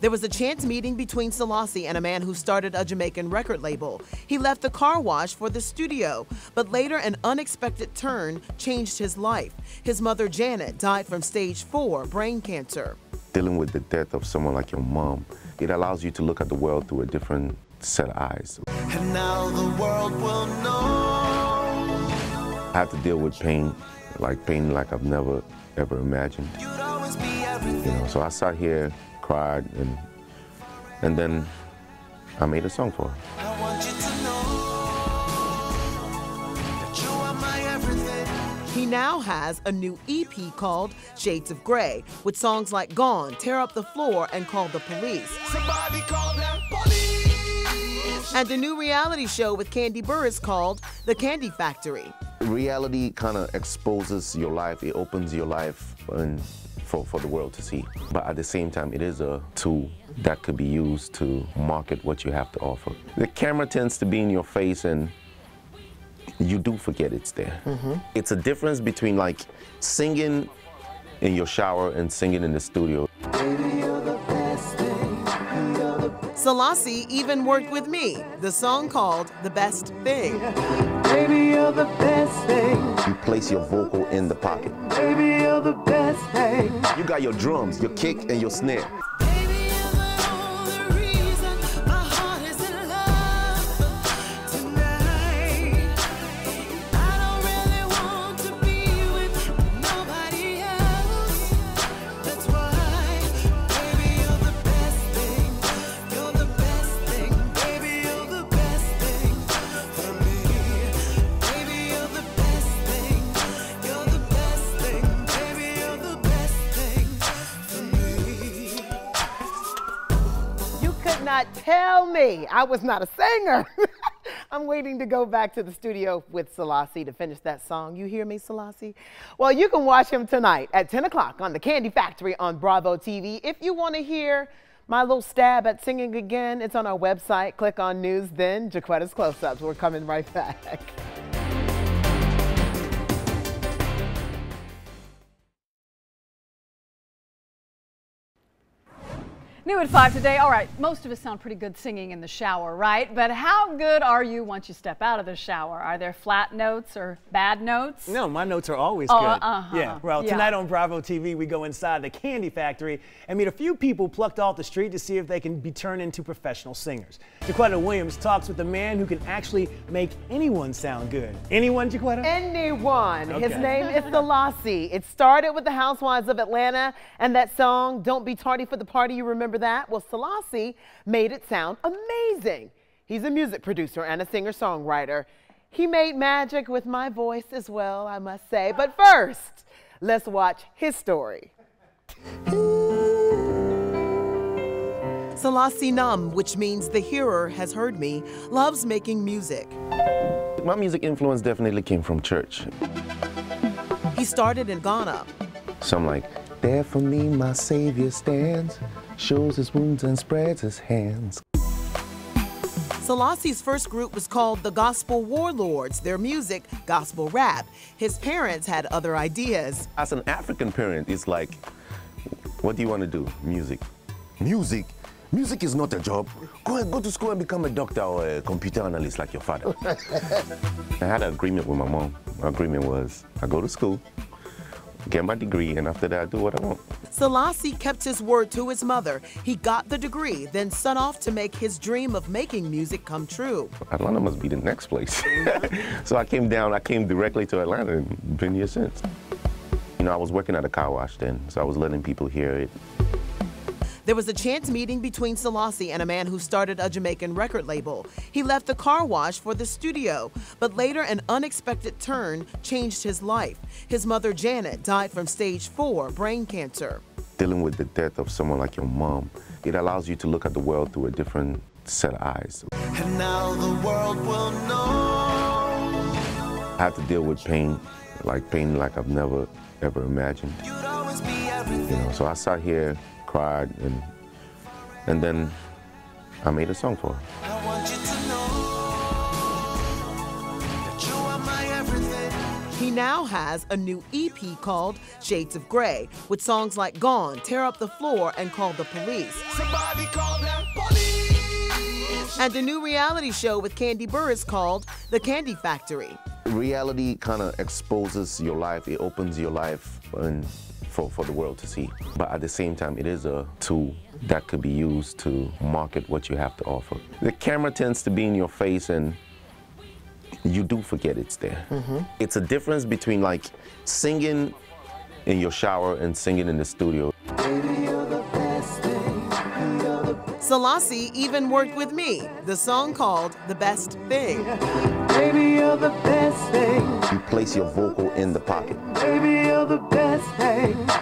[SPEAKER 6] There was a chance meeting between Selasi and a man who started a Jamaican record label. He left the car wash for the studio, but later an unexpected turn changed his life. His mother, Janet, died from stage four brain cancer.
[SPEAKER 4] Dealing with the death of someone like your mom, it allows you to look at the world through a different set of eyes.
[SPEAKER 7] And now the world will know
[SPEAKER 4] I have to deal with pain, like pain like I've never ever imagined.
[SPEAKER 7] you'd always be
[SPEAKER 4] You know, so I sat here, cried, and and then I made a song for her.
[SPEAKER 7] I want you to know that you are my everything.
[SPEAKER 6] He now has a new EP called Shades of Grey, with songs like Gone, Tear Up the Floor, and Call the Police.
[SPEAKER 7] Somebody call that police.
[SPEAKER 6] And a new reality show with Kandi Burruss called The Kandi Factory.
[SPEAKER 4] Reality kind of exposes your life, it opens your life and for, for the world to see. But at the same time, it is a tool that could be used to market what you have to offer. The camera tends to be in your face and you do forget it's there. Mm-hmm. It's a difference between like singing in your shower and singing in the studio.
[SPEAKER 6] Selasi even worked with me, the song called The Best Thing.
[SPEAKER 10] Baby, you're the best thing.
[SPEAKER 4] You place your vocal in the pocket.
[SPEAKER 10] Baby, you're the best thing.
[SPEAKER 4] You got your drums, your kick, and your snare.
[SPEAKER 3] Not tell me I was not a singer. I'm waiting to go back to the studio with Selasi to finish that song. You hear me, Selasi? Well, you can watch him tonight at 10 o'clock on the Kandi Factory on Bravo TV. If you want to hear my little stab at singing again, it's on our website. Click on News, then JaQuitta's Close-Ups. We're coming right back.
[SPEAKER 1] New at 5 today. All right, most of us sound pretty good singing in the shower, right? But how good are you once you step out of the shower? Are there flat notes or bad notes?
[SPEAKER 2] No, my notes are always
[SPEAKER 1] Oh,
[SPEAKER 2] good.
[SPEAKER 1] uh-huh.
[SPEAKER 2] Yeah. Well,
[SPEAKER 1] Yeah.
[SPEAKER 2] tonight on Bravo TV, we go inside the Kandi Factory and meet a few people plucked off the street to see if they can be turned into professional singers. JaQuitta Williams talks with a man who can actually make anyone sound good. Anyone, JaQuitta?
[SPEAKER 3] Anyone. His name is Selasi. It started with the Housewives of Atlanta and that song, Don't Be Tardy for the Party. You remember that? Well, Selasi made it sound amazing. He's a music producer and a singer songwriter. He made magic with my voice as well, I must say. But first, let's watch his story.
[SPEAKER 6] Selasi Num, which means the hearer has heard me, loves making music.
[SPEAKER 4] My music influence definitely came from church.
[SPEAKER 6] He started in Ghana.
[SPEAKER 4] So I'm like, there for me my Savior stands, shows his wounds and spreads his hands.
[SPEAKER 6] Selasi's first group was called the Gospel Warlords, their music, gospel rap. His parents had other ideas.
[SPEAKER 4] As an African parent, it's like, what do you want to do? Music. Music? Music is not a job. Go and go to school and become a doctor or a computer analyst like your father. I had an agreement with my mom. My agreement was I go to school, get my degree, and after that, I do what I want.
[SPEAKER 6] Selasi kept his word to his mother. He got the degree, then set off to make his dream of making music come true.
[SPEAKER 4] Atlanta must be the next place. so I came down, I came directly to Atlanta and been here since. You know, I was working at a car wash then, so I was letting people hear it.
[SPEAKER 6] There was a chance meeting between Selasi and a man who started a Jamaican record label. He left the car wash for the studio, but later an unexpected turn changed his life. His mother, Janet, died from stage four brain cancer.
[SPEAKER 4] Dealing with the death of someone like your mom, it allows you to look at the world through a different set of eyes.
[SPEAKER 7] And now the world will know
[SPEAKER 4] I had to deal with pain, like pain like I've never ever imagined.
[SPEAKER 7] you'd always be
[SPEAKER 4] You know, so I sat here, cried, and and then I made a song for her.
[SPEAKER 7] I want you to know that you are my everything.
[SPEAKER 6] He now has a new EP called Shades of Grey, with songs like Gone, Tear Up the Floor, and Call the Police.
[SPEAKER 7] Somebody call that police.
[SPEAKER 6] And a new reality show with Kandi Burruss called The Kandi Factory.
[SPEAKER 4] Reality kind of exposes your life, it opens your life and for, for the world to see. But at the same time, it is a tool that could be used to market what you have to offer. The camera tends to be in your face and you do forget it's there. Mm-hmm. It's a difference between like singing in your shower and singing in the studio.
[SPEAKER 6] Selasi even worked with me, the song called The Best Thing.
[SPEAKER 10] Baby, you're the best thing.
[SPEAKER 4] You place your vocal in the pocket.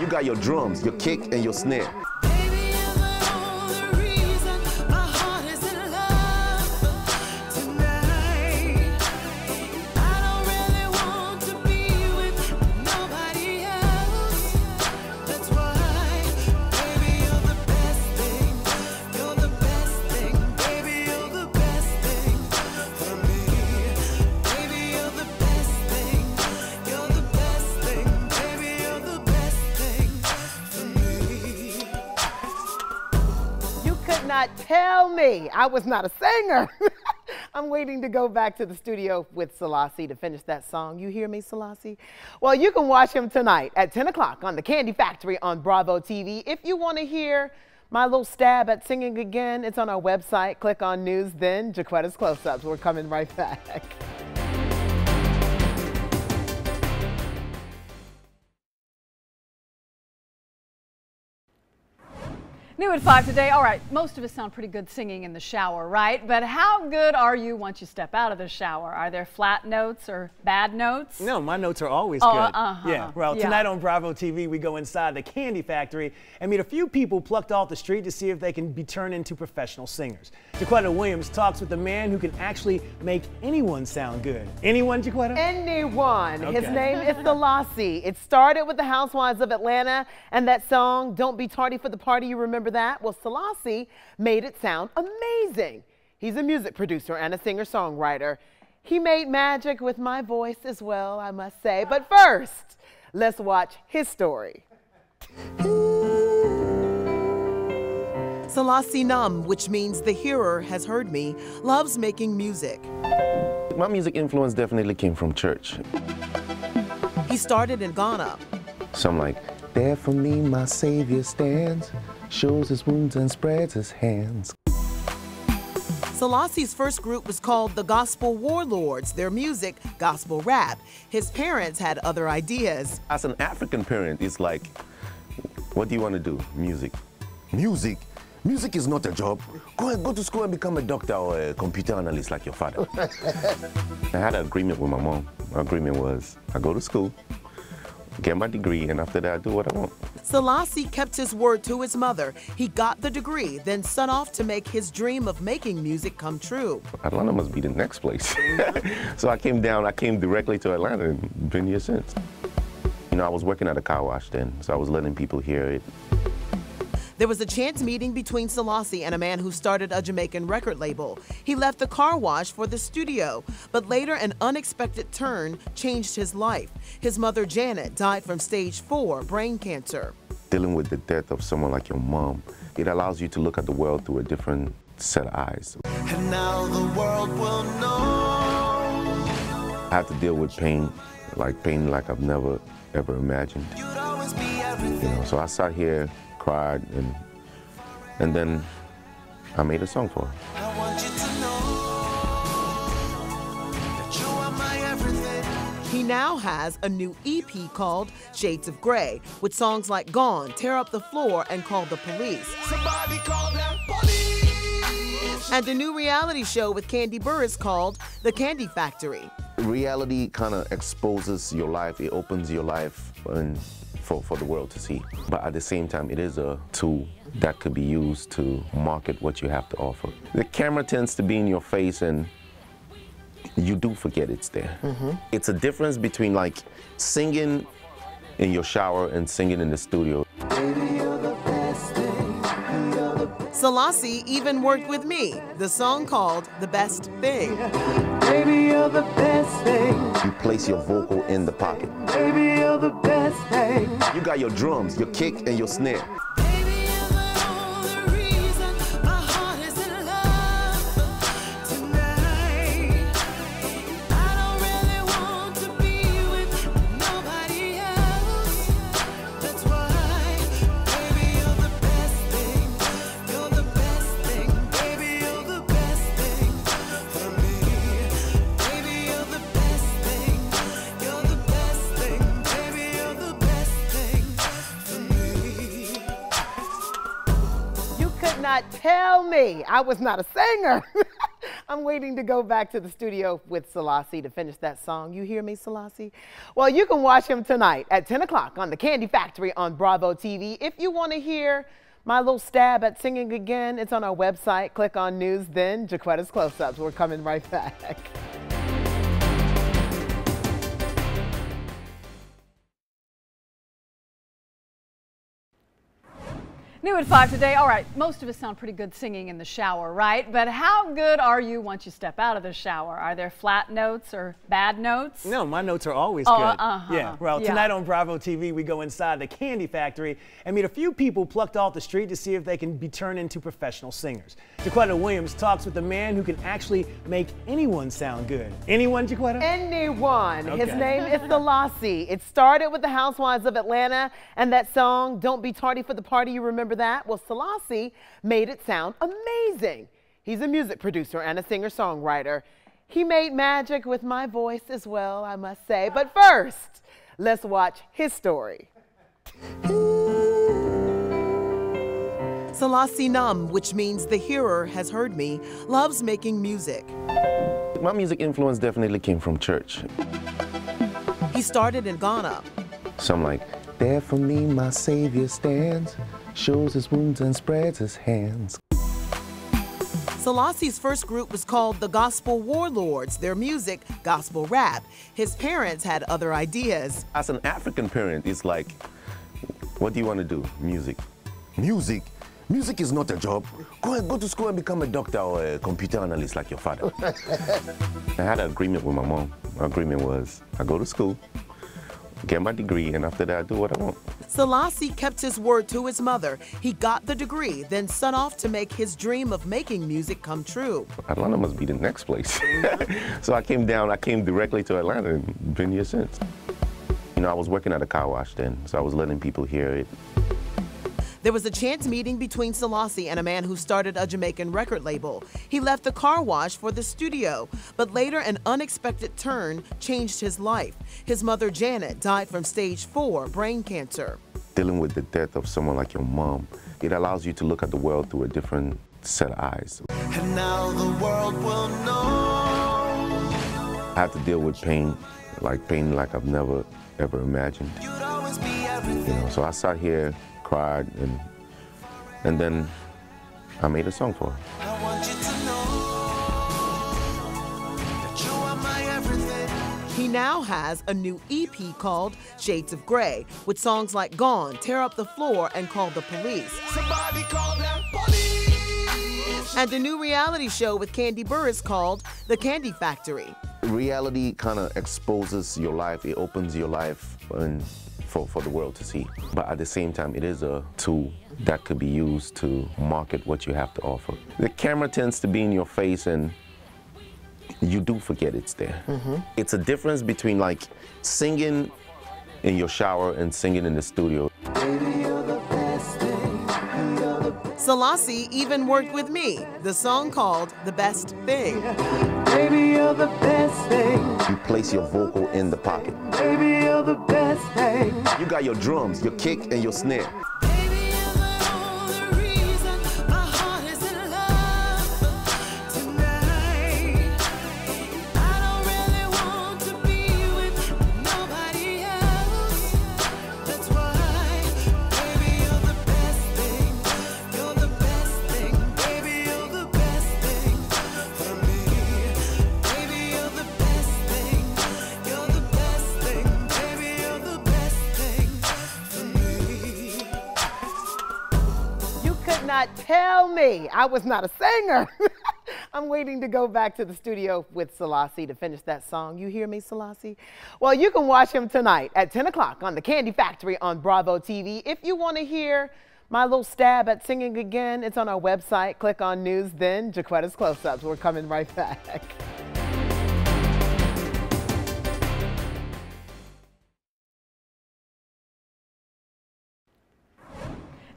[SPEAKER 4] You got your drums, your kick, and your snare.
[SPEAKER 5] I
[SPEAKER 3] was not a singer. I'm waiting to go back to the studio with Selasi to finish that song. You hear me, Selasi? Well, you can watch him tonight at 10 o'clock on the Kandi Factory on Bravo TV. If you want to hear my little stab at singing again, it's on our website. Click on News, then JaQuitta's Close Ups. We're coming right back.
[SPEAKER 1] New at 5 today. All right, most of us sound pretty good singing in the shower, right? But how good are you once you step out of the shower? Are there flat notes or bad notes?
[SPEAKER 2] No, my notes are always
[SPEAKER 1] Oh,
[SPEAKER 2] good.
[SPEAKER 1] uh-huh.
[SPEAKER 2] Yeah. Well,
[SPEAKER 1] Yeah.
[SPEAKER 2] tonight on Bravo TV, we go inside the Kandi Factory and meet a few people plucked off the street to see if they can be turned into professional singers. JaQuitta Williams talks with a man who can actually make anyone sound good. Anyone, JaQuitta?
[SPEAKER 3] Anyone. His name is Selasi. It started with the Housewives of Atlanta and that song, Don't Be Tardy for the Party. You remember that? Well, Selasi made it sound amazing. He's a music producer and a singer songwriter. He made magic with my voice as well, I must say. But first, let's watch his story.
[SPEAKER 6] Selasi Num, which means the hearer has heard me, loves making music.
[SPEAKER 4] My music influence definitely came from church.
[SPEAKER 6] He started in Ghana.
[SPEAKER 4] So I'm like, there for me my Savior stands, shows his wounds and spreads his hands.
[SPEAKER 6] Selasi's first group was called the Gospel Warlords, their music, gospel rap. His parents had other ideas.
[SPEAKER 4] As an African parent, it's like, what do you want to do? Music. Music? Music is not a job. Go and go to school and become a doctor or a computer analyst like your father. I had an agreement with my mom. My agreement was I go to school, get my degree, and after that I do what I want.
[SPEAKER 6] Selasi kept his word to his mother. He got the degree, then set off to make his dream of making music come true.
[SPEAKER 4] Atlanta must be the next place. so I came down, I came directly to Atlanta and been here since. You know, I was working at a car wash then, so I was letting people hear it.
[SPEAKER 6] There was a chance meeting between Selasi and a man who started a Jamaican record label. He left the car wash for the studio, but later an unexpected turn changed his life. His mother, Janet, died from stage four brain cancer.
[SPEAKER 4] Dealing with the death of someone like your mom, it allows you to look at the world through a different set of eyes.
[SPEAKER 7] And now the world will know.
[SPEAKER 4] I had to deal with pain, like pain like I've never ever imagined.
[SPEAKER 7] You'd always be
[SPEAKER 4] You know, so I sat here, cried, and and then I made a song for her.
[SPEAKER 7] I want you to know that you are my everything.
[SPEAKER 6] He now has a new EP called Shades of Grey, with songs like Gone, Tear Up the Floor, and Call the Police.
[SPEAKER 7] Somebody call them police.
[SPEAKER 6] And a new reality show with Kandi Burruss called The Kandi Factory.
[SPEAKER 4] Reality kind of exposes your life, it opens your life and for, for the world to see. But at the same time, it is a tool that could be used to market what you have to offer. The camera tends to be in your face and you do forget it's there. Mm-hmm. It's a difference between like singing in your shower and singing in the studio.
[SPEAKER 6] Selasi even worked with me, the song called The Best Thing.
[SPEAKER 10] Baby, you're the best thing.
[SPEAKER 4] You place your vocal in the pocket.
[SPEAKER 10] Baby, you're the best thing.
[SPEAKER 4] You got your drums, your kick, and your snare.
[SPEAKER 3] Not tell me I was not a singer. I'm waiting to go back to the studio with Selasi to finish that song. You hear me, Selasi? Well, you can watch him tonight at 10 o'clock on The Kandi Factory on Bravo TV. If you want to hear my little stab at singing again, it's on our website. Click on News, then JaQuitta's Close-Ups. We're coming right back.
[SPEAKER 1] New at 5 today. All right, most of us sound pretty good singing in the shower, right? But how good are you once you step out of the shower? Are there flat notes or bad notes?
[SPEAKER 2] No, my notes are always
[SPEAKER 1] Oh,
[SPEAKER 2] good.
[SPEAKER 1] uh-huh.
[SPEAKER 2] Yeah. Well,
[SPEAKER 1] Yeah.
[SPEAKER 2] tonight on Bravo TV, we go inside the Kandi Factory and meet a few people plucked off the street to see if they can be turned into professional singers. JaQuitta Williams talks with a man who can actually make anyone sound good. Anyone, JaQuitta?
[SPEAKER 3] Anyone. His name is Selasi. It started with the Housewives of Atlanta and that song, Don't Be Tardy for the Party. You remember that? Well, Selasi made it sound amazing. He's a music producer and a singer songwriter. He made magic with my voice as well, I must say. But first, let's watch his story.
[SPEAKER 6] Selasi Num, which means the hearer has heard me, loves making music.
[SPEAKER 4] My music influence definitely came from church.
[SPEAKER 6] He started in Ghana.
[SPEAKER 4] So I'm like, there for me my Savior stands, shows his wounds and spreads his hands.
[SPEAKER 6] Selasi's first group was called the Gospel Warlords, their music, gospel rap. His parents had other ideas.
[SPEAKER 4] As an African parent, it's like, what do you want to do? Music. Music? Music is not a job. Go and go to school and become a doctor or a computer analyst like your father. I had an agreement with my mom. My agreement was I go to school, get my degree, and after that I do what I want.
[SPEAKER 6] Selasi kept his word to his mother. He got the degree, then set off to make his dream of making music come true.
[SPEAKER 4] Atlanta must be the next place. so I came down, I came directly to Atlanta and been here since. You know, I was working at a car wash then, so I was letting people hear it.
[SPEAKER 6] There was a chance meeting between Selasi and a man who started a Jamaican record label. He left the car wash for the studio, but later an unexpected turn changed his life. His mother, Janet, died from stage four brain cancer.
[SPEAKER 4] Dealing with the death of someone like your mom, it allows you to look at the world through a different set of eyes.
[SPEAKER 7] And now the world will know.
[SPEAKER 4] I have to deal with pain, like pain like I've never ever imagined.
[SPEAKER 7] You'd always be
[SPEAKER 4] You know, so I sat here, cried, and and then I made a song for her.
[SPEAKER 7] I want you to know that you are my everything.
[SPEAKER 6] He now has a new EP called Shades of Grey, with songs like Gone, Tear Up the Floor, and Call the Police.
[SPEAKER 7] Somebody call that police.
[SPEAKER 6] And a new reality show with Kandi Burruss called The Kandi Factory.
[SPEAKER 4] Reality kind of exposes your life, it opens your life and for, for the world to see. But at the same time, it is a tool that could be used to market what you have to offer. The camera tends to be in your face and you do forget it's there. Mm-hmm. It's a difference between like singing in your shower and singing in the studio.
[SPEAKER 6] Selasi even worked with me, the song called The Best Thing.
[SPEAKER 10] baby, you're the best thing.
[SPEAKER 4] You place your vocal in the pocket.
[SPEAKER 10] Baby, you're the best thing.
[SPEAKER 4] You got your drums, your kick, and your snare.
[SPEAKER 3] Not tell me I was not a singer. I'm waiting to go back to the studio with Selasi to finish that song. You hear me, Selasi? Well, you can watch him tonight at 10 o'clock on the Kandi Factory on Bravo TV. If you want to hear my little stab at singing again, it's on our website. Click on News, then JaQuitta's Close Ups. We're coming right back.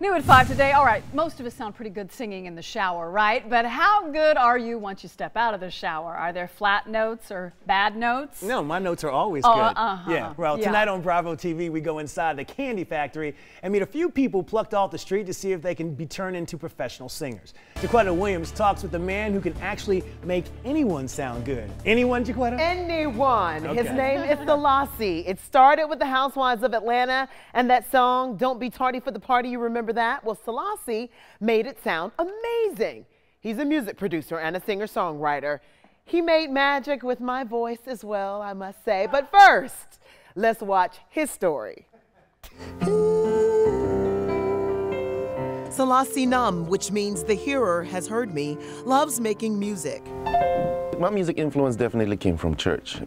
[SPEAKER 1] New at 5 today. All right, most of us sound pretty good singing in the shower, right? But how good are you once you step out of the shower? Are there flat notes or bad notes?
[SPEAKER 2] No, my notes are always
[SPEAKER 1] Oh,
[SPEAKER 2] good.
[SPEAKER 1] uh-huh.
[SPEAKER 2] Yeah. Well,
[SPEAKER 1] Yeah.
[SPEAKER 2] tonight on Bravo TV, we go inside the Kandi Factory and meet a few people plucked off the street to see if they can be turned into professional singers. JaQuitta Williams talks with the man who can actually make anyone sound good. Anyone, JaQuitta?
[SPEAKER 3] Anyone. His name is Selasi. It started with the Housewives of Atlanta and that song, Don't Be Tardy for the Party. You remember that? Well, Selasi made it sound amazing. He's a music producer and a singer songwriter. He made magic with my voice as well, I must say. But first, let's watch his story.
[SPEAKER 6] Selasi Num, which means the hearer has heard me, loves making music.
[SPEAKER 4] My music influence definitely came from church.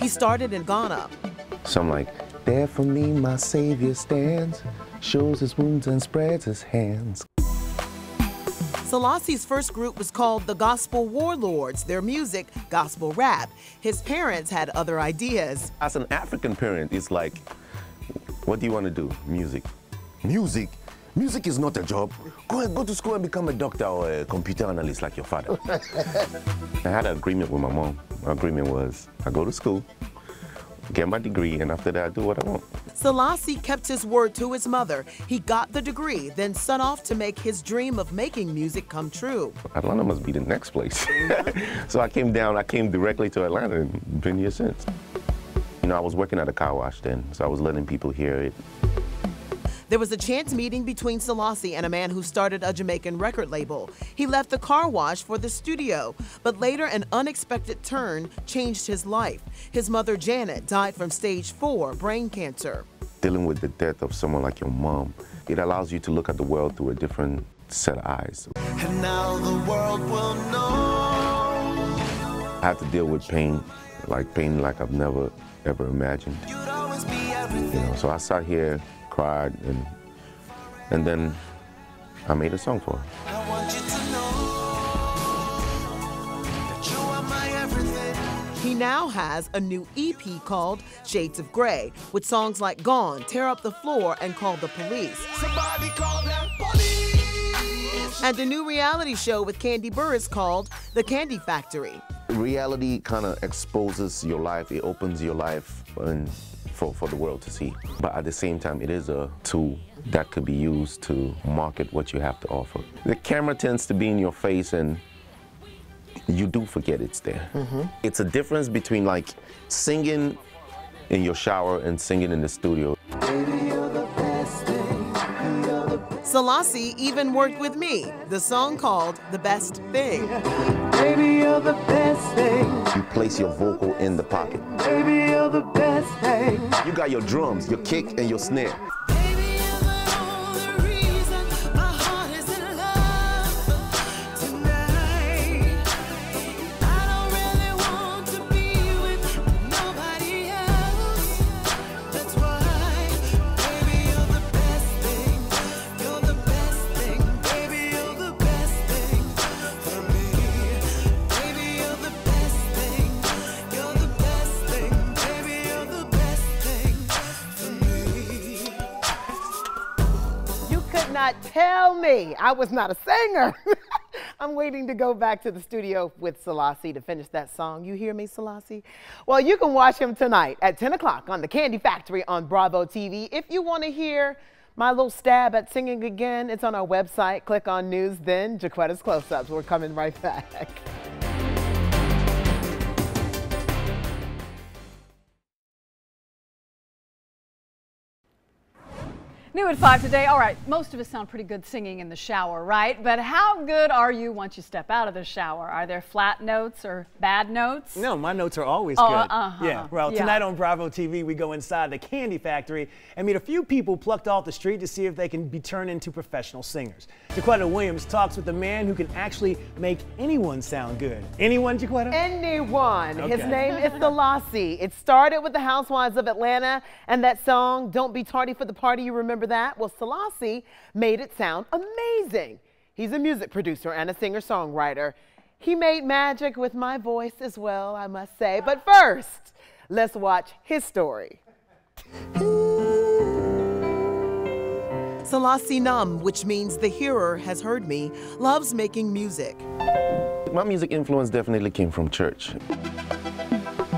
[SPEAKER 6] He started in Ghana.
[SPEAKER 4] So I'm like, there for me my Savior stands, shows his wounds and spreads his hands.
[SPEAKER 6] Selasi's first group was called the Gospel Warlords, their music, gospel rap. His parents had other ideas.
[SPEAKER 4] As an African parent, it's like, what do you want to do? Music. Music? Music is not a job. Go and go to school and become a doctor or a computer analyst like your father. I had an agreement with my mom. My agreement was I go to school, get my degree, and after that I do what I want.
[SPEAKER 6] Selasi kept his word to his mother. He got the degree, then set off to make his dream of making music come true.
[SPEAKER 4] Atlanta must be the next place. so I came down, I came directly to Atlanta and been here since. You know, I was working at a car wash then, so I was letting people hear it.
[SPEAKER 6] There was a chance meeting between Selasi and a man who started a Jamaican record label. He left the car wash for the studio, but later an unexpected turn changed his life. His mother, Janet, died from stage four brain cancer.
[SPEAKER 4] Dealing with the death of someone like your mom, it allows you to look at the world through a different set of eyes.
[SPEAKER 7] And now the world will know.
[SPEAKER 4] I have to deal with pain, like pain like I've never ever imagined.
[SPEAKER 7] You'd always be everything. everything.
[SPEAKER 4] You know, so I sat here, cried, and and then I made a song for her.
[SPEAKER 7] I want you to know that you are my everything.
[SPEAKER 6] He now has a new EP called Shades of Grey, with songs like Gone, Tear Up the Floor, and Call the Police.
[SPEAKER 7] Somebody call them police.
[SPEAKER 6] And a new reality show with Kandi Burruss called The Kandi Factory.
[SPEAKER 4] Reality kind of exposes your life. It opens your life and for, for the world to see. But at the same time, it is a tool that could be used to market what you have to offer. The camera tends to be in your face and you do forget it's there. Mm-hmm. It's a difference between like singing in your shower and singing in the studio.
[SPEAKER 6] Selasi even worked with me, the song called The Best Thing.
[SPEAKER 10] You're the best thing.
[SPEAKER 4] You place your vocal in the pocket.
[SPEAKER 10] Baby, you're the best thing.
[SPEAKER 4] You got your drums, your kick, and your snare.
[SPEAKER 5] I
[SPEAKER 3] was not a singer. I'm waiting to go back to the studio with Selasi to finish that song. You hear me, Selasi? Well, you can watch him tonight at 10 o'clock on The Kandi Factory on Bravo TV. If you want to hear my little stab at singing again, it's on our website. Click on News, then JaQuitta's Close Ups. We're coming right back.
[SPEAKER 1] New at 5 today. All right, most of us sound pretty good singing in the shower, right? But how good are you once you step out of the shower? Are there flat notes or bad notes?
[SPEAKER 2] No, my notes are always
[SPEAKER 1] Oh,
[SPEAKER 2] good.
[SPEAKER 1] uh-huh.
[SPEAKER 2] Yeah. Well,
[SPEAKER 1] Yeah.
[SPEAKER 2] tonight on Bravo TV, we go inside the Kandi Factory and meet a few people plucked off the street to see if they can be turned into professional singers. JaQuitta Williams talks with the man who can actually make anyone sound good. Anyone, JaQuitta?
[SPEAKER 3] Anyone. His name is Selasi. It started with the Housewives of Atlanta and that song, Don't Be Tardy for the Party. You remember that? Well, Selasi made it sound amazing. He's a music producer and a singer songwriter. He made magic with my voice as well, I must say. But first, let's watch his story.
[SPEAKER 6] Selasi Nam, which means the hearer has heard me, loves making music.
[SPEAKER 4] My music influence definitely came from church.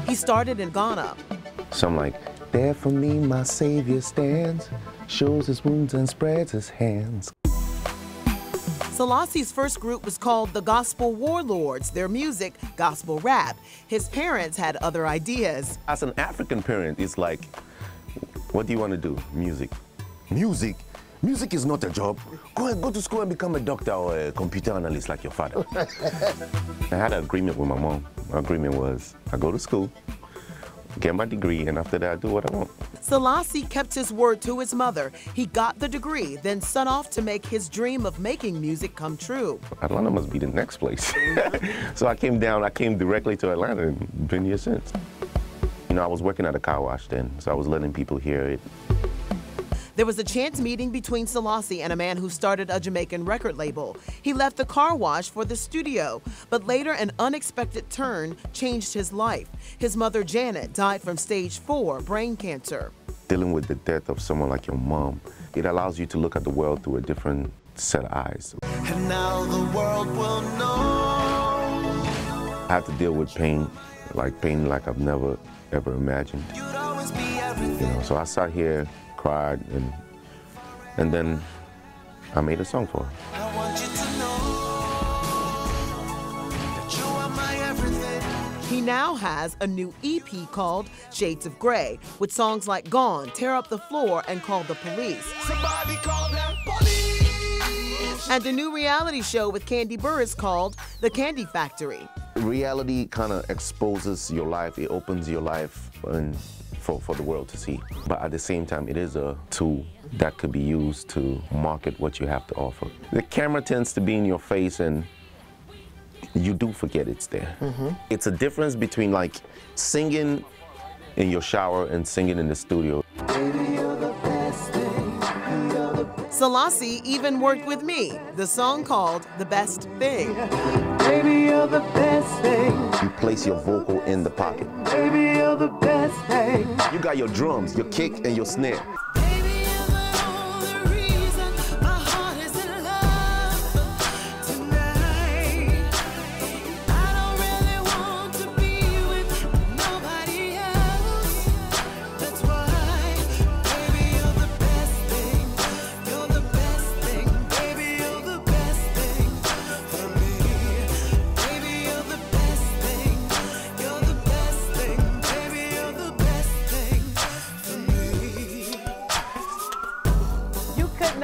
[SPEAKER 6] He started in Ghana.
[SPEAKER 4] So I'm like, there for me my Savior stands, shows his wounds and spreads his hands.
[SPEAKER 6] Selasi's first group was called the Gospel Warlords, their music, gospel rap. His parents had other ideas.
[SPEAKER 4] As an African parent, it's like, what do you want to do? Music. Music? Music is not a job. Go and go to school and become a doctor or a computer analyst like your father. I had an agreement with my mom. My agreement was I go to school, get my degree, and after that I do what I want.
[SPEAKER 6] Selasi kept his word to his mother. He got the degree, then set off to make his dream of making music come true.
[SPEAKER 4] Atlanta must be the next place. so I came down, I came directly to Atlanta and been here since. You know, I was working at a car wash then, so I was letting people hear it.
[SPEAKER 6] There was a chance meeting between Selasi and a man who started a Jamaican record label. He left the car wash for the studio, but later an unexpected turn changed his life. His mother, Janet, died from stage four brain cancer.
[SPEAKER 4] Dealing with the death of someone like your mom, it allows you to look at the world through a different set of eyes.
[SPEAKER 7] And now the world will know.
[SPEAKER 4] I had to deal with pain, like pain like I've never ever imagined.
[SPEAKER 7] You'd always be
[SPEAKER 4] You know, so I sat here, cried, and and then I made a song for her.
[SPEAKER 7] I want you to know that you are my everything.
[SPEAKER 6] He now has a new EP called Shades of Grey, with songs like Gone, Tear Up the Floor, and Call the Police.
[SPEAKER 7] Somebody call them police.
[SPEAKER 6] And a new reality show with Kandi Burruss called The Kandi Factory.
[SPEAKER 4] Reality kind of exposes your life. It opens your life and for, for the world to see. But at the same time, it is a tool that could be used to market what you have to offer. The camera tends to be in your face and you do forget it's there. Mm-hmm. It's a difference between like singing in your shower and singing in the studio.
[SPEAKER 10] Baby,
[SPEAKER 6] Selasi even worked with me, the song called The Best Thing.
[SPEAKER 10] Baby, you're the best thing.
[SPEAKER 4] You place your vocal in the pocket.
[SPEAKER 10] Baby, you're the best thing.
[SPEAKER 4] You got your drums, your kick, and your snare.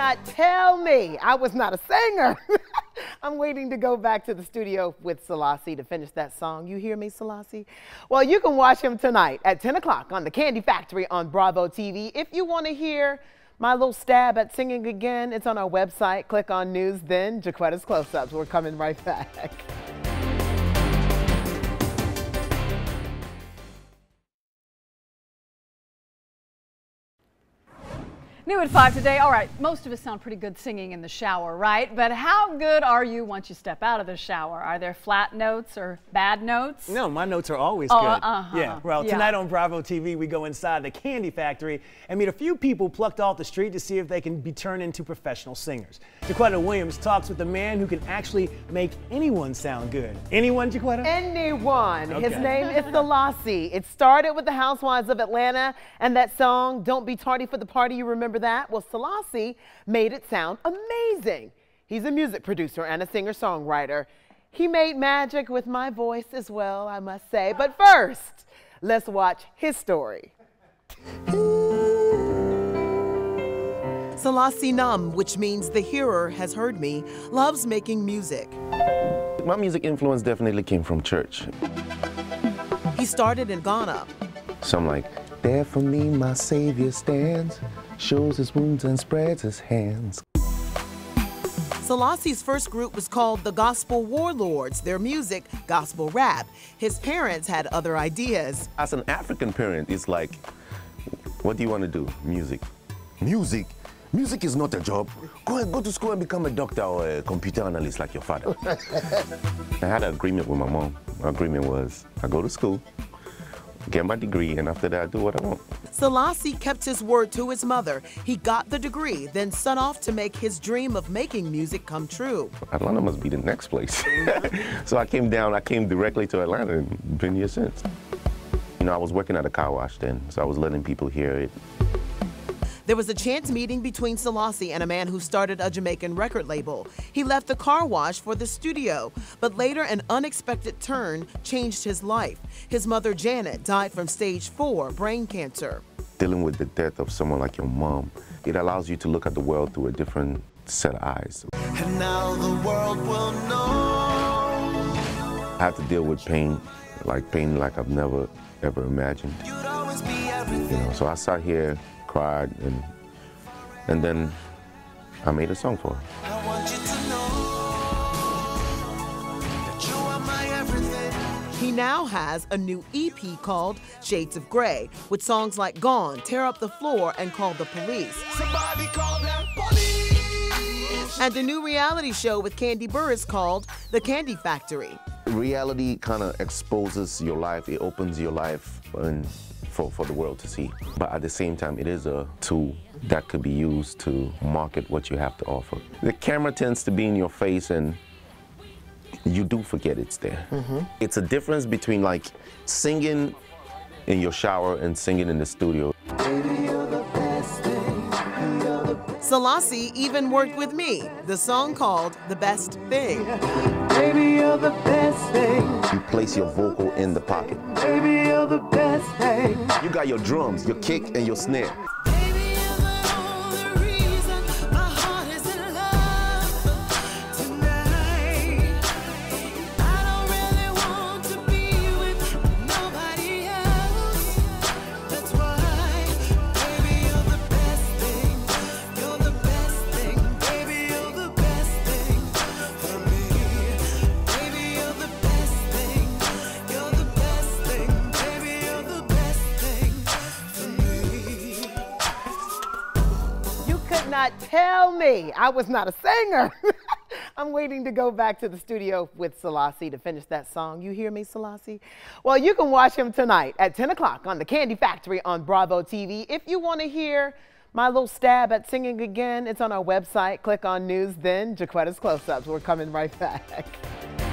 [SPEAKER 3] Not tell me I was not a singer. I'm waiting to go back to the studio with Selasi to finish that song. You hear me, Selasi? Well, you can watch him tonight at 10 o'clock on the Kandi Factory on Bravo TV. If you want to hear my little stab at singing again, it's on our website. Click on News, then JaQuitta's Close Ups. We're coming right back.
[SPEAKER 1] New at 5 today. All right, most of us sound pretty good singing in the shower, right? But how good are you once you step out of the shower? Are there flat notes or bad notes?
[SPEAKER 2] No, my notes are always
[SPEAKER 1] Oh,
[SPEAKER 2] good.
[SPEAKER 1] uh-huh.
[SPEAKER 2] Yeah. Well,
[SPEAKER 1] Yeah.
[SPEAKER 2] tonight on Bravo TV, we go inside the Kandi Factory and meet a few people plucked off the street to see if they can be turned into professional singers. JaQuitta Williams talks with the man who can actually make anyone sound good. Anyone, JaQuitta?
[SPEAKER 3] Anyone. His name is Selasi. It started with the Housewives of Atlanta and that song, Don't Be Tardy for the Party. You remember that? Well, Selasi made it sound amazing. He's a music producer and a singer songwriter. He made magic with my voice as well, I must say. But first, let's watch his story.
[SPEAKER 6] Selasi Nam, which means the hearer has heard me, loves making music.
[SPEAKER 4] My music influence definitely came from church.
[SPEAKER 6] He started in Ghana.
[SPEAKER 4] So I'm like, there for me my Savior stands, shows his wounds and spreads his hands.
[SPEAKER 6] Selasi's first group was called the Gospel Warlords, their music, gospel rap. His parents had other ideas.
[SPEAKER 4] As an African parent, it's like, what do you want to do? Music. Music? Music is not a job. Go and go to school and become a doctor or a computer analyst like your father. I had an agreement with my mom. My agreement was I go to school, get my degree, and after that I do what I want.
[SPEAKER 6] Selasi kept his word to his mother. He got the degree, then set off to make his dream of making music come true.
[SPEAKER 4] Atlanta must be the next place. so I came down, I came directly to Atlanta and been here since. You know, I was working at a car wash then, so I was letting people hear it.
[SPEAKER 6] There was a chance meeting between Selasi and a man who started a Jamaican record label. He left the car wash for the studio, but later an unexpected turn changed his life. His mother, Janet, died from stage four brain cancer.
[SPEAKER 4] Dealing with the death of someone like your mom, it allows you to look at the world through a different set of eyes.
[SPEAKER 7] And now the world will know.
[SPEAKER 4] I had to deal with pain, like pain like I've never ever imagined.
[SPEAKER 7] You'd always be
[SPEAKER 4] You know, so I sat here, cried, and and then I made a song for her.
[SPEAKER 7] I want you to know that you are my everything.
[SPEAKER 6] He now has a new EP called Shades of Grey, with songs like Gone, Tear Up the Floor, and Call the Police.
[SPEAKER 7] Somebody call them police.
[SPEAKER 6] And a new reality show with Kandi Burruss called The Kandi Factory.
[SPEAKER 4] Reality kind of exposes your life, it opens your life and for, for the world to see. But at the same time, it is a tool that could be used to market what you have to offer. The camera tends to be in your face and you do forget it's there. Mm-hmm. It's a difference between like singing in your shower and singing in the studio.
[SPEAKER 6] Selasi even worked with me, the song called The Best Thing.
[SPEAKER 10] Baby, you're the best thing.
[SPEAKER 4] You place your vocal in the pocket.
[SPEAKER 10] Baby, you're the best thing.
[SPEAKER 4] You got your drums, your kick, and your snare.
[SPEAKER 3] Not tell me I was not a singer. I'm waiting to go back to the studio with Selasi to finish that song. You hear me, Selasi? Well, you can watch him tonight at 10 o'clock on The Kandi Factory on Bravo TV. If you want to hear my little stab at singing again, it's on our website. Click on News, then JaQuitta's Close Ups. We're coming right back.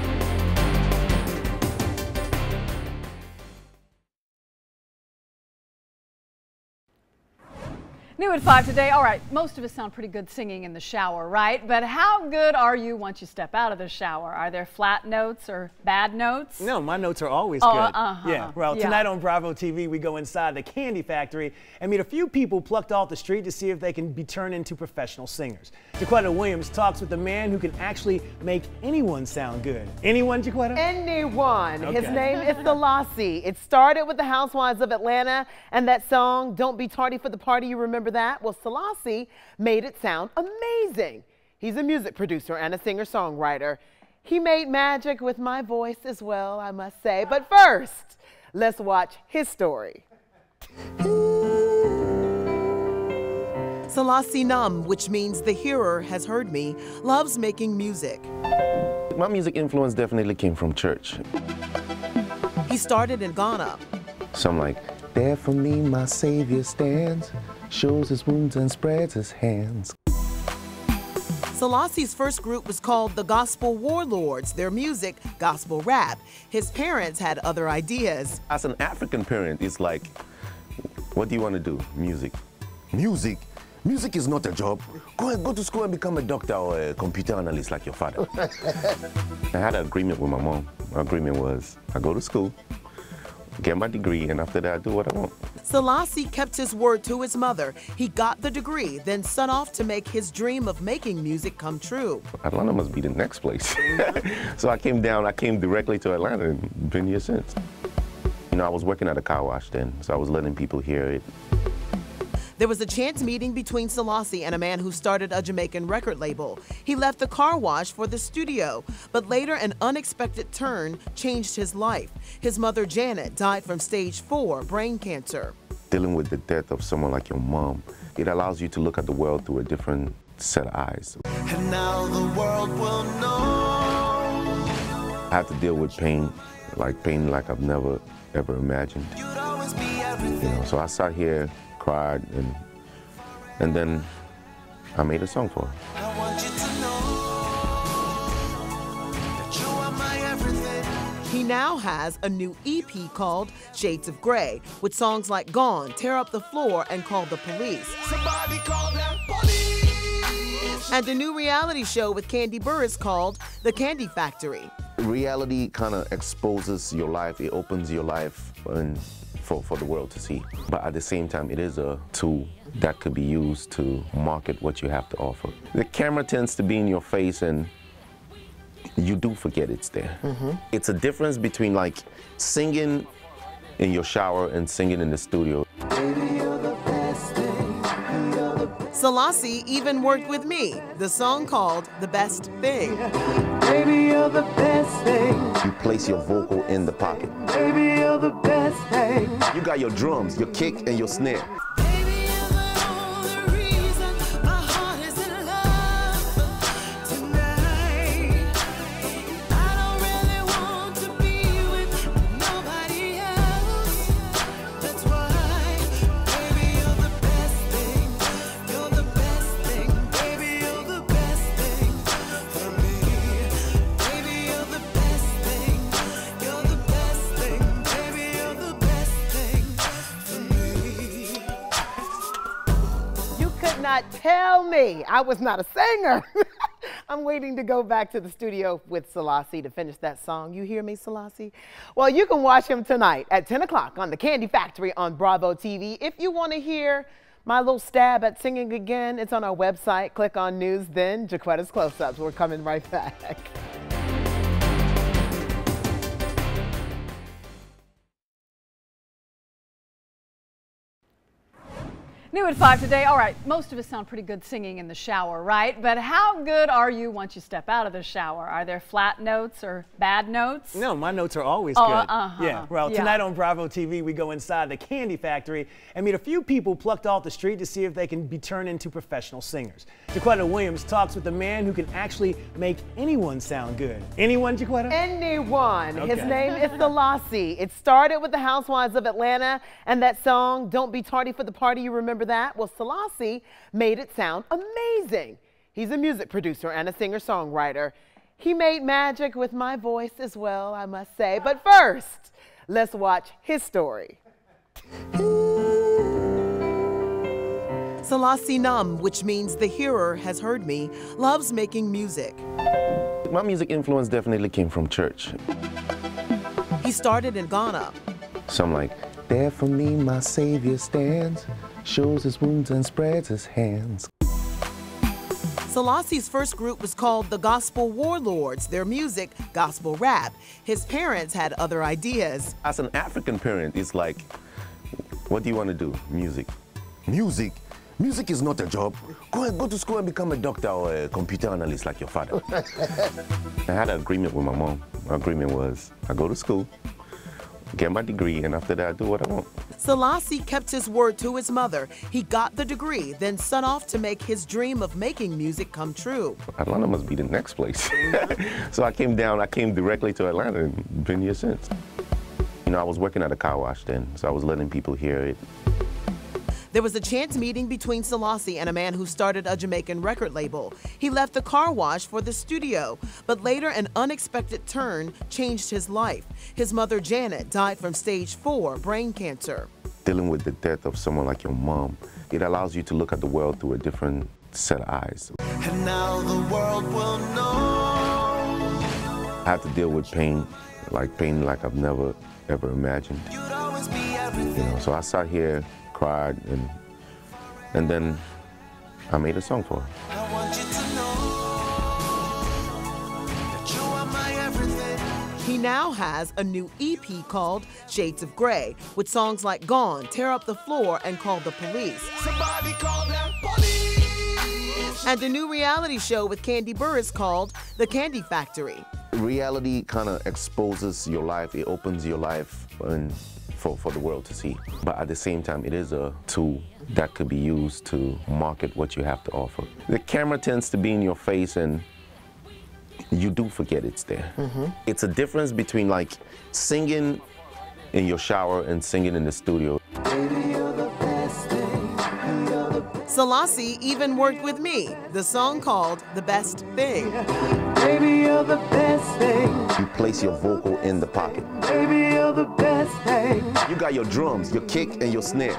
[SPEAKER 1] New at 5 today. All right, most of us sound pretty good singing in the shower, right? But how good are you once you step out of the shower? Are there flat notes or bad notes?
[SPEAKER 2] No, my notes are always
[SPEAKER 1] Oh,
[SPEAKER 2] good.
[SPEAKER 1] uh-huh.
[SPEAKER 2] Yeah. Well,
[SPEAKER 1] Yeah.
[SPEAKER 2] tonight on Bravo TV, we go inside the Kandi Factory and meet a few people plucked off the street to see if they can be turned into professional singers. JaQuitta Williams talks with the man who can actually make anyone sound good. Anyone, JaQuitta?
[SPEAKER 3] Anyone. His name is Selasi. It started with the Housewives of Atlanta and that song, Don't Be Tardy for the Party. You remember that? Well, Selasi made it sound amazing. He's a music producer and a singer songwriter. He made magic with my voice as well, I must say. But first, let's watch his story.
[SPEAKER 6] Selasi Nam, which means the hearer has heard me, loves making music.
[SPEAKER 4] My music influence definitely came from church.
[SPEAKER 6] He started in Ghana.
[SPEAKER 4] So I'm like, there for me my Savior stands, shows his wounds and spreads his hands.
[SPEAKER 6] Selasi's first group was called the Gospel Warlords, their music, gospel rap. His parents had other ideas.
[SPEAKER 4] As an African parent, it's like, what do you want to do? Music. Music? Music is not a job. Go and go to school and become a doctor or a computer analyst like your father. I had an agreement with my mom. My agreement was I go to school, get my degree, and after that I do what I want.
[SPEAKER 6] Selasi kept his word to his mother. He got the degree, then set off to make his dream of making music come true.
[SPEAKER 4] Atlanta must be the next place. so I came down, I came directly to Atlanta and been here since. You know, I was working at a car wash then, so I was letting people hear it.
[SPEAKER 6] There was a chance meeting between Selasi and a man who started a Jamaican record label. He left the car wash for the studio, but later an unexpected turn changed his life. His mother, Janet, died from stage four brain cancer.
[SPEAKER 4] Dealing with the death of someone like your mom, it allows you to look at the world through a different set of eyes.
[SPEAKER 7] And now the world will know
[SPEAKER 4] I have to deal with pain, like pain like I've never ever imagined.
[SPEAKER 7] you'd always be
[SPEAKER 4] You know, so I sat here, cried, and and then I made a song for her.
[SPEAKER 7] I want you to know that you are my everything.
[SPEAKER 6] He now has a new EP called Shades of Grey, with songs like Gone, Tear Up the Floor, and Call the Police.
[SPEAKER 7] Somebody call that police.
[SPEAKER 6] And a new reality show with Kandi Burruss called The Kandi Factory.
[SPEAKER 4] Reality kind of exposes your life, it opens your life and for, for the world to see. But at the same time, it is a tool that could be used to market what you have to offer. The camera tends to be in your face and you do forget it's there. Mm-hmm. It's a difference between like singing in your shower and singing in the studio.
[SPEAKER 6] Selasi even worked with me, the song called The Best Thing.
[SPEAKER 10] Baby, you're the best thing.
[SPEAKER 4] You place your vocal in the pocket.
[SPEAKER 10] Baby, you're the best thing.
[SPEAKER 4] You got your drums, your kick, and your snare.
[SPEAKER 5] I
[SPEAKER 3] was not a singer. I'm waiting to go back to the studio with Selasi to finish that song. You hear me, Selasi? Well, you can watch him tonight at 10 o'clock on The Kandi Factory on Bravo TV. If you want to hear my little stab at singing again, it's on our website. Click on News, then JaQuitta's Close Ups. We're coming right back.
[SPEAKER 1] New at 5 today. All right, most of us sound pretty good singing in the shower, right? But how good are you once you step out of the shower? Are there flat notes or bad notes?
[SPEAKER 2] No, my notes are always
[SPEAKER 1] Oh,
[SPEAKER 2] good.
[SPEAKER 1] uh-huh.
[SPEAKER 2] Yeah. Well,
[SPEAKER 1] Yeah.
[SPEAKER 2] tonight on Bravo TV, we go inside the Kandi Factory and meet a few people plucked off the street to see if they can be turned into professional singers. JaQuitta Williams talks with the man who can actually make anyone sound good. Anyone, JaQuitta?
[SPEAKER 3] Anyone. His name is Selasi. It started with the Housewives of Atlanta and that song, Don't Be Tardy for the Party. You remember that? Well, Selasi made it sound amazing. He's a music producer and a singer songwriter. He made magic with my voice as well, I must say. But first, let's watch his story.
[SPEAKER 6] Selasi Num, which means the hearer has heard me, loves making music.
[SPEAKER 4] My music influence definitely came from church.
[SPEAKER 6] He started in Ghana.
[SPEAKER 4] So I'm like, there for me my Savior stands, shows his wounds and spreads his hands.
[SPEAKER 6] Selasi's first group was called the Gospel Warlords, their music, gospel rap. His parents had other ideas.
[SPEAKER 4] As an African parent, it's like, what do you want to do? Music. Music? Music is not a job. Go and go to school and become a doctor or a computer analyst like your father. I had an agreement with my mom. My agreement was I go to school, get my degree, and after that I do what I want.
[SPEAKER 6] Selasi kept his word to his mother. He got the degree, then set off to make his dream of making music come true.
[SPEAKER 4] Atlanta must be the next place. so I came down, I came directly to Atlanta and been here since. You know, I was working at a car wash then, so I was letting people hear it.
[SPEAKER 6] There was a chance meeting between Selasi and a man who started a Jamaican record label. He left the car wash for the studio, but later an unexpected turn changed his life. His mother, Janet, died from stage four brain cancer.
[SPEAKER 4] Dealing with the death of someone like your mom, it allows you to look at the world through a different set of eyes.
[SPEAKER 7] And now the world will know.
[SPEAKER 4] I had to deal with pain, like pain like I've never ever imagined.
[SPEAKER 7] You'd always be
[SPEAKER 4] You know, so I sat here, cried, and and then I made a song for her.
[SPEAKER 7] I want you to know that you are my everything.
[SPEAKER 6] He now has a new EP called Shades of Grey, with songs like Gone, Tear Up the Floor, and Call the Police.
[SPEAKER 7] Somebody call that police.
[SPEAKER 6] And a new reality show with Kandi Burruss called The Kandi Factory.
[SPEAKER 4] Reality kind of exposes your life, it opens your life and for, for the world to see. But at the same time, it is a tool that could be used to market what you have to offer. The camera tends to be in your face and you do forget it's there. Mm-hmm. It's a difference between like singing in your shower and singing in the studio.
[SPEAKER 6] Selasi even worked with me, the song called The Best Thing.
[SPEAKER 10] Baby, you're the best thing.
[SPEAKER 4] You place your vocal in the pocket.
[SPEAKER 10] Baby, you're the best thing.
[SPEAKER 4] You got your drums, your kick, and your snare.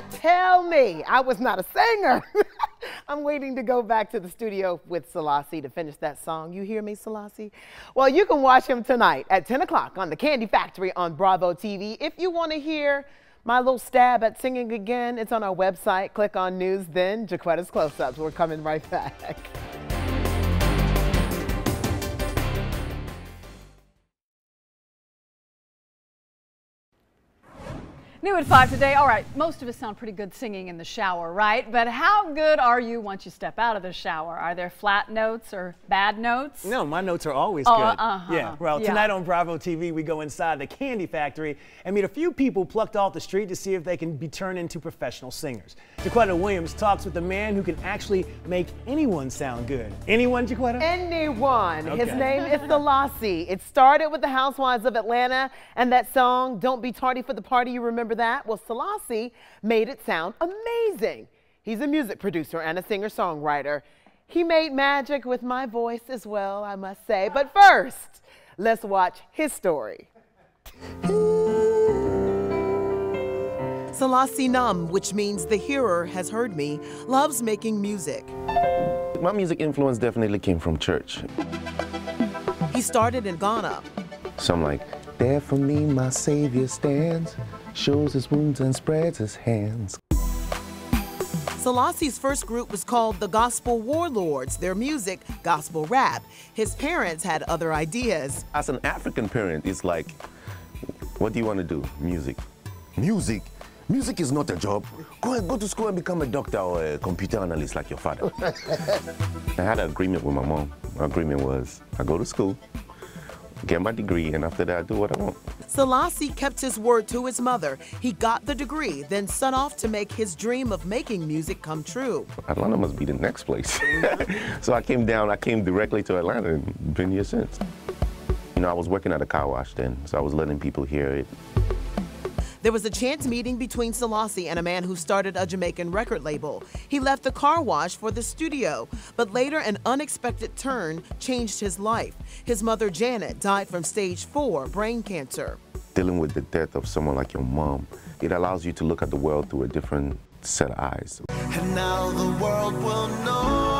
[SPEAKER 3] Not tell me I was not a singer. I'm waiting to go back to the studio with Selasi to finish that song. You hear me, Selasi? Well, you can watch him tonight at 10 o'clock on the Kandi Factory on Bravo TV. If you want to hear my little stab at singing again, it's on our website. Click on News, then JaQuitta's Close-Ups. We're coming right back.
[SPEAKER 1] New at 5 today. All right, most of us sound pretty good singing in the shower, right? But how good are you once you step out of the shower? Are there flat notes or bad notes?
[SPEAKER 2] No, my notes are always
[SPEAKER 1] Oh,
[SPEAKER 2] good.
[SPEAKER 1] uh-huh.
[SPEAKER 2] Yeah. Well,
[SPEAKER 1] Yeah.
[SPEAKER 2] tonight on Bravo TV, we go inside the Kandi Factory and meet a few people plucked off the street to see if they can be turned into professional singers. JaQuitta Williams talks with the man who can actually make anyone sound good. Anyone, JaQuitta?
[SPEAKER 3] Anyone. His name is Selasi. It started with the Housewives of Atlanta and that song, Don't Be Tardy for the Party. You remember that? Well, Selasi made it sound amazing. He's a music producer and a singer songwriter. He made magic with my voice as well, I must say. But first, let's watch his story.
[SPEAKER 6] Selasi Num, which means the hearer has heard me, loves making music.
[SPEAKER 4] My music influence definitely came from church.
[SPEAKER 6] He started in Ghana.
[SPEAKER 4] So I'm like, there for me my Savior stands, shows his wounds and spreads his hands.
[SPEAKER 6] Selasi's first group was called the Gospel Warlords, their music, gospel rap. His parents had other ideas.
[SPEAKER 4] As an African parent, it's like, what do you want to do? Music. Music? Music is not a job. Go and go to school and become a doctor or a computer analyst like your father. I had an agreement with my mom. My agreement was I go to school, get my degree, and after that I do what I want.
[SPEAKER 6] Selasi kept his word to his mother. He got the degree, then set off to make his dream of making music come true.
[SPEAKER 4] Atlanta must be the next place. so I came down, I came directly to Atlanta and been here since. You know, I was working at a car wash then, so I was letting people hear it.
[SPEAKER 6] There was a chance meeting between Selasi and a man who started a Jamaican record label. He left the car wash for the studio, but later an unexpected turn changed his life. His mother, Janet, died from stage four brain cancer.
[SPEAKER 4] Dealing with the death of someone like your mom, it allows you to look at the world through a different set of eyes.
[SPEAKER 7] And now the world will know.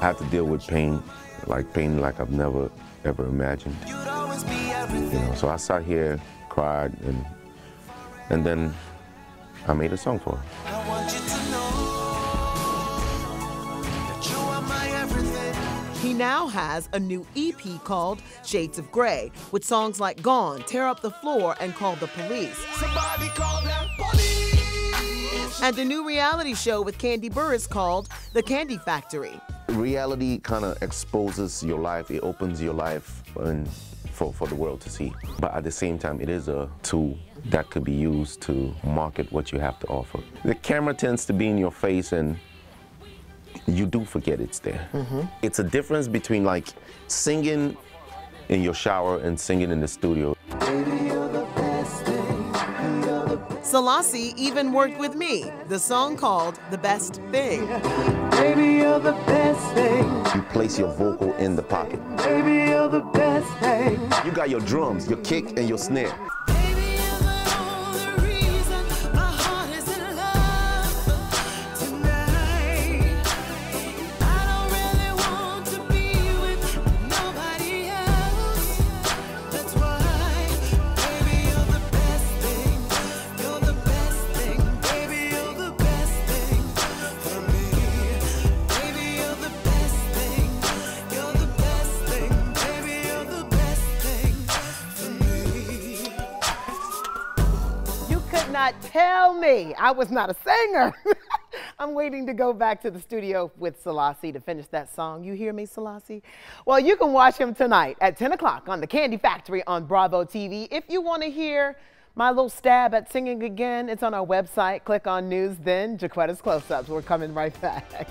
[SPEAKER 4] I have to deal with pain, like pain like I've never ever imagined.
[SPEAKER 7] You'd always be
[SPEAKER 4] You know, so I sat here, cried, and and then I made a song for her.
[SPEAKER 7] I want you to know that you are my everything.
[SPEAKER 6] He now has a new EP called Shades of Grey, with songs like Gone, Tear Up the Floor, and Call the Police.
[SPEAKER 7] Somebody call that police.
[SPEAKER 6] And a new reality show with Kandi Burruss called The Kandi Factory.
[SPEAKER 4] Reality kind of exposes your life, it opens your life and for, for the world to see. But at the same time, it is a tool that could be used to market what you have to offer. The camera tends to be in your face and you do forget it's there. Mm-hmm. It's a difference between like singing in your shower and singing in the studio.
[SPEAKER 6] Selasi even worked with me, the song called The Best Thing.
[SPEAKER 10] Baby, you're the best thing.
[SPEAKER 4] You place your vocal in the pocket.
[SPEAKER 10] Baby, you're the best thing.
[SPEAKER 4] You got your drums, your kick, and your snare.
[SPEAKER 3] Tell me I was not a singer. I'm waiting to go back to the studio with Selasi to finish that song. You hear me, Selasi? Well, you can watch him tonight at 10 o'clock on the Kandi Factory on Bravo TV. If you want to hear my little stab at singing again, it's on our website. Click on News, then JaQuitta's Close-Ups. We're coming right back.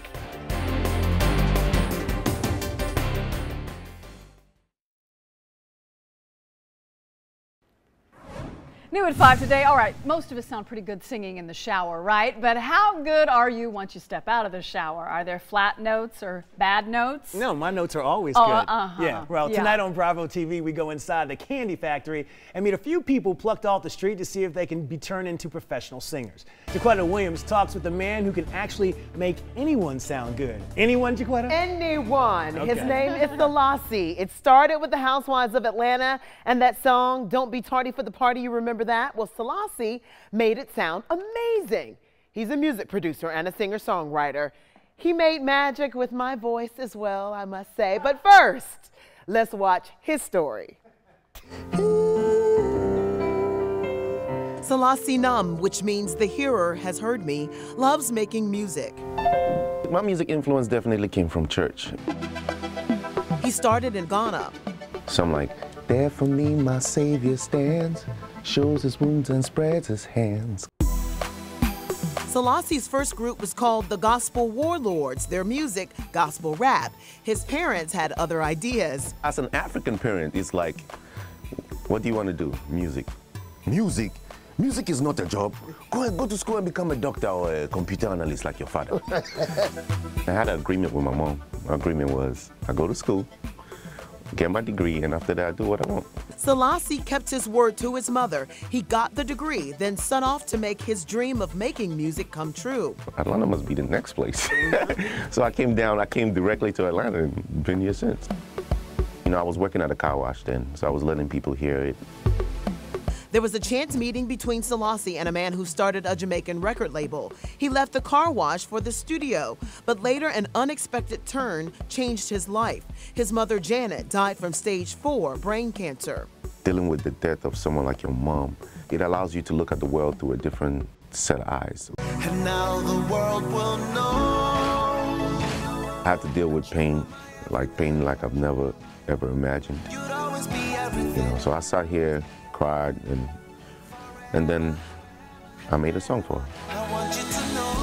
[SPEAKER 1] New at 5 today. All right, most of us sound pretty good singing in the shower, right? But how good are you once you step out of the shower? Are there flat notes or bad notes?
[SPEAKER 2] No, my notes are always
[SPEAKER 1] Oh,
[SPEAKER 2] good.
[SPEAKER 1] uh-huh.
[SPEAKER 2] Yeah. Well,
[SPEAKER 1] Yeah.
[SPEAKER 2] tonight on Bravo TV, we go inside the Kandi Factory and meet a few people plucked off the street to see if they can be turned into professional singers. JaQuitta Williams talks with a man who can actually make anyone sound good. Anyone, JaQuitta?
[SPEAKER 3] Anyone. His name is Selasi. It started with the Housewives of Atlanta and that song, Don't Be Tardy for the Party. You remember that? Well, Selasi made it sound amazing. He's a music producer and a singer songwriter. He made magic with my voice as well, I must say. But first, let's watch his story.
[SPEAKER 6] Selasi Num, which means the hearer has heard me, loves making music.
[SPEAKER 4] My music influence definitely came from church.
[SPEAKER 6] He started in Ghana.
[SPEAKER 4] So I'm like, there for me my Savior stands, shows his wounds and spreads his hands.
[SPEAKER 6] Selasi's first group was called the Gospel Warlords, their music, gospel rap. His parents had other ideas.
[SPEAKER 4] As an African parent, it's like, what do you want to do? Music. Music? Music is not a job. Go and go to school and become a doctor or a computer analyst like your father. I had an agreement with my mom. My agreement was I go to school, get my degree, and after that I do what I want.
[SPEAKER 6] Selasi kept his word to his mother. He got the degree, then set off to make his dream of making music come true.
[SPEAKER 4] Atlanta must be the next place. so I came down, I came directly to Atlanta and been here since. You know, I was working at a car wash then, so I was letting people hear it.
[SPEAKER 6] There was a chance meeting between Selasi and a man who started a Jamaican record label. He left the car wash for the studio, but later an unexpected turn changed his life. His mother, Janet, died from stage four brain cancer.
[SPEAKER 4] Dealing with the death of someone like your mom, it allows you to look at the world through a different set of eyes.
[SPEAKER 7] And now the world will know.
[SPEAKER 4] I had to deal with pain, like pain like I've never ever imagined.
[SPEAKER 7] You'd always be
[SPEAKER 4] You know, so I sat here, cried, and and then I made a song for her.
[SPEAKER 7] I want you to know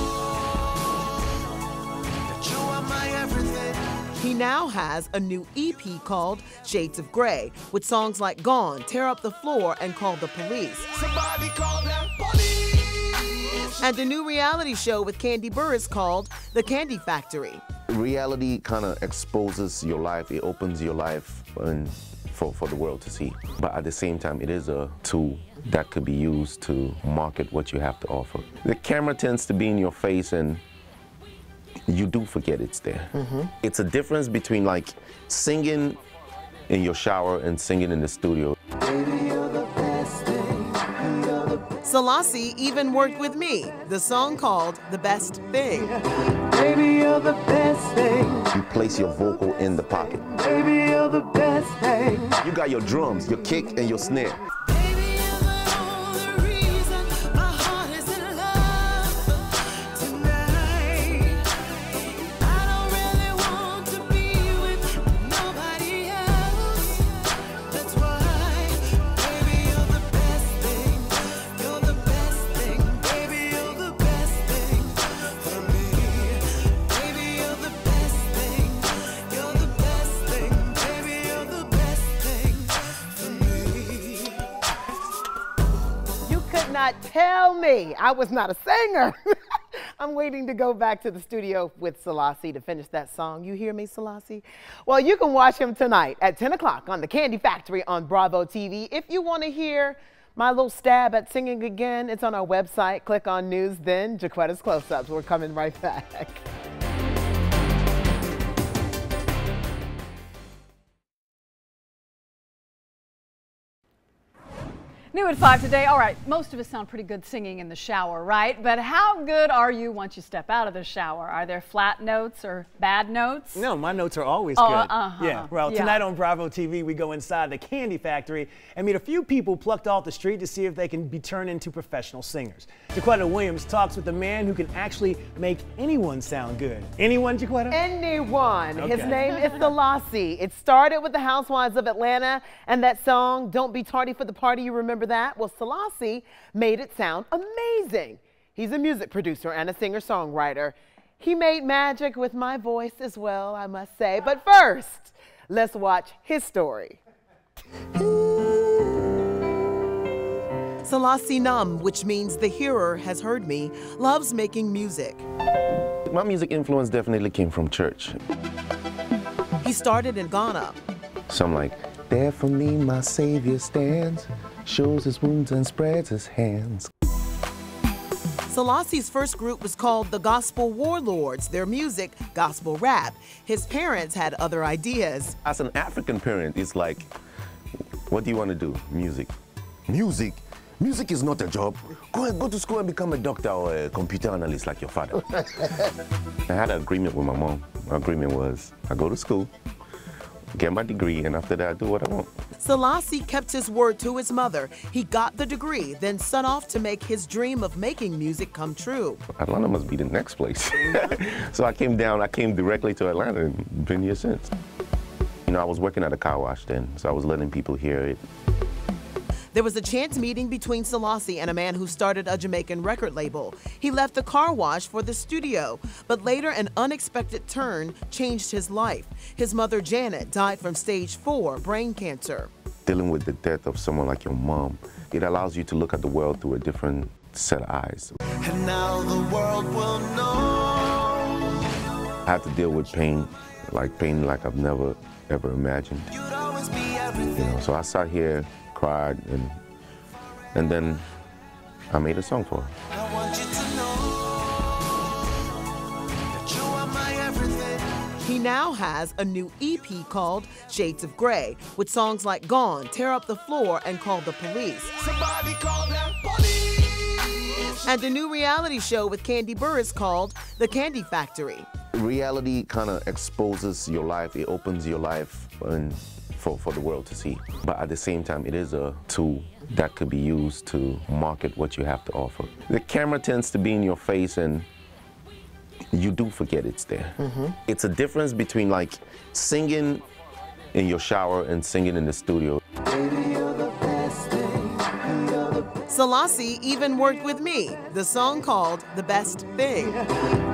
[SPEAKER 7] that you are my everything.
[SPEAKER 6] He now has a new EP called Shades of Grey, with songs like Gone, Tear Up the Floor, and Call the Police.
[SPEAKER 7] Somebody call them police.
[SPEAKER 6] And a new reality show with Kandi Burruss called The Kandi Factory.
[SPEAKER 4] Reality kind of exposes your life. It opens your life and for, for the world to see. But at the same time, it is a tool that could be used to market what you have to offer. The camera tends to be in your face and you do forget it's there. Mm-hmm. It's a difference between like singing in your shower and singing in the studio.
[SPEAKER 6] Selasi even worked with me, the song called The Best Thing.
[SPEAKER 10] baby, you're the best thing.
[SPEAKER 4] You place your vocal in the pocket.
[SPEAKER 10] Baby, you're the best thing.
[SPEAKER 4] You got your drums, your kick, and your snare.
[SPEAKER 5] I
[SPEAKER 3] was not a singer. I'm waiting to go back to the studio with Selasi to finish that song. You hear me, Selasi? Well, you can watch him tonight at 10 o'clock on the Kandi Factory on Bravo TV. If you want to hear my little stab at singing again, it's on our website. Click on News, then JaQuitta's Close Ups. We're coming right back.
[SPEAKER 1] New at 5 today. All right, most of us sound pretty good singing in the shower, right? But how good are you once you step out of the shower? Are there flat notes or bad notes?
[SPEAKER 2] No, my notes are always
[SPEAKER 1] Oh,
[SPEAKER 2] good.
[SPEAKER 1] uh-huh.
[SPEAKER 2] Yeah. Well,
[SPEAKER 1] Yeah.
[SPEAKER 2] tonight on Bravo TV, we go inside the Kandi Factory and meet a few people plucked off the street to see if they can be turned into professional singers. JaQuitta Williams talks with the man who can actually make anyone sound good. Anyone, JaQuitta?
[SPEAKER 3] Anyone. His name is Selasi. It started with the Housewives of Atlanta and that song, Don't Be Tardy for the Party. You remember that? Well, Selasi made it sound amazing. He's a music producer and a singer songwriter. He made magic with my voice as well, I must say. But first, let's watch his story.
[SPEAKER 6] Selasi Num, which means the hearer has heard me, loves making music.
[SPEAKER 4] My music influence definitely came from church.
[SPEAKER 6] He started in Ghana.
[SPEAKER 4] So I'm like, there for me my Savior stands, shows his wounds and spreads his hands.
[SPEAKER 6] Selasi's first group was called the Gospel Warlords, their music, gospel rap. His parents had other ideas.
[SPEAKER 4] As an African parent, it's like, what do you want to do? Music. Music? Music is not a job. Go and go to school and become a doctor or a computer analyst like your father. I had an agreement with my mom. My agreement was I go to school, get my degree, and after that I do what I want.
[SPEAKER 6] Selasi kept his word to his mother. He got the degree, then set off to make his dream of making music come true.
[SPEAKER 4] Atlanta must be the next place. so I came down, I came directly to Atlanta and been here since. You know, I was working at a car wash then, so I was letting people hear it.
[SPEAKER 6] There was a chance meeting between Selasi and a man who started a Jamaican record label. He left the car wash for the studio, but later an unexpected turn changed his life. His mother, Janet, died from stage four brain cancer.
[SPEAKER 4] Dealing with the death of someone like your mom, it allows you to look at the world through a different set of eyes.
[SPEAKER 7] And now the world will know.
[SPEAKER 4] I had to deal with pain, like pain like I've never ever imagined.
[SPEAKER 7] You'd always be
[SPEAKER 4] You know, so I sat here, cried, and and then I made a song for her.
[SPEAKER 7] I want you to know that you are my everything.
[SPEAKER 6] He now has a new EP called Shades of Grey, with songs like Gone, Tear Up the Floor, and Call the Police.
[SPEAKER 7] Somebody call that police.
[SPEAKER 6] And a new reality show with Kandi Burruss called The Kandi Factory.
[SPEAKER 4] Reality kind of exposes your life. It opens your life and for, for the world to see. But at the same time, it is a tool that could be used to market what you have to offer. The camera tends to be in your face and you do forget it's there. Mm-hmm. It's a difference between like singing in your shower and singing in the studio.
[SPEAKER 6] Selasi even worked with me, the song called The Best Thing.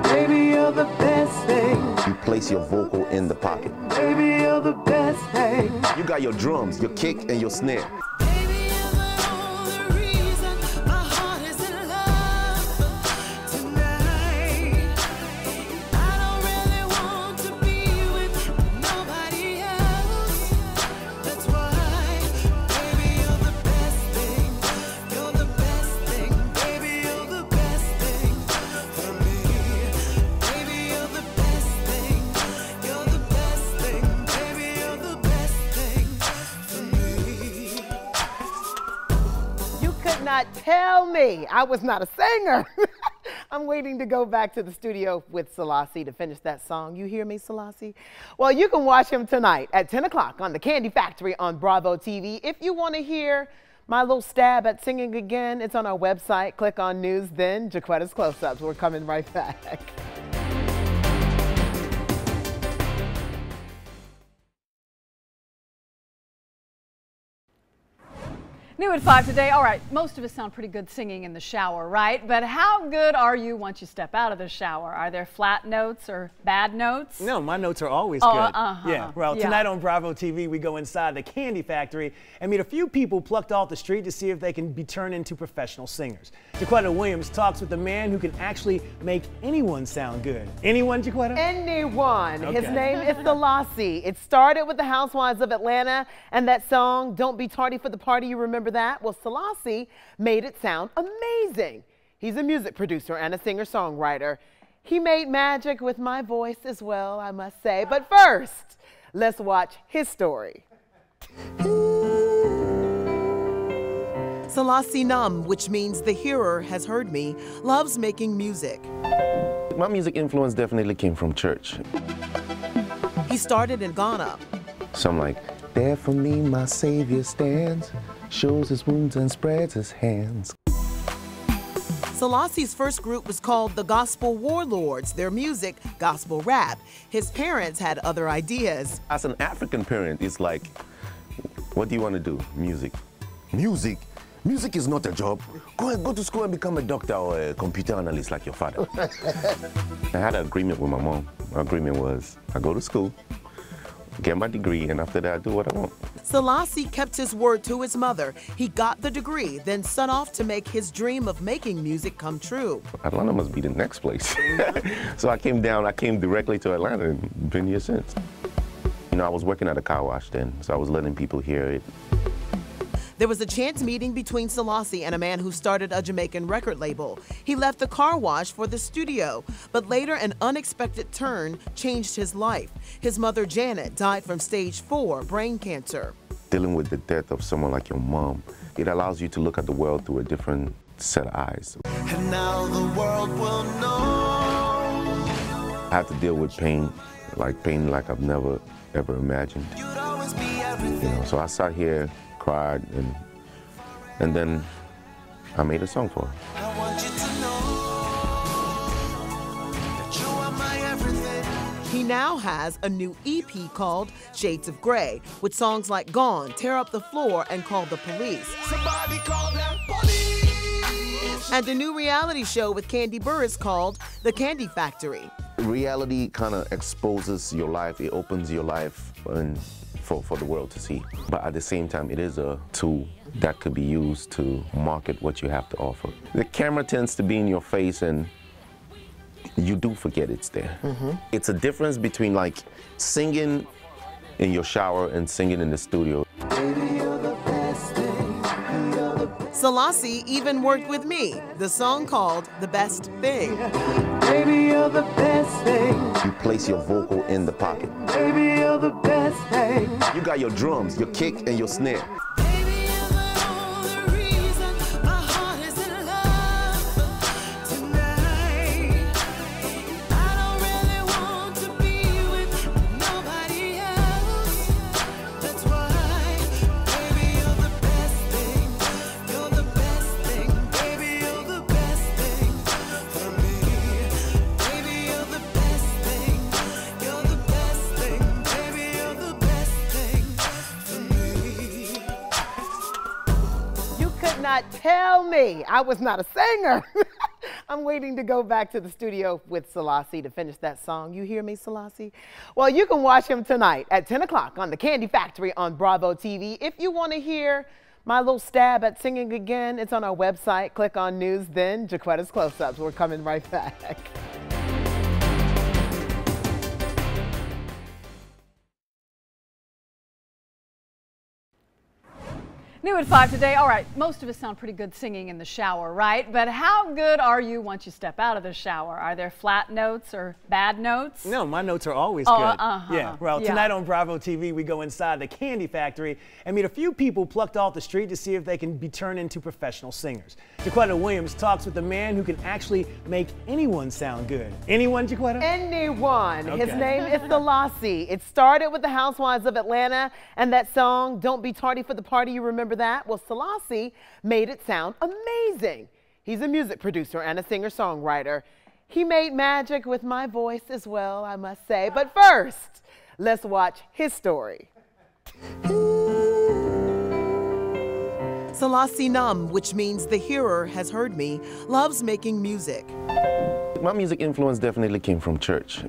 [SPEAKER 10] Baby, you're the best thing.
[SPEAKER 4] You place your vocal in the pocket.
[SPEAKER 10] Baby, you're the best thing.
[SPEAKER 4] You got your drums, your kick, and your snare.
[SPEAKER 3] Not tell me I was not a singer. I'm waiting to go back to the studio with Selasi to finish that song. You hear me, Selasi? Well, you can watch him tonight at 10 o'clock on the Kandi Factory on Bravo TV. If you want to hear my little stab at singing again, it's on our website. Click on News, then JaQuitta's Close Ups. We're coming right back.
[SPEAKER 1] New at 5 today. All right, most of us sound pretty good singing in the shower, right? But how good are you once you step out of the shower? Are there flat notes or bad notes?
[SPEAKER 2] No, my notes are always
[SPEAKER 1] Oh,
[SPEAKER 2] good.
[SPEAKER 1] uh-huh.
[SPEAKER 2] Yeah. Well,
[SPEAKER 1] Yeah.
[SPEAKER 2] tonight on Bravo TV, we go inside the Kandi Factory and meet a few people plucked off the street to see if they can be turned into professional singers. JaQuitta Williams talks with the man who can actually make anyone sound good. Anyone, JaQuitta?
[SPEAKER 3] Anyone. His name is Selasi. It started with the Housewives of Atlanta and that song, Don't Be Tardy for the Party. You remember that? Well, Selasi made it sound amazing. He's a music producer and a singer songwriter. He made magic with my voice as well, I must say. But first, let's watch his story.
[SPEAKER 6] Selasi Num, which means the hearer has heard me, loves making music.
[SPEAKER 4] My music influence definitely came from church.
[SPEAKER 6] He started in Ghana.
[SPEAKER 4] So I'm like, there for me my Savior stands, shows his wounds and spreads his hands.
[SPEAKER 6] Selasi's first group was called the Gospel Warlords, their music, gospel rap. His parents had other ideas.
[SPEAKER 4] As an African parent, it's like, what do you want to do? Music. Music? Music is not a job. Go and go to school and become a doctor or a computer analyst like your father. I had an agreement with my mom. My agreement was I go to school, get my degree, and after that I do what I want.
[SPEAKER 6] Selasi kept his word to his mother. He got the degree, then set off to make his dream of making music come true.
[SPEAKER 4] Atlanta must be the next place. so I came down, I came directly to Atlanta and been here since. You know, I was working at a car wash then, so I was letting people hear it.
[SPEAKER 6] There was a chance meeting between Selasi and a man who started a Jamaican record label. He left the car wash for the studio, but later an unexpected turn changed his life. His mother, Janet, died from stage four brain cancer.
[SPEAKER 4] Dealing with the death of someone like your mom, it allows you to look at the world through a different set of eyes.
[SPEAKER 7] And now the world will know.
[SPEAKER 4] I had to deal with pain, like pain like I've never ever imagined.
[SPEAKER 7] You'd always be
[SPEAKER 4] You know, so I sat here, cried, and and then I made a song for her.
[SPEAKER 7] I want you to know that you are my everything.
[SPEAKER 6] He now has a new EP called Shades of Grey, with songs like Gone, Tear Up the Floor, and Call the Police.
[SPEAKER 7] Somebody call that police.
[SPEAKER 6] And a new reality show with Kandi Burruss called The Kandi Factory.
[SPEAKER 4] Reality kind of exposes your life. It opens your life and for, for the world to see. But at the same time, it is a tool that could be used to market what you have to offer. The camera tends to be in your face and you do forget it's there. Mm-hmm. It's a difference between like singing in your shower and singing in the studio.
[SPEAKER 6] Selasi even worked with me, the song called The Best Thing.
[SPEAKER 10] Baby, you're the best thing.
[SPEAKER 4] You place your vocal in the pocket.
[SPEAKER 10] Baby, you're the best thing.
[SPEAKER 4] You got your drums, your kick, and your snare.
[SPEAKER 3] Not tell me I was not a singer. I'm waiting to go back to the studio with Selasi to finish that song. You hear me, Selasi? Well, you can watch him tonight at 10 o'clock on The Kandi Factory on Bravo TV. If you want to hear my little stab at singing again, it's on our website. Click on News, then JaQuitta's Close Ups. We're coming right back.
[SPEAKER 1] New at 5 today. All right, most of us sound pretty good singing in the shower, right? But how good are you once you step out of the shower? Are there flat notes or bad notes?
[SPEAKER 2] No, my notes are always
[SPEAKER 1] Oh,
[SPEAKER 2] good.
[SPEAKER 1] uh-huh.
[SPEAKER 2] Yeah. Well,
[SPEAKER 1] Yeah.
[SPEAKER 2] tonight on Bravo TV, we go inside the Kandi Factory and meet a few people plucked off the street to see if they can be turned into professional singers. JaQuitta Williams talks with a man who can actually make anyone sound good. Anyone, JaQuitta?
[SPEAKER 3] Anyone. His name is Selasi. It started with the Housewives of Atlanta and that song, Don't Be Tardy for the Party. You remember that? Well, Selasi made it sound amazing. He's a music producer and a singer songwriter. He made magic with my voice as well, I must say. But first, let's watch his story.
[SPEAKER 6] Selasi Nam, which means the hearer has heard me, loves making music.
[SPEAKER 4] My music influence definitely came from church.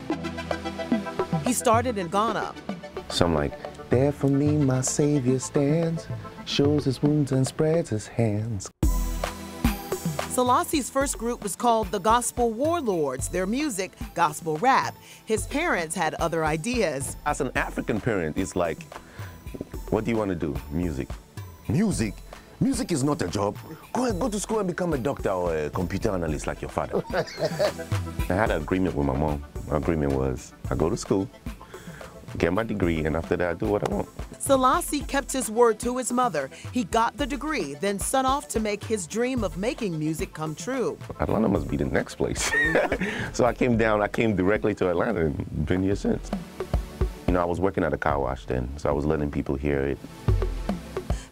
[SPEAKER 6] He started in Ghana.
[SPEAKER 4] So I'm like, there for me my Savior stands, shows his wounds and spreads his hands.
[SPEAKER 6] Selasi's first group was called the Gospel Warlords, their music, gospel rap. His parents had other ideas.
[SPEAKER 4] As an African parent, it's like, what do you want to do? Music. Music? Music is not a job. Go and go to school and become a doctor or a computer analyst like your father. I had an agreement with my mom. My agreement was I go to school, get my degree, and after that I do what I want.
[SPEAKER 6] Selasi kept his word to his mother. He got the degree, then set off to make his dream of making music come true.
[SPEAKER 4] Atlanta must be the next place. so I came down, I came directly to Atlanta and been here since. You know, I was working at a car wash then, so I was letting people hear it.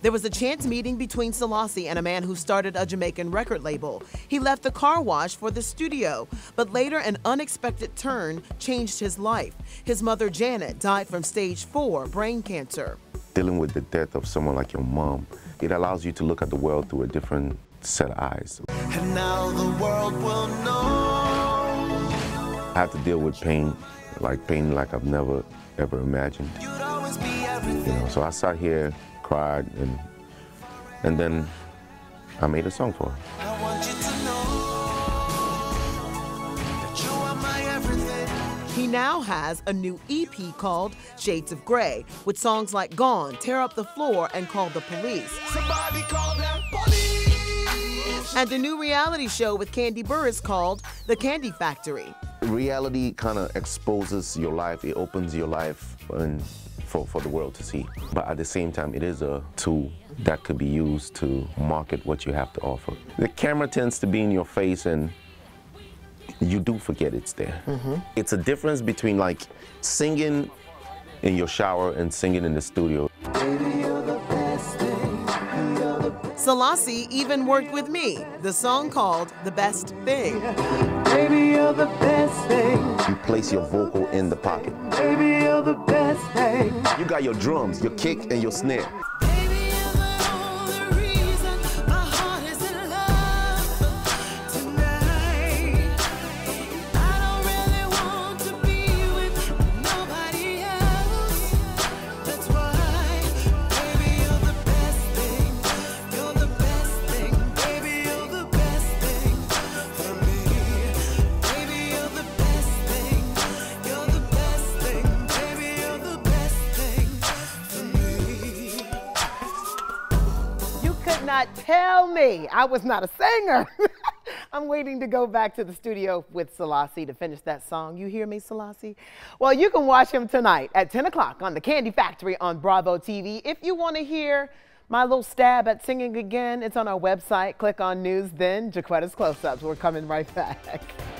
[SPEAKER 6] There was a chance meeting between Selasi and a man who started a Jamaican record label. He left the car wash for the studio, but later an unexpected turn changed his life. His mother, Janet, died from stage four brain cancer.
[SPEAKER 4] Dealing with the death of someone like your mom, it allows you to look at the world through a different set of eyes.
[SPEAKER 7] And now the world will know
[SPEAKER 4] I had to deal with pain, like pain like I've never ever imagined.
[SPEAKER 7] you'd always be
[SPEAKER 4] You know, so I sat here, cried, and and then I made a song for her.
[SPEAKER 7] I want you to know that you are my everything.
[SPEAKER 6] He now has a new EP called Shades of Grey, with songs like Gone, Tear Up the Floor, and Call the Police.
[SPEAKER 7] Somebody call that police.
[SPEAKER 6] And a new reality show with Kandi Burruss called The Kandi Factory.
[SPEAKER 4] Reality kind of exposes your life, it opens your life and for, for the world to see. But at the same time, it is a tool that could be used to market what you have to offer. The camera tends to be in your face and you do forget it's there. Mm-hmm. It's a difference between like singing in your shower and singing in the studio.
[SPEAKER 6] Selasi even worked with me, the song called The Best Thing.
[SPEAKER 10] baby, you're the best thing.
[SPEAKER 4] You place your vocal in the pocket.
[SPEAKER 10] Baby, you're the best thing.
[SPEAKER 4] You got your drums, your kick, and your snare.
[SPEAKER 5] I
[SPEAKER 3] was not a singer. I'm waiting to go back to the studio with Selasi to finish that song. You hear me, Selasi? Well, you can watch him tonight at 10 o'clock on the Kandi Factory on Bravo TV. If you want to hear my little stab at singing again, it's on our website. Click on News, then JaQuitta's Close Ups. We're coming right back.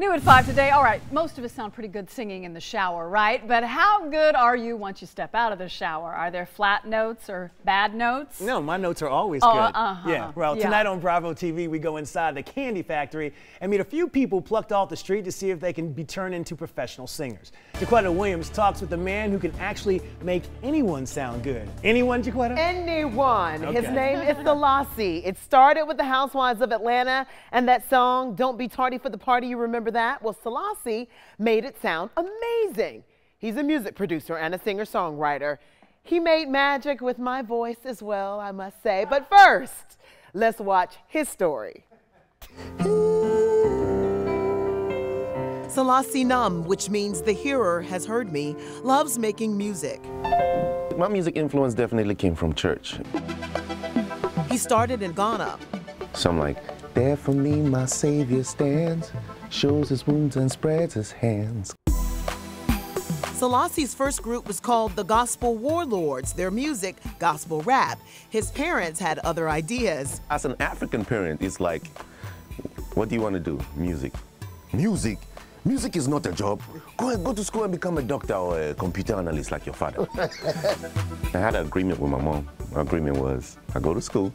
[SPEAKER 1] New at 5 today. All right, most of us sound pretty good singing in the shower, right? But how good are you once you step out of the shower? Are there flat notes or bad notes?
[SPEAKER 2] No, my notes are always
[SPEAKER 1] Oh,
[SPEAKER 2] good.
[SPEAKER 1] uh-huh.
[SPEAKER 2] Yeah. Well,
[SPEAKER 1] Yeah.
[SPEAKER 2] tonight on Bravo TV, we go inside the Kandi Factory and meet a few people plucked off the street to see if they can be turned into professional singers. JaQuitta Williams talks with the man who can actually make anyone sound good. Anyone, JaQuitta?
[SPEAKER 3] Anyone. His name is Selasi. It started with the Housewives of Atlanta and that song, Don't Be Tardy for the Party. You remember that? Well, Selasi made it sound amazing. He's a music producer and a singer songwriter. He made magic with my voice as well, I must say. But first, let's watch his story.
[SPEAKER 6] Selasi Nam, which means the hearer has heard me, loves making music.
[SPEAKER 4] My music influence definitely came from church.
[SPEAKER 6] He started in Ghana.
[SPEAKER 4] So I'm like, there for me my Savior stands, shows his wounds and spreads his hands.
[SPEAKER 6] Selasi's first group was called the Gospel Warlords, their music, gospel rap. His parents had other ideas.
[SPEAKER 4] As an African parent, it's like, what do you want to do? Music. Music? Music is not a job. Go and go to school and become a doctor or a computer analyst like your father. I had an agreement with my mom. My agreement was I go to school,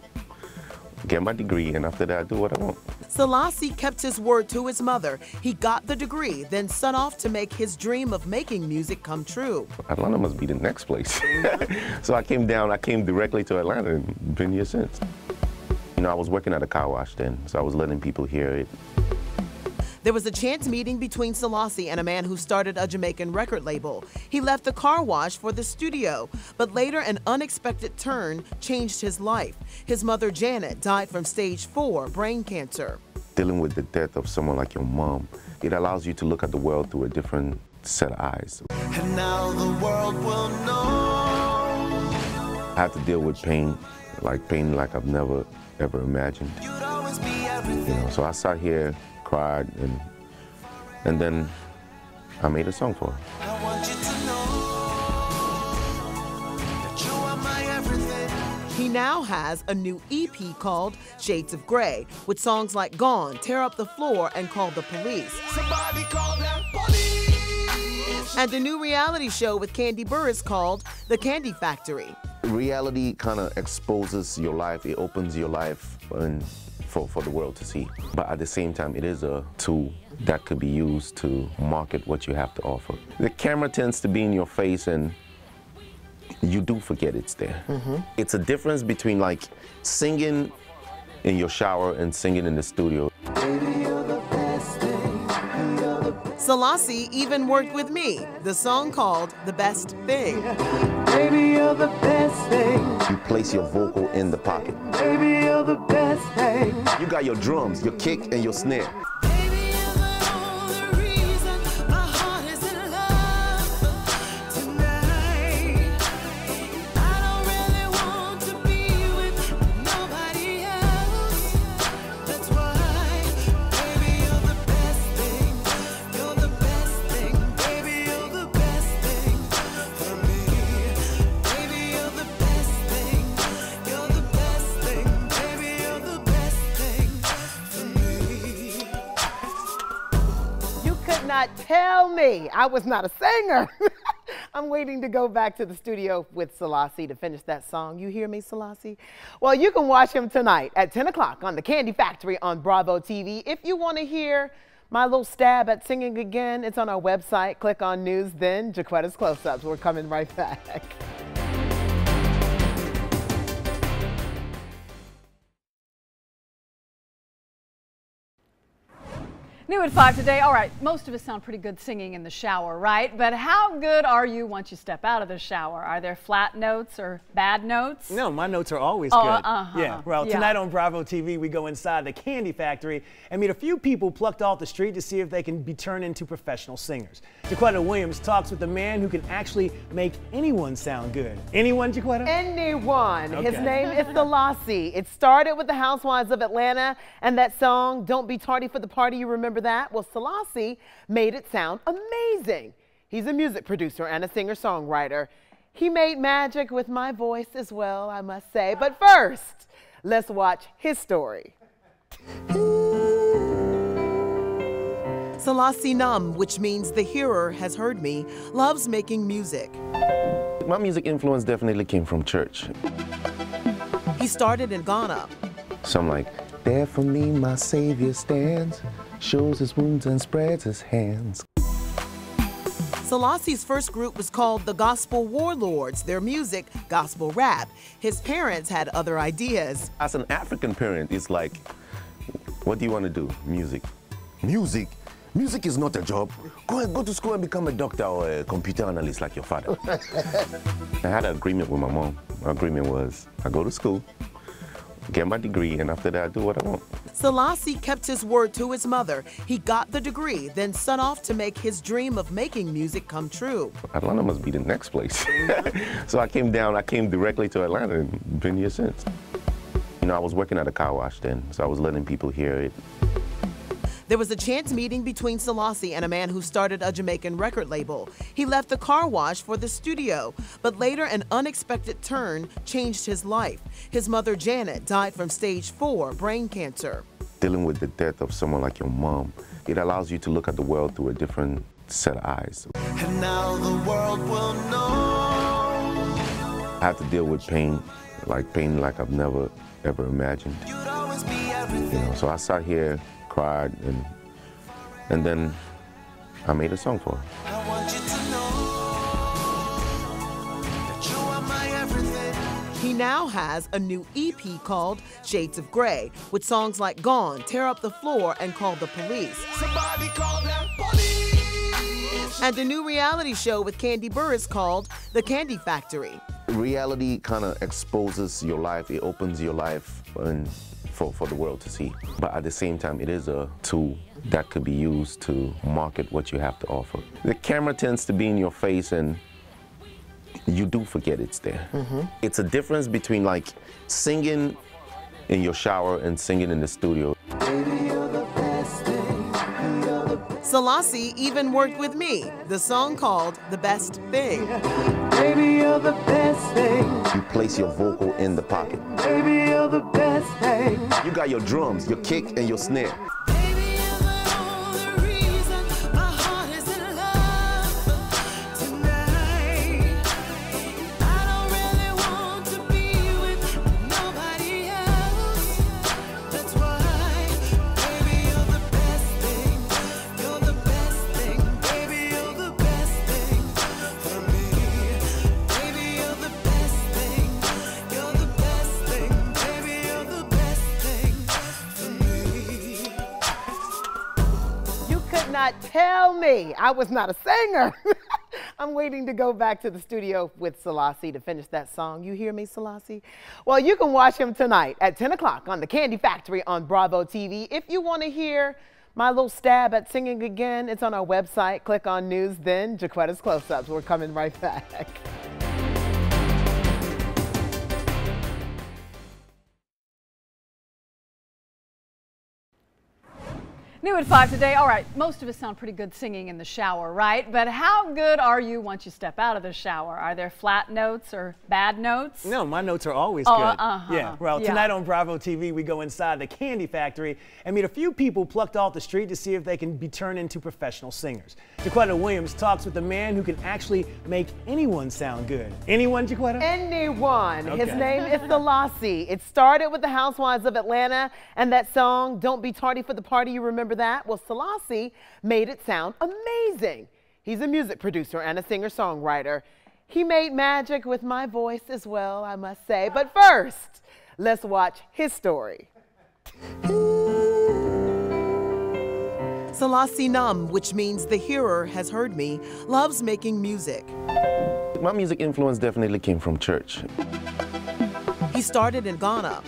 [SPEAKER 4] get my degree, and after that I do what I want.
[SPEAKER 6] Selasi kept his word to his mother. He got the degree, then set off to make his dream of making music come true.
[SPEAKER 4] Atlanta must be the next place. so I came down, I came directly to Atlanta and been here since. You know, I was working at a car wash then, so I was letting people hear it.
[SPEAKER 6] There was a chance meeting between Selasi and a man who started a Jamaican record label. He left the car wash for the studio, but later an unexpected turn changed his life. His mother, Janet, died from stage four brain cancer.
[SPEAKER 4] Dealing with the death of someone like your mom, it allows you to look at the world through a different set of eyes.
[SPEAKER 7] And now the world will know.
[SPEAKER 4] I had to deal with pain, like pain like I've never ever imagined.
[SPEAKER 7] You'd always be
[SPEAKER 4] You know, so I sat here, cried, and and then I made a song for her.
[SPEAKER 7] I want you to know that you are my everything.
[SPEAKER 6] He now has a new EP called Shades of Grey, with songs like Gone, Tear Up the Floor, and Call the Police.
[SPEAKER 7] Somebody call them police.
[SPEAKER 6] And a new reality show with Kandi Burruss called The Kandi Factory.
[SPEAKER 4] Reality kind of exposes your life, it opens your life and for, for the world to see. But at the same time, it is a tool that could be used to market what you have to offer. The camera tends to be in your face and you do forget it's there. Mm-hmm. It's a difference between like singing in your shower and singing in the studio.
[SPEAKER 6] Selasi even worked with me, the song called The Best Thing.
[SPEAKER 10] Baby, you're the best thing.
[SPEAKER 4] You place your vocal in the pocket.
[SPEAKER 10] Baby, you're the best thing.
[SPEAKER 4] You got your drums, your kick, and your snare.
[SPEAKER 3] Not tell me I was not a singer. I'm waiting to go back to the studio with Selasi to finish that song. You hear me, Selasi? Well, you can watch him tonight at 10 o'clock on the Kandi Factory on Bravo TV. If you want to hear my little stab at singing again, it's on our website. Click on News, then JaQuitta's Close Ups. We're coming right back.
[SPEAKER 1] New at 5 today. All right, most of us sound pretty good singing in the shower, right? But how good are you once you step out of the shower? Are there flat notes or bad notes?
[SPEAKER 2] No, my notes are always
[SPEAKER 1] Oh,
[SPEAKER 2] good.
[SPEAKER 1] uh-huh.
[SPEAKER 2] Yeah. Well,
[SPEAKER 1] Yeah.
[SPEAKER 2] tonight on Bravo TV, we go inside the Kandi Factory and meet a few people plucked off the street to see if they can be turned into professional singers. JaQuitta Williams talks with the man who can actually make anyone sound good. Anyone, JaQuitta?
[SPEAKER 3] Anyone. His name is Selasi. It started with the Housewives of Atlanta and that song, Don't Be Tardy for the Party. You remember that? Well, Selasi made it sound amazing. He's a music producer and a singer songwriter. He made magic with my voice as well, I must say. But first, let's watch his story.
[SPEAKER 6] Selasi Nam, which means the hearer has heard me, loves making music.
[SPEAKER 4] My music influence definitely came from church.
[SPEAKER 6] He started in Ghana.
[SPEAKER 4] So I'm like, there for me my Savior stands, shows his wounds and spreads his hands.
[SPEAKER 6] Selasi's first group was called the Gospel Warlords, their music, gospel rap. His parents had other ideas.
[SPEAKER 4] As an African parent, it's like, what do you want to do? Music. Music? Music is not a job. Go and go to school and become a doctor or a computer analyst like your father. I had an agreement with my mom. My agreement was I go to school, get my degree, and after that I do what I want.
[SPEAKER 6] Selasi kept his word to his mother. He got the degree, then set off to make his dream of making music come true.
[SPEAKER 4] Atlanta must be the next place. so I came down, I came directly to Atlanta and been here since. You know, I was working at a car wash then, so I was letting people hear it.
[SPEAKER 6] There was a chance meeting between Selasi and a man who started a Jamaican record label. He left the car wash for the studio, but later an unexpected turn changed his life. His mother, Janet, died from stage four brain cancer.
[SPEAKER 4] Dealing with the death of someone like your mom, it allows you to look at the world through a different set of eyes.
[SPEAKER 7] And now the world will know
[SPEAKER 4] I have to deal with pain, like pain like I've never ever imagined.
[SPEAKER 7] you'd always be
[SPEAKER 4] You know, so I sat here, cried, and and then I made a song for her.
[SPEAKER 7] I want you to know that you are my everything.
[SPEAKER 6] He now has a new EP called Shades of Grey, with songs like Gone, Tear Up the Floor, and Call the Police.
[SPEAKER 7] Somebody call that police.
[SPEAKER 6] And a new reality show with Kandi Burruss called The Kandi Factory.
[SPEAKER 4] Reality kind of exposes your life, it opens your life and for, for the world to see. But at the same time, it is a tool that could be used to market what you have to offer. The camera tends to be in your face and you do forget it's there. Mm-hmm. It's a difference between like singing in your shower and singing in the studio.
[SPEAKER 6] Selasi even worked with me, the song called The Best Thing.
[SPEAKER 10] Baby, you're the best thing.
[SPEAKER 4] You place your vocal in the pocket.
[SPEAKER 10] Baby, you're the best thing.
[SPEAKER 4] You got your drums, your kick, and your snare.
[SPEAKER 3] Tell me I was not a singer. I'm waiting to go back to the studio with Selasi to finish that song. You hear me, Selasi? Well, you can watch him tonight at 10 o'clock on the Kandi Factory on Bravo TV. If you want to hear my little stab at singing again, it's on our website. Click on News, then JaQuitta's Close-Ups. We're coming right back.
[SPEAKER 1] New at 5 today. All right, most of us sound pretty good singing in the shower, right? But how good are you once you step out of the shower? Are there flat notes or bad notes?
[SPEAKER 2] No, my notes are always
[SPEAKER 1] Oh,
[SPEAKER 2] good.
[SPEAKER 1] uh-huh.
[SPEAKER 2] Yeah. Well,
[SPEAKER 1] Yeah.
[SPEAKER 2] tonight on Bravo TV, we go inside the Kandi Factory and meet a few people plucked off the street to see if they can be turned into professional singers. JaQuitta Williams talks with the man who can actually make anyone sound good. Anyone, JaQuitta?
[SPEAKER 3] Anyone. His name is Selasi. It started with the Housewives of Atlanta and that song, Don't Be Tardy for the Party. You remember that? Well, Selasi made it sound amazing. He's a music producer and a singer songwriter. He made magic with my voice as well, I must say. But first, let's watch his story.
[SPEAKER 6] Selasi Num, which means the hearer has heard me, loves making music.
[SPEAKER 4] My music influence definitely came from church.
[SPEAKER 6] He started in Ghana.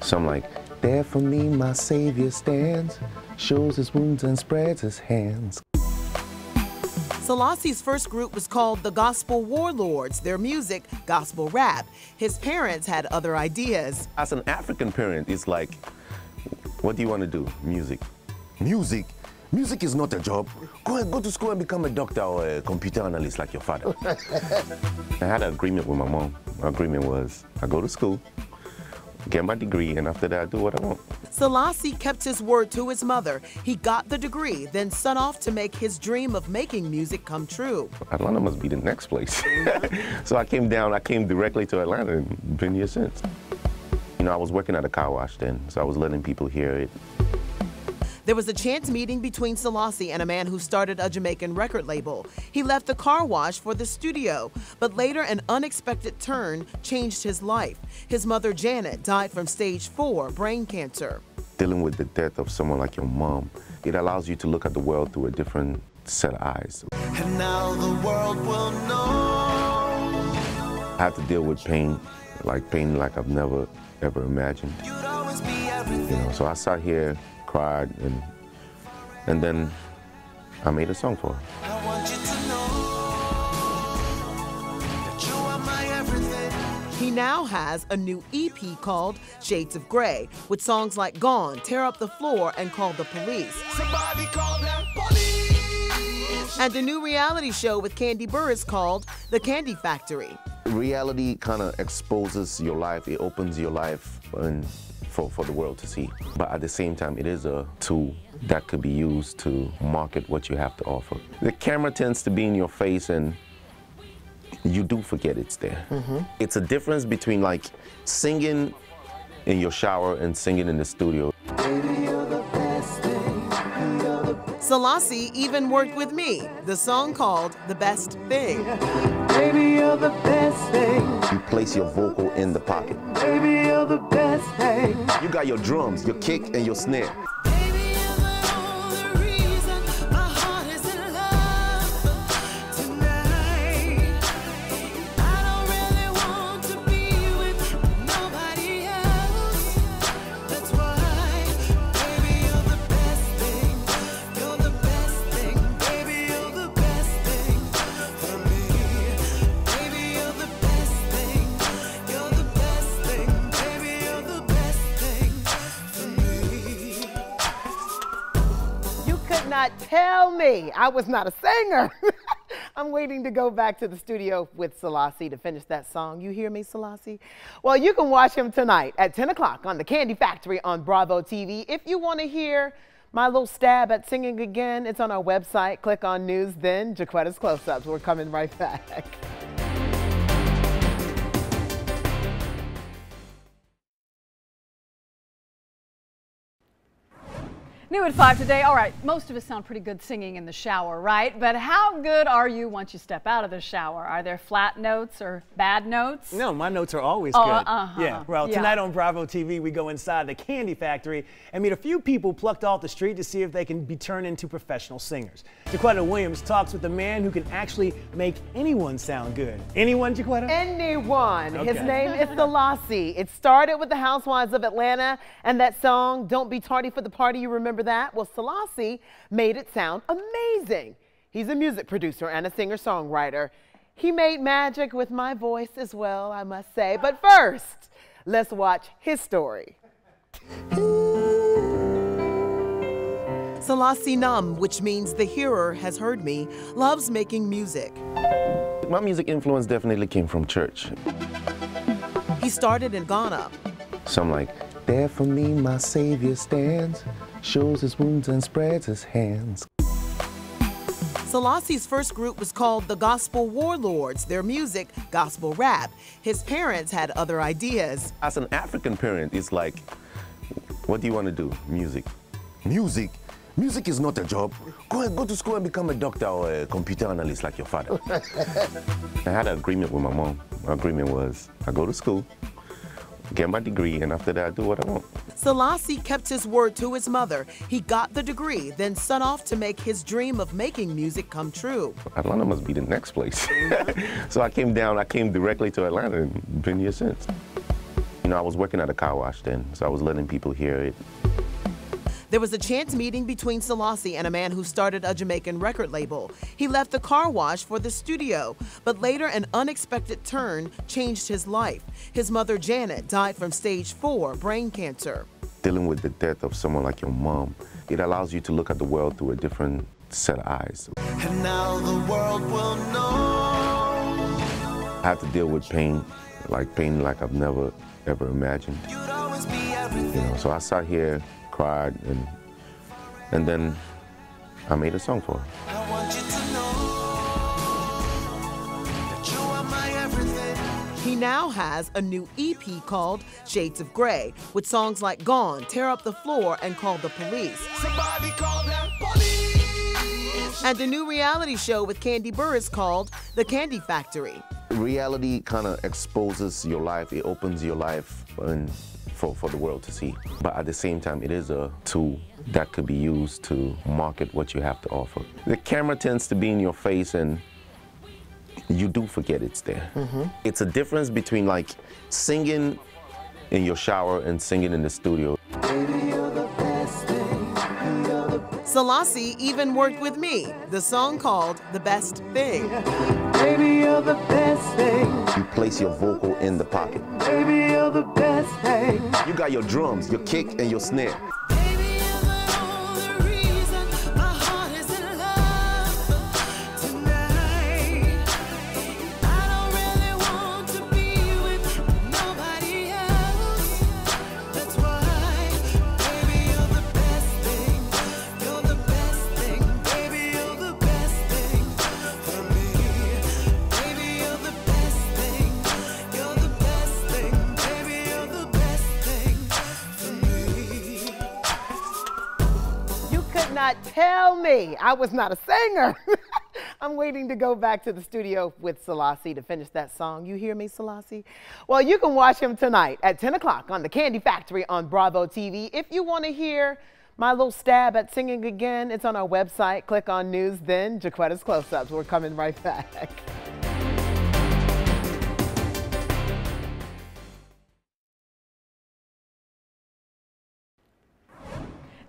[SPEAKER 4] So I'm like, there for me my Savior stands, shows his wounds and spreads his hands.
[SPEAKER 6] Selasi's first group was called the Gospel Warlords, their music, gospel rap. His parents had other ideas.
[SPEAKER 4] As an African parent, it's like, what do you want to do? Music. Music? Music is not a job. Go and go to school and become a doctor or a computer analyst like your father. I had an agreement with my mom. My agreement was I go to school, get my degree, and after that I do what I want.
[SPEAKER 6] Selasi kept his word to his mother. He got the degree, then set off to make his dream of making music come true.
[SPEAKER 4] Atlanta must be the next place. so I came down, I came directly to Atlanta and been here since. You know, I was working at a car wash then, so I was letting people hear it.
[SPEAKER 6] There was a chance meeting between Selasi and a man who started a Jamaican record label. He left the car wash for the studio, but later an unexpected turn changed his life. His mother, Janet, died from stage four brain cancer.
[SPEAKER 4] Dealing with the death of someone like your mom, it allows you to look at the world through a different set of eyes.
[SPEAKER 7] And now the world will know.
[SPEAKER 4] I had to deal with pain, like pain like I've never ever imagined.
[SPEAKER 7] You'd always be everything.
[SPEAKER 4] You know, so I sat here, cried, and and then I made a song for her.
[SPEAKER 7] I want you to know that you are my everything.
[SPEAKER 6] He now has a new EP called Shades of Grey, with songs like Gone, Tear Up the Floor, and Call the Police.
[SPEAKER 7] Somebody call that police.
[SPEAKER 6] And a new reality show with Kandi Burruss called The Kandi Factory.
[SPEAKER 4] Reality kind of exposes your life, it opens your life and for, for the world to see. But at the same time, it is a tool that could be used to market what you have to offer. The camera tends to be in your face and you do forget it's there. Mm-hmm. It's a difference between like singing in your shower and singing in the studio.
[SPEAKER 6] Selasi even worked with me, the song called The Best Thing.
[SPEAKER 10] baby, you're the best thing.
[SPEAKER 4] You place your vocal in the pocket.
[SPEAKER 10] Baby, you're the best thing.
[SPEAKER 4] You got your drums, your kick, and your snare.
[SPEAKER 5] I
[SPEAKER 3] was not a singer. I'm waiting to go back to the studio with Selasi to finish that song. You hear me, Selasi? Well, you can watch him tonight at 10 o'clock on the Kandi Factory on Bravo TV. If you want to hear my little stab at singing again, it's on our website. Click on News, then JaQuitta's Close-Ups. We're coming right back.
[SPEAKER 1] New at 5 today. All right, most of us sound pretty good singing in the shower, right? But how good are you once you step out of the shower? Are there flat notes or bad notes?
[SPEAKER 2] No, my notes are always
[SPEAKER 1] Oh,
[SPEAKER 2] good.
[SPEAKER 1] uh-huh.
[SPEAKER 2] Yeah. Well,
[SPEAKER 1] Yeah.
[SPEAKER 2] tonight on Bravo TV, we go inside the Kandi Factory and meet a few people plucked off the street to see if they can be turned into professional singers. JaQuitta Williams talks with the man who can actually make anyone sound good. Anyone, JaQuitta?
[SPEAKER 3] Anyone. His name is Selasi. It started with the Housewives of Atlanta and that song, Don't Be Tardy for the Party. You remember that? Well, Selasi made it sound amazing. He's a music producer and a singer songwriter. He made magic with my voice as well, I must say. But first, let's watch his story.
[SPEAKER 6] Selasi Num, which means the hearer has heard me, loves making music.
[SPEAKER 4] My music influence definitely came from church.
[SPEAKER 6] He started in Ghana.
[SPEAKER 4] So I'm like, there for me my Savior stands, shows his wounds and spreads his hands.
[SPEAKER 6] Selasi's first group was called the Gospel Warlords, their music, gospel rap. His parents had other ideas.
[SPEAKER 4] As an African parent, it's like, what do you want to do? Music. Music? Music is not a job. Go and go to school and become a doctor or a computer analyst like your father. I had an agreement with my mom. My agreement was I go to school, get my degree, and after that I do what I want.
[SPEAKER 6] Selasi kept his word to his mother. He got the degree, then set off to make his dream of making music come true.
[SPEAKER 4] Atlanta must be the next place. so I came down, I came directly to Atlanta and been here since. You know, I was working at a car wash then, so I was letting people hear it.
[SPEAKER 6] There was a chance meeting between Selasi and a man who started a Jamaican record label. He left the car wash for the studio, but later an unexpected turn changed his life. His mother, Janet, died from stage four brain cancer.
[SPEAKER 4] Dealing with the death of someone like your mom, it allows you to look at the world through a different set of eyes.
[SPEAKER 7] And now the world will know.
[SPEAKER 4] I have to deal with pain, like pain like I've never ever imagined.
[SPEAKER 7] You'd always be
[SPEAKER 4] You know, so I sat here, cried, and and then I made a song for her.
[SPEAKER 7] I want you to know that you are my everything.
[SPEAKER 6] He now has a new EP called Shades of Grey, with songs like Gone, Tear Up the Floor, and Call the Police.
[SPEAKER 7] Somebody call that police.
[SPEAKER 6] And a new reality show with Kandi Burruss called The Kandi Factory.
[SPEAKER 4] Reality kind of exposes your life, it opens your life and for, for the world to see. But at the same time, it is a tool that could be used to market what you have to offer. The camera tends to be in your face and you do forget it's there. Mm-hmm. It's a difference between like singing in your shower and singing in the studio.
[SPEAKER 6] Selasi even worked with me, the song called The Best Thing.
[SPEAKER 10] Baby, you're the best thing.
[SPEAKER 4] You place your vocal in the pocket.
[SPEAKER 10] Baby, you're the best thing.
[SPEAKER 4] You got your drums, your kick, and your snare.
[SPEAKER 3] Tell me I was not a singer. I'm waiting to go back to the studio with Selasi to finish that song. You hear me, Selasi? Well, you can watch him tonight at 10 o'clock on the Kandi Factory on Bravo TV. If you want to hear my little stab at singing again, it's on our website. Click on News, then JaQuitta's Close Ups. We're coming right back.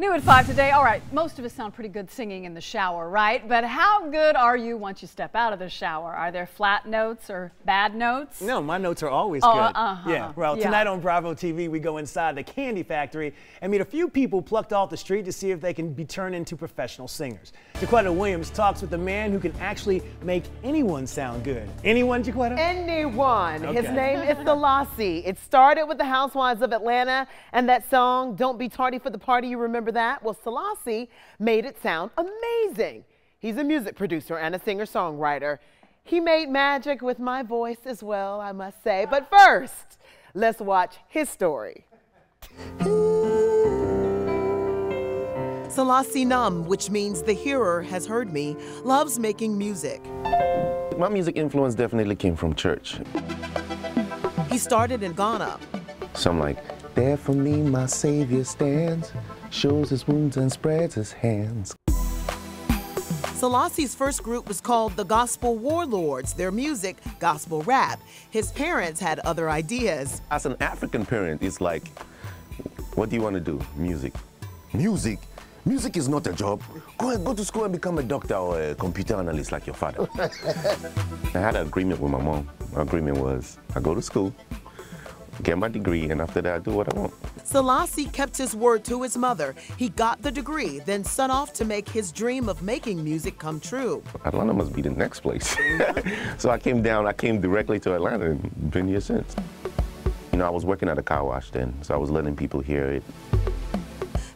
[SPEAKER 1] New at 5 today. All right, most of us sound pretty good singing in the shower, right? But how good are you once you step out of the shower? Are there flat notes or bad notes?
[SPEAKER 2] No, my notes are always
[SPEAKER 1] Oh,
[SPEAKER 2] good.
[SPEAKER 1] uh-huh.
[SPEAKER 2] Yeah. Well,
[SPEAKER 1] Yeah.
[SPEAKER 2] tonight on Bravo TV, we go inside the Kandi Factory and meet a few people plucked off the street to see if they can be turned into professional singers. JaQuitta Williams talks with the man who can actually make anyone sound good. Anyone, JaQuitta?
[SPEAKER 3] Anyone. His name is Selasi. It started with the Housewives of Atlanta and that song, Don't Be Tardy for the Party. You remember that? Well, Selasi made it sound amazing. He's a music producer and a singer songwriter. He made magic with my voice as well, I must say. But first, let's watch his story.
[SPEAKER 6] Selasi Num, which means the hearer has heard me, loves making music.
[SPEAKER 4] My music influence definitely came from church.
[SPEAKER 6] He started in Ghana.
[SPEAKER 4] So I'm like, there for me my Savior stands, shows his wounds and spreads his hands.
[SPEAKER 6] Selasi's first group was called the Gospel Warlords, their music, gospel rap. His parents had other ideas.
[SPEAKER 4] As an African parent, it's like, what do you want to do? Music. Music? Music is not a job. Go and go to school and become a doctor or a computer analyst like your father. I had an agreement with my mom. My agreement was I go to school, get my degree, and after that I do what I want.
[SPEAKER 6] Selasi kept his word to his mother. He got the degree, then set off to make his dream of making music come true.
[SPEAKER 4] Atlanta must be the next place. so I came down, I came directly to Atlanta and been here since. You know, I was working at a car wash then, so I was letting people hear it.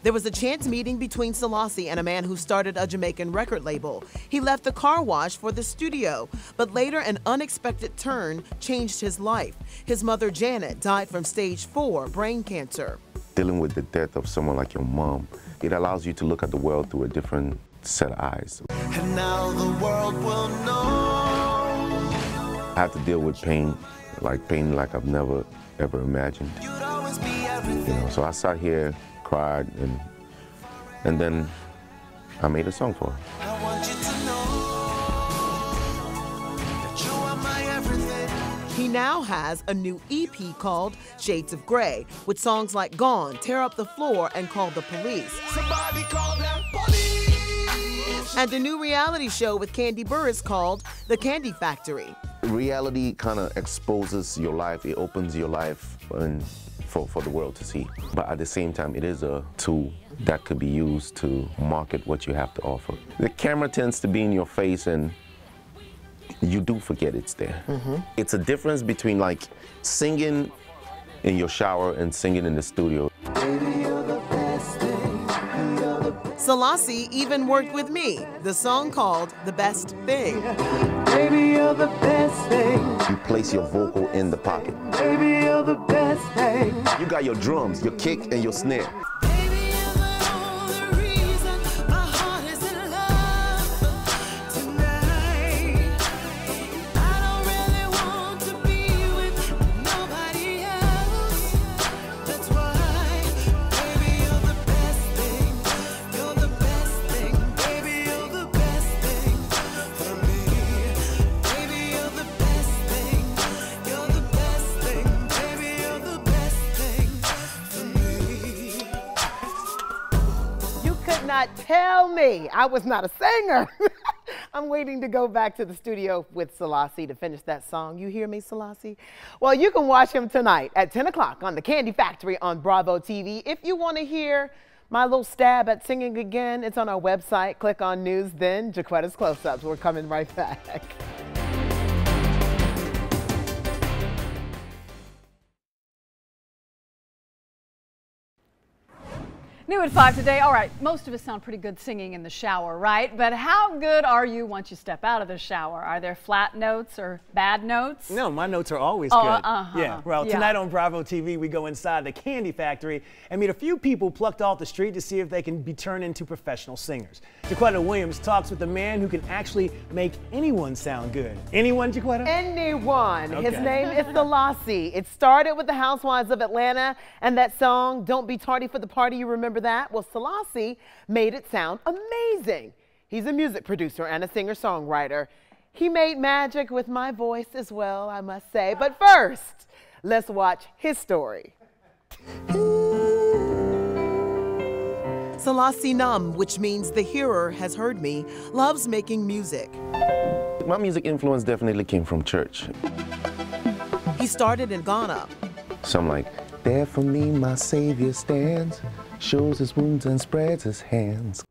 [SPEAKER 6] There was a chance meeting between Selasi and a man who started a Jamaican record label. He left the car wash for the studio, but later an unexpected turn changed his life. His mother, Janet, died from stage four brain cancer.
[SPEAKER 4] Dealing with the death of someone like your mom, it allows you to look at the world through a different set of eyes.
[SPEAKER 7] And now the world will know.
[SPEAKER 4] I have to deal with pain, like pain like I've never ever imagined.
[SPEAKER 7] You'd always be everything.
[SPEAKER 4] You know, so I sat here, cried, and and then I made a song for her.
[SPEAKER 7] I want you to know that you are my everything.
[SPEAKER 6] He now has a new EP called Shades of Grey, with songs like Gone, Tear Up the Floor, and Call the Police.
[SPEAKER 7] Somebody call them police.
[SPEAKER 6] And a new reality show with Kandi Burruss called The Kandi Factory.
[SPEAKER 4] Reality kind of exposes your life. It opens your life and for, for the world to see. But at the same time, it is a tool that could be used to market what you have to offer. The camera tends to be in your face and you do forget it's there. Mm-hmm. It's a difference between like singing in your shower and singing in the studio.
[SPEAKER 6] Selasi even worked with me, the song called The Best Thing.
[SPEAKER 10] Baby, you're the best thing.
[SPEAKER 4] You place your vocal in the pocket.
[SPEAKER 10] Baby, you're the best thing.
[SPEAKER 4] You got your drums, your kick, and your snare.
[SPEAKER 3] Not tell me I was not a singer. I'm waiting to go back to the studio with Selasi to finish that song. You hear me, Selasi? Well, you can watch him tonight at 10 o'clock on The Kandi Factory on Bravo TV. If you want to hear my little stab at singing again, it's on our website. Click on News, then JaQuitta's Close Ups. We're coming right back.
[SPEAKER 1] New at 5 today. All right, most of us sound pretty good singing in the shower, right? But how good are you once you step out of the shower? Are there flat notes or bad notes?
[SPEAKER 2] No, my notes are always
[SPEAKER 1] Oh,
[SPEAKER 2] good.
[SPEAKER 1] uh-huh.
[SPEAKER 2] Yeah. Well,
[SPEAKER 1] Yeah.
[SPEAKER 2] tonight on Bravo TV, we go inside the Kandi Factory and meet a few people plucked off the street to see if they can be turned into professional singers. JaQuitta Williams talks with a man who can actually make anyone sound good. Anyone, JaQuitta?
[SPEAKER 3] Anyone. His name is Selasi. It started with the Housewives of Atlanta and that song, Don't Be Tardy for the Party. You remember that? Well, Selasi made it sound amazing. He's a music producer and a singer songwriter. He made magic with my voice as well, I must say. But first, let's watch his story.
[SPEAKER 6] Selasi Num, which means the hearer has heard me, loves making music.
[SPEAKER 4] My music influence definitely came from church.
[SPEAKER 6] He started in Ghana.
[SPEAKER 4] So I'm like, there for me my Savior stands, shows his wounds and spreads his hands.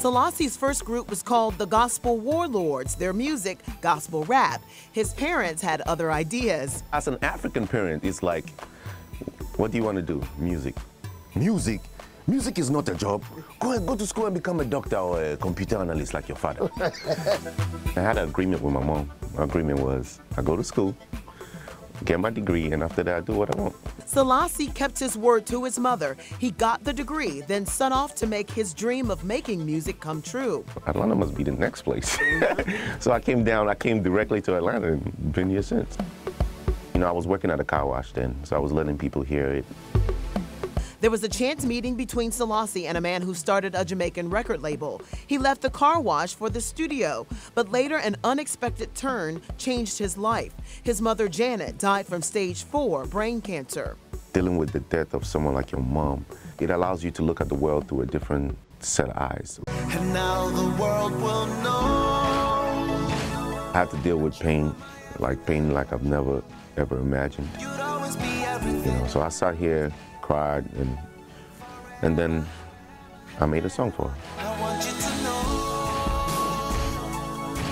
[SPEAKER 6] Selasi's first group was called the Gospel Warlords, their music, gospel rap. His parents had other ideas.
[SPEAKER 4] As an African parent, it's like, what do you want to do? Music. Music? Music is not a job. Go and go to school and become a doctor or a computer analyst like your father. I had an agreement with my mom. My agreement was I go to school, get my degree, and after that I do what I want.
[SPEAKER 6] Selasi kept his word to his mother. He got the degree, then set off to make his dream of making music come true.
[SPEAKER 4] Atlanta must be the next place. so I came down, I came directly to Atlanta and been here since. You know, I was working at a car wash then, so I was letting people hear it.
[SPEAKER 6] There was a chance meeting between Selasi and a man who started a Jamaican record label. He left the car wash for the studio, but later an unexpected turn changed his life. His mother, Janet, died from stage four brain cancer.
[SPEAKER 4] Dealing with the death of someone like your mom, it allows you to look at the world through a different set of eyes.
[SPEAKER 7] And now the world will know.
[SPEAKER 4] I have to deal with pain, like pain like I've never ever imagined.
[SPEAKER 7] You'd always be
[SPEAKER 4] You know, so I sat here, cried, and and then I made a song for her.
[SPEAKER 7] I want you to know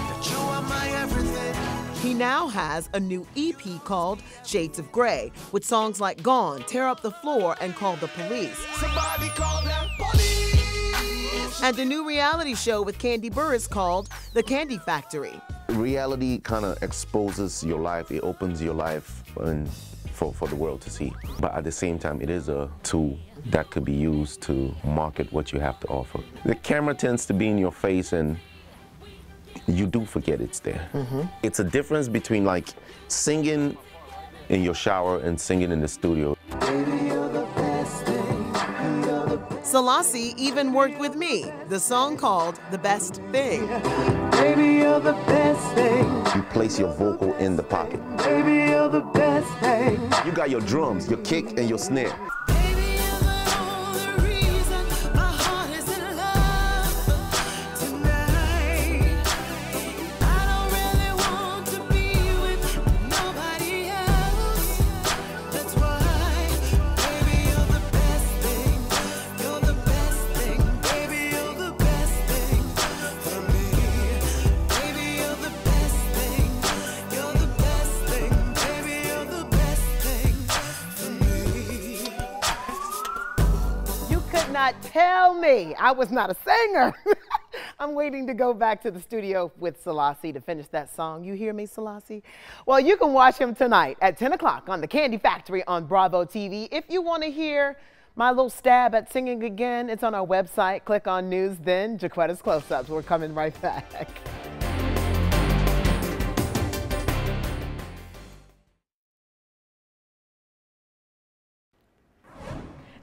[SPEAKER 7] that you are my everything.
[SPEAKER 6] He now has a new EP called Shades of Grey, with songs like Gone, Tear Up the Floor, and Call the Police.
[SPEAKER 7] Somebody call them police.
[SPEAKER 6] And a new reality show with Kandi Burruss called The Kandi Factory.
[SPEAKER 4] Reality kind of exposes your life. It opens your life and for, for the world to see. But at the same time, it is a tool that could be used to market what you have to offer. The camera tends to be in your face and you do forget it's there. Mm-hmm. It's a difference between like singing in your shower and singing in the studio.
[SPEAKER 6] Selasi even worked with me, the song called The Best Thing.
[SPEAKER 10] Baby, you're the best thing.
[SPEAKER 4] You place your vocal in the pocket.
[SPEAKER 10] Baby, you're the best thing.
[SPEAKER 4] You got your drums, your kick, and your snare.
[SPEAKER 5] I
[SPEAKER 3] was not a singer. I'm waiting to go back to the studio with Selasi to finish that song. You hear me, Selasi? Well, you can watch him tonight at 10 o'clock on the Kandi Factory on Bravo TV. If you want to hear my little stab at singing again, it's on our website. Click on News, then JaQuitta's Close Ups. We're coming right back.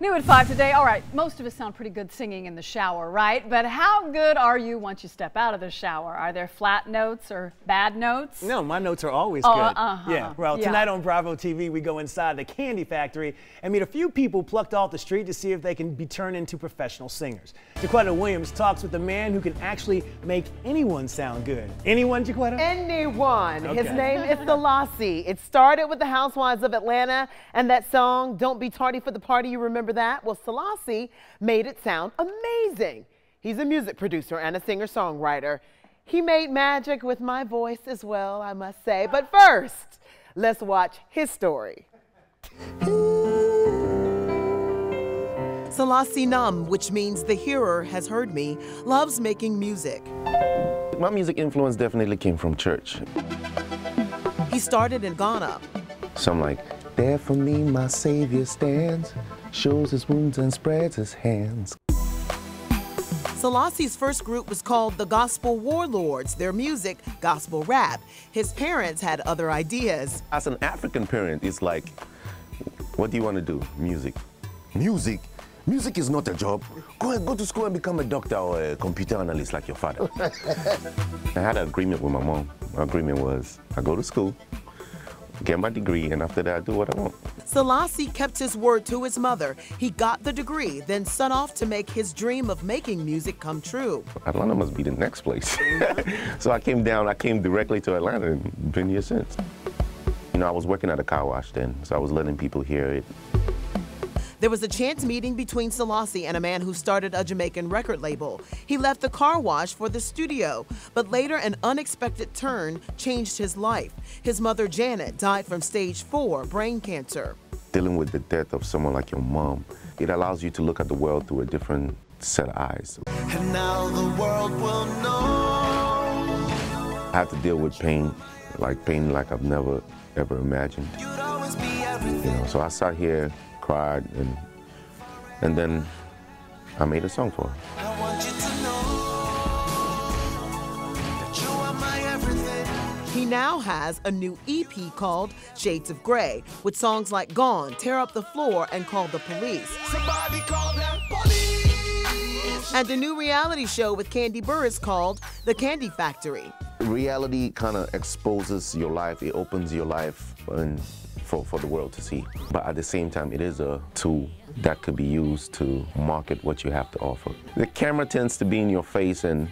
[SPEAKER 1] New at 5 today. All right, most of us sound pretty good singing in the shower, right? But how good are you once you step out of the shower? Are there flat notes or bad notes?
[SPEAKER 2] No, my notes are always
[SPEAKER 1] Oh,
[SPEAKER 2] good.
[SPEAKER 1] uh-huh.
[SPEAKER 2] Yeah. Well,
[SPEAKER 1] Yeah.
[SPEAKER 2] tonight on Bravo TV, we go inside the Kandi Factory and meet a few people plucked off the street to see if they can be turned into professional singers. JaQuitta Williams talks with the man who can actually make anyone sound good. Anyone, JaQuitta?
[SPEAKER 3] Anyone. His name is Selasi. It started with the Housewives of Atlanta and that song, Don't Be Tardy for the Party. You remember that? Well, Selasi made it sound amazing. He's a music producer and a singer songwriter. He made magic with my voice as well, I must say. But first, let's watch his story.
[SPEAKER 6] Selasi Num, which means the hearer has heard me, loves making music.
[SPEAKER 4] My music influence definitely came from church.
[SPEAKER 6] He started in Ghana.
[SPEAKER 4] So I'm like, there for me my Savior stands, shows his wounds and spreads his hands.
[SPEAKER 6] Selasi's first group was called the Gospel Warlords, their music, gospel rap. His parents had other ideas.
[SPEAKER 4] As an African parent, it's like, what do you want to do? Music. Music? Music is not a job. Go and go to school and become a doctor or a computer analyst like your father. I had an agreement with my mom. My agreement was I go to school, get my degree, and after that I do what I want.
[SPEAKER 6] Selasi kept his word to his mother. He got the degree, then set off to make his dream of making music come true.
[SPEAKER 4] Atlanta must be the next place. so I came down, I came directly to Atlanta and been here since. You know, I was working at a car wash then, so I was letting people hear it.
[SPEAKER 6] There was a chance meeting between Selasi and a man who started a Jamaican record label. He left the car wash for the studio, but later an unexpected turn changed his life. His mother, Janet, died from stage four brain cancer.
[SPEAKER 4] Dealing with the death of someone like your mom, it allows you to look at the world through a different set of eyes.
[SPEAKER 7] And now the world will know
[SPEAKER 4] I had to deal with pain, like pain like I've never ever imagined.
[SPEAKER 7] you'd always be
[SPEAKER 4] You know, so I sat here, cried, and and then I made a song for her.
[SPEAKER 7] I want you to know that you are my everything.
[SPEAKER 6] He now has a new EP called Shades of Grey, with songs like Gone, Tear Up the Floor, and Call the Police.
[SPEAKER 7] Somebody call them police.
[SPEAKER 6] And a new reality show with Kandi Burruss called The Kandi Factory.
[SPEAKER 4] Reality kind of exposes your life, it opens your life and for, for the world to see. But at the same time, it is a tool that could be used to market what you have to offer. The camera tends to be in your face and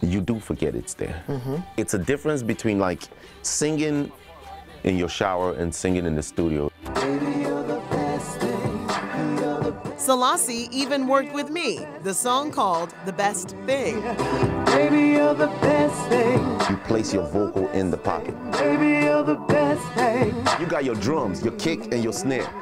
[SPEAKER 4] you do forget it's there. Mm-hmm. It's a difference between like singing in your shower and singing in the studio.
[SPEAKER 6] Selasi even worked with me, the song called The Best Thing.
[SPEAKER 10] Baby, you're the best thing.
[SPEAKER 4] You place your vocal in the pocket.
[SPEAKER 10] Baby, you're the best thing.
[SPEAKER 4] You got your drums, your kick, and your snare.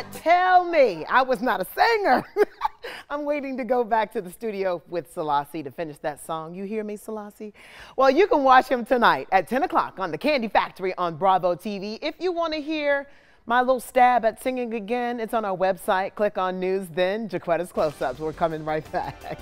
[SPEAKER 3] Not tell me I was not a singer. I'm waiting to go back to the studio with Selasi to finish that song. You hear me, Selasi? Well, you can watch him tonight at 10 o'clock on The Kandi Factory on Bravo TV. If you want to hear my little stab at singing again, it's on our website. Click on News, then JaQuitta's Close Ups. We're coming right back.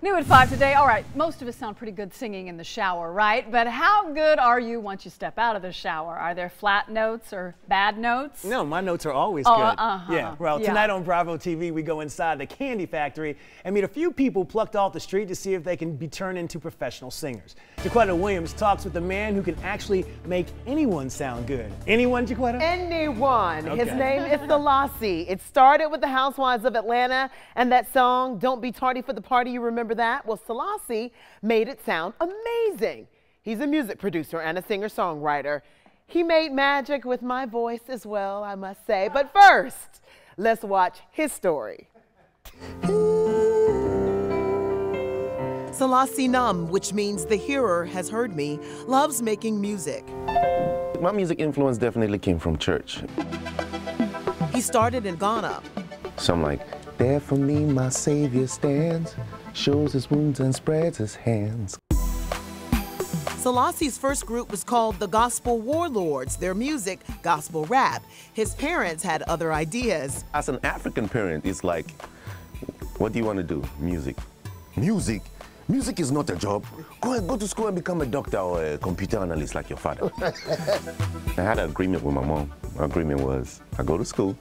[SPEAKER 1] New at 5 today. All right, most of us sound pretty good singing in the shower, right? But how good are you once you step out of the shower? Are there flat notes or bad notes?
[SPEAKER 2] No, my notes are always
[SPEAKER 1] Oh,
[SPEAKER 2] good.
[SPEAKER 1] uh-huh.
[SPEAKER 2] Yeah. Well,
[SPEAKER 1] Yeah.
[SPEAKER 2] tonight on Bravo TV, we go inside the Kandi Factory and meet a few people plucked off the street to see if they can be turned into professional singers. JaQuitta Williams talks with the man who can actually make anyone sound good. Anyone, JaQuitta?
[SPEAKER 3] Anyone. His name is Selasi. It started with the Housewives of Atlanta and that song, Don't Be Tardy for the Party. You remember that? Well, Selasi made it sound amazing. He's a music producer and a singer songwriter. He made magic with my voice as well, I must say. But first, let's watch his story.
[SPEAKER 6] Selasi Nam, which means the hearer has heard me, loves making music.
[SPEAKER 4] My music influence definitely came from church.
[SPEAKER 6] He started in Ghana.
[SPEAKER 4] So I'm like, there for me my Savior stands, shows his wounds and spreads his hands.
[SPEAKER 6] Selasi's first group was called the Gospel Warlords, their music, gospel rap. His parents had other ideas.
[SPEAKER 4] As an African parent, it's like, what do you want to do? Music. Music? Music is not a job. Go and go to school and become a doctor or a computer analyst like your father. I had an agreement with my mom. My agreement was I go to school,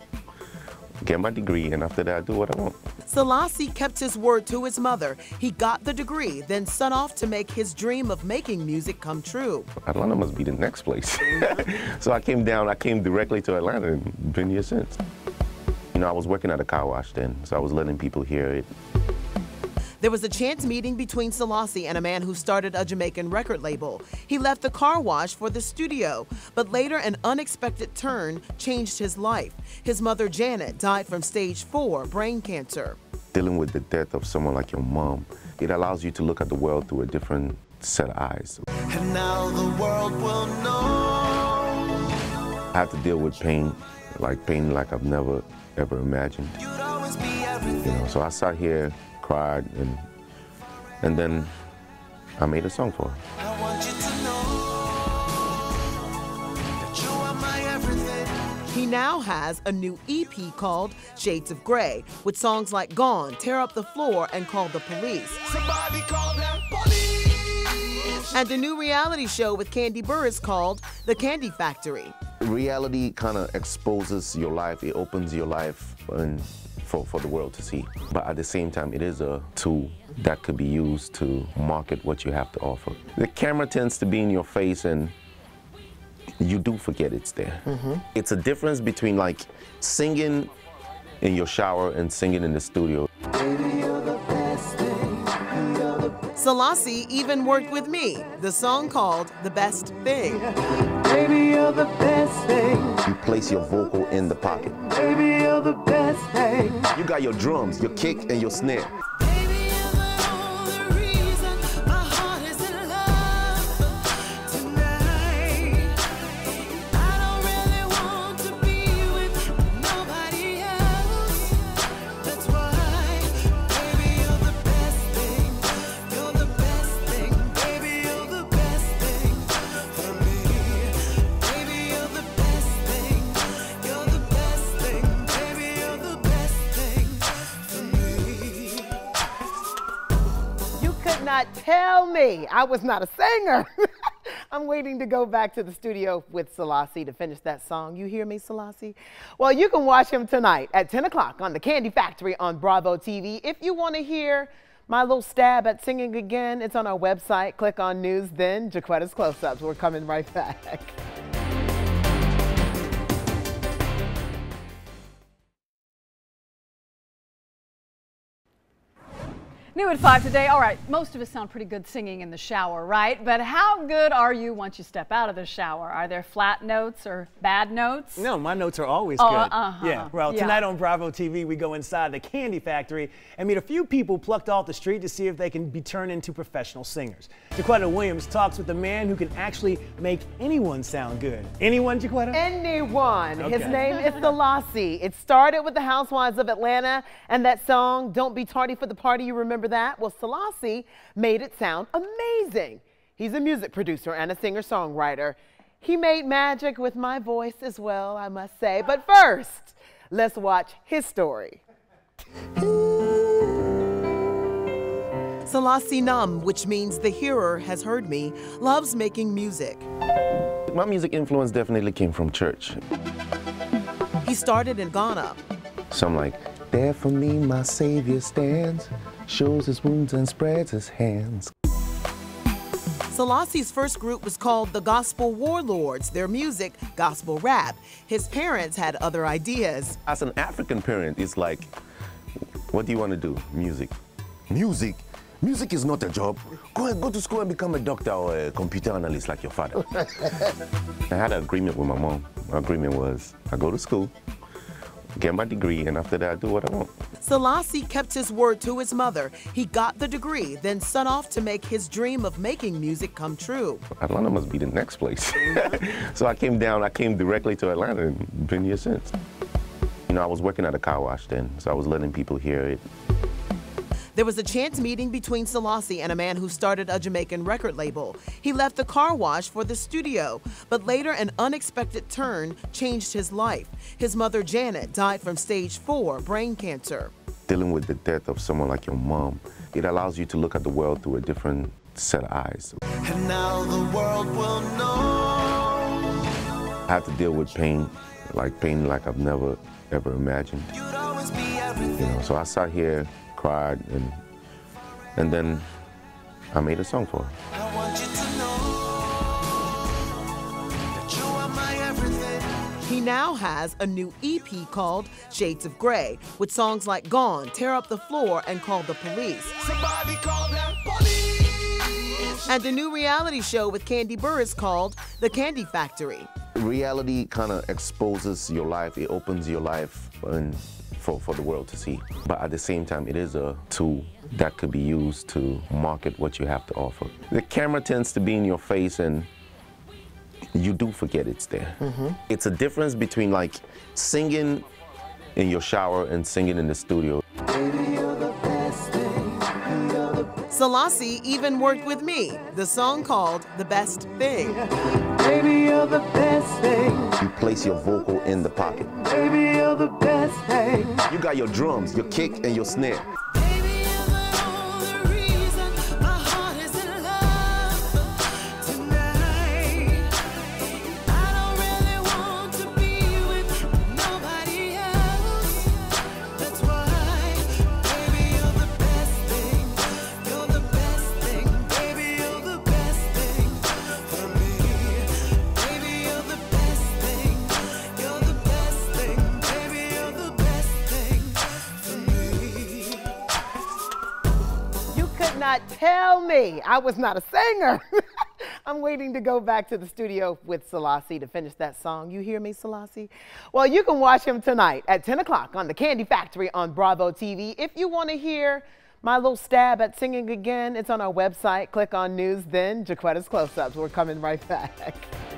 [SPEAKER 4] get my degree, and after that I do what I want.
[SPEAKER 6] Selasi kept his word to his mother. He got the degree, then set off to make his dream of making music come true.
[SPEAKER 4] Atlanta must be the next place. so I came down, I came directly to Atlanta and been here since. You know, I was working at a car wash then, so I was letting people hear it.
[SPEAKER 6] There was a chance meeting between Selasi and a man who started a Jamaican record label. He left the car wash for the studio, but later an unexpected turn changed his life. His mother, Janet, died from stage four brain cancer.
[SPEAKER 4] Dealing with the death of someone like your mom, it allows you to look at the world through a different set of eyes.
[SPEAKER 7] And now the world will know
[SPEAKER 4] I had to deal with pain, like pain like I've never ever imagined.
[SPEAKER 7] you'd always be
[SPEAKER 4] You know, so I sat here, cried, and and then I made a song for her.
[SPEAKER 7] I want you to know that you are my everything.
[SPEAKER 6] He now has a new EP called Shades of Grey, with songs like Gone, Tear Up the Floor, and Call the Police.
[SPEAKER 7] Somebody call that police.
[SPEAKER 6] And a new reality show with Kandi Burruss called The Kandi Factory.
[SPEAKER 4] Reality kind of exposes your life, it opens your life and for, for the world to see. But at the same time, it is a tool that could be used to market what you have to offer. The camera tends to be in your face and you do forget it's there. Mm-hmm. It's a difference between like singing in your shower and singing in the studio.
[SPEAKER 6] Selasi even worked with me, the song called The Best Thing.
[SPEAKER 10] Baby, you're the best thing.
[SPEAKER 4] You place your vocal in the pocket.
[SPEAKER 10] Baby, you're the best thing.
[SPEAKER 4] You got your drums, your kick, and your snare.
[SPEAKER 3] Not tell me I was not a singer. I'm waiting to go back to the studio with Selasi to finish that song. You hear me, Selasi? Well, you can watch him tonight at 10 o'clock on The Kandi Factory on Bravo TV. If you want to hear my little stab at singing again, it's on our website. Click on News, then JaQuitta's Close Ups. We're coming right back.
[SPEAKER 1] New at 5 today. All right, most of us sound pretty good singing in the shower, right? But how good are you once you step out of the shower? Are there flat notes or bad notes?
[SPEAKER 2] No, my notes are always
[SPEAKER 1] Oh,
[SPEAKER 2] good.
[SPEAKER 1] uh-huh.
[SPEAKER 2] Yeah. Well,
[SPEAKER 1] Yeah.
[SPEAKER 2] tonight on Bravo TV, we go inside the Kandi Factory and meet a few people plucked off the street to see if they can be turned into professional singers. JaQuitta Williams talks with the man who can actually make anyone sound good. Anyone, JaQuitta?
[SPEAKER 3] Anyone. His name is Selasi. It started with the Housewives of Atlanta and that song, Don't Be Tardy for the Party. You remember that? Well, Selasi made it sound amazing. He's a music producer and a singer songwriter. He made magic with my voice as well, I must say. But first, let's watch his story.
[SPEAKER 6] Selasi Num, which means the hearer has heard me, loves making music.
[SPEAKER 4] My music influence definitely came from church.
[SPEAKER 6] He started in Ghana.
[SPEAKER 4] So I'm like, there for me my Savior stands, shows his wounds and spreads his hands.
[SPEAKER 6] Selasi's first group was called the Gospel Warlords, their music, gospel rap. His parents had other ideas.
[SPEAKER 4] As an African parent, it's like, what do you want to do? Music. Music? Music is not a job. Go and go to school and become a doctor or a computer analyst like your father. I had an agreement with my mom. My agreement was I go to school, get my degree, and after that I do what I want.
[SPEAKER 6] Selasi kept his word to his mother. He got the degree, then set off to make his dream of making music come true.
[SPEAKER 4] Atlanta must be the next place. so I came down, I came directly to Atlanta and been here since. You know, I was working at a car wash then, so I was letting people hear it.
[SPEAKER 6] There was a chance meeting between Selasi and a man who started a Jamaican record label. He left the car wash for the studio, but later an unexpected turn changed his life. His mother, Janet, died from stage four brain cancer.
[SPEAKER 4] Dealing with the death of someone like your mom, it allows you to look at the world through a different set of eyes.
[SPEAKER 7] And now the world will know.
[SPEAKER 4] I had to deal with pain, like pain like I've never ever imagined.
[SPEAKER 7] You'd always be
[SPEAKER 4] You know, so I sat here, cried, and and then I made a song for her.
[SPEAKER 7] I want you to know that you are my everything.
[SPEAKER 6] He now has a new EP called Shades of Grey, with songs like Gone, Tear Up the Floor, and Call the Police.
[SPEAKER 7] Somebody call them police.
[SPEAKER 6] And a new reality show with Kandi Burruss called The Kandi Factory.
[SPEAKER 4] Reality kind of exposes your life, it opens your life and for, for the world to see. But at the same time, it is a tool that could be used to market what you have to offer. The camera tends to be in your face and you do forget it's there. Mm-hmm. It's a difference between like singing in your shower and singing in the studio.
[SPEAKER 6] Selasi even worked with me, the song called The Best Thing.
[SPEAKER 10] Baby, you're the best thing.
[SPEAKER 4] You place your vocal in the pocket.
[SPEAKER 10] Baby, best thing.
[SPEAKER 4] You got your drums, your kick, and your snare.
[SPEAKER 5] I
[SPEAKER 3] was not a singer. I'm waiting to go back to the studio with Selasi to finish that song. You hear me, Selasi? Well, you can watch him tonight at 10 o'clock on The Kandi Factory on Bravo TV. If you want to hear my little stab at singing again, it's on our website. Click on News, then JaQuitta's Close-Ups. We're coming right back.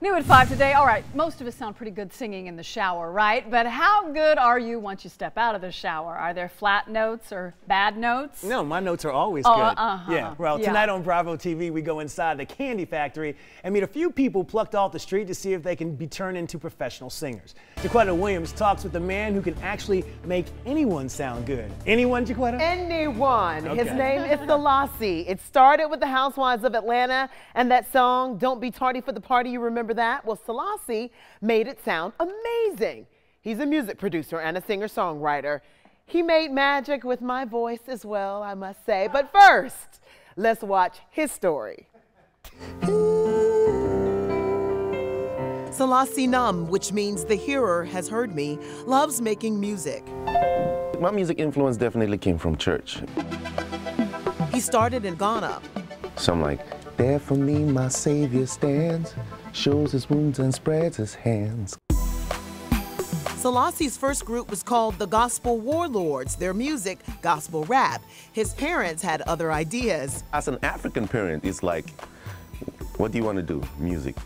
[SPEAKER 1] New at 5 today. All right, most of us sound pretty good singing in the shower, right? But how good are you once you step out of the shower? Are there flat notes or bad notes?
[SPEAKER 2] No, my notes are always
[SPEAKER 1] Oh,
[SPEAKER 2] good.
[SPEAKER 1] uh-huh.
[SPEAKER 2] Yeah. Well,
[SPEAKER 1] Yeah.
[SPEAKER 2] tonight on Bravo TV, we go inside the Kandi Factory and meet a few people plucked off the street to see if they can be turned into professional singers. JaQuitta Williams talks with the man who can actually make anyone sound good. Anyone, JaQuitta?
[SPEAKER 3] Anyone. His name is Selasi. It started with the Housewives of Atlanta and that song, Don't Be Tardy for the Party. You remember that? Well, Selasi made it sound amazing. He's a music producer and a singer songwriter. He made magic with my voice as well, I must say. But first, let's watch his story.
[SPEAKER 6] Selasi Nam, which means the hearer has heard me, loves making music.
[SPEAKER 4] My music influence definitely came from church.
[SPEAKER 6] He started in Ghana.
[SPEAKER 4] So I'm like, there for me my Savior stands, shows his wounds and spreads his hands.
[SPEAKER 6] Selasi's first group was called the Gospel Warlords, their music, gospel rap. His parents had other ideas.
[SPEAKER 4] As an African parent, it's like, what do you want to do? Music.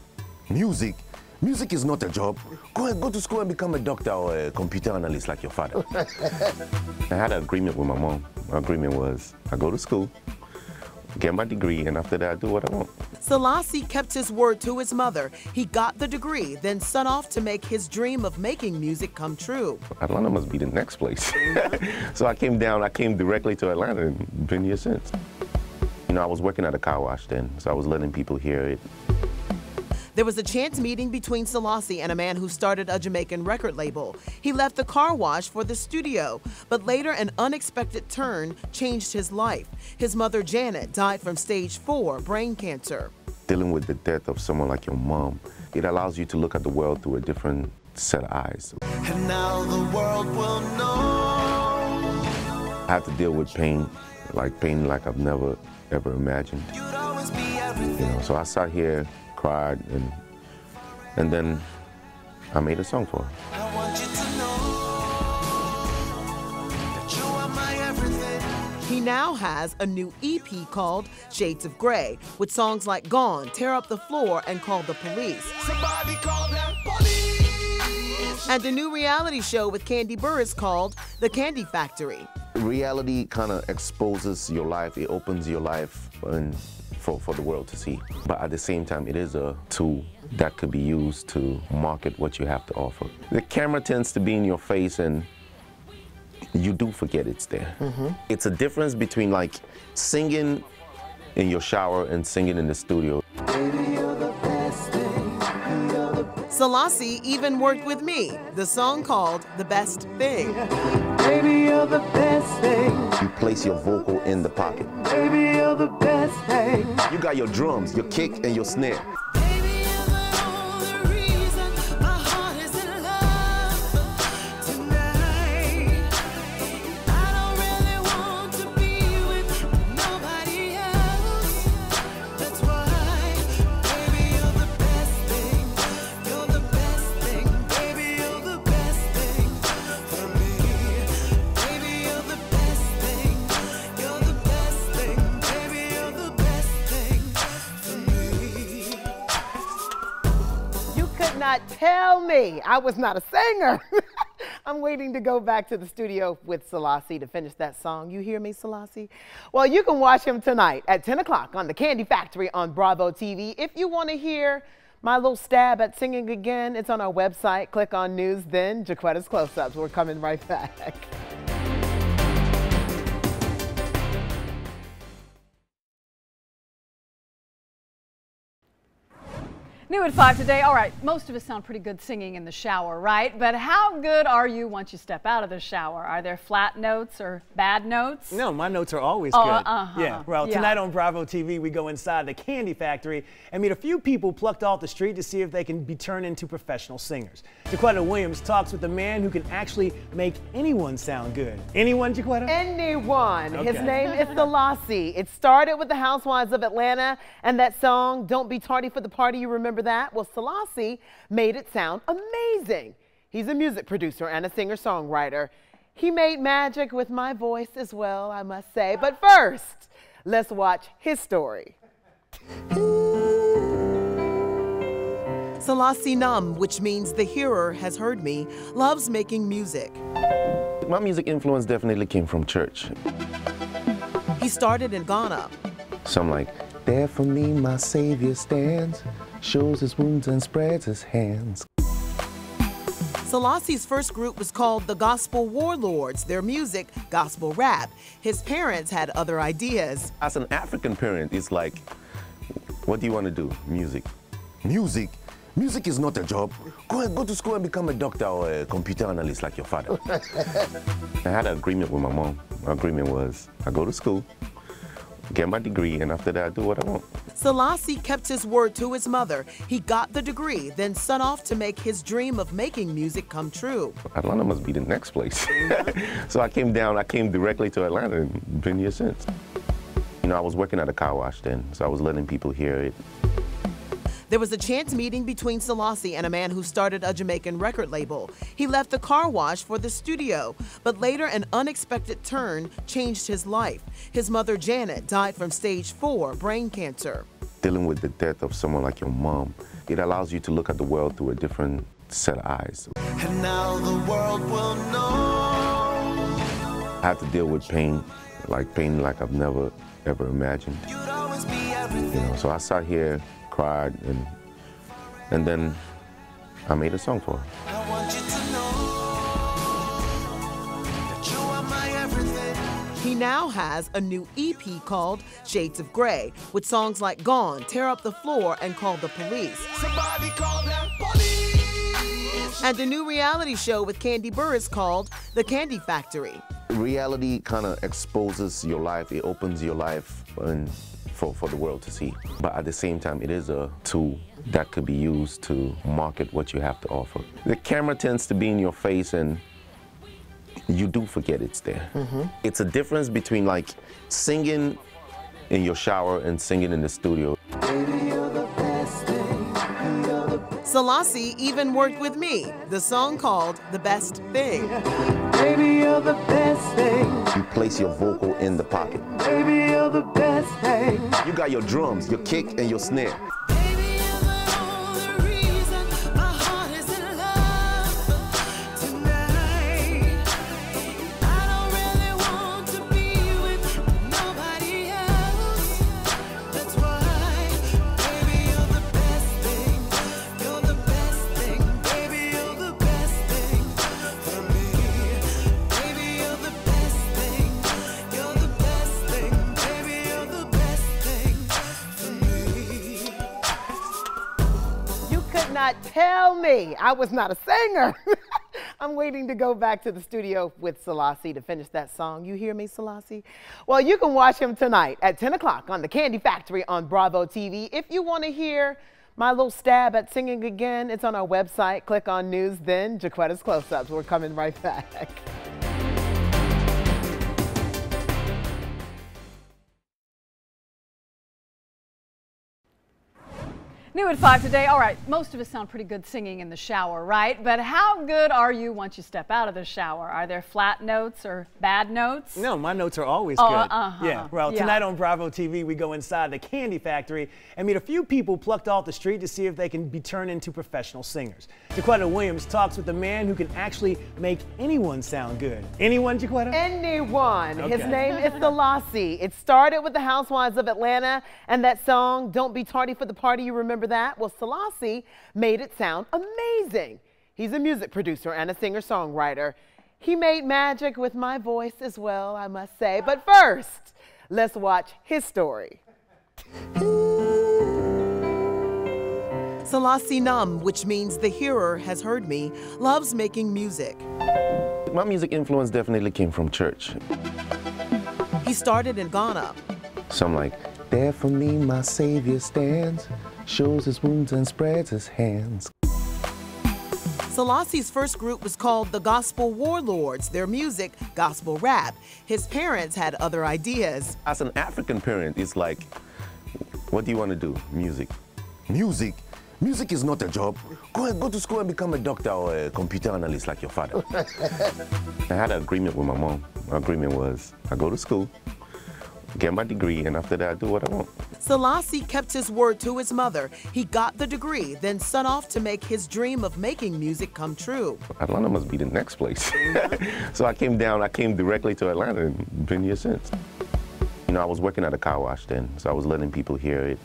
[SPEAKER 4] Music? Music is not a job. Go and go to school and become a doctor or a computer analyst like your father. I had an agreement with my mom. My agreement was I go to school, get my degree, and after that I do what I want.
[SPEAKER 6] Selasi kept his word to his mother. He got the degree, then set off to make his dream of making music come true.
[SPEAKER 4] Atlanta must be the next place. so I came down, I came directly to Atlanta and been here since. You know, I was working at a car wash then, so I was letting people hear it.
[SPEAKER 6] There was a chance meeting between Selasi and a man who started a Jamaican record label. He left the car wash for the studio, but later an unexpected turn changed his life. His mother, Janet, died from stage four brain cancer.
[SPEAKER 4] Dealing with the death of someone like your mom, it allows you to look at the world through a different set of eyes.
[SPEAKER 7] And now the world will know
[SPEAKER 4] I have to deal with pain, like pain like I've never ever imagined.
[SPEAKER 7] you'd always be
[SPEAKER 4] You know, so I sat here, cried, and and then I made a song for her.
[SPEAKER 7] I want you to know that you are my everything.
[SPEAKER 6] He now has a new EP called Shades of Grey, with songs like Gone, Tear Up the Floor, and Call the Police.
[SPEAKER 7] Somebody call that police.
[SPEAKER 6] And a new reality show with Kandi Burruss called The Kandi Factory.
[SPEAKER 4] Reality kind of exposes your life, it opens your life and for, for the world to see. But at the same time, it is a tool that could be used to market what you have to offer. The camera tends to be in your face and you do forget it's there. Mm-hmm. It's a difference between like singing in your shower and singing in the studio.
[SPEAKER 6] Selasi even worked with me, the song called The Best Thing.
[SPEAKER 10] Baby, you're the best thing.
[SPEAKER 4] You place your vocal in the pocket.
[SPEAKER 10] Baby, you're the best thing.
[SPEAKER 4] You got your drums, your kick, and your snare.
[SPEAKER 3] Tell me I was not a singer. I'm waiting to go back to the studio with Selasi to finish that song. You hear me, Selasi? Well, you can watch him tonight at 10 o'clock on the Kandi Factory on Bravo TV. If you want to hear my little stab at singing again, it's on our website. Click on News, then JaQuitta's Close Ups. We're coming right back.
[SPEAKER 1] New at 5 today. All right, most of us sound pretty good singing in the shower, right? But how good are you once you step out of the shower? Are there flat notes or bad notes?
[SPEAKER 2] No, my notes are always
[SPEAKER 1] Oh,
[SPEAKER 2] good.
[SPEAKER 1] uh-huh.
[SPEAKER 2] Yeah. Well,
[SPEAKER 1] Yeah.
[SPEAKER 2] tonight on Bravo TV, we go inside the Kandi Factory and meet a few people plucked off the street to see if they can be turned into professional singers. JaQuitta Williams talks with the man who can actually make anyone sound good. Anyone, JaQuitta?
[SPEAKER 3] Anyone. His name is Selasi. It started with the Housewives of Atlanta and that song, Don't Be Tardy for the Party. You remember that? Well, Selasi made it sound amazing. He's a music producer and a singer songwriter. He made magic with my voice as well, I must say. But first, let's watch his story.
[SPEAKER 6] Selasi Nam, which means the hearer has heard me, loves making music.
[SPEAKER 4] My music influence definitely came from church.
[SPEAKER 6] He started in Ghana.
[SPEAKER 4] So I'm like, there for me my Savior stands, shows his wounds and spreads his hands.
[SPEAKER 6] Selasi's first group was called the Gospel Warlords, their music, gospel rap. His parents had other ideas.
[SPEAKER 4] As an African parent, it's like, what do you want to do? Music. Music? Music is not a job. Go and go to school and become a doctor or a computer analyst like your father. I had an agreement with my mom. My agreement was I go to school, get my degree, and after that I do what I want.
[SPEAKER 6] Selasi kept his word to his mother. He got the degree, then set off to make his dream of making music come true.
[SPEAKER 4] Atlanta must be the next place. so I came down, I came directly to Atlanta and been here since. You know, I was working at a car wash then, so I was letting people hear it.
[SPEAKER 6] There was a chance meeting between Selasi and a man who started a Jamaican record label. He left the car wash for the studio, but later an unexpected turn changed his life. His mother, Janet, died from stage four brain cancer.
[SPEAKER 4] Dealing with the death of someone like your mom, it allows you to look at the world through a different set of eyes.
[SPEAKER 7] And now the world will know.
[SPEAKER 4] I had to deal with pain, like pain like I've never ever imagined.
[SPEAKER 7] You'd always be
[SPEAKER 4] You know, so I sat here, cried, and and then I made a song for her.
[SPEAKER 7] I want you to know that you are my everything.
[SPEAKER 6] He now has a new EP called Shades of Grey, with songs like Gone, Tear Up the Floor, and Call the Police.
[SPEAKER 7] Somebody call that police.
[SPEAKER 6] And a new reality show with Kandi Burruss called The Kandi Factory.
[SPEAKER 4] Reality kind of exposes your life, it opens your life and for, for the world to see. But at the same time, it is a tool that could be used to market what you have to offer. The camera tends to be in your face and you do forget it's there. Mm-hmm. It's a difference between like singing in your shower and singing in the studio.
[SPEAKER 6] Selasi even worked with me, the song called The Best Thing.
[SPEAKER 10] baby, you're the best thing.
[SPEAKER 4] You place your vocal in the pocket.
[SPEAKER 10] Baby, you're the best thing.
[SPEAKER 4] You got your drums, your kick, and your snare.
[SPEAKER 3] Not tell me I was not a singer. I'm waiting to go back to the studio with Selasi to finish that song. You hear me, Selasi? Well, you can watch him tonight at 10 o'clock on the Kandi Factory on Bravo TV. If you want to hear my little stab at singing again, it's on our website. Click on News, then JaQuitta's Close-Ups. We're coming right back.
[SPEAKER 1] New at 5 today. All right, most of us sound pretty good singing in the shower, right? But how good are you once you step out of the shower? Are there flat notes or bad notes?
[SPEAKER 2] No, my notes are always
[SPEAKER 1] Oh,
[SPEAKER 2] good.
[SPEAKER 1] uh-huh.
[SPEAKER 2] Yeah. Well,
[SPEAKER 1] Yeah.
[SPEAKER 2] tonight on Bravo TV, we go inside the Kandi Factory and meet a few people plucked off the street to see if they can be turned into professional singers. JaQuitta Williams talks with the man who can actually make anyone sound good. Anyone, JaQuitta?
[SPEAKER 3] Anyone. His name is Selasi. It started with the Housewives of Atlanta and that song, Don't Be Tardy for the Party. You remember that? Well, Selasi made it sound amazing. He's a music producer and a singer songwriter. He made magic with my voice as well, I must say. But first, let's watch his story.
[SPEAKER 6] Selasi Nam, which means the hearer has heard me, loves making music.
[SPEAKER 4] My music influence definitely came from church.
[SPEAKER 6] He started in Ghana.
[SPEAKER 4] So I'm like, there for me my Savior stands, shows his wounds and spreads his hands.
[SPEAKER 6] Selasi's first group was called the Gospel Warlords, their music, gospel rap. His parents had other ideas.
[SPEAKER 4] As an African parent, it's like, what do you want to do? Music. Music? Music is not a job. Go and go to school and become a doctor or a computer analyst like your father. I had an agreement with my mom. My agreement was I go to school, get my degree, and after that I do what I want.
[SPEAKER 6] Selasi kept his word to his mother. He got the degree, then set off to make his dream of making music come true.
[SPEAKER 4] Atlanta must be the next place. so I came down, I came directly to Atlanta and been here since. You know, I was working at a car wash then, so I was letting people hear it.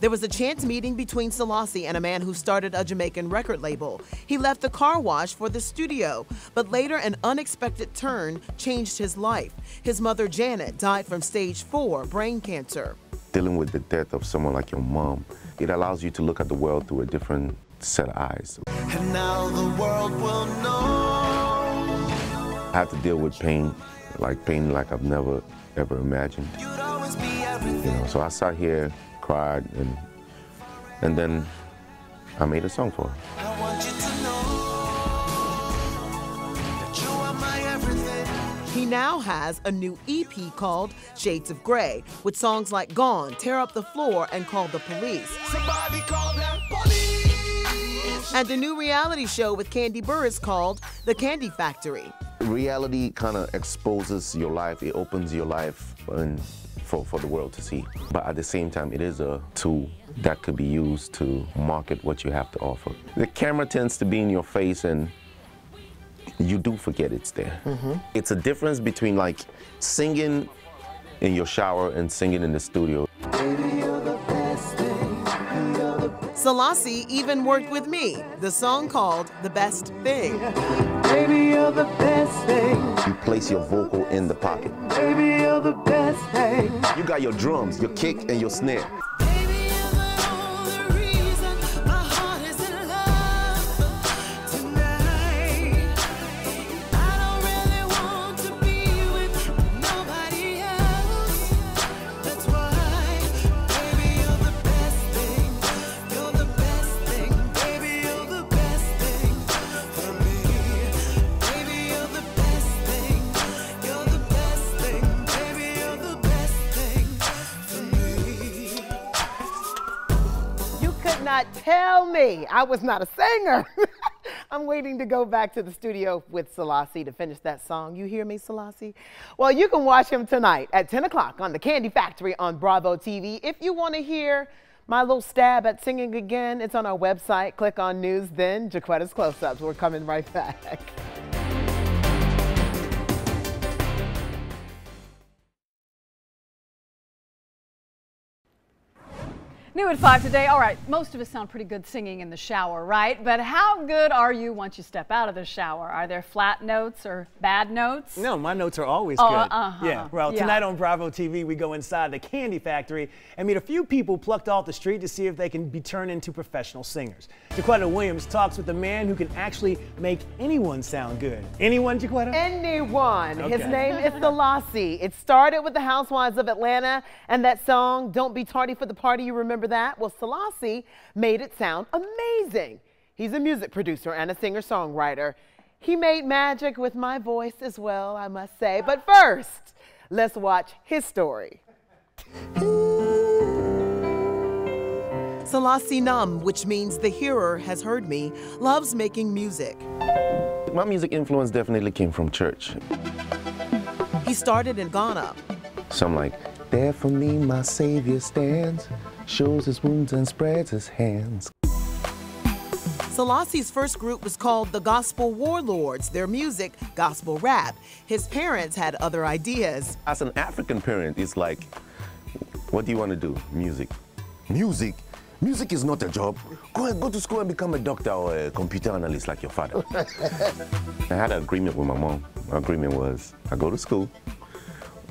[SPEAKER 6] There was a chance meeting between Selasi and a man who started a Jamaican record label. He left the car wash for the studio, but later an unexpected turn changed his life. His mother, Janet, died from stage four brain cancer.
[SPEAKER 4] Dealing with the death of someone like your mom, it allows you to look at the world through a different set of eyes.
[SPEAKER 7] And now the world will know.
[SPEAKER 4] I had to deal with pain, like pain like I've never ever imagined.
[SPEAKER 7] You'd always be everything.
[SPEAKER 4] You know, so I sat here, cried, and and then I made a song for her.
[SPEAKER 7] I want you to know that you are my everything.
[SPEAKER 6] He now has a new EP called Shades of Grey, with songs like Gone, Tear Up the Floor, and Call the Police.
[SPEAKER 7] Somebody call that police.
[SPEAKER 6] And a new reality show with Kandi Burruss called The Kandi Factory.
[SPEAKER 4] Reality kind of exposes your life. It opens your life and for, for the world to see. But at the same time, it is a tool that could be used to market what you have to offer. The camera tends to be in your face and you do forget it's there. Mm-hmm. It's a difference between like singing in your shower and singing in the studio.
[SPEAKER 6] Selasi even worked with me, the song called The Best Thing.
[SPEAKER 10] Baby, you're the best thing.
[SPEAKER 4] You place your vocal in the pocket.
[SPEAKER 10] Baby, you're the best thing.
[SPEAKER 4] You got your drums, your kick, and your snare.
[SPEAKER 5] I
[SPEAKER 3] was not a singer. I'm waiting to go back to the studio with Selasi to finish that song. You hear me, Selasi? Well, you can watch him tonight at 10 o'clock on the Kandi Factory on Bravo TV. If you want to hear my little stab at singing again, it's on our website. Click on News, then JaQuitta's Close Ups. We're coming right back.
[SPEAKER 1] New at 5 today. All right, most of us sound pretty good singing in the shower, right? But how good are you once you step out of the shower? Are there flat notes or bad notes?
[SPEAKER 2] No, my notes are always
[SPEAKER 1] Oh,
[SPEAKER 2] good.
[SPEAKER 1] uh-huh.
[SPEAKER 2] Yeah. Well,
[SPEAKER 1] Yeah.
[SPEAKER 2] tonight on Bravo TV, we go inside the Kandi Factory and meet a few people plucked off the street to see if they can be turned into professional singers. JaQuitta Williams talks with a man who can actually make anyone sound good. Anyone, JaQuitta?
[SPEAKER 3] Anyone. His name is Selasi. It started with the Housewives of Atlanta and that song, Don't Be Tardy for the Party. You remember that? Well, Selasi made it sound amazing. He's a music producer and a singer songwriter. He made magic with my voice as well, I must say. But first, let's watch his story.
[SPEAKER 6] Selasi Num, which means the hearer has heard me, loves making music.
[SPEAKER 4] My music influence definitely came from church.
[SPEAKER 6] He started in Ghana.
[SPEAKER 4] So I'm like, there for me my Savior stands, shows his wounds and spreads his hands.
[SPEAKER 6] Selasi's first group was called the Gospel Warlords, their music, gospel rap. His parents had other ideas.
[SPEAKER 4] As an African parent, it's like, what do you want to do? Music. Music? Music is not a job. Go and go to school and become a doctor or a computer analyst like your father. I had an agreement with my mom. My agreement was I go to school,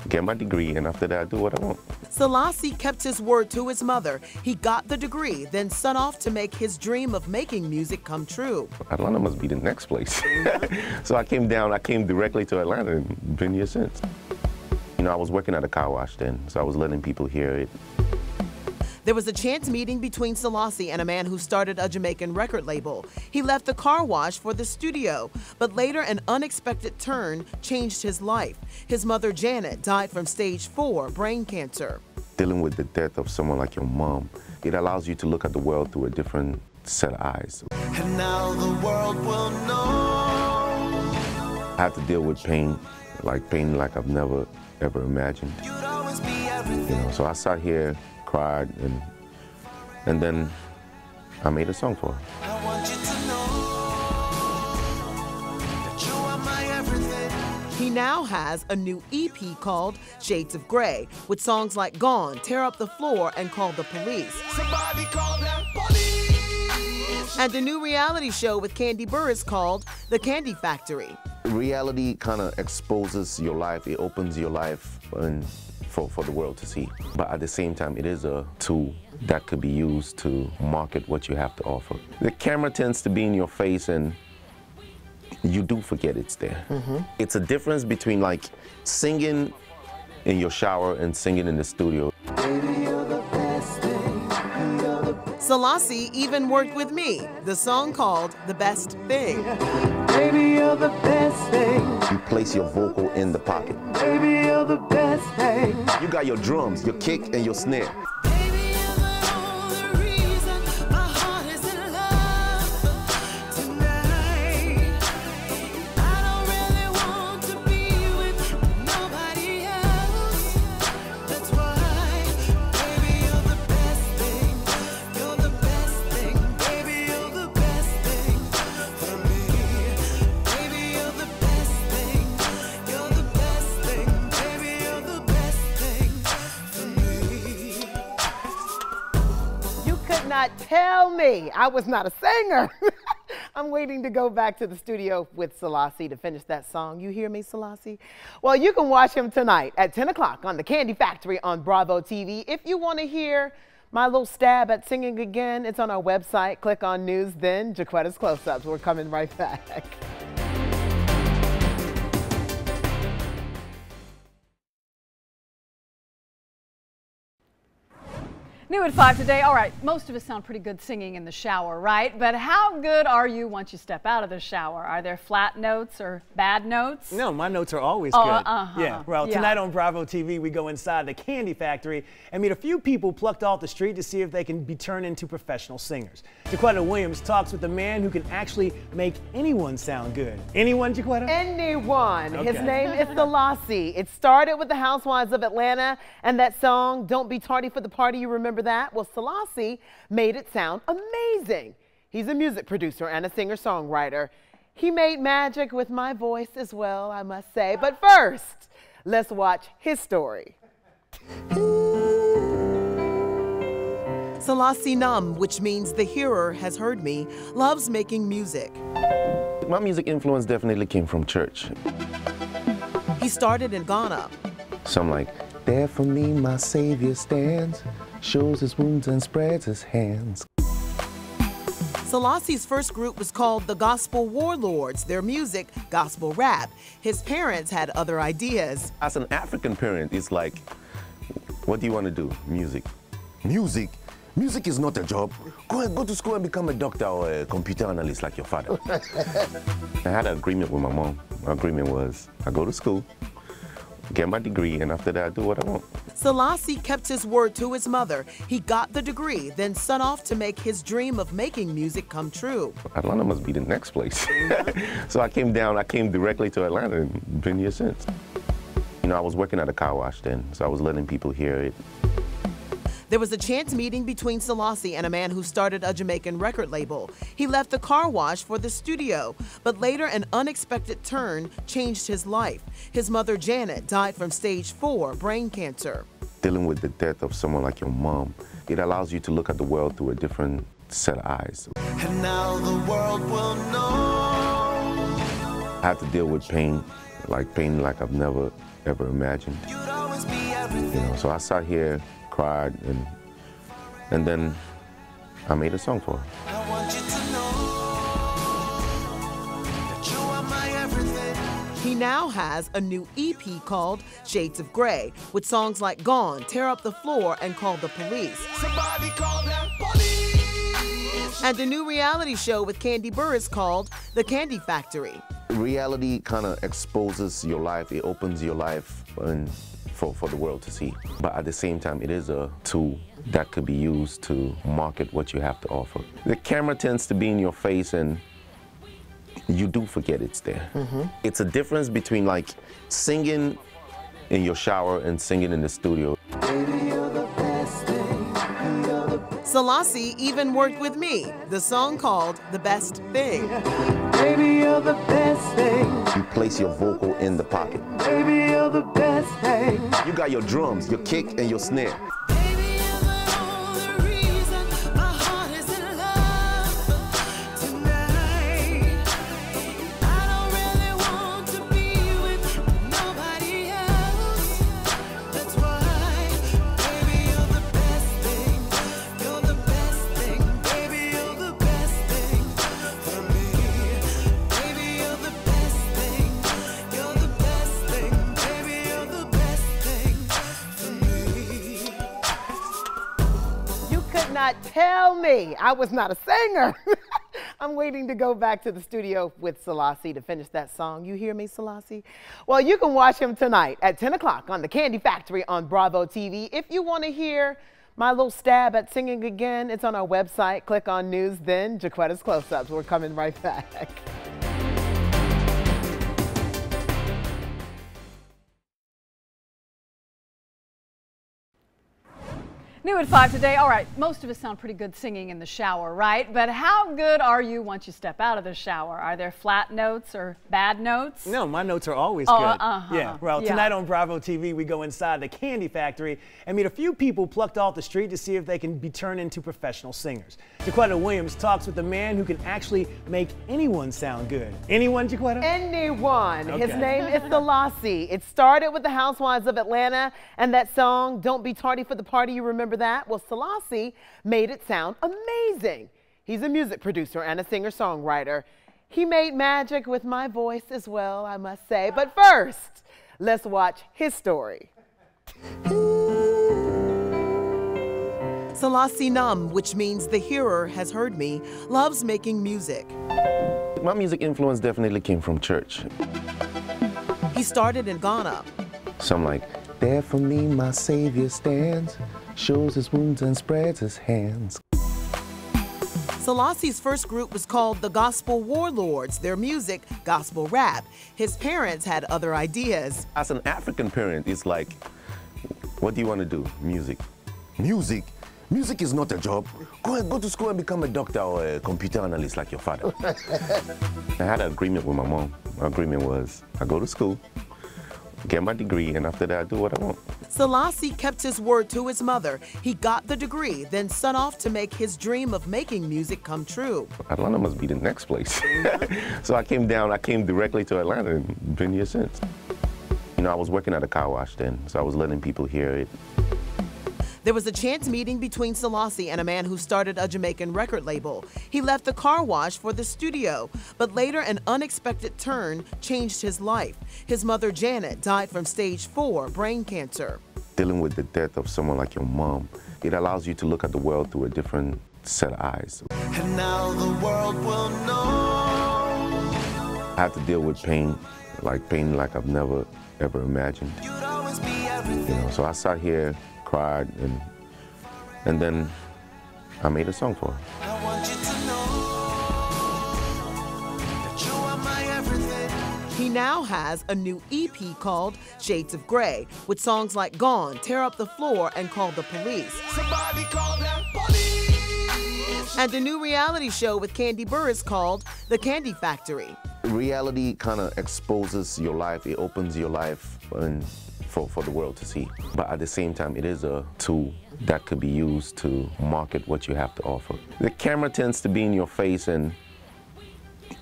[SPEAKER 4] get my degree, and after that I do what I want.
[SPEAKER 6] Selasi kept his word to his mother. He got the degree, then set off to make his dream of making music come true.
[SPEAKER 4] Atlanta must be the next place. so I came down, I came directly to Atlanta and been here since. You know, I was working at a car wash then, so I was letting people hear it.
[SPEAKER 6] There was a chance meeting between Selasi and a man who started a Jamaican record label. He left the car wash for the studio, but later an unexpected turn changed his life. His mother, Janet, died from stage four brain cancer.
[SPEAKER 4] Dealing with the death of someone like your mom, it allows you to look at the world through a different set of eyes.
[SPEAKER 7] And now the world will know.
[SPEAKER 4] I had to deal with pain, like pain like I've never ever imagined.
[SPEAKER 7] You'd always be
[SPEAKER 4] You know, so I sat here, cried, and and then I made a song for her.
[SPEAKER 7] I want you to know that you are my everything.
[SPEAKER 6] He now has a new EP called Shades of Grey, with songs like Gone, Tear Up the Floor, and Call the Police.
[SPEAKER 7] Somebody call that police.
[SPEAKER 6] And a new reality show with Kandi Burruss called The Kandi Factory.
[SPEAKER 4] Reality kind of exposes your life. It opens your life and for, for the world to see. But at the same time, it is a tool that could be used to market what you have to offer. The camera tends to be in your face and you do forget it's there. Mm-hmm. It's a difference between like singing in your shower and singing in the studio.
[SPEAKER 6] Selasi even worked with me, the song called The Best Thing.
[SPEAKER 10] Baby, you're the best thing.
[SPEAKER 4] You place your vocal in the pocket.
[SPEAKER 10] Baby, you're the best thing.
[SPEAKER 4] You got your drums, your kick, and your snare.
[SPEAKER 3] Not tell me I was not a singer. I'm waiting to go back to the studio with Selasi to finish that song. You hear me, Selasi? Well, you can watch him tonight at 10 o'clock on the Kandi Factory on Bravo TV. If you want to hear my little stab at singing again, it's on our website. Click on News, then JaQuitta's Close-Ups. We're coming right back.
[SPEAKER 1] New at 5 today. All right, most of us sound pretty good singing in the shower, right? But how good are you once you step out of the shower? Are there flat notes or bad notes?
[SPEAKER 2] No, my notes are always
[SPEAKER 1] Oh,
[SPEAKER 2] good.
[SPEAKER 1] uh-huh.
[SPEAKER 2] Yeah. Well,
[SPEAKER 1] Yeah.
[SPEAKER 2] tonight on Bravo TV, we go inside the Kandi Factory and meet a few people plucked off the street to see if they can be turned into professional singers. JaQuitta Williams talks with the man who can actually make anyone sound good. Anyone, JaQuitta?
[SPEAKER 3] Anyone. His name is Selasi. It started with the Housewives of Atlanta and that song, Don't Be Tardy for the Party. You remember that? Well, Selasi made it sound amazing. He's a music producer and a singer songwriter. He made magic with my voice as well, I must say. But first, let's watch his story.
[SPEAKER 6] Selasi Nam, which means the hearer has heard me, loves making music.
[SPEAKER 4] My music influence definitely came from church.
[SPEAKER 6] He started in Ghana.
[SPEAKER 4] So I'm like, there for me my Savior stands, shows his wounds and spreads his hands.
[SPEAKER 6] Selasi's first group was called the Gospel Warlords, their music, gospel rap. His parents had other ideas.
[SPEAKER 4] As an African parent, it's like, what do you want to do? Music. Music? Music is not a job. Go and go to school and become a doctor or a computer analyst like your father. I had an agreement with my mom. My agreement was I go to school, get my degree, and after that I do what I want.
[SPEAKER 6] Selasi kept his word to his mother. He got the degree, then set off to make his dream of making music come true.
[SPEAKER 4] Atlanta must be the next place. so I came down, I came directly to Atlanta and been here since. You know, I was working at a car wash then, so I was letting people hear it.
[SPEAKER 6] There was a chance meeting between Selasi and a man who started a Jamaican record label. He left the car wash for the studio, but later an unexpected turn changed his life. His mother, Janet, died from stage four brain cancer.
[SPEAKER 4] Dealing with the death of someone like your mom, it allows you to look at the world through a different set of eyes.
[SPEAKER 7] And now the world will know
[SPEAKER 4] I had to deal with pain, like pain like I've never ever imagined.
[SPEAKER 7] you'd always be
[SPEAKER 4] You know, so I sat here, cried, and and then I made a song for her.
[SPEAKER 7] I want you to know that you are my everything.
[SPEAKER 6] He now has a new EP called Shades of Grey, with songs like Gone, Tear Up the Floor, and Call the Police.
[SPEAKER 7] Somebody call that police.
[SPEAKER 6] And a new reality show with Kandi Burruss called The Kandi Factory.
[SPEAKER 4] Reality kind of exposes your life, it opens your life and for, for the world to see. But at the same time, it is a tool that could be used to market what you have to offer. The camera tends to be in your face and you do forget it's there. Mm-hmm. It's a difference between like singing in your shower and singing in the studio.
[SPEAKER 6] Selasi even worked with me, the song called The Best Thing.
[SPEAKER 10] Baby, you're the best thing.
[SPEAKER 4] You place your vocal in the pocket.
[SPEAKER 10] Baby, you're the best thing.
[SPEAKER 4] You got your drums, your kick, and your snare.
[SPEAKER 3] Not tell me I was not a singer. I'm waiting to go back to the studio with Selasi to finish that song. You hear me, Selasi? Well, you can watch him tonight at 10 o'clock on the Kandi Factory on Bravo TV. If you want to hear my little stab at singing again, it's on our website. Click on News Then, JaQuitta's Close-Ups. We're coming right back.
[SPEAKER 1] New at 5 today. All right, most of us sound pretty good singing in the shower, right? But how good are you once you step out of the shower? Are there flat notes or bad notes?
[SPEAKER 2] No, my notes are always
[SPEAKER 1] Oh,
[SPEAKER 2] good.
[SPEAKER 1] uh-huh.
[SPEAKER 2] Yeah. Well,
[SPEAKER 1] Yeah.
[SPEAKER 2] tonight on Bravo TV, we go inside the Kandi Factory and meet a few people plucked off the street to see if they can be turned into professional singers. JaQuitta Williams talks with the man who can actually make anyone sound good. Anyone, JaQuitta?
[SPEAKER 3] Anyone. His name is Selasi. It started with the Housewives of Atlanta and that song, Don't Be Tardy for the Party. You remember that? Well, Selasi made it sound amazing. He's a music producer and a singer songwriter. He made magic with my voice as well, I must say. But first, let's watch his story.
[SPEAKER 6] Selasi Num, which means the hearer has heard me, loves making music.
[SPEAKER 4] My music influence definitely came from church.
[SPEAKER 6] He started in Ghana.
[SPEAKER 4] So I'm like, there for me my Savior stands, shows his wounds and spreads his hands.
[SPEAKER 6] Selasi's first group was called the Gospel Warlords, their music, gospel rap. His parents had other ideas.
[SPEAKER 4] As an African parent, it's like, what do you want to do? Music. Music? Music is not a job. Go and go to school and become a doctor or a computer analyst like your father. I had an agreement with my mom. My agreement was I go to school, get my degree, and after that I do what I want.
[SPEAKER 6] Selasi kept his word to his mother. He got the degree, then set off to make his dream of making music come true.
[SPEAKER 4] Atlanta must be the next place. so I came down, I came directly to Atlanta and been here since. You know, I was working at a car wash then, so I was letting people hear it.
[SPEAKER 6] There was a chance meeting between Selasi and a man who started a Jamaican record label. He left the car wash for the studio, but later an unexpected turn changed his life. His mother, Janet, died from stage four brain cancer.
[SPEAKER 4] Dealing with the death of someone like your mom, it allows you to look at the world through a different set of eyes.
[SPEAKER 7] And now the world will know
[SPEAKER 4] I had to deal with pain, like pain like I've never ever imagined.
[SPEAKER 7] you'd always be
[SPEAKER 4] You know, so I sat here, cried, and and then I made a song for her.
[SPEAKER 7] I want you to know that you are my everything.
[SPEAKER 6] He now has a new EP called Shades of Grey, with songs like Gone, Tear Up the Floor, and Call the Police.
[SPEAKER 7] Somebody call them police.
[SPEAKER 6] And a new reality show with Kandi Burruss called The Kandi Factory.
[SPEAKER 4] Reality kind of exposes your life, it opens your life and for, for the world to see. But at the same time, it is a tool that could be used to market what you have to offer. The camera tends to be in your face and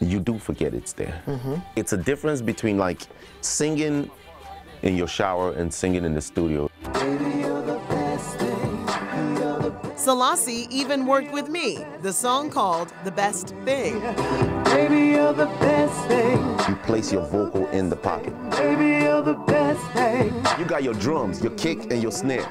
[SPEAKER 4] you do forget it's there. Mm-hmm. It's a difference between like singing in your shower and singing in the studio.
[SPEAKER 6] Selasi even worked with me, the song called The Best Thing.
[SPEAKER 10] Baby, you're the best thing.
[SPEAKER 4] You place your vocal in the pocket.
[SPEAKER 10] Baby, you're the best thing.
[SPEAKER 4] You got your drums, your kick, and your snare.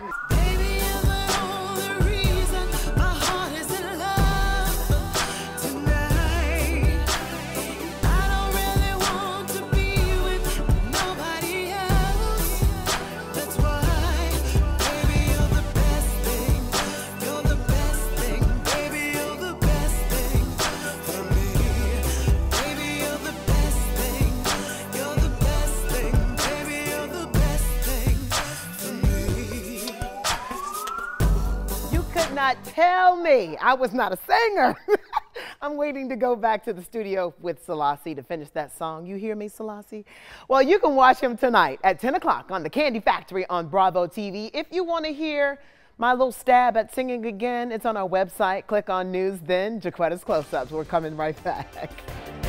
[SPEAKER 5] I
[SPEAKER 3] was not a singer. I'm waiting to go back to the studio with Selasi to finish that song. You hear me, Selasi? Well, you can watch him tonight at 10 o'clock on the Kandi Factory on Bravo TV. If you want to hear my little stab at singing again, it's on our website. Click on News Then, JaQuitta's Close-Ups. We're coming right back.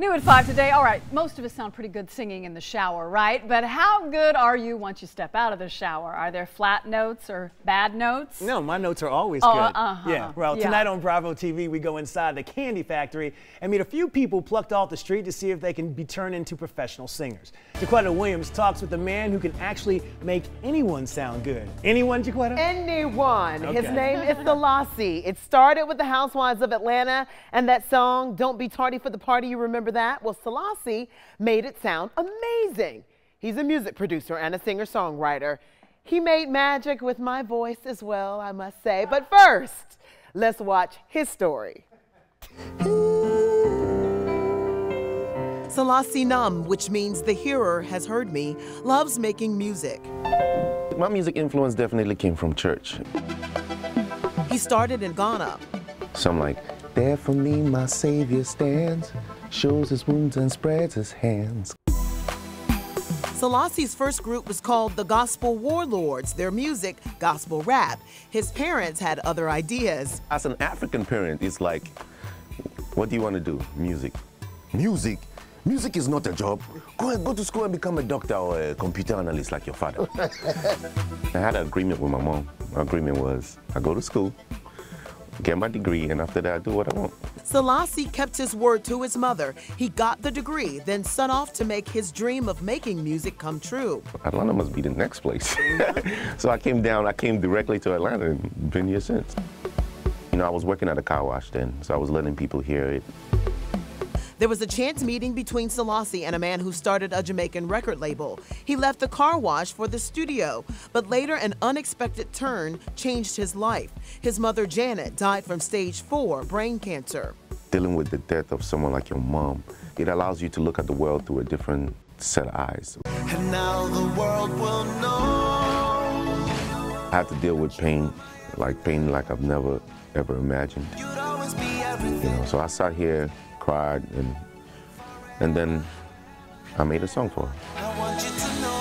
[SPEAKER 1] New at 5 today. All right, most of us sound pretty good singing in the shower, right? But how good are you once you step out of the shower? Are there flat notes or bad notes?
[SPEAKER 2] No, my notes are always
[SPEAKER 1] Oh,
[SPEAKER 2] good.
[SPEAKER 1] uh-huh.
[SPEAKER 2] Yeah. Well,
[SPEAKER 1] Yeah.
[SPEAKER 2] tonight on Bravo TV, we go inside the Kandi Factory and meet a few people plucked off the street to see if they can be turned into professional singers. JaQuitta Williams talks with the man who can actually make anyone sound good. Anyone, JaQuitta?
[SPEAKER 3] Anyone. His name is Selasi. It started with the Housewives of Atlanta and that song, Don't Be Tardy for the Party. You remember that? Well, Selasi made it sound amazing. He's a music producer and a singer songwriter. He made magic with my voice as well, I must say. But first, let's watch his story.
[SPEAKER 6] Selasi Num, which means the hearer has heard me, loves making music.
[SPEAKER 4] My music influence definitely came from church.
[SPEAKER 6] He started in Ghana.
[SPEAKER 4] So I'm like, there for me my Savior stands, shows his wounds and spreads his hands.
[SPEAKER 6] Selasi's first group was called the Gospel Warlords, their music, gospel rap. His parents had other ideas.
[SPEAKER 4] As an African parent, it's like, what do you want to do? Music. Music? Music is not a job. Go and go to school and become a doctor or a computer analyst like your father. I had an agreement with my mom. My agreement was I go to school, get my degree, and after that I do what I want.
[SPEAKER 6] Selasi kept his word to his mother. He got the degree, then set off to make his dream of making music come true.
[SPEAKER 4] Atlanta must be the next place. so I came down, I came directly to Atlanta and been here since. You know, I was working at a car wash then, so I was letting people hear it.
[SPEAKER 6] There was a chance meeting between Selasi and a man who started a Jamaican record label. He left the car wash for the studio, but later an unexpected turn changed his life. His mother, Janet, died from stage four brain cancer.
[SPEAKER 4] Dealing with the death of someone like your mom, it allows you to look at the world through a different set of eyes.
[SPEAKER 7] And now the world will know
[SPEAKER 4] I have to deal with pain, like pain like I've never ever imagined.
[SPEAKER 7] you'd always be
[SPEAKER 4] You know, so I sat here, cried, and and then I made a song for her.
[SPEAKER 7] I want you to know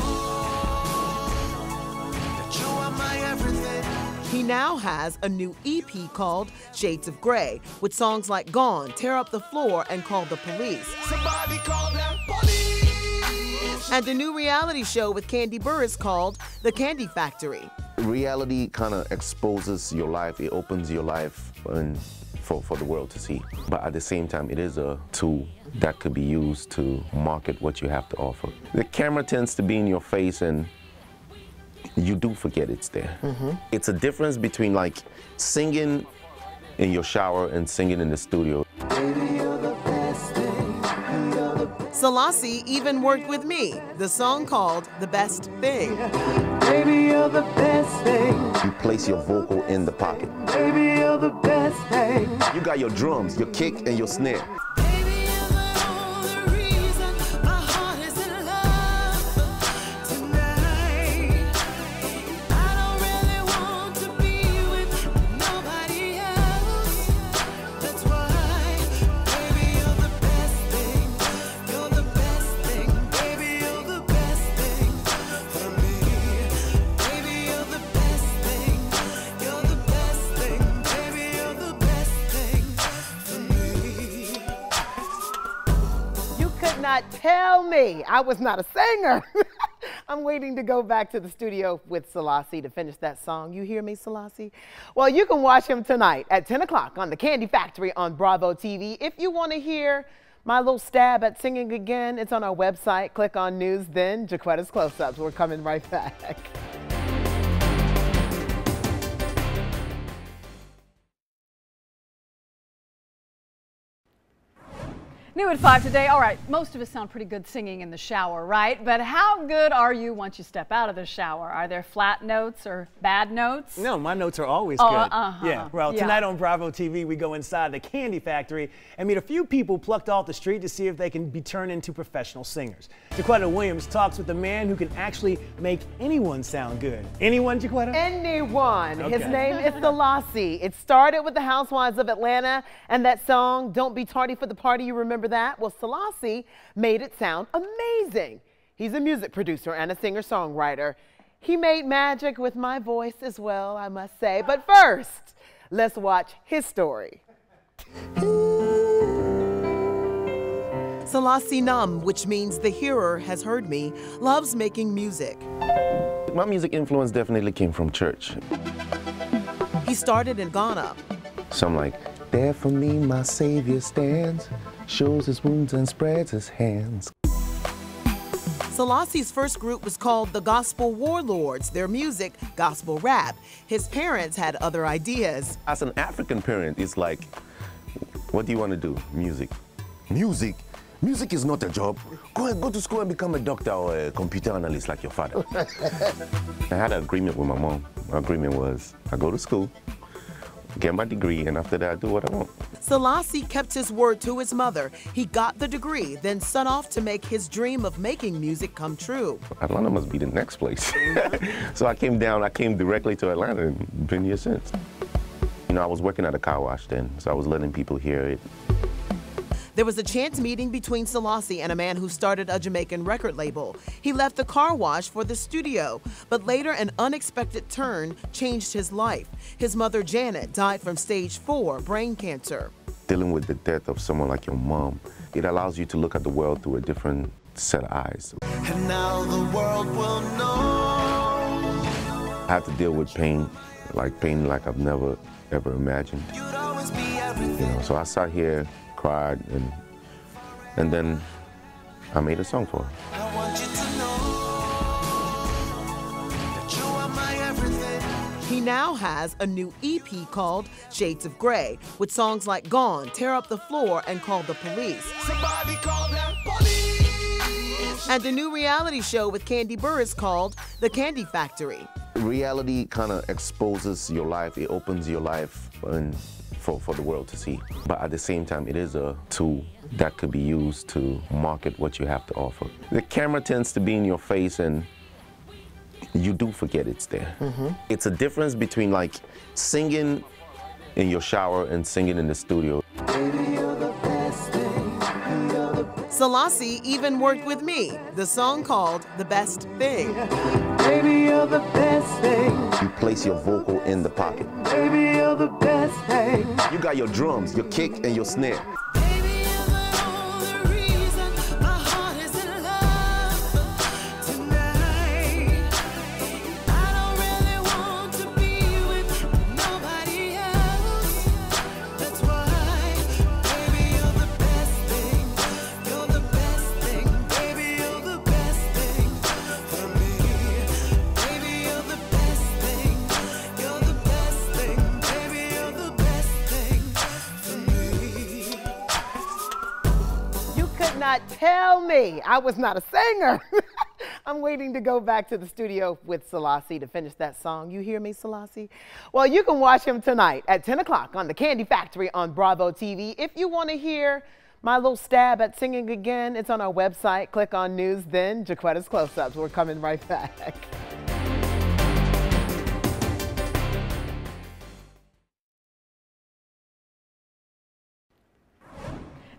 [SPEAKER 7] that you are my everything.
[SPEAKER 6] He now has a new EP called Shades of Grey, with songs like Gone, Tear Up the Floor, and Call the Police.
[SPEAKER 7] Somebody call them police.
[SPEAKER 6] And a new reality show with Kandi Burruss called The Kandi Factory.
[SPEAKER 4] Reality kind of exposes your life, it opens your life and for, for the world to see. But at the same time, it is a tool that could be used to market what you have to offer. The camera tends to be in your face and you do forget it's there. Mm-hmm. It's a difference between like singing in your shower and singing in the studio.
[SPEAKER 6] Selasi even worked with me, the song called The Best Thing.
[SPEAKER 10] Baby, you're the best thing.
[SPEAKER 4] You place your vocal in the pocket.
[SPEAKER 10] Baby, you're the best thing.
[SPEAKER 4] You got your drums, your kick, and your snare.
[SPEAKER 3] Not tell me I was not a singer. I'm waiting to go back to the studio with Selasi to finish that song. You hear me, Selasi? Well, you can watch him tonight at 10 o'clock on the Kandi Factory on Bravo TV. If you want to hear my little stab at singing again, it's on our website. Click on News, then JaQuitta's Close-Ups. We're coming right back.
[SPEAKER 1] New at 5 today. All right, most of us sound pretty good singing in the shower, right? But how good are you once you step out of the shower? Are there flat notes or bad notes?
[SPEAKER 2] No, my notes are always
[SPEAKER 1] Oh,
[SPEAKER 2] good.
[SPEAKER 1] uh-huh.
[SPEAKER 2] Yeah. Well,
[SPEAKER 1] Yeah.
[SPEAKER 2] tonight on Bravo TV, we go inside the Kandi Factory and meet a few people plucked off the street to see if they can be turned into professional singers. JaQuitta Williams talks with the man who can actually make anyone sound good. Anyone, JaQuitta?
[SPEAKER 3] Anyone. His name is Selasi. It started with the Housewives of Atlanta and that song, Don't Be Tardy for the Party. You remember that? Well, Selasi made it sound amazing. He's a music producer and a singer songwriter. He made magic with my voice as well, I must say. But first, let's watch his story.
[SPEAKER 6] Selasi Num, which means the hearer has heard me, loves making music.
[SPEAKER 4] My music influence definitely came from church.
[SPEAKER 6] He started in Ghana.
[SPEAKER 4] So I'm like, there for me my Savior stands, shows his wounds and spreads his hands.
[SPEAKER 6] Selasi's first group was called the Gospel Warlords, their music, gospel rap. His parents had other ideas.
[SPEAKER 4] As an African parent, it's like, what do you want to do? Music. Music? Music is not a job. Go and go to school and become a doctor or a computer analyst like your father. I had an agreement with my mom. My agreement was I go to school, get my degree, and after that I do what I want.
[SPEAKER 6] Selasi kept his word to his mother. He got the degree, then set off to make his dream of making music come true.
[SPEAKER 4] Atlanta must be the next place. so I came down, I came directly to Atlanta and been here since. You know, I was working at a car wash then, so I was letting people hear it.
[SPEAKER 6] There was a chance meeting between Selasi and a man who started a Jamaican record label. He left the car wash for the studio, but later an unexpected turn changed his life. His mother, Janet, died from stage four brain cancer.
[SPEAKER 4] Dealing with the death of someone like your mom, it allows you to look at the world through a different set of eyes.
[SPEAKER 7] And now the world will know.
[SPEAKER 4] I had to deal with pain, like pain like I've never ever imagined.
[SPEAKER 7] You'd always be everything.
[SPEAKER 4] You know, so I sat here, cried, and and then I made a song for her.
[SPEAKER 7] I want you to know that you are my everything.
[SPEAKER 6] He now has a new EP called Shades of Grey, with songs like Gone, Tear Up the Floor, and Call the Police.
[SPEAKER 7] Somebody call them police.
[SPEAKER 6] And a new reality show with Kandi Burruss called The Kandi Factory.
[SPEAKER 4] Reality kind of exposes your life, it opens your life and for, for the world to see. But at the same time, it is a tool that could be used to market what you have to offer. The camera tends to be in your face and you do forget it's there. Mm-hmm. It's a difference between like singing in your shower and singing in the studio.
[SPEAKER 6] Selasi even worked with me, the song called The Best Thing.
[SPEAKER 10] Baby, you're the best thing.
[SPEAKER 4] You place your vocal in the pocket.
[SPEAKER 10] Baby, you're the best thing.
[SPEAKER 4] You got your drums, your kick, and your snare.
[SPEAKER 3] Not tell me I was not a singer. I'm waiting to go back to the studio with Selasi to finish that song. You hear me, Selasi? Well, you can watch him tonight at 10 o'clock on the Kandi Factory on Bravo TV. If you want to hear my little stab at singing again, it's on our website. Click on News, then JaQuitta's Close-Ups. We're coming right back.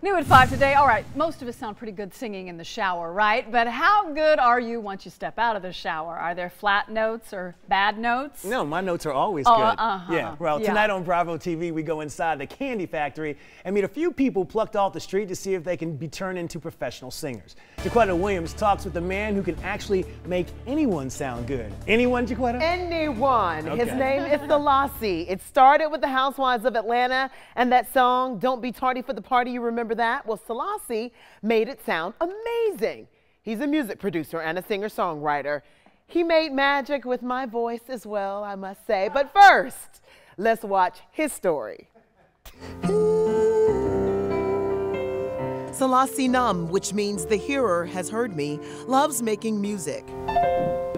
[SPEAKER 1] New at 5 today. All right, most of us sound pretty good singing in the shower, right? But how good are you once you step out of the shower? Are there flat notes or bad notes?
[SPEAKER 2] No, my notes are always
[SPEAKER 1] Oh,
[SPEAKER 2] good.
[SPEAKER 1] uh-huh.
[SPEAKER 2] Yeah. Well,
[SPEAKER 1] Yeah.
[SPEAKER 2] tonight on Bravo TV, we go inside the Kandi Factory and meet a few people plucked off the street to see if they can be turned into professional singers. JaQuitta Williams talks with the man who can actually make anyone sound good. Anyone, JaQuitta?
[SPEAKER 3] Anyone. His name is Selasi. It started with the Housewives of Atlanta and that song, Don't Be Tardy for the Party. You remember that? Well, Selasi made it sound amazing. He's a music producer and a singer songwriter. He made magic with my voice as well, I must say. But first, let's watch his story.
[SPEAKER 6] Selasi Num, which means the hearer has heard me, loves making music.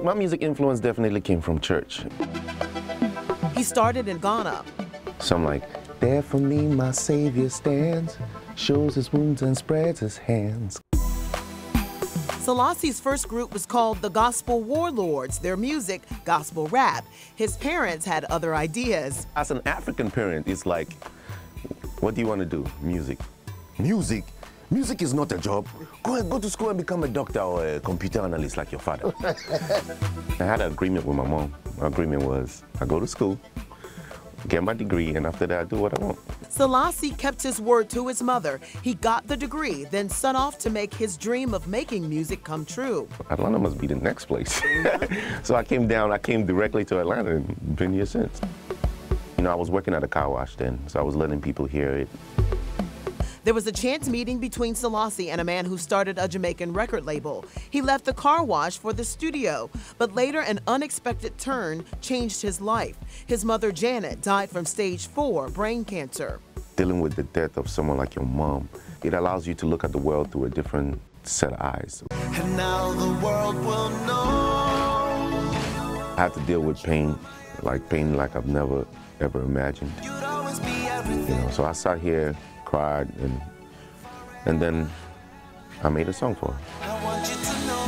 [SPEAKER 4] My music influence definitely came from church.
[SPEAKER 6] He started in Ghana.
[SPEAKER 4] So I'm like, there for me my Savior stands, shows his wounds and spreads his hands.
[SPEAKER 6] Selasi's first group was called the Gospel Warlords, their music, gospel rap. His parents had other ideas.
[SPEAKER 4] As an African parent, it's like, what do you want to do? Music. Music? Music is not a job. Go and go to school and become a doctor or a computer analyst like your father. I had an agreement with my mom. My agreement was I go to school, get my degree, and after that I do what I want.
[SPEAKER 6] Selasi kept his word to his mother. He got the degree, then set off to make his dream of making music come true.
[SPEAKER 4] Atlanta must be the next place. so I came down, I came directly to Atlanta and been here since. You know, I was working at a car wash then, so I was letting people hear it.
[SPEAKER 6] There was a chance meeting between Selasi and a man who started a Jamaican record label. He left the car wash for the studio, but later an unexpected turn changed his life. His mother, Janet, died from stage four brain cancer.
[SPEAKER 4] Dealing with the death of someone like your mom, it allows you to look at the world through a different set of eyes.
[SPEAKER 7] And now the world will know.
[SPEAKER 4] I have to deal with pain, like pain like I've never ever imagined.
[SPEAKER 7] You'd always be
[SPEAKER 4] You know, so I sat here, cried, and and then I made a song for her.
[SPEAKER 7] I want you to know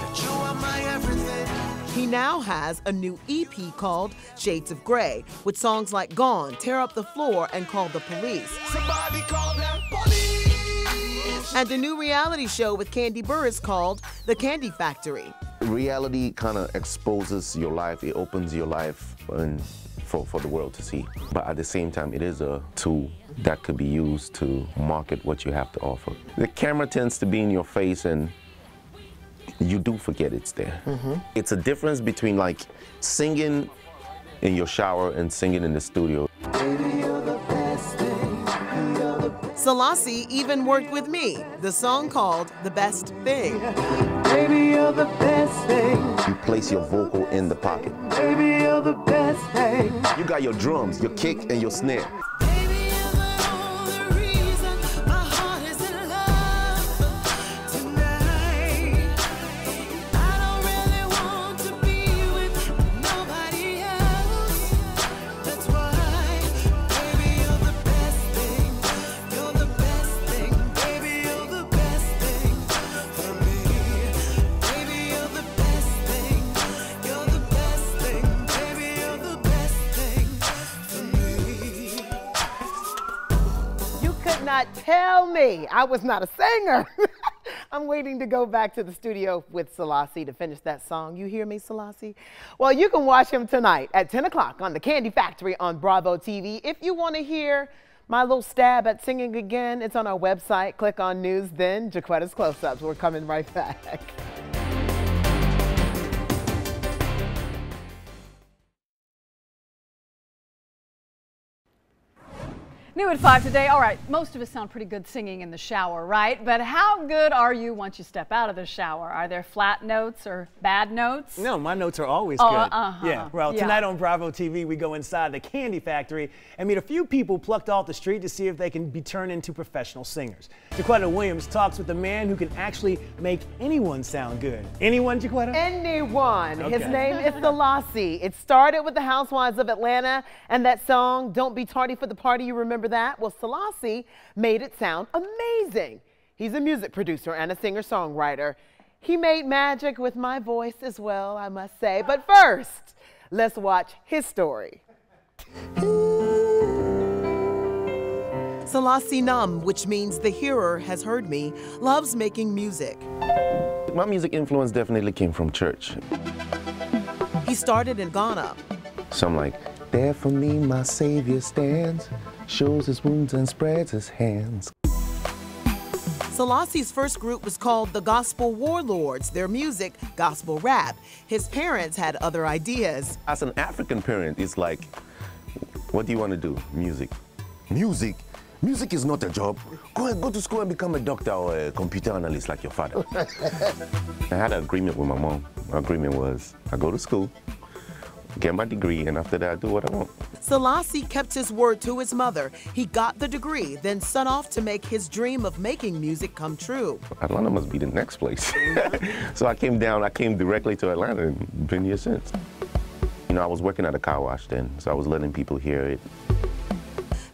[SPEAKER 7] that you are my everything.
[SPEAKER 6] He now has a new EP called Shades of Grey, with songs like Gone, Tear Up the Floor, and Call the Police.
[SPEAKER 7] Somebody call that police.
[SPEAKER 6] And a new reality show with Kandi Burruss called The Kandi Factory.
[SPEAKER 4] Reality kind of exposes your life, it opens your life and for, for the world to see. But at the same time, it is a tool that could be used to market what you have to offer. The camera tends to be in your face and you do forget it's there. Mm-hmm. It's a difference between like singing in your shower and singing in the studio.
[SPEAKER 6] Selasi even worked with me, the song called The Best Thing.
[SPEAKER 10] Baby, you're the best thing.
[SPEAKER 4] You place your vocal in the pocket.
[SPEAKER 10] Baby, you're the best thing.
[SPEAKER 4] You got your drums, your kick, and your snare.
[SPEAKER 5] Me
[SPEAKER 3] I was not a singer. I'm waiting to go back to the studio with Selasi to finish that song. You hear me, Selasi? Well, you can watch him tonight at 10 o'clock on the Kandi Factory on Bravo TV. If you want to hear my little stab at singing again, it's on our website. Click on News, then JaQuitta's Close Ups. We're coming right back.
[SPEAKER 1] New at 5 today. All right, most of us sound pretty good singing in the shower, right? But how good are you once you step out of the shower? Are there flat notes or bad notes?
[SPEAKER 2] No, my notes are always
[SPEAKER 1] Oh,
[SPEAKER 2] good.
[SPEAKER 1] uh-huh.
[SPEAKER 2] Yeah. Well,
[SPEAKER 1] Yeah.
[SPEAKER 2] tonight on Bravo TV, we go inside the Kandi Factory and meet a few people plucked off the street to see if they can be turned into professional singers. JaQuitta Williams talks with the man who can actually make anyone sound good. Anyone, JaQuitta?
[SPEAKER 3] Anyone. His name is Selasi. It started with the Housewives of Atlanta and that song, Don't Be Tardy for the Party. You remember that? Well, Selasi made it sound amazing. He's a music producer and a singer songwriter. He made magic with my voice as well, I must say. But first, let's watch his story.
[SPEAKER 6] Selasi Num, which means the hearer has heard me, loves making music.
[SPEAKER 4] My music influence definitely came from church.
[SPEAKER 6] He started in Ghana.
[SPEAKER 4] So I'm like, there for me my Savior stands, shows his wounds and spreads his hands.
[SPEAKER 6] Selasi's first group was called the Gospel Warlords, their music, gospel rap. His parents had other ideas.
[SPEAKER 4] As an African parent, it's like, what do you want to do? Music. Music? Music is not a job. Go and go to school and become a doctor or a computer analyst like your father. I had an agreement with my mom. My agreement was I go to school, get my degree, and after that I do what I want.
[SPEAKER 6] Selasi kept his word to his mother. He got the degree, then set off to make his dream of making music come true.
[SPEAKER 4] Atlanta must be the next place. so I came down, I came directly to Atlanta and been here since. You know, I was working at a car wash then, so I was letting people hear it.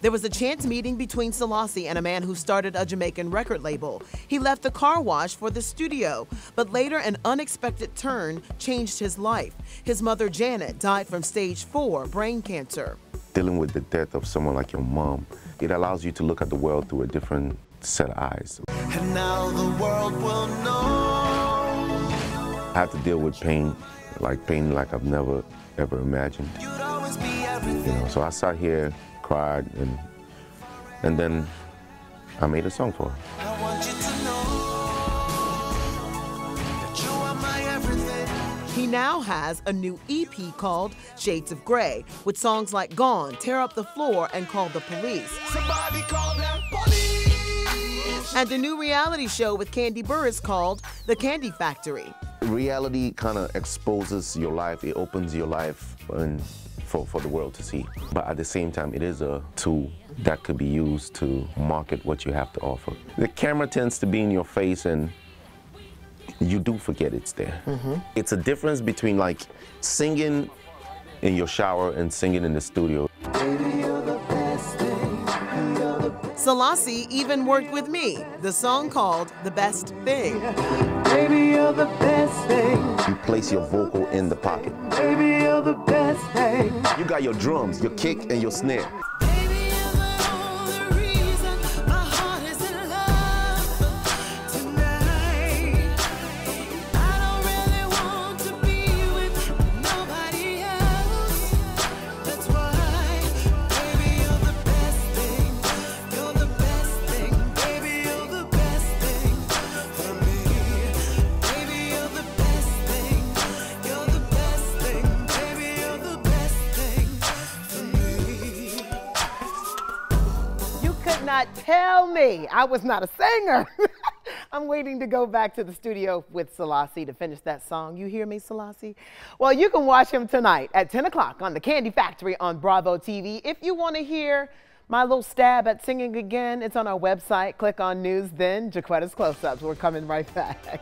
[SPEAKER 6] There was a chance meeting between Selasi and a man who started a Jamaican record label. He left the car wash for the studio, but later an unexpected turn changed his life. His mother, Janet, died from stage four brain cancer.
[SPEAKER 4] Dealing with the death of someone like your mom, it allows you to look at the world through a different set of eyes.
[SPEAKER 7] And now the world will know.
[SPEAKER 4] I had to deal with pain, like pain like I've never ever imagined.
[SPEAKER 7] You'd always be everything. everything.
[SPEAKER 4] You know, so I sat here, cried, and and then I made a song for her.
[SPEAKER 7] I want you to know that you are my everything.
[SPEAKER 6] He now has a new EP called Shades of Grey, with songs like Gone, Tear Up the Floor, and Call the Police.
[SPEAKER 7] Somebody call that police.
[SPEAKER 6] And a new reality show with Kandi Burruss called The Kandi Factory.
[SPEAKER 4] Reality kind of exposes your life. It opens your life and for, for the world to see. But at the same time, it is a tool that could be used to market what you have to offer. The camera tends to be in your face and you do forget it's there. Mm-hmm. It's a difference between like singing in your shower and singing in the studio.
[SPEAKER 6] Selasi even worked with me, the song called The Best Thing.
[SPEAKER 10] baby, you're the best thing.
[SPEAKER 4] You place your vocal in the pocket.
[SPEAKER 10] Baby, you're the best thing.
[SPEAKER 4] You got your drums, your kick, and your snare.
[SPEAKER 3] Not tell me I was not a singer. I'm waiting to go back to the studio with Selasi to finish that song. You hear me, Selasi? Well, you can watch him tonight at 10 o'clock on the Kandi Factory on Bravo TV. If you want to hear my little stab at singing again, it's on our website. Click on News, then JaQuitta's Close Ups. We're coming right back.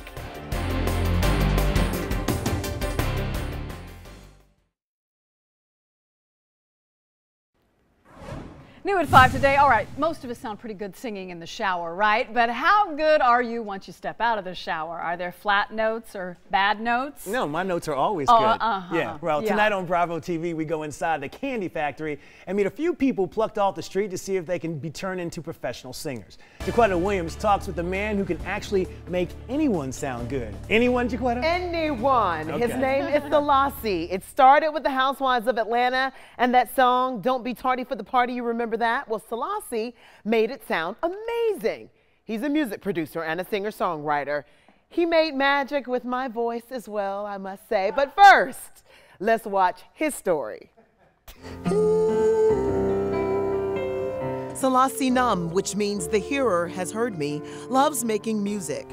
[SPEAKER 1] New at 5 today. All right, most of us sound pretty good singing in the shower, right? But how good are you once you step out of the shower? Are there flat notes or bad notes?
[SPEAKER 2] No, my notes are always
[SPEAKER 1] Oh,
[SPEAKER 2] good.
[SPEAKER 1] uh-huh.
[SPEAKER 2] Yeah. Well,
[SPEAKER 1] Yeah.
[SPEAKER 2] tonight on Bravo TV, we go inside the Kandi Factory and meet a few people plucked off the street to see if they can be turned into professional singers. JaQuitta Williams talks with the man who can actually make anyone sound good. Anyone, JaQuitta?
[SPEAKER 3] Anyone. His name is Selasi. It started with the Housewives of Atlanta and that song, Don't Be Tardy for the Party. You remember that? Well, Selasi made it sound amazing. He's a music producer and a singer songwriter. He made magic with my voice as well, I must say. But first, let's watch his story.
[SPEAKER 6] Selasi Nam, which means the hearer has heard me, loves making music.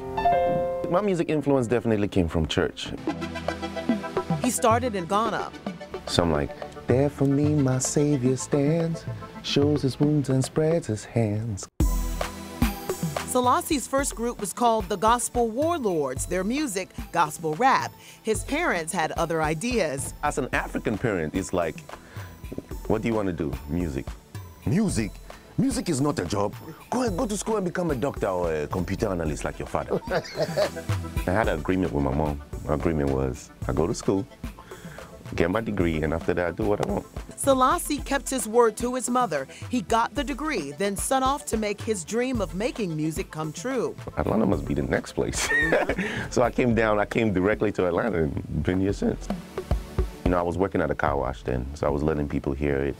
[SPEAKER 4] My music influence definitely came from church.
[SPEAKER 6] He started in Ghana.
[SPEAKER 4] So I'm like, there for me my Savior stands, shows his wounds and spreads his hands.
[SPEAKER 6] Selasi's first group was called the Gospel Warlords, their music, gospel rap. His parents had other ideas.
[SPEAKER 4] As an African parent, it's like, what do you want to do? Music. Music? Music is not a job. Go and go to school and become a doctor or a computer analyst like your father. I had an agreement with my mom. My agreement was I go to school, get my degree, and after that I do what I want.
[SPEAKER 6] Selasi kept his word to his mother. He got the degree, then set off to make his dream of making music come true.
[SPEAKER 4] Atlanta must be the next place. so I came down, I came directly to Atlanta and been here since. You know, I was working at a car wash then, so I was letting people hear it.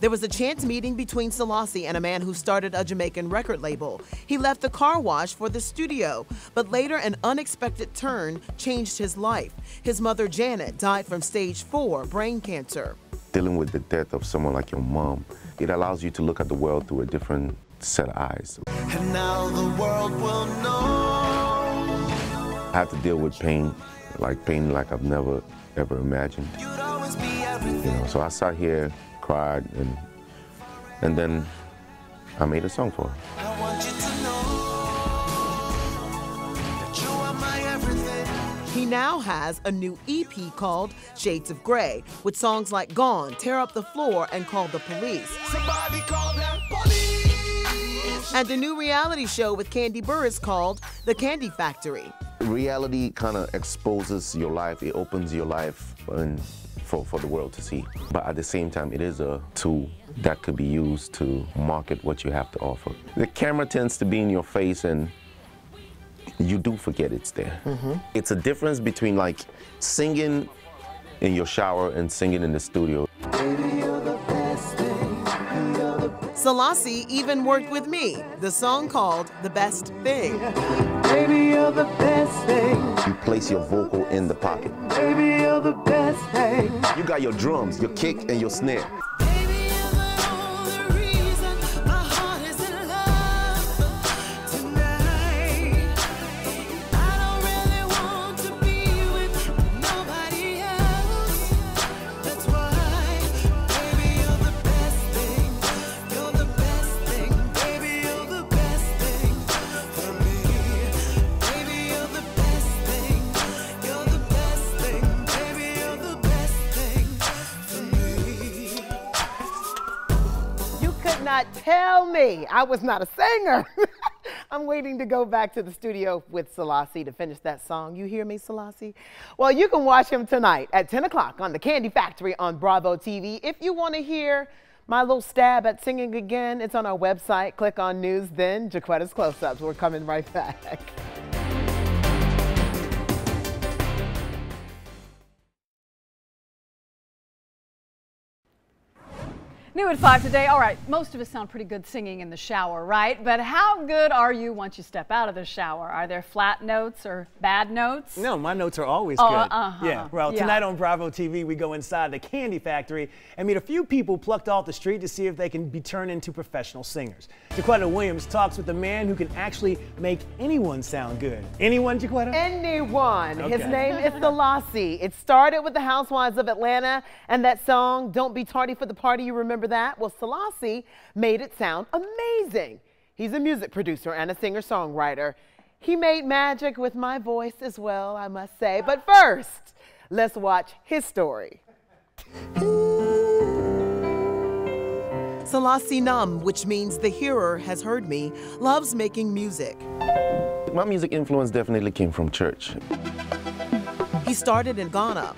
[SPEAKER 6] There was a chance meeting between Selasi and a man who started a Jamaican record label. He left the car wash for the studio, but later an unexpected turn changed his life. His mother, Janet, died from stage four brain cancer.
[SPEAKER 4] Dealing with the death of someone like your mom, it allows you to look at the world through a different set of eyes.
[SPEAKER 7] And now the world will know.
[SPEAKER 4] I had to deal with pain, like pain like I've never ever imagined.
[SPEAKER 7] You'd always be
[SPEAKER 4] You know, so I sat here, cried, and and then I made a song for her.
[SPEAKER 7] I want you to know that you are my everything.
[SPEAKER 6] He now has a new EP called Shades of Grey, with songs like Gone, Tear Up the Floor, and Call the Police.
[SPEAKER 7] Somebody call that police.
[SPEAKER 6] And a new reality show with Kandi Burruss called The Kandi Factory.
[SPEAKER 4] Reality kind of exposes your life, it opens your life and for, for the world to see. But at the same time, it is a tool that could be used to market what you have to offer. The camera tends to be in your face and you do forget it's there. Mm-hmm. It's a difference between like singing in your shower and singing in the studio.
[SPEAKER 10] Baby,
[SPEAKER 6] Selasi even worked with me, the song called The Best Thing.
[SPEAKER 10] Baby, you're the best thing.
[SPEAKER 4] You place your vocal in the pocket.
[SPEAKER 10] Baby, you're the best thing.
[SPEAKER 4] You got your drums, your kick, and your snare.
[SPEAKER 3] Not tell me I was not a singer. I'm waiting to go back to the studio with Selasi to finish that song. You hear me, Selasi? Well, you can watch him tonight at 10 o'clock on the Kandi Factory on Bravo TV. If you want to hear my little stab at singing again, it's on our website. Click on News, then JaQuitta's Close-Ups. We're coming right back.
[SPEAKER 1] New at 5 today. All right, most of us sound pretty good singing in the shower, right? But how good are you once you step out of the shower? Are there flat notes or bad notes?
[SPEAKER 2] No, my notes are always
[SPEAKER 1] Oh,
[SPEAKER 2] good.
[SPEAKER 1] uh-huh.
[SPEAKER 2] Yeah. Well,
[SPEAKER 1] Yeah.
[SPEAKER 2] tonight on Bravo TV, we go inside the Kandi Factory and meet a few people plucked off the street to see if they can be turned into professional singers. JaQuitta Williams talks with a man who can actually make anyone sound good. Anyone, JaQuitta?
[SPEAKER 3] Anyone. His name is Selasi. It started with the Housewives of Atlanta and that song, Don't Be Tardy for the Party. You remember that? Well, Selasi made it sound amazing. He's a music producer and a singer songwriter. He made magic with my voice as well, I must say. But first, let's watch his story.
[SPEAKER 6] Selasi Num, which means the hearer has heard me, loves making music.
[SPEAKER 4] My music influence definitely came from church.
[SPEAKER 6] He started in Ghana.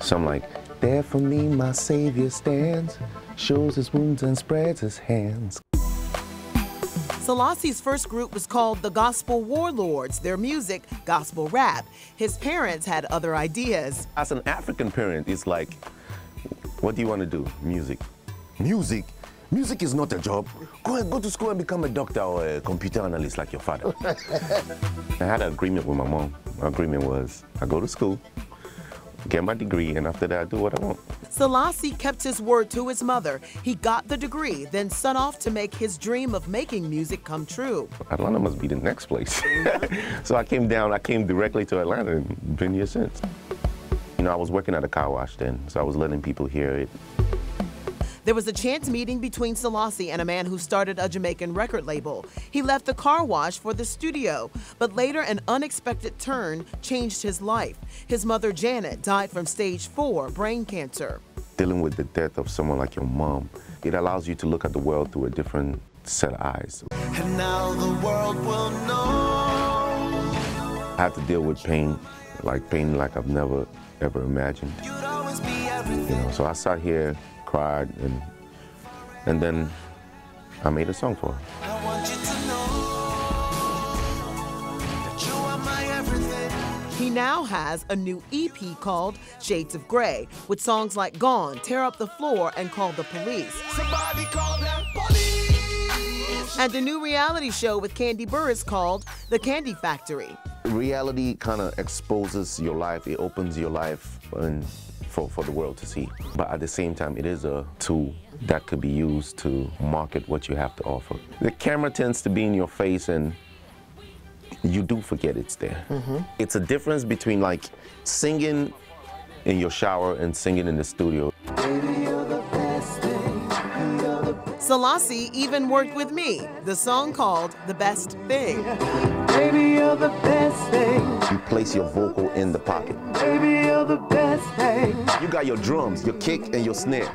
[SPEAKER 4] So I'm like, there for me my Savior stands, shows his wounds and spreads his hands.
[SPEAKER 6] Selasi's first group was called the Gospel Warlords, their music, gospel rap. His parents had other ideas.
[SPEAKER 4] As an African parent, it's like, what do you want to do? Music. Music? Music is not a job. Go and go to school and become a doctor or a computer analyst like your father. I had an agreement with my mom. My agreement was I go to school, get my degree, and after that I do what I want.
[SPEAKER 6] Selasi kept his word to his mother. He got the degree, then set off to make his dream of making music come true.
[SPEAKER 4] Atlanta must be the next place. so I came down, I came directly to Atlanta and been here since. You know, I was working at a car wash then, so I was letting people hear it.
[SPEAKER 6] There was a chance meeting between Selasi and a man who started a Jamaican record label. He left the car wash for the studio, but later an unexpected turn changed his life. His mother, Janet, died from stage four brain cancer.
[SPEAKER 4] Dealing with the death of someone like your mom, it allows you to look at the world through a different set of eyes.
[SPEAKER 7] And now the world will know
[SPEAKER 4] I had to deal with pain, like pain like I've never ever imagined.
[SPEAKER 7] you'd always be
[SPEAKER 4] You know, so I sat here, cried, and and then I made a song for her.
[SPEAKER 7] I want you to know that you are my everything.
[SPEAKER 6] He now has a new EP called Shades of Grey, with songs like Gone, Tear Up the Floor, and Call the Police.
[SPEAKER 7] Somebody call them police.
[SPEAKER 6] And a new reality show with Kandi Burruss called The Kandi Factory.
[SPEAKER 4] Reality kind of exposes your life. It opens your life and for, for the world to see. But at the same time, it is a tool that could be used to market what you have to offer. The camera tends to be in your face and you do forget it's there. Mm-hmm. It's a difference between like singing in your shower and singing in the studio.
[SPEAKER 6] Selasi even worked with me, the song called The Best Thing.
[SPEAKER 10] Baby, you're the best thing.
[SPEAKER 4] You place your vocal in the pocket.
[SPEAKER 10] Baby, you're the best thing.
[SPEAKER 4] You got your drums, your kick, and your snare.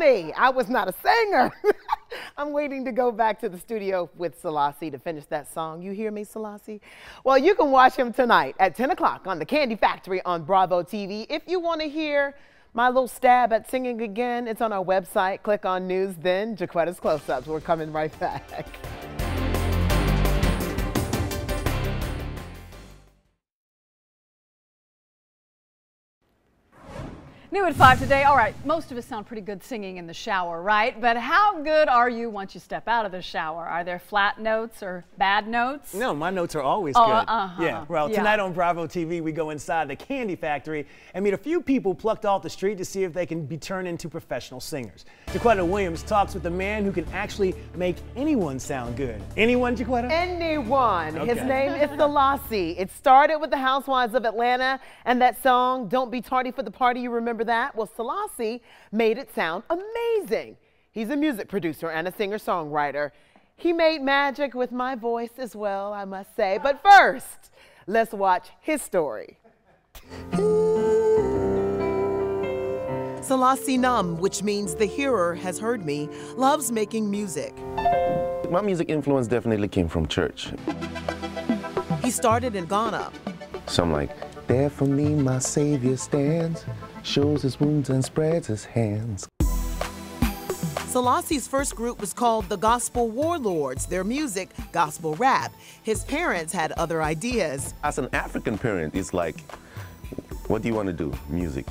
[SPEAKER 5] Me
[SPEAKER 3] I was not a singer. I'm waiting to go back to the studio with Selasi to finish that song. You hear me, Selasi? Well, you can watch him tonight at 10 o'clock on the Kandi Factory on Bravo TV. If you want to hear my little stab at singing again, it's on our website. Click on News, then JaQuitta's Close Ups. We're coming right back.
[SPEAKER 1] New at 5 today. All right, most of us sound pretty good singing in the shower, right? But how good are you once you step out of the shower? Are there flat notes or bad notes?
[SPEAKER 2] No, my notes are always
[SPEAKER 1] Oh,
[SPEAKER 2] good.
[SPEAKER 1] uh-huh.
[SPEAKER 2] Yeah. Well,
[SPEAKER 1] Yeah.
[SPEAKER 2] tonight on Bravo TV, we go inside the Kandi Factory and meet a few people plucked off the street to see if they can be turned into professional singers. JaQuitta Williams talks with the man who can actually make anyone sound good. Anyone, JaQuitta?
[SPEAKER 3] Anyone. His name is Selasi. It started with the Housewives of Atlanta and that song, Don't Be Tardy for the Party. You remember that? Well, Selasi made it sound amazing. He's a music producer and a singer songwriter. He made magic with my voice as well, I must say. But first, let's watch his story.
[SPEAKER 6] Selasi Nam, which means the hearer has heard me, loves making music.
[SPEAKER 4] My music influence definitely came from church.
[SPEAKER 6] He started in Ghana.
[SPEAKER 4] So I'm like, there for me my Savior stands, shows his wounds and spreads his hands.
[SPEAKER 6] Selasi's first group was called the Gospel Warlords, their music, gospel rap. His parents had other ideas.
[SPEAKER 4] As an African parent, it's like, what do you want to do? Music.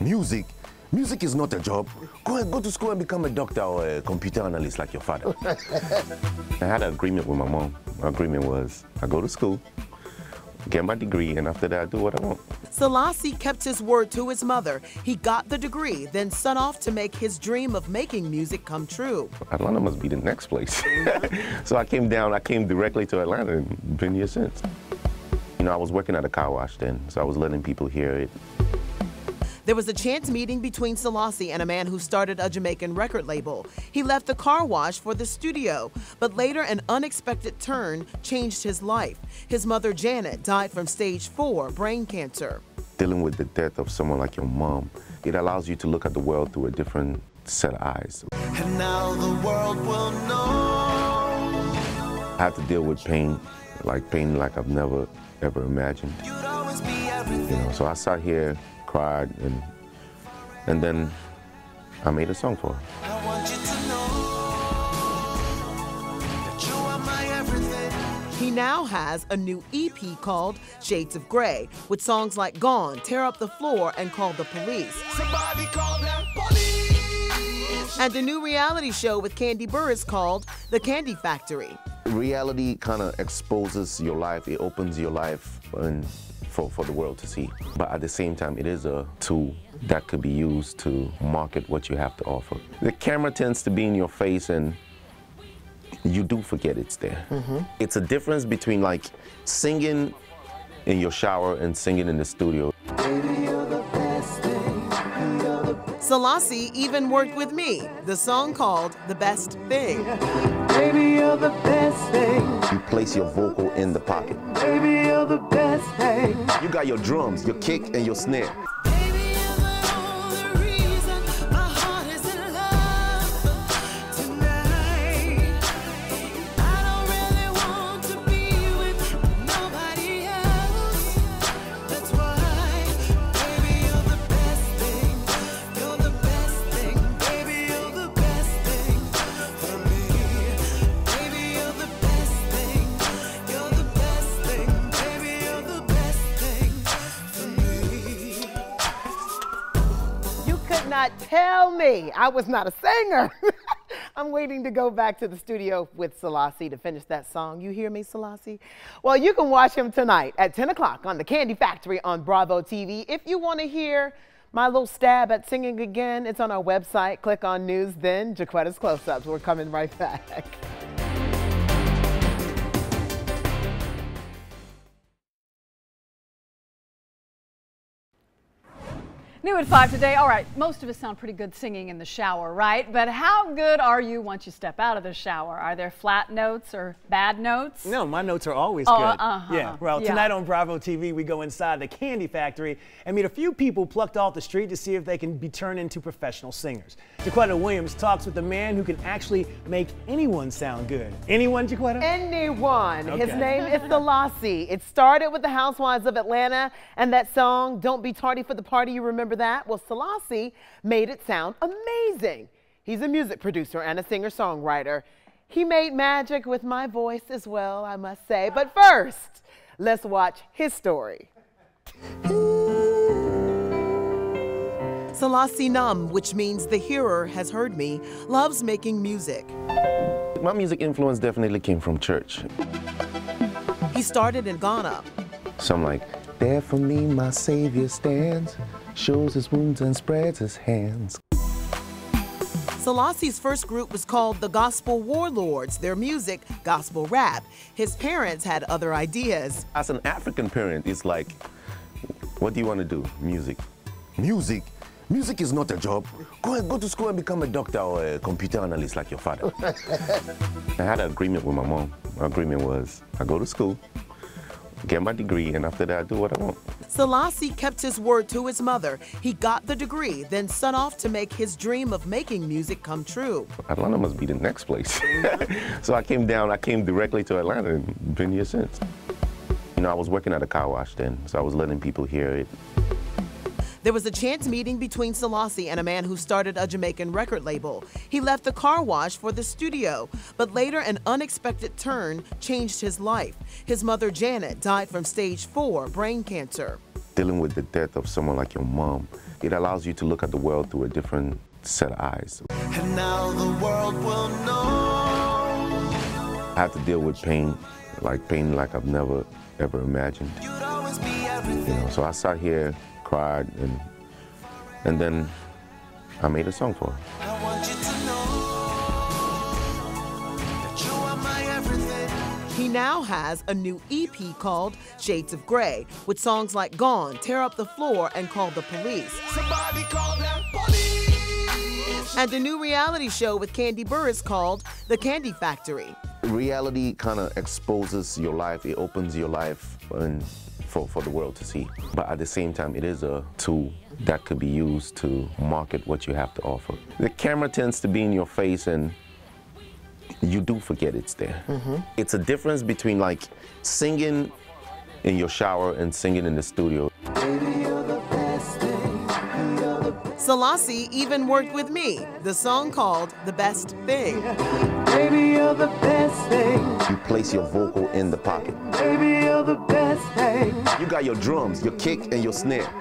[SPEAKER 4] Music? Music is not a job. Go and go to school and become a doctor or a computer analyst like your father. I had an agreement with my mom. My agreement was I go to school, get my degree, and after that I do what I want.
[SPEAKER 6] Selasi kept his word to his mother. He got the degree, then set off to make his dream of making music come true.
[SPEAKER 4] Atlanta must be the next place. so I came down, I came directly to Atlanta and been here since. You know, I was working at a car wash then, so I was letting people hear it.
[SPEAKER 6] There was a chance meeting between Selasi and a man who started a Jamaican record label. He left the car wash for the studio, but later an unexpected turn changed his life. His mother, Janet, died from stage four brain cancer.
[SPEAKER 4] Dealing with the death of someone like your mom, it allows you to look at the world through a different set of eyes.
[SPEAKER 7] And now the world will know
[SPEAKER 4] I had to deal with pain, like pain like I've never ever imagined.
[SPEAKER 7] you'd always be
[SPEAKER 4] You know, so I sat here, cried, and and then I made a song for her.
[SPEAKER 7] I want you to know that you are my everything.
[SPEAKER 6] He now has a new EP called Shades of Grey, with songs like Gone, Tear Up the Floor, and Call the Police.
[SPEAKER 7] Somebody call that police.
[SPEAKER 6] And a new reality show with Kandi Burruss called The Kandi Factory.
[SPEAKER 4] Reality kind of exposes your life, it opens your life and for, for the world to see. But at the same time, it is a tool that could be used to market what you have to offer. The camera tends to be in your face and you do forget it's there. Mm-hmm. It's a difference between like singing in your shower and singing in the studio.
[SPEAKER 6] Selasi even worked with me, the song called The Best Thing.
[SPEAKER 10] Baby, you're the best thing.
[SPEAKER 4] You place your vocal in the pocket.
[SPEAKER 10] Baby, you're the best thing.
[SPEAKER 4] You got your drums, your kick, and your snare.
[SPEAKER 3] Not tell me I was not a singer. I'm waiting to go back to the studio with Selasi to finish that song. You hear me, Selasi? Well, you can watch him tonight at 10 o'clock on the Kandi Factory on Bravo TV. If you want to hear my little stab at singing again, it's on our website. Click on News, then JaQuitta's Close Ups. We're coming right back.
[SPEAKER 1] New at 5 today. All right, most of us sound pretty good singing in the shower, right? But how good are you once you step out of the shower? Are there flat notes or bad notes?
[SPEAKER 2] No, my notes are always
[SPEAKER 1] Oh,
[SPEAKER 2] good.
[SPEAKER 1] uh-huh.
[SPEAKER 2] Yeah. Well,
[SPEAKER 1] Yeah.
[SPEAKER 2] tonight on Bravo TV, we go inside the Kandi Factory and meet a few people plucked off the street to see if they can be turned into professional singers. JaQuitta Williams talks with the man who can actually make anyone sound good. Anyone, JaQuitta?
[SPEAKER 3] Anyone. His name is Selasi. It started with the Housewives of Atlanta and that song, Don't Be Tardy for the Party. You remember that? Well, Selasi made it sound amazing. He's a music producer and a singer songwriter. He made magic with my voice as well, I must say. But first, let's watch his story.
[SPEAKER 6] Selasi Num, which means the hearer has heard me, loves making music.
[SPEAKER 4] My music influence definitely came from church.
[SPEAKER 6] He started in Ghana.
[SPEAKER 4] So I'm like, there for me my Savior stands, shows his wounds and spreads his hands.
[SPEAKER 6] Selasi's first group was called the Gospel Warlords, their music, gospel rap. His parents had other ideas.
[SPEAKER 4] As an African parent, it's like, what do you want to do? Music. Music? Music is not a job. Go and go to school and become a doctor or a computer analyst like your father. I had an agreement with my mom. My agreement was I go to school, get my degree, and after that I do what I want.
[SPEAKER 6] Selasi kept his word to his mother. He got the degree, then set off to make his dream of making music come true.
[SPEAKER 4] Atlanta must be the next place. so I came down, I came directly to Atlanta and been here since. You know, I was working at a car wash then, so I was letting people hear it.
[SPEAKER 6] There was a chance meeting between Selasi and a man who started a Jamaican record label. He left the car wash for the studio, but later an unexpected turn changed his life. His mother, Janet, died from stage four brain cancer.
[SPEAKER 4] Dealing with the death of someone like your mom, it allows you to look at the world through a different set of eyes.
[SPEAKER 7] And now the world will know
[SPEAKER 4] I had to deal with pain, like pain like I've never ever imagined.
[SPEAKER 7] you'd always be
[SPEAKER 4] You know, so I sat here, cried, and and then I made a song for her.
[SPEAKER 7] I want you to know that you are my everything.
[SPEAKER 6] He now has a new EP called Shades of Grey, with songs like Gone, Tear Up the Floor, and Call the Police.
[SPEAKER 7] Somebody call them police.
[SPEAKER 6] And a new reality show with Kandi Burruss called The Kandi Factory.
[SPEAKER 4] Reality kind of exposes your life, it opens your life and for, for the world to see. But at the same time, it is a tool that could be used to market what you have to offer. The camera tends to be in your face and you do forget it's there. Mm-hmm. It's a difference between like singing in your shower and singing in the studio.
[SPEAKER 6] Selasi even worked with me, the song called The Best Thing.
[SPEAKER 10] Baby, you're the best thing.
[SPEAKER 4] You place your vocal in the pocket.
[SPEAKER 10] Baby, you're the best thing.
[SPEAKER 4] You got your drums, your kick, and your snare.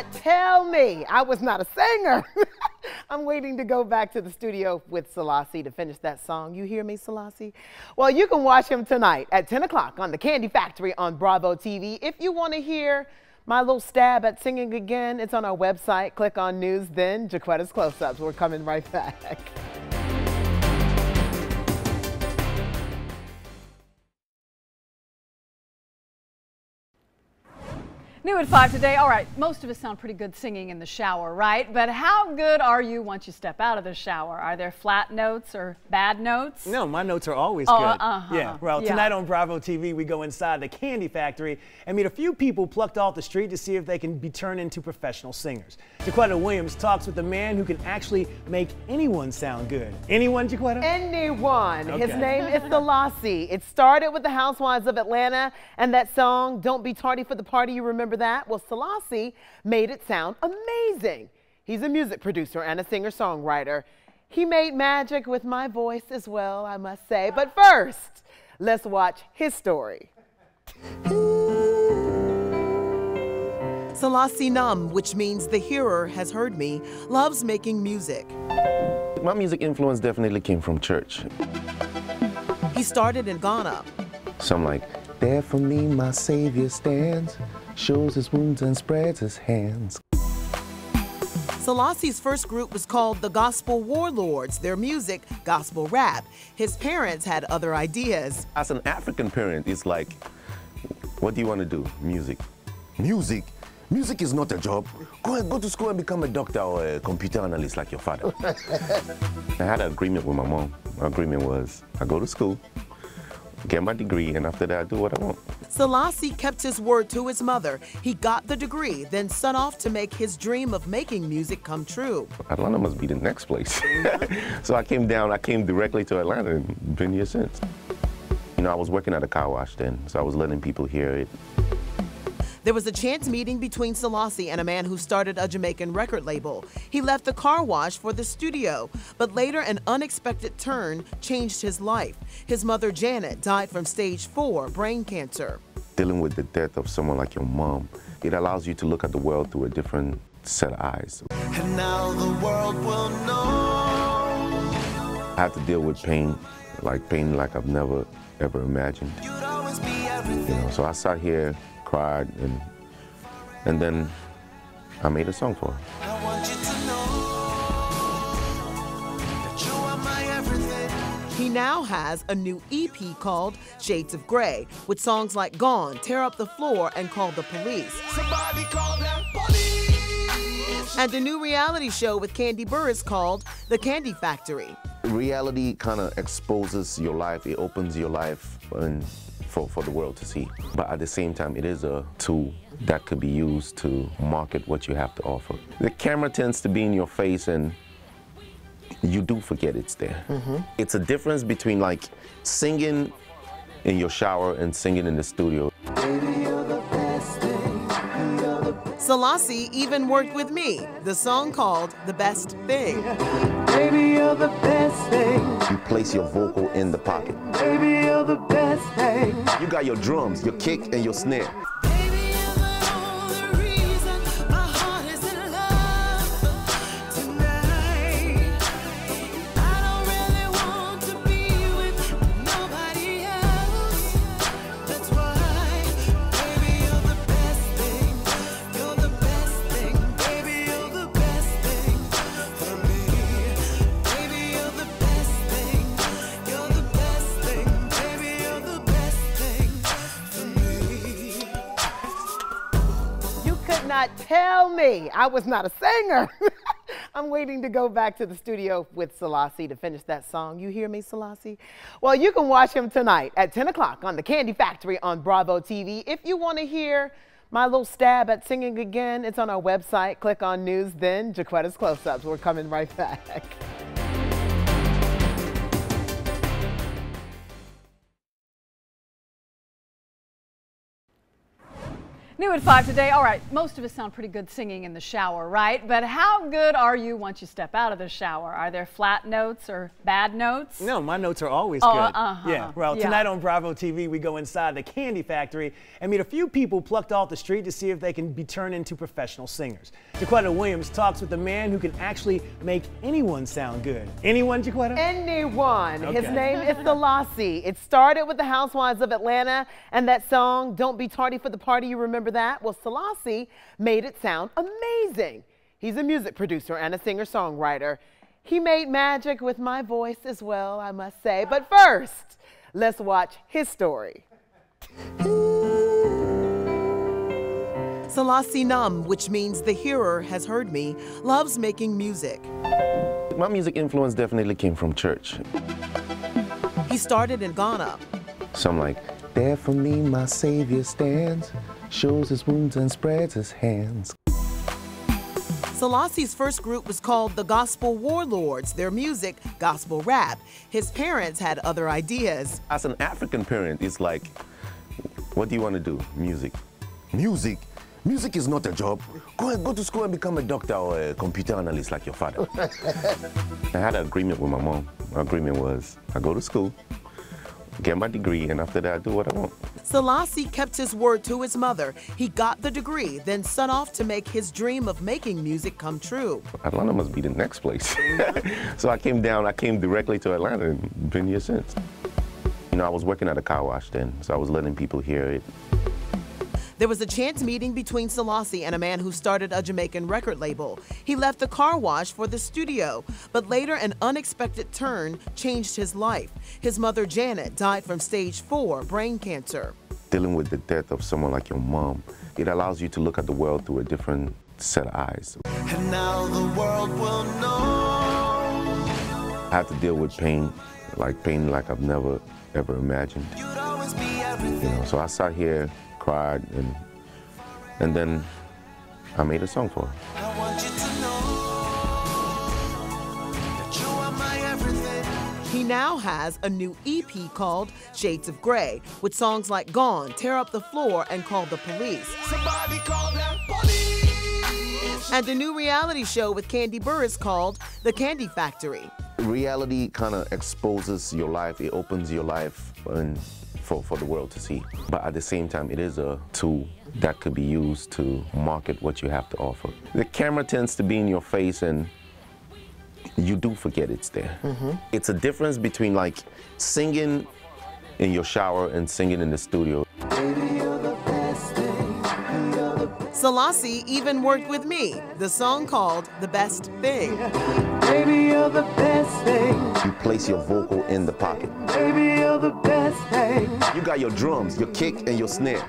[SPEAKER 3] Not tell me I was not a singer. I'm waiting to go back to the studio with Selasi to finish that song. You hear me, Selasi? Well, you can watch him tonight at 10 o'clock on The Kandi Factory on Bravo TV. If you want to hear my little stab at singing again, it's on our website. Click on News, then JaQuitta's Close-Ups. We're coming right back.
[SPEAKER 1] New at 5 today. All right, most of us sound pretty good singing in the shower, right? But how good are you once you step out of the shower? Are there flat notes or bad notes?
[SPEAKER 2] No, my notes are always
[SPEAKER 1] Oh,
[SPEAKER 2] good.
[SPEAKER 1] uh-huh.
[SPEAKER 2] Yeah. Well,
[SPEAKER 1] Yeah.
[SPEAKER 2] tonight on Bravo TV, we go inside the Kandi Factory and meet a few people plucked off the street to see if they can be turned into professional singers. JaQuitta Williams talks with the man who can actually make anyone sound good. Anyone, JaQuitta?
[SPEAKER 3] Anyone. His name is Selasi. It started with the Housewives of Atlanta and that song, Don't Be Tardy for the Party. You remember that? Well, Selasi made it sound amazing. He's a music producer and a singer songwriter. He made magic with my voice as well, I must say. But first, let's watch his story.
[SPEAKER 6] Selasi Nam, which means the hearer has heard me, loves making music.
[SPEAKER 4] My music influence definitely came from church.
[SPEAKER 6] He started in Ghana.
[SPEAKER 4] So I'm like, there for me my Savior stands, shows his wounds and spreads his hands.
[SPEAKER 6] Selasi's first group was called the Gospel Warlords, their music, gospel rap. His parents had other ideas.
[SPEAKER 4] As an African parent, it's like, what do you want to do? Music. Music? Music is not a job. Go and go to school and become a doctor or a computer analyst like your father. I had an agreement with my mom. My agreement was I go to school, get my degree, and after that I do what I want.
[SPEAKER 6] Selasi kept his word to his mother. He got the degree, then set off to make his dream of making music come true.
[SPEAKER 4] Atlanta must be the next place. so I came down, I came directly to Atlanta and been here since. You know, I was working at a car wash then, so I was letting people hear it.
[SPEAKER 6] There was a chance meeting between Selasi and a man who started a Jamaican record label. He left the car wash for the studio, but later an unexpected turn changed his life. His mother, Janet, died from stage four brain cancer.
[SPEAKER 4] Dealing with the death of someone like your mom, it allows you to look at the world through a different set of eyes.
[SPEAKER 7] And now the world will know.
[SPEAKER 4] I had to deal with pain, like pain like I've never ever imagined.
[SPEAKER 7] You'd always be
[SPEAKER 4] You know, so I sat here, cried, and and then I made a song for her.
[SPEAKER 7] I want you to know that you are my everything.
[SPEAKER 6] He now has a new EP called Shades of Grey, with songs like Gone, Tear Up the Floor, and Call the Police.
[SPEAKER 7] Somebody call that police.
[SPEAKER 6] And a new reality show with Kandi Burruss called The Kandi Factory.
[SPEAKER 4] Reality kind of exposes your life, it opens your life and for, for the world to see. But at the same time, it is a tool that could be used to market what you have to offer. The camera tends to be in your face and you do forget it's there. Mm-hmm. It's a difference between like singing in your shower and singing in the studio.
[SPEAKER 6] Selasi even worked with me, the song called The Best Thing.
[SPEAKER 10] Baby, you're the best thing.
[SPEAKER 4] You place your vocal in the pocket.
[SPEAKER 10] Baby, you're the best thing.
[SPEAKER 4] You got your drums, your kick, and your snare.
[SPEAKER 5] I
[SPEAKER 3] was not a singer. I'm waiting to go back to the studio with Selasi to finish that song. You hear me, Selasi? Well, you can watch him tonight at 10 o'clock on the Kandi Factory on Bravo TV. If you want to hear my little stab at singing again, it's on our website. Click on News, then JaQuitta's Close Ups. We're coming right back.
[SPEAKER 1] New at 5 today. All right, most of us sound pretty good singing in the shower, right? But how good are you once you step out of the shower? Are there flat notes or bad notes?
[SPEAKER 2] No, my notes are always
[SPEAKER 1] Oh,
[SPEAKER 2] good.
[SPEAKER 1] uh-huh.
[SPEAKER 2] Yeah. Well,
[SPEAKER 1] Yeah.
[SPEAKER 2] tonight on Bravo TV, we go inside the Kandi Factory and meet a few people plucked off the street to see if they can be turned into professional singers. JaQuitta Williams talks with the man who can actually make anyone sound good. Anyone, JaQuitta?
[SPEAKER 3] Anyone. His name is Selasi. It started with the Housewives of Atlanta and that song, Don't Be Tardy for the Party. You remember that? Well, Selasi made it sound amazing. He's a music producer and a singer songwriter. He made magic with my voice as well, I must say. But first, let's watch his story.
[SPEAKER 6] Selasi Nam, which means the hearer has heard me, loves making music.
[SPEAKER 4] My music influence definitely came from church.
[SPEAKER 6] He started in Ghana.
[SPEAKER 4] So I'm like, there for me my Savior stands, shows his wounds and spreads his hands.
[SPEAKER 6] Selasi's first group was called the Gospel Warlords, their music, gospel rap. His parents had other ideas.
[SPEAKER 4] As an African parent, it's like, what do you want to do? Music. Music? Music is not a job. Go and go to school and become a doctor or a computer analyst like your father. I had an agreement with my mom. My agreement was I go to school, get my degree, and after that I do what I want.
[SPEAKER 6] Selasi kept his word to his mother. He got the degree, then set off to make his dream of making music come true.
[SPEAKER 4] Atlanta must be the next place. so I came down, I came directly to Atlanta and been here since. You know, I was working at a car wash then, so I was letting people hear it.
[SPEAKER 6] There was a chance meeting between Selasi and a man who started a Jamaican record label. He left the car wash for the studio, but later an unexpected turn changed his life. His mother, Janet, died from stage four brain cancer.
[SPEAKER 4] Dealing with the death of someone like your mom, it allows you to look at the world through a different set of eyes.
[SPEAKER 7] And now the world will know.
[SPEAKER 4] I had to deal with pain, like pain like I've never ever imagined.
[SPEAKER 7] You'd always be everything.
[SPEAKER 4] You know, so I sat here, cried, and and then I made a song for her.
[SPEAKER 7] I want you to know that you are my everything.
[SPEAKER 6] He now has a new EP called Shades of Grey, with songs like Gone, Tear Up the Floor, and Call the Police.
[SPEAKER 7] Somebody call them police.
[SPEAKER 6] And a new reality show with Kandi Burruss called The Kandi Factory.
[SPEAKER 4] Reality kind of exposes your life, it opens your life and for, for the world to see. But at the same time, it is a tool that could be used to market what you have to offer. The camera tends to be in your face and you do forget it's there. Mm-hmm. It's a difference between like singing in your shower and singing in the studio.
[SPEAKER 6] Selasi even worked with me, the song called The Best Thing.
[SPEAKER 10] baby, you're the best thing.
[SPEAKER 4] You place your vocal in the pocket.
[SPEAKER 10] Baby, you're the best thing.
[SPEAKER 4] You got your drums, your kick, and your snare.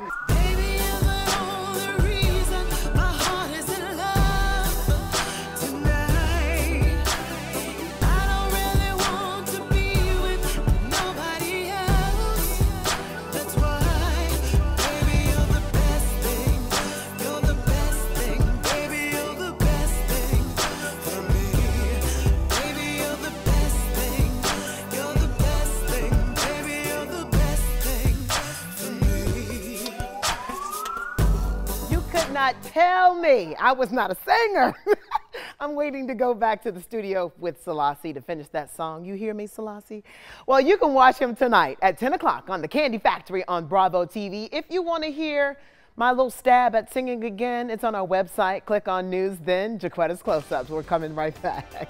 [SPEAKER 3] Not tell me I was not a singer. I'm waiting to go back to the studio with Selasi to finish that song. You hear me, Selasi? Well, you can watch him tonight at 10 o'clock on the Kandi Factory on Bravo TV. If you want to hear my little stab at singing again, it's on our website. Click on News, then JaQuitta's Close Ups. We're coming right back.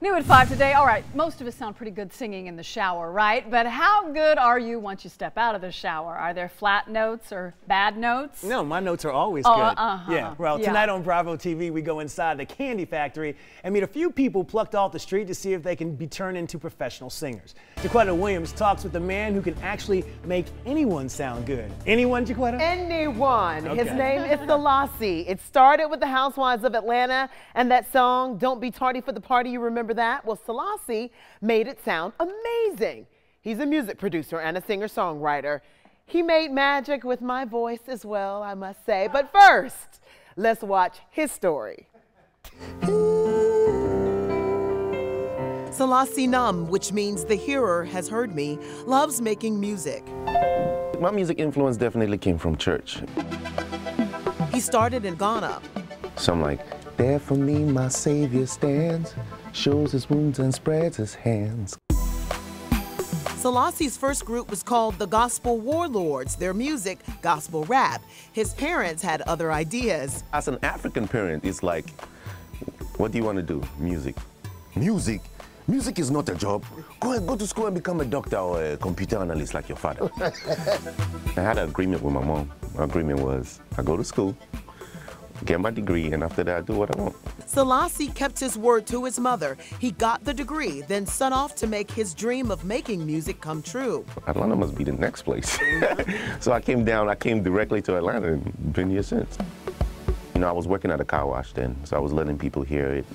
[SPEAKER 1] New at 5 today. All right, most of us sound pretty good singing in the shower, right? But how good are you once you step out of the shower? Are there flat notes or bad notes?
[SPEAKER 2] No, my notes are always
[SPEAKER 1] Oh,
[SPEAKER 2] good.
[SPEAKER 1] uh-huh.
[SPEAKER 2] Yeah. Well,
[SPEAKER 1] Yeah.
[SPEAKER 2] tonight on Bravo TV, we go inside the Kandi Factory and meet a few people plucked off the street to see if they can be turned into professional singers. JaQuitta Williams talks with the man who can actually make anyone sound good. Anyone, JaQuitta?
[SPEAKER 3] Anyone. His name is Selasi. It started with the Housewives of Atlanta and that song, Don't Be Tardy for the Party. You remember that? Well, Selasi made it sound amazing. He's a music producer and a singer songwriter. He made magic with my voice as well, I must say. But first, let's watch his story.
[SPEAKER 6] Selasi Nam, which means the hearer has heard me, loves making music.
[SPEAKER 4] My music influence definitely came from church.
[SPEAKER 6] He started in Ghana.
[SPEAKER 4] So I'm like, there for me my savior stands, shows his wounds and spreads his hands.
[SPEAKER 6] Selasi's first group was called the Gospel Warlords, their music, gospel rap. His parents had other ideas.
[SPEAKER 4] As an African parent, it's like, what do you want to do? Music. Music? Music is not a job. Go and go to school and become a doctor or a computer analyst like your father. I had an agreement with my mom. My agreement was I go to school, get my degree, and after that I do what I want.
[SPEAKER 6] Selasi kept his word to his mother. He got the degree, then set off to make his dream of making music come true.
[SPEAKER 4] Atlanta must be the next place. so I came down, I came directly to Atlanta and been here since. You know, I was working at a car wash then, so I was letting people hear it.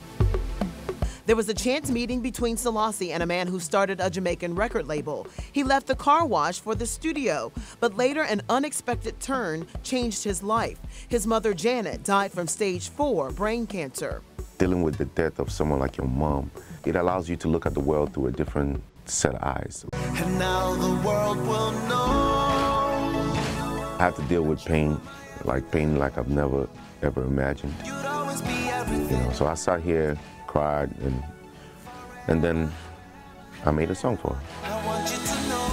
[SPEAKER 6] There was a chance meeting between Selasi and a man who started a Jamaican record label. He left the car wash for the studio, but later an unexpected turn changed his life. His mother, Janet, died from stage four brain cancer.
[SPEAKER 4] Dealing with the death of someone like your mom, it allows you to look at the world through a different set of eyes.
[SPEAKER 7] And now the world will know.
[SPEAKER 4] I had to deal with pain, like pain like I've never ever imagined.
[SPEAKER 7] You'd always be everything.
[SPEAKER 4] You know, so I sat here, cried, and and then I made a song for her.
[SPEAKER 7] I want you to know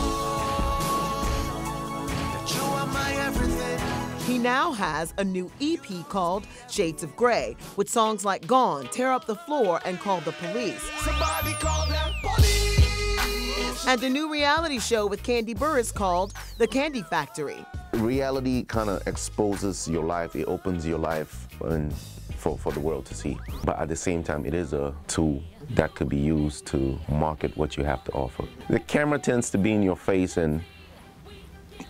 [SPEAKER 7] that you are my everything.
[SPEAKER 6] He now has a new EP called Shades of Grey, with songs like Gone, Tear Up the Floor, and Call the Police.
[SPEAKER 7] Somebody call that police.
[SPEAKER 6] And a new reality show with Kandi Burruss called The Kandi Factory.
[SPEAKER 4] Reality kind of exposes your life. It opens your life and for, for the world to see. But at the same time, it is a tool that could be used to market what you have to offer. The camera tends to be in your face and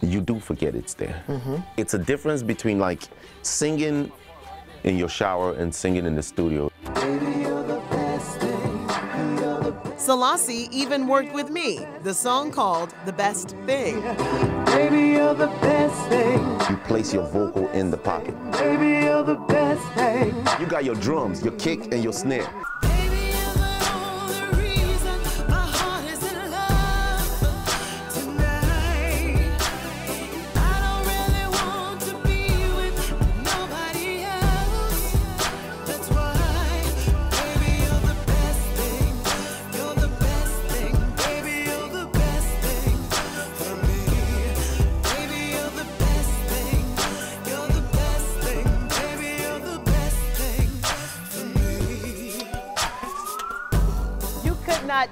[SPEAKER 4] you do forget it's there. Mm-hmm. It's a difference between like singing in your shower and singing in the studio.
[SPEAKER 6] Selasi even worked with me, the song called The Best Thing.
[SPEAKER 10] baby, you're the best thing.
[SPEAKER 4] You place your vocal in the pocket.
[SPEAKER 10] Baby, you're the best thing.
[SPEAKER 4] You got your drums, your kick, and your snare.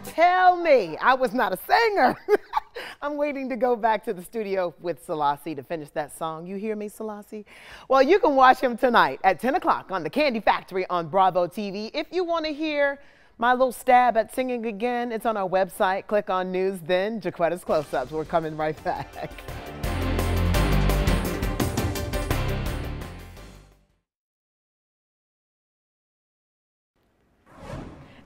[SPEAKER 3] Tell me I was not a singer. I'm waiting to go back to the studio with Selasi to finish that song. You hear me, Selasi? Well, you can watch him tonight at 10 o'clock on the Kandi Factory on Bravo TV. If you want to hear my little stab at singing again, it's on our website. Click on News, then JaQuitta's Close Ups. We're coming right back.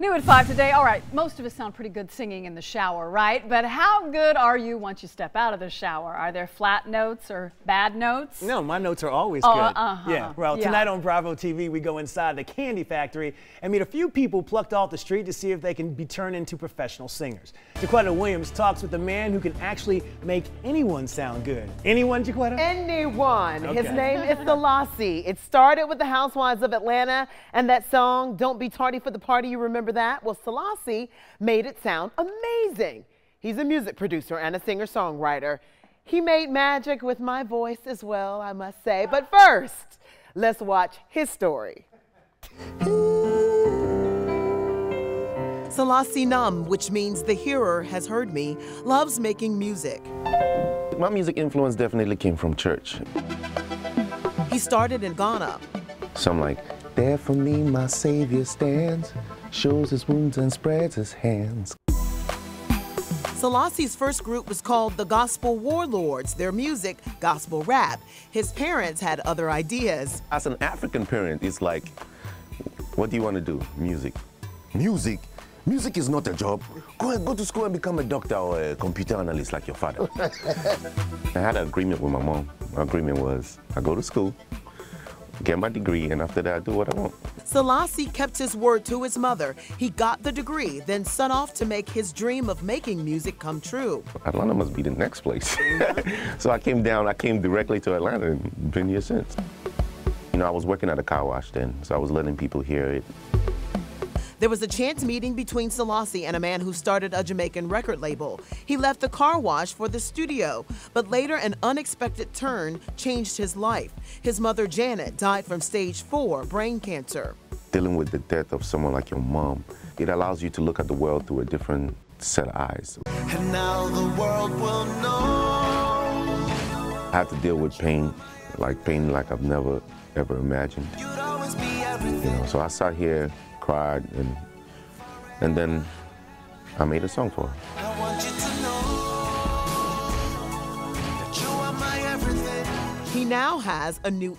[SPEAKER 1] New at 5 today. All right, most of us sound pretty good singing in the shower, right? But how good are you once you step out of the shower? Are there flat notes or bad notes?
[SPEAKER 2] No, my notes are always
[SPEAKER 1] Oh,
[SPEAKER 2] good.
[SPEAKER 1] uh-huh.
[SPEAKER 2] Yeah. Well,
[SPEAKER 1] Yeah.
[SPEAKER 2] tonight on Bravo TV, we go inside the Kandi Factory and meet a few people plucked off the street to see if they can be turned into professional singers. JaQuitta Williams talks with the man who can actually make anyone sound good. Anyone, JaQuitta?
[SPEAKER 3] Anyone. His name is Selasi. It started with the Housewives of Atlanta and that song, Don't Be Tardy for the Party. You remember that? Well, Selasi made it sound amazing. He's a music producer and a singer songwriter. He made magic with my voice as well, I must say. But first, let's watch his story.
[SPEAKER 6] Selasi Num, which means the hearer has heard me, loves making music.
[SPEAKER 4] My music influence definitely came from church.
[SPEAKER 6] He started in Ghana.
[SPEAKER 4] So I'm like, there for me my Savior stands, shows his wounds and spreads his hands.
[SPEAKER 6] Selasi's first group was called the Gospel Warlords, their music, gospel rap. His parents had other ideas.
[SPEAKER 4] As an African parent, it's like, what do you want to do? Music. Music? Music is not a job. Go and go to school and become a doctor or a computer analyst like your father. I had an agreement with my mom. My agreement was I go to school, get my degree, and after that I do what I want.
[SPEAKER 6] Selasi kept his word to his mother. He got the degree, then set off to make his dream of making music come true.
[SPEAKER 4] Atlanta must be the next place. so I came down, I came directly to Atlanta and been here since. You know, I was working at a car wash then, so I was letting people hear it.
[SPEAKER 6] There was a chance meeting between Selasi and a man who started a Jamaican record label. He left the car wash for the studio, but later an unexpected turn changed his life. His mother, Janet, died from stage four brain cancer.
[SPEAKER 4] Dealing with the death of someone like your mom, it allows you to look at the world through a different set of eyes.
[SPEAKER 7] And now the world will know.
[SPEAKER 4] I had to deal with pain, like pain like I've never ever imagined.
[SPEAKER 7] You'd always be
[SPEAKER 4] You know, so I sat here, cried, and and then I made a song for her.
[SPEAKER 7] I want you to know that you are my everything.
[SPEAKER 6] He now has a new